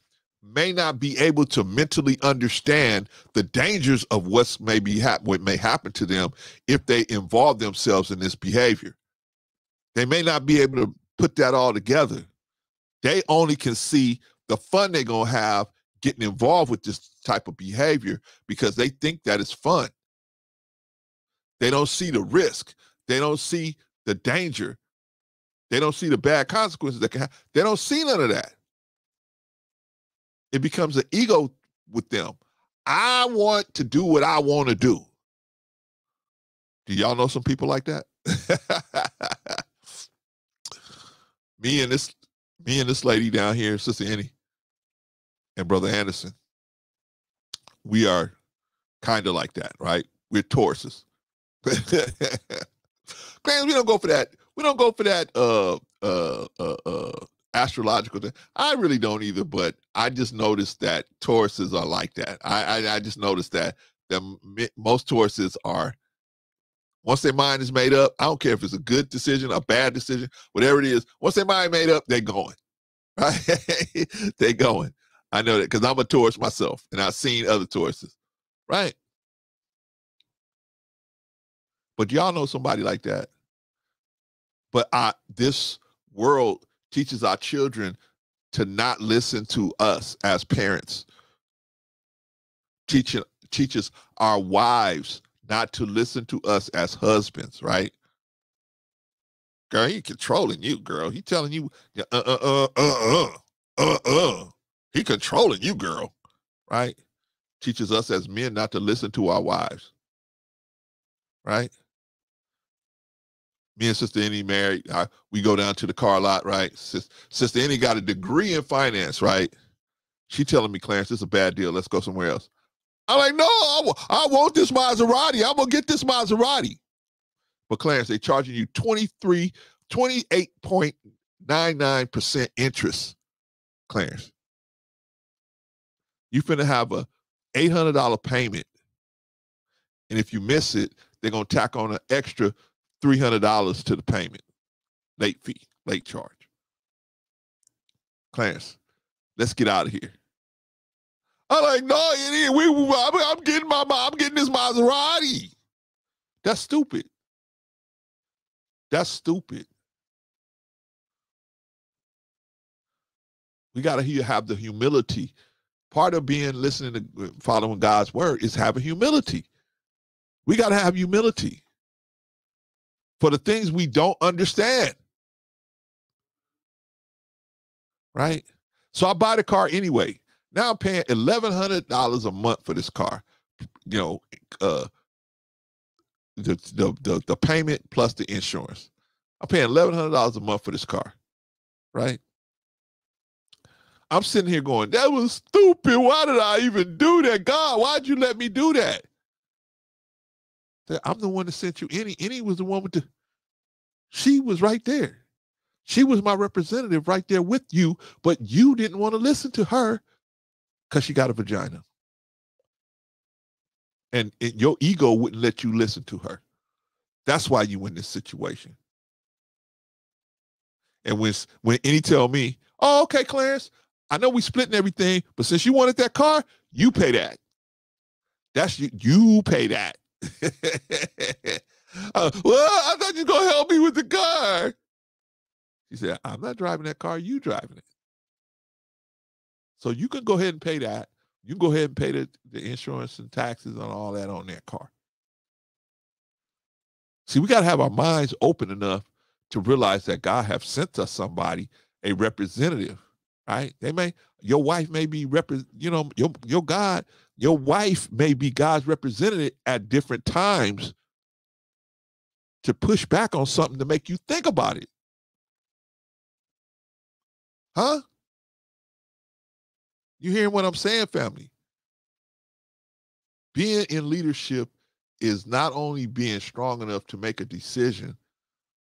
may not be able to mentally understand the dangers of what's maybe hap- what may happen to them if they involve themselves in this behavior. They may not be able to put that all together. They only can see the fun they're gonna have getting involved with this type of behavior because they think that it's fun. They don't see the risk. They don't see the danger. They don't see the bad consequences that can happen. They don't see none of that it becomes an ego with them. I want to do what I want to do. Do y'all know some people like that? me and this, me and this lady down here, Sister Annie, and Brother Anderson, we are kind of like that, right? We're Tauruses. Clans, we don't go for that. We don't go for that uh uh uh uh astrological thing. I really don't either, but I just noticed that Tauruses are like that. I I, I just noticed that the most Tauruses are once their mind is made up. I don't care if it's a good decision, a bad decision, whatever it is. Once their mind made up, they're going. Right? they're going. I know that because I'm a Taurus myself, and I've seen other tourists, Right? But y'all know somebody like that. But I this world teaches our children to not listen to us as parents. Teaching teaches our wives not to listen to us as husbands, right? Girl, he controlling you, girl. He telling you, uh, uh, uh, uh, uh, uh, uh. He controlling you, girl, right? Teaches us as men not to listen to our wives, right? me and Sister Annie married. I, we go down to the car lot, right? Sister, Sister Annie got a degree in finance, right? She telling me, Clarence, this is a bad deal. Let's go somewhere else. I'm like, no, I, I want this Maserati. I'm gonna get this Maserati. But Clarence, they charging you 23, 28.99% interest, Clarence. You finna have a $800 payment. And if you miss it, they're gonna tack on an extra $300 to the payment, late fee, late charge. Clarence, let's get out of here. I'm like, no, idiot. We, I'm, I'm getting my, I'm getting this Maserati. That's stupid. That's stupid. We got to have the humility part of being listening to following God's word is having humility. We got to have humility for the things we don't understand. Right? So I buy the car anyway. Now I'm paying eleven hundred dollars a month for this car. You know, uh, the, the the the payment plus the insurance. I'm paying eleven hundred dollars a month for this car, right? I'm sitting here going, that was stupid. Why did I even do that? God, why'd you let me do that? I'm the one that sent you. Annie, Annie was the one with the. She was right there. She was my representative right there with you, but you didn't want to listen to her because she got a vagina. And, and your ego wouldn't let you listen to her. That's why you in this situation. And when when Annie tell me, oh, okay, Clarence, I know we splitting everything, but since you wanted that car, you pay that. That's you. You pay that. uh, well, I thought you were gonna help me with the car. She said, I'm not driving that car, you driving it. So you can go ahead and pay that. You can go ahead and pay the, the insurance and taxes and all that on that car. See, we got to have our minds open enough to realize that God have sent us somebody, a representative, right? They may, your wife may be, repre- you know, your, your God, your wife may be God's representative at different times to push back on something to make you think about it. Huh? You hearing what I'm saying, family? Being in leadership is not only being strong enough to make a decision,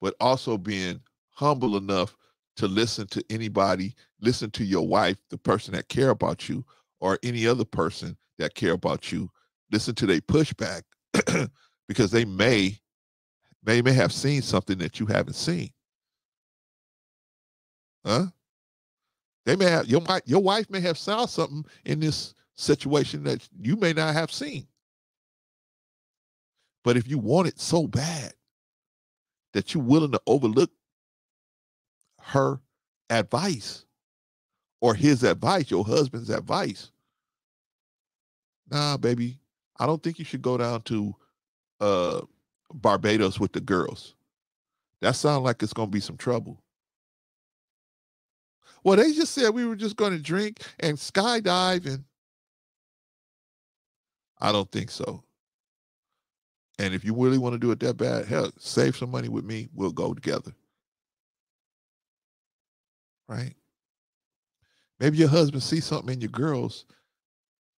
but also being humble enough to listen to anybody, listen to your wife, the person that care about you, or any other person that care about you. Listen to their pushback because they may they may have seen something that you haven't seen. Huh? They may have your your wife may have saw something in this situation that you may not have seen. But if you want it so bad that you're willing to overlook her advice or his advice, your husband's advice, nah, baby, I don't think you should go down to uh, Barbados with the girls. That sounds like it's going to be some trouble. Well, they just said we were just going to drink and skydive, and I don't think so. And if you really want to do it that bad, hell, save some money with me. We'll go together. Right? Maybe your husband sees something in your girls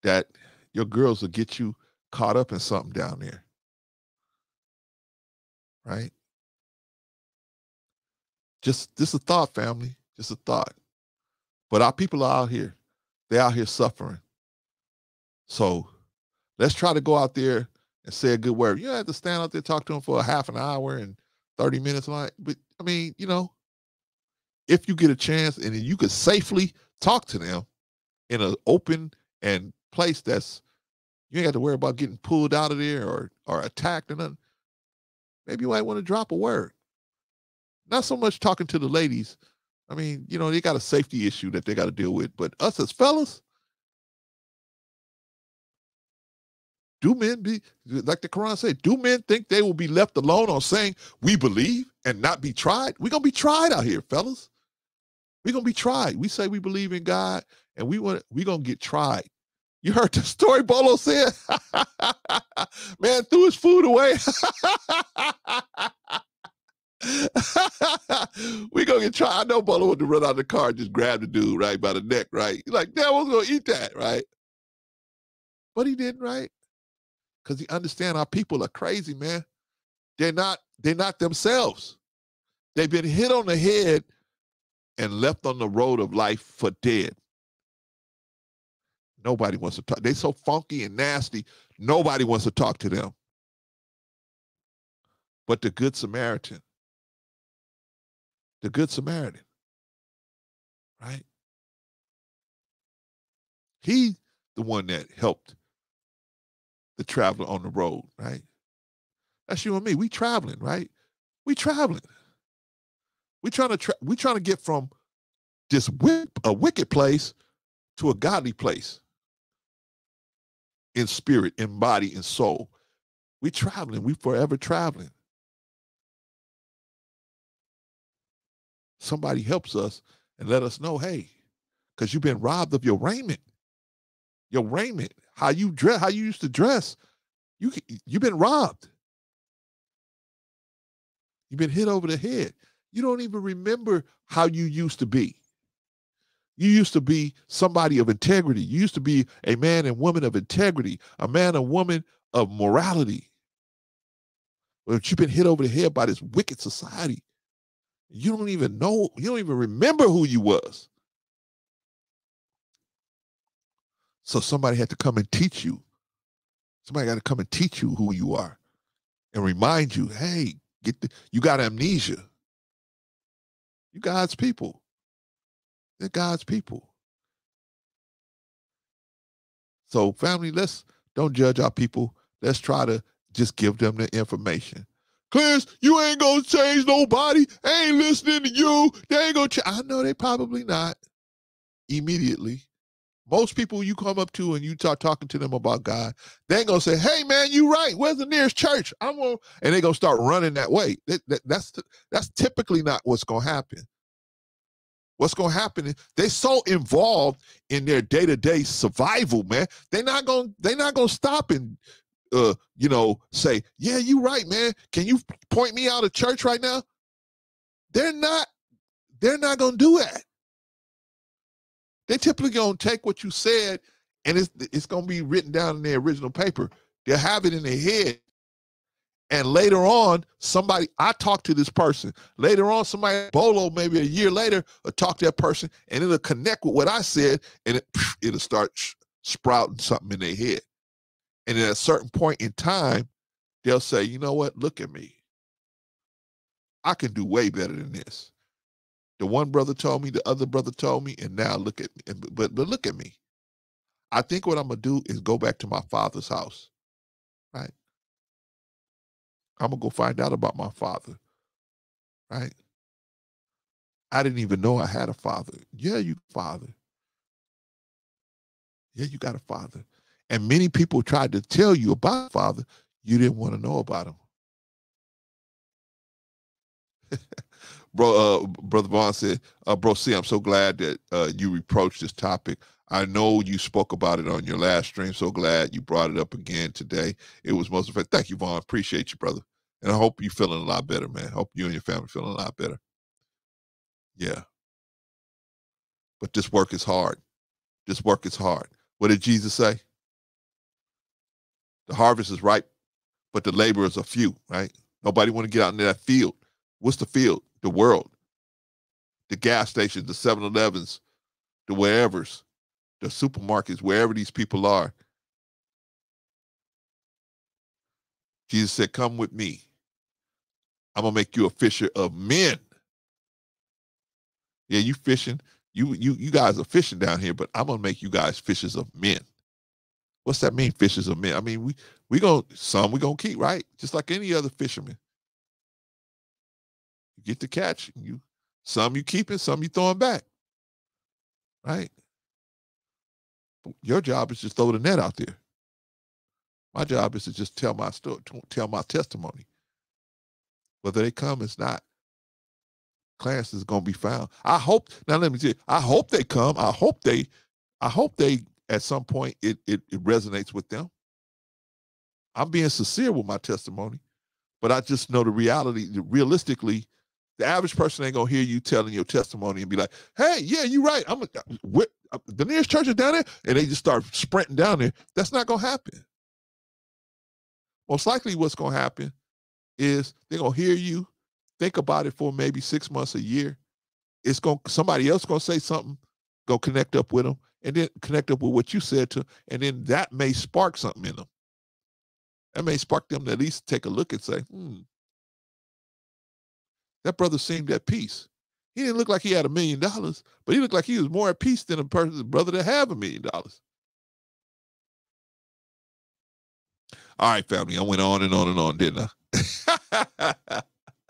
that your girls will get you caught up in something down there. Right? Just this a thought, family. Just a thought. But our people are out here. They're out here suffering. So let's try to go out there and say a good word. You don't have to stand out there talk to them for a half an hour and 30 minutes. Like, but I mean, you know, if you get a chance and you could safely talk to them in an open and place that's you ain't got to worry about getting pulled out of there or or attacked or nothing. Maybe you might want to drop a word. Not so much talking to the ladies. I mean, you know, they got a safety issue that they got to deal with. But us as fellas, Do men be like the Quran said, Do men think they will be left alone on saying we believe and not be tried? We're gonna be tried out here, fellas. We're gonna be tried. We say we believe in God, and we want we're gonna get tried. You heard the story Bolo said? Man threw his food away. we gonna get tried. I know Bolo wanted to run out of the car and just grab the dude right by the neck, right? He's like, damn, I was gonna eat that, right? But he didn't, right? because he understand our people are crazy, man. They're not, they're not themselves. They've been hit on the head and left on the road of life for dead. Nobody wants to talk. They're so funky and nasty. Nobody wants to talk to them. But the Good Samaritan, the Good Samaritan, right? He the one that helped the traveler on the road, right? That's you and me. We traveling, right? We traveling. We trying to tra- we trying to get from this whip, a wicked place to a godly place. in spirit, in body, in soul. We traveling, we forever traveling. Somebody helps us and let us know, hey, because you've been robbed of your raiment. Your raiment, how you dress, how you used to dress, you you've been robbed. You've been hit over the head. You don't even remember how you used to be. You used to be somebody of integrity. You used to be a man and woman of integrity, a man and woman of morality. But you've been hit over the head by this wicked society. You don't even know, you don't even remember who you was. So somebody had to come and teach you. Somebody got to come and teach you who you are and remind you, hey, get the, you got amnesia. You God's people. They're God's people. So, family, let's don't judge our people. Let's try to just give them the information. Clarence, you ain't gonna change nobody. ain't listening to you. They ain't gonna change. I know they probably not immediately. Most people you come up to and you start talking to them about God, they ain't gonna say, "Hey man, you right. Where's the nearest church?" I'm gonna, and they gonna start running that way. That, that, that's that's typically not what's gonna happen. What's gonna happen is they so involved in their day to day survival, man. They're not gonna they're not gonna stop and uh, you know, say, yeah, you right, man. Can you point me out of church right now? They're not, they're not gonna do that. They typically gonna take what you said and it's it's gonna be written down in their original paper. They'll have it in their head. And later on, somebody, I talked to this person. Later on, somebody, Bolo, maybe a year later, will talk to that person and it'll connect with what I said and it, it'll start sprouting something in their head. And at a certain point in time, they'll say, you know what? Look at me. I can do way better than this. The one brother told me, the other brother told me, and now look at me. But but look at me. I think what I'm gonna do is go back to my father's house. Right. I'm gonna go find out about my father. Right. I didn't even know I had a father. Yeah, you father. Yeah, you got a father. And many people tried to tell you about Father, you didn't want to know about him. bro, uh, brother Vaughn said, uh, "Bro, see, I'm so glad that uh, you reproached this topic. I know you spoke about it on your last stream. So glad you brought it up again today. It was most effective. Thank you, Vaughn. Appreciate you, brother. And I hope you're feeling a lot better, man. Hope you and your family feeling a lot better. Yeah. But this work is hard. This work is hard. What did Jesus say? The harvest is ripe, but the laborers are few, right? Nobody want to get out into that field. What's the field? The world. The gas stations, the 7-Elevens, the wherevers, the supermarkets, wherever these people are. Jesus said, Come with me. I'm gonna make you a fisher of men. Yeah, you fishing. You you you guys are fishing down here, but I'm gonna make you guys fishers of men. What's that mean? Fishers of men. I mean, we we gonna some we gonna keep right, just like any other fisherman. You get the catch, you some you keeping, some you throwing back, right? Your job is just throw the net out there. My job is to just tell my story, tell my testimony. Whether they come, it's not. Clarence is gonna be found. I hope. Now let me you. I hope they come. I hope they. I hope they at some point it, it, it resonates with them. I'm being sincere with my testimony, but I just know the reality. Realistically, the average person ain't gonna hear you telling your testimony and be like, "Hey, yeah, you're right. I'm a, what, uh, the nearest church is down there," and they just start sprinting down there. That's not gonna happen. Most likely, what's gonna happen is they're gonna hear you, think about it for maybe six months, a year. It's gonna somebody else gonna say something, go connect up with them, and then connect up with what you said to, and then that may spark something in them. That may spark them to at least take a look and say, hmm, that brother seemed at peace. He didn't look like he had a million dollars, but he looked like he was more at peace than a person, brother that have a million dollars. All right, family. I went on and on and on, didn't I?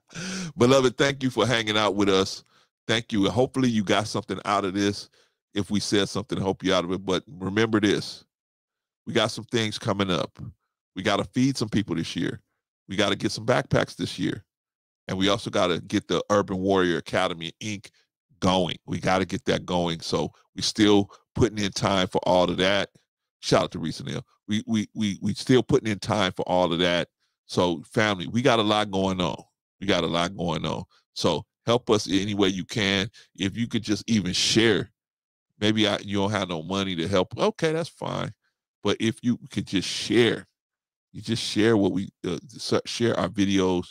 Beloved, thank you for hanging out with us. Thank you. Hopefully, you got something out of this if we said something help you out of it. But remember this We got some things coming up. We got to feed some people this year. We got to get some backpacks this year. And we also got to get the Urban Warrior Academy Inc. going. We got to get that going. So we still putting in time for all of that. Shout out to Reese Neal. We we we we still putting in time for all of that. So family, we got a lot going on. We got a lot going on. So help us any way you can. If you could just even share, maybe I, you don't have no money to help. Okay, that's fine. But if you could just share, you just share what we uh, share our videos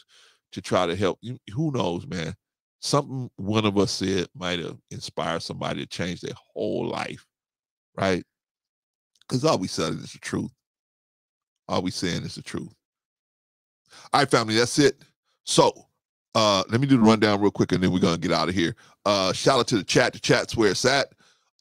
to try to help. You, who knows, man? Something one of us said might have inspired somebody to change their whole life, right? Because all we said is the truth. All we saying is the truth. All right, family, that's it. So uh, let me do the rundown real quick and then we're gonna get out of here. Uh, shout out to the chat. The chat's where it's at.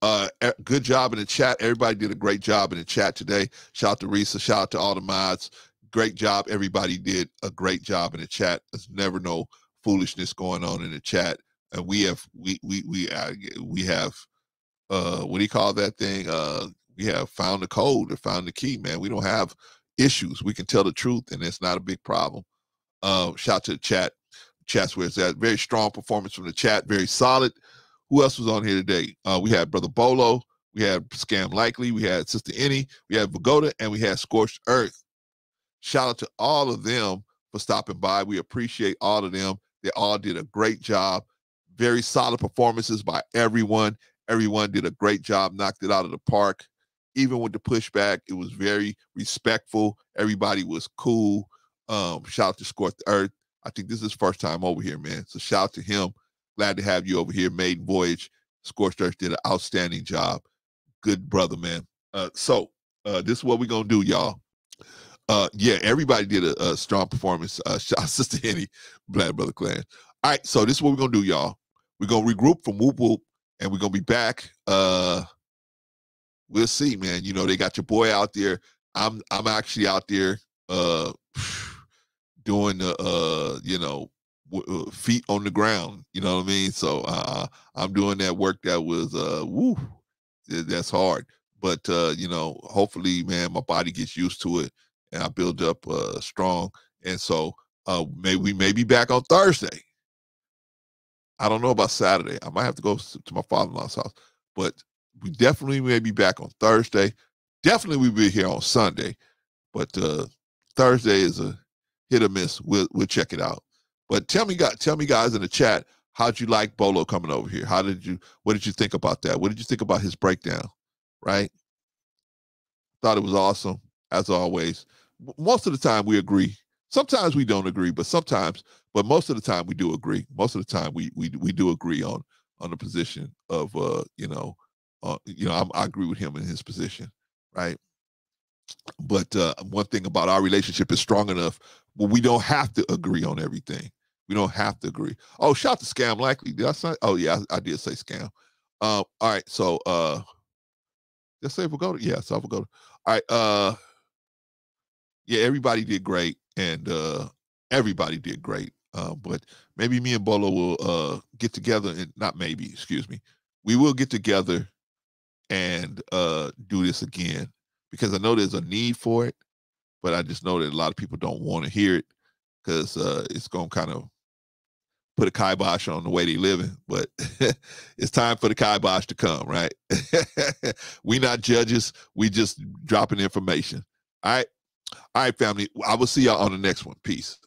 Uh, good job in the chat. Everybody did a great job in the chat today. Shout out to Risa. Shout out to all the mods. Great job. Everybody did a great job in the chat. There's never no foolishness going on in the chat. And we have we we we uh, we have uh what do you call that thing? Uh we have found the code or found the key, man. We don't have issues. We can tell the truth and it's not a big problem. Uh shout to the chat. Chat's where it's at. Very strong performance from the chat, very solid. Who else was on here today? Uh, we had Brother Bolo, we had Scam Likely, we had Sister Annie, we had Vagoda, and we had Scorched Earth. Shout out to all of them for stopping by. We appreciate all of them. They all did a great job. Very solid performances by everyone. Everyone did a great job, knocked it out of the park. Even with the pushback, it was very respectful. Everybody was cool. Um, shout out to Scorched Earth. I think this is first time over here, man. So shout out to him. Glad to have you over here. Maiden Voyage. Scorched Earth did an outstanding job. Good brother, man. Uh, so uh, this is what we're gonna do, y'all. Uh, yeah, everybody did a, a strong performance. Uh, shout out Sister Henny, Black Brother Clan. All right, so this is what we're gonna do, y'all. We're gonna regroup from Whoop Whoop, and we're gonna be back. Uh, we'll see, man. You know, they got your boy out there. I'm I'm actually out there uh doing the uh, you know, w- uh, feet on the ground. You know what I mean? So uh, I'm doing that work that was uh, woo, that's hard. But uh, you know, hopefully, man, my body gets used to it and I build up uh, strong. And so uh, maybe we may be back on Thursday. I don't know about Saturday. I might have to go to my father-in-law's house, but we definitely may be back on Thursday. Definitely we'll be here on Sunday, but uh, Thursday is a hit or miss. We'll we'll check it out. But tell me, guys, tell me, guys, in the chat, how'd you like Bolo coming over here? How did you? What did you think about that? What did you think about his breakdown? Right? Thought it was awesome, as always. Most of the time we agree. Sometimes we don't agree, but sometimes, but most of the time we do agree. Most of the time we we we do agree on on the position of uh you know uh, you know I, I agree with him in his position, right? But uh, one thing about our relationship is strong enough where we don't have to agree on everything. We don't have to agree. Oh, shout to scam likely. Did I say? Oh yeah, I, I did say scam. Um, all right, so uh let's say we go Vagoda. Yeah, so Vagoda. All right, uh yeah, everybody did great, and uh everybody did great. Uh, but maybe me and Bolo will uh get together and not maybe, excuse me. We will get together and uh do this again because I know there's a need for it, but I just know that a lot of people don't want to hear it because uh, it's going to kind of put a kibosh on the way they living. But it's time for the kibosh to come, right? we not judges. We just dropping information. All right. All right, family. I will see y'all on the next one. Peace.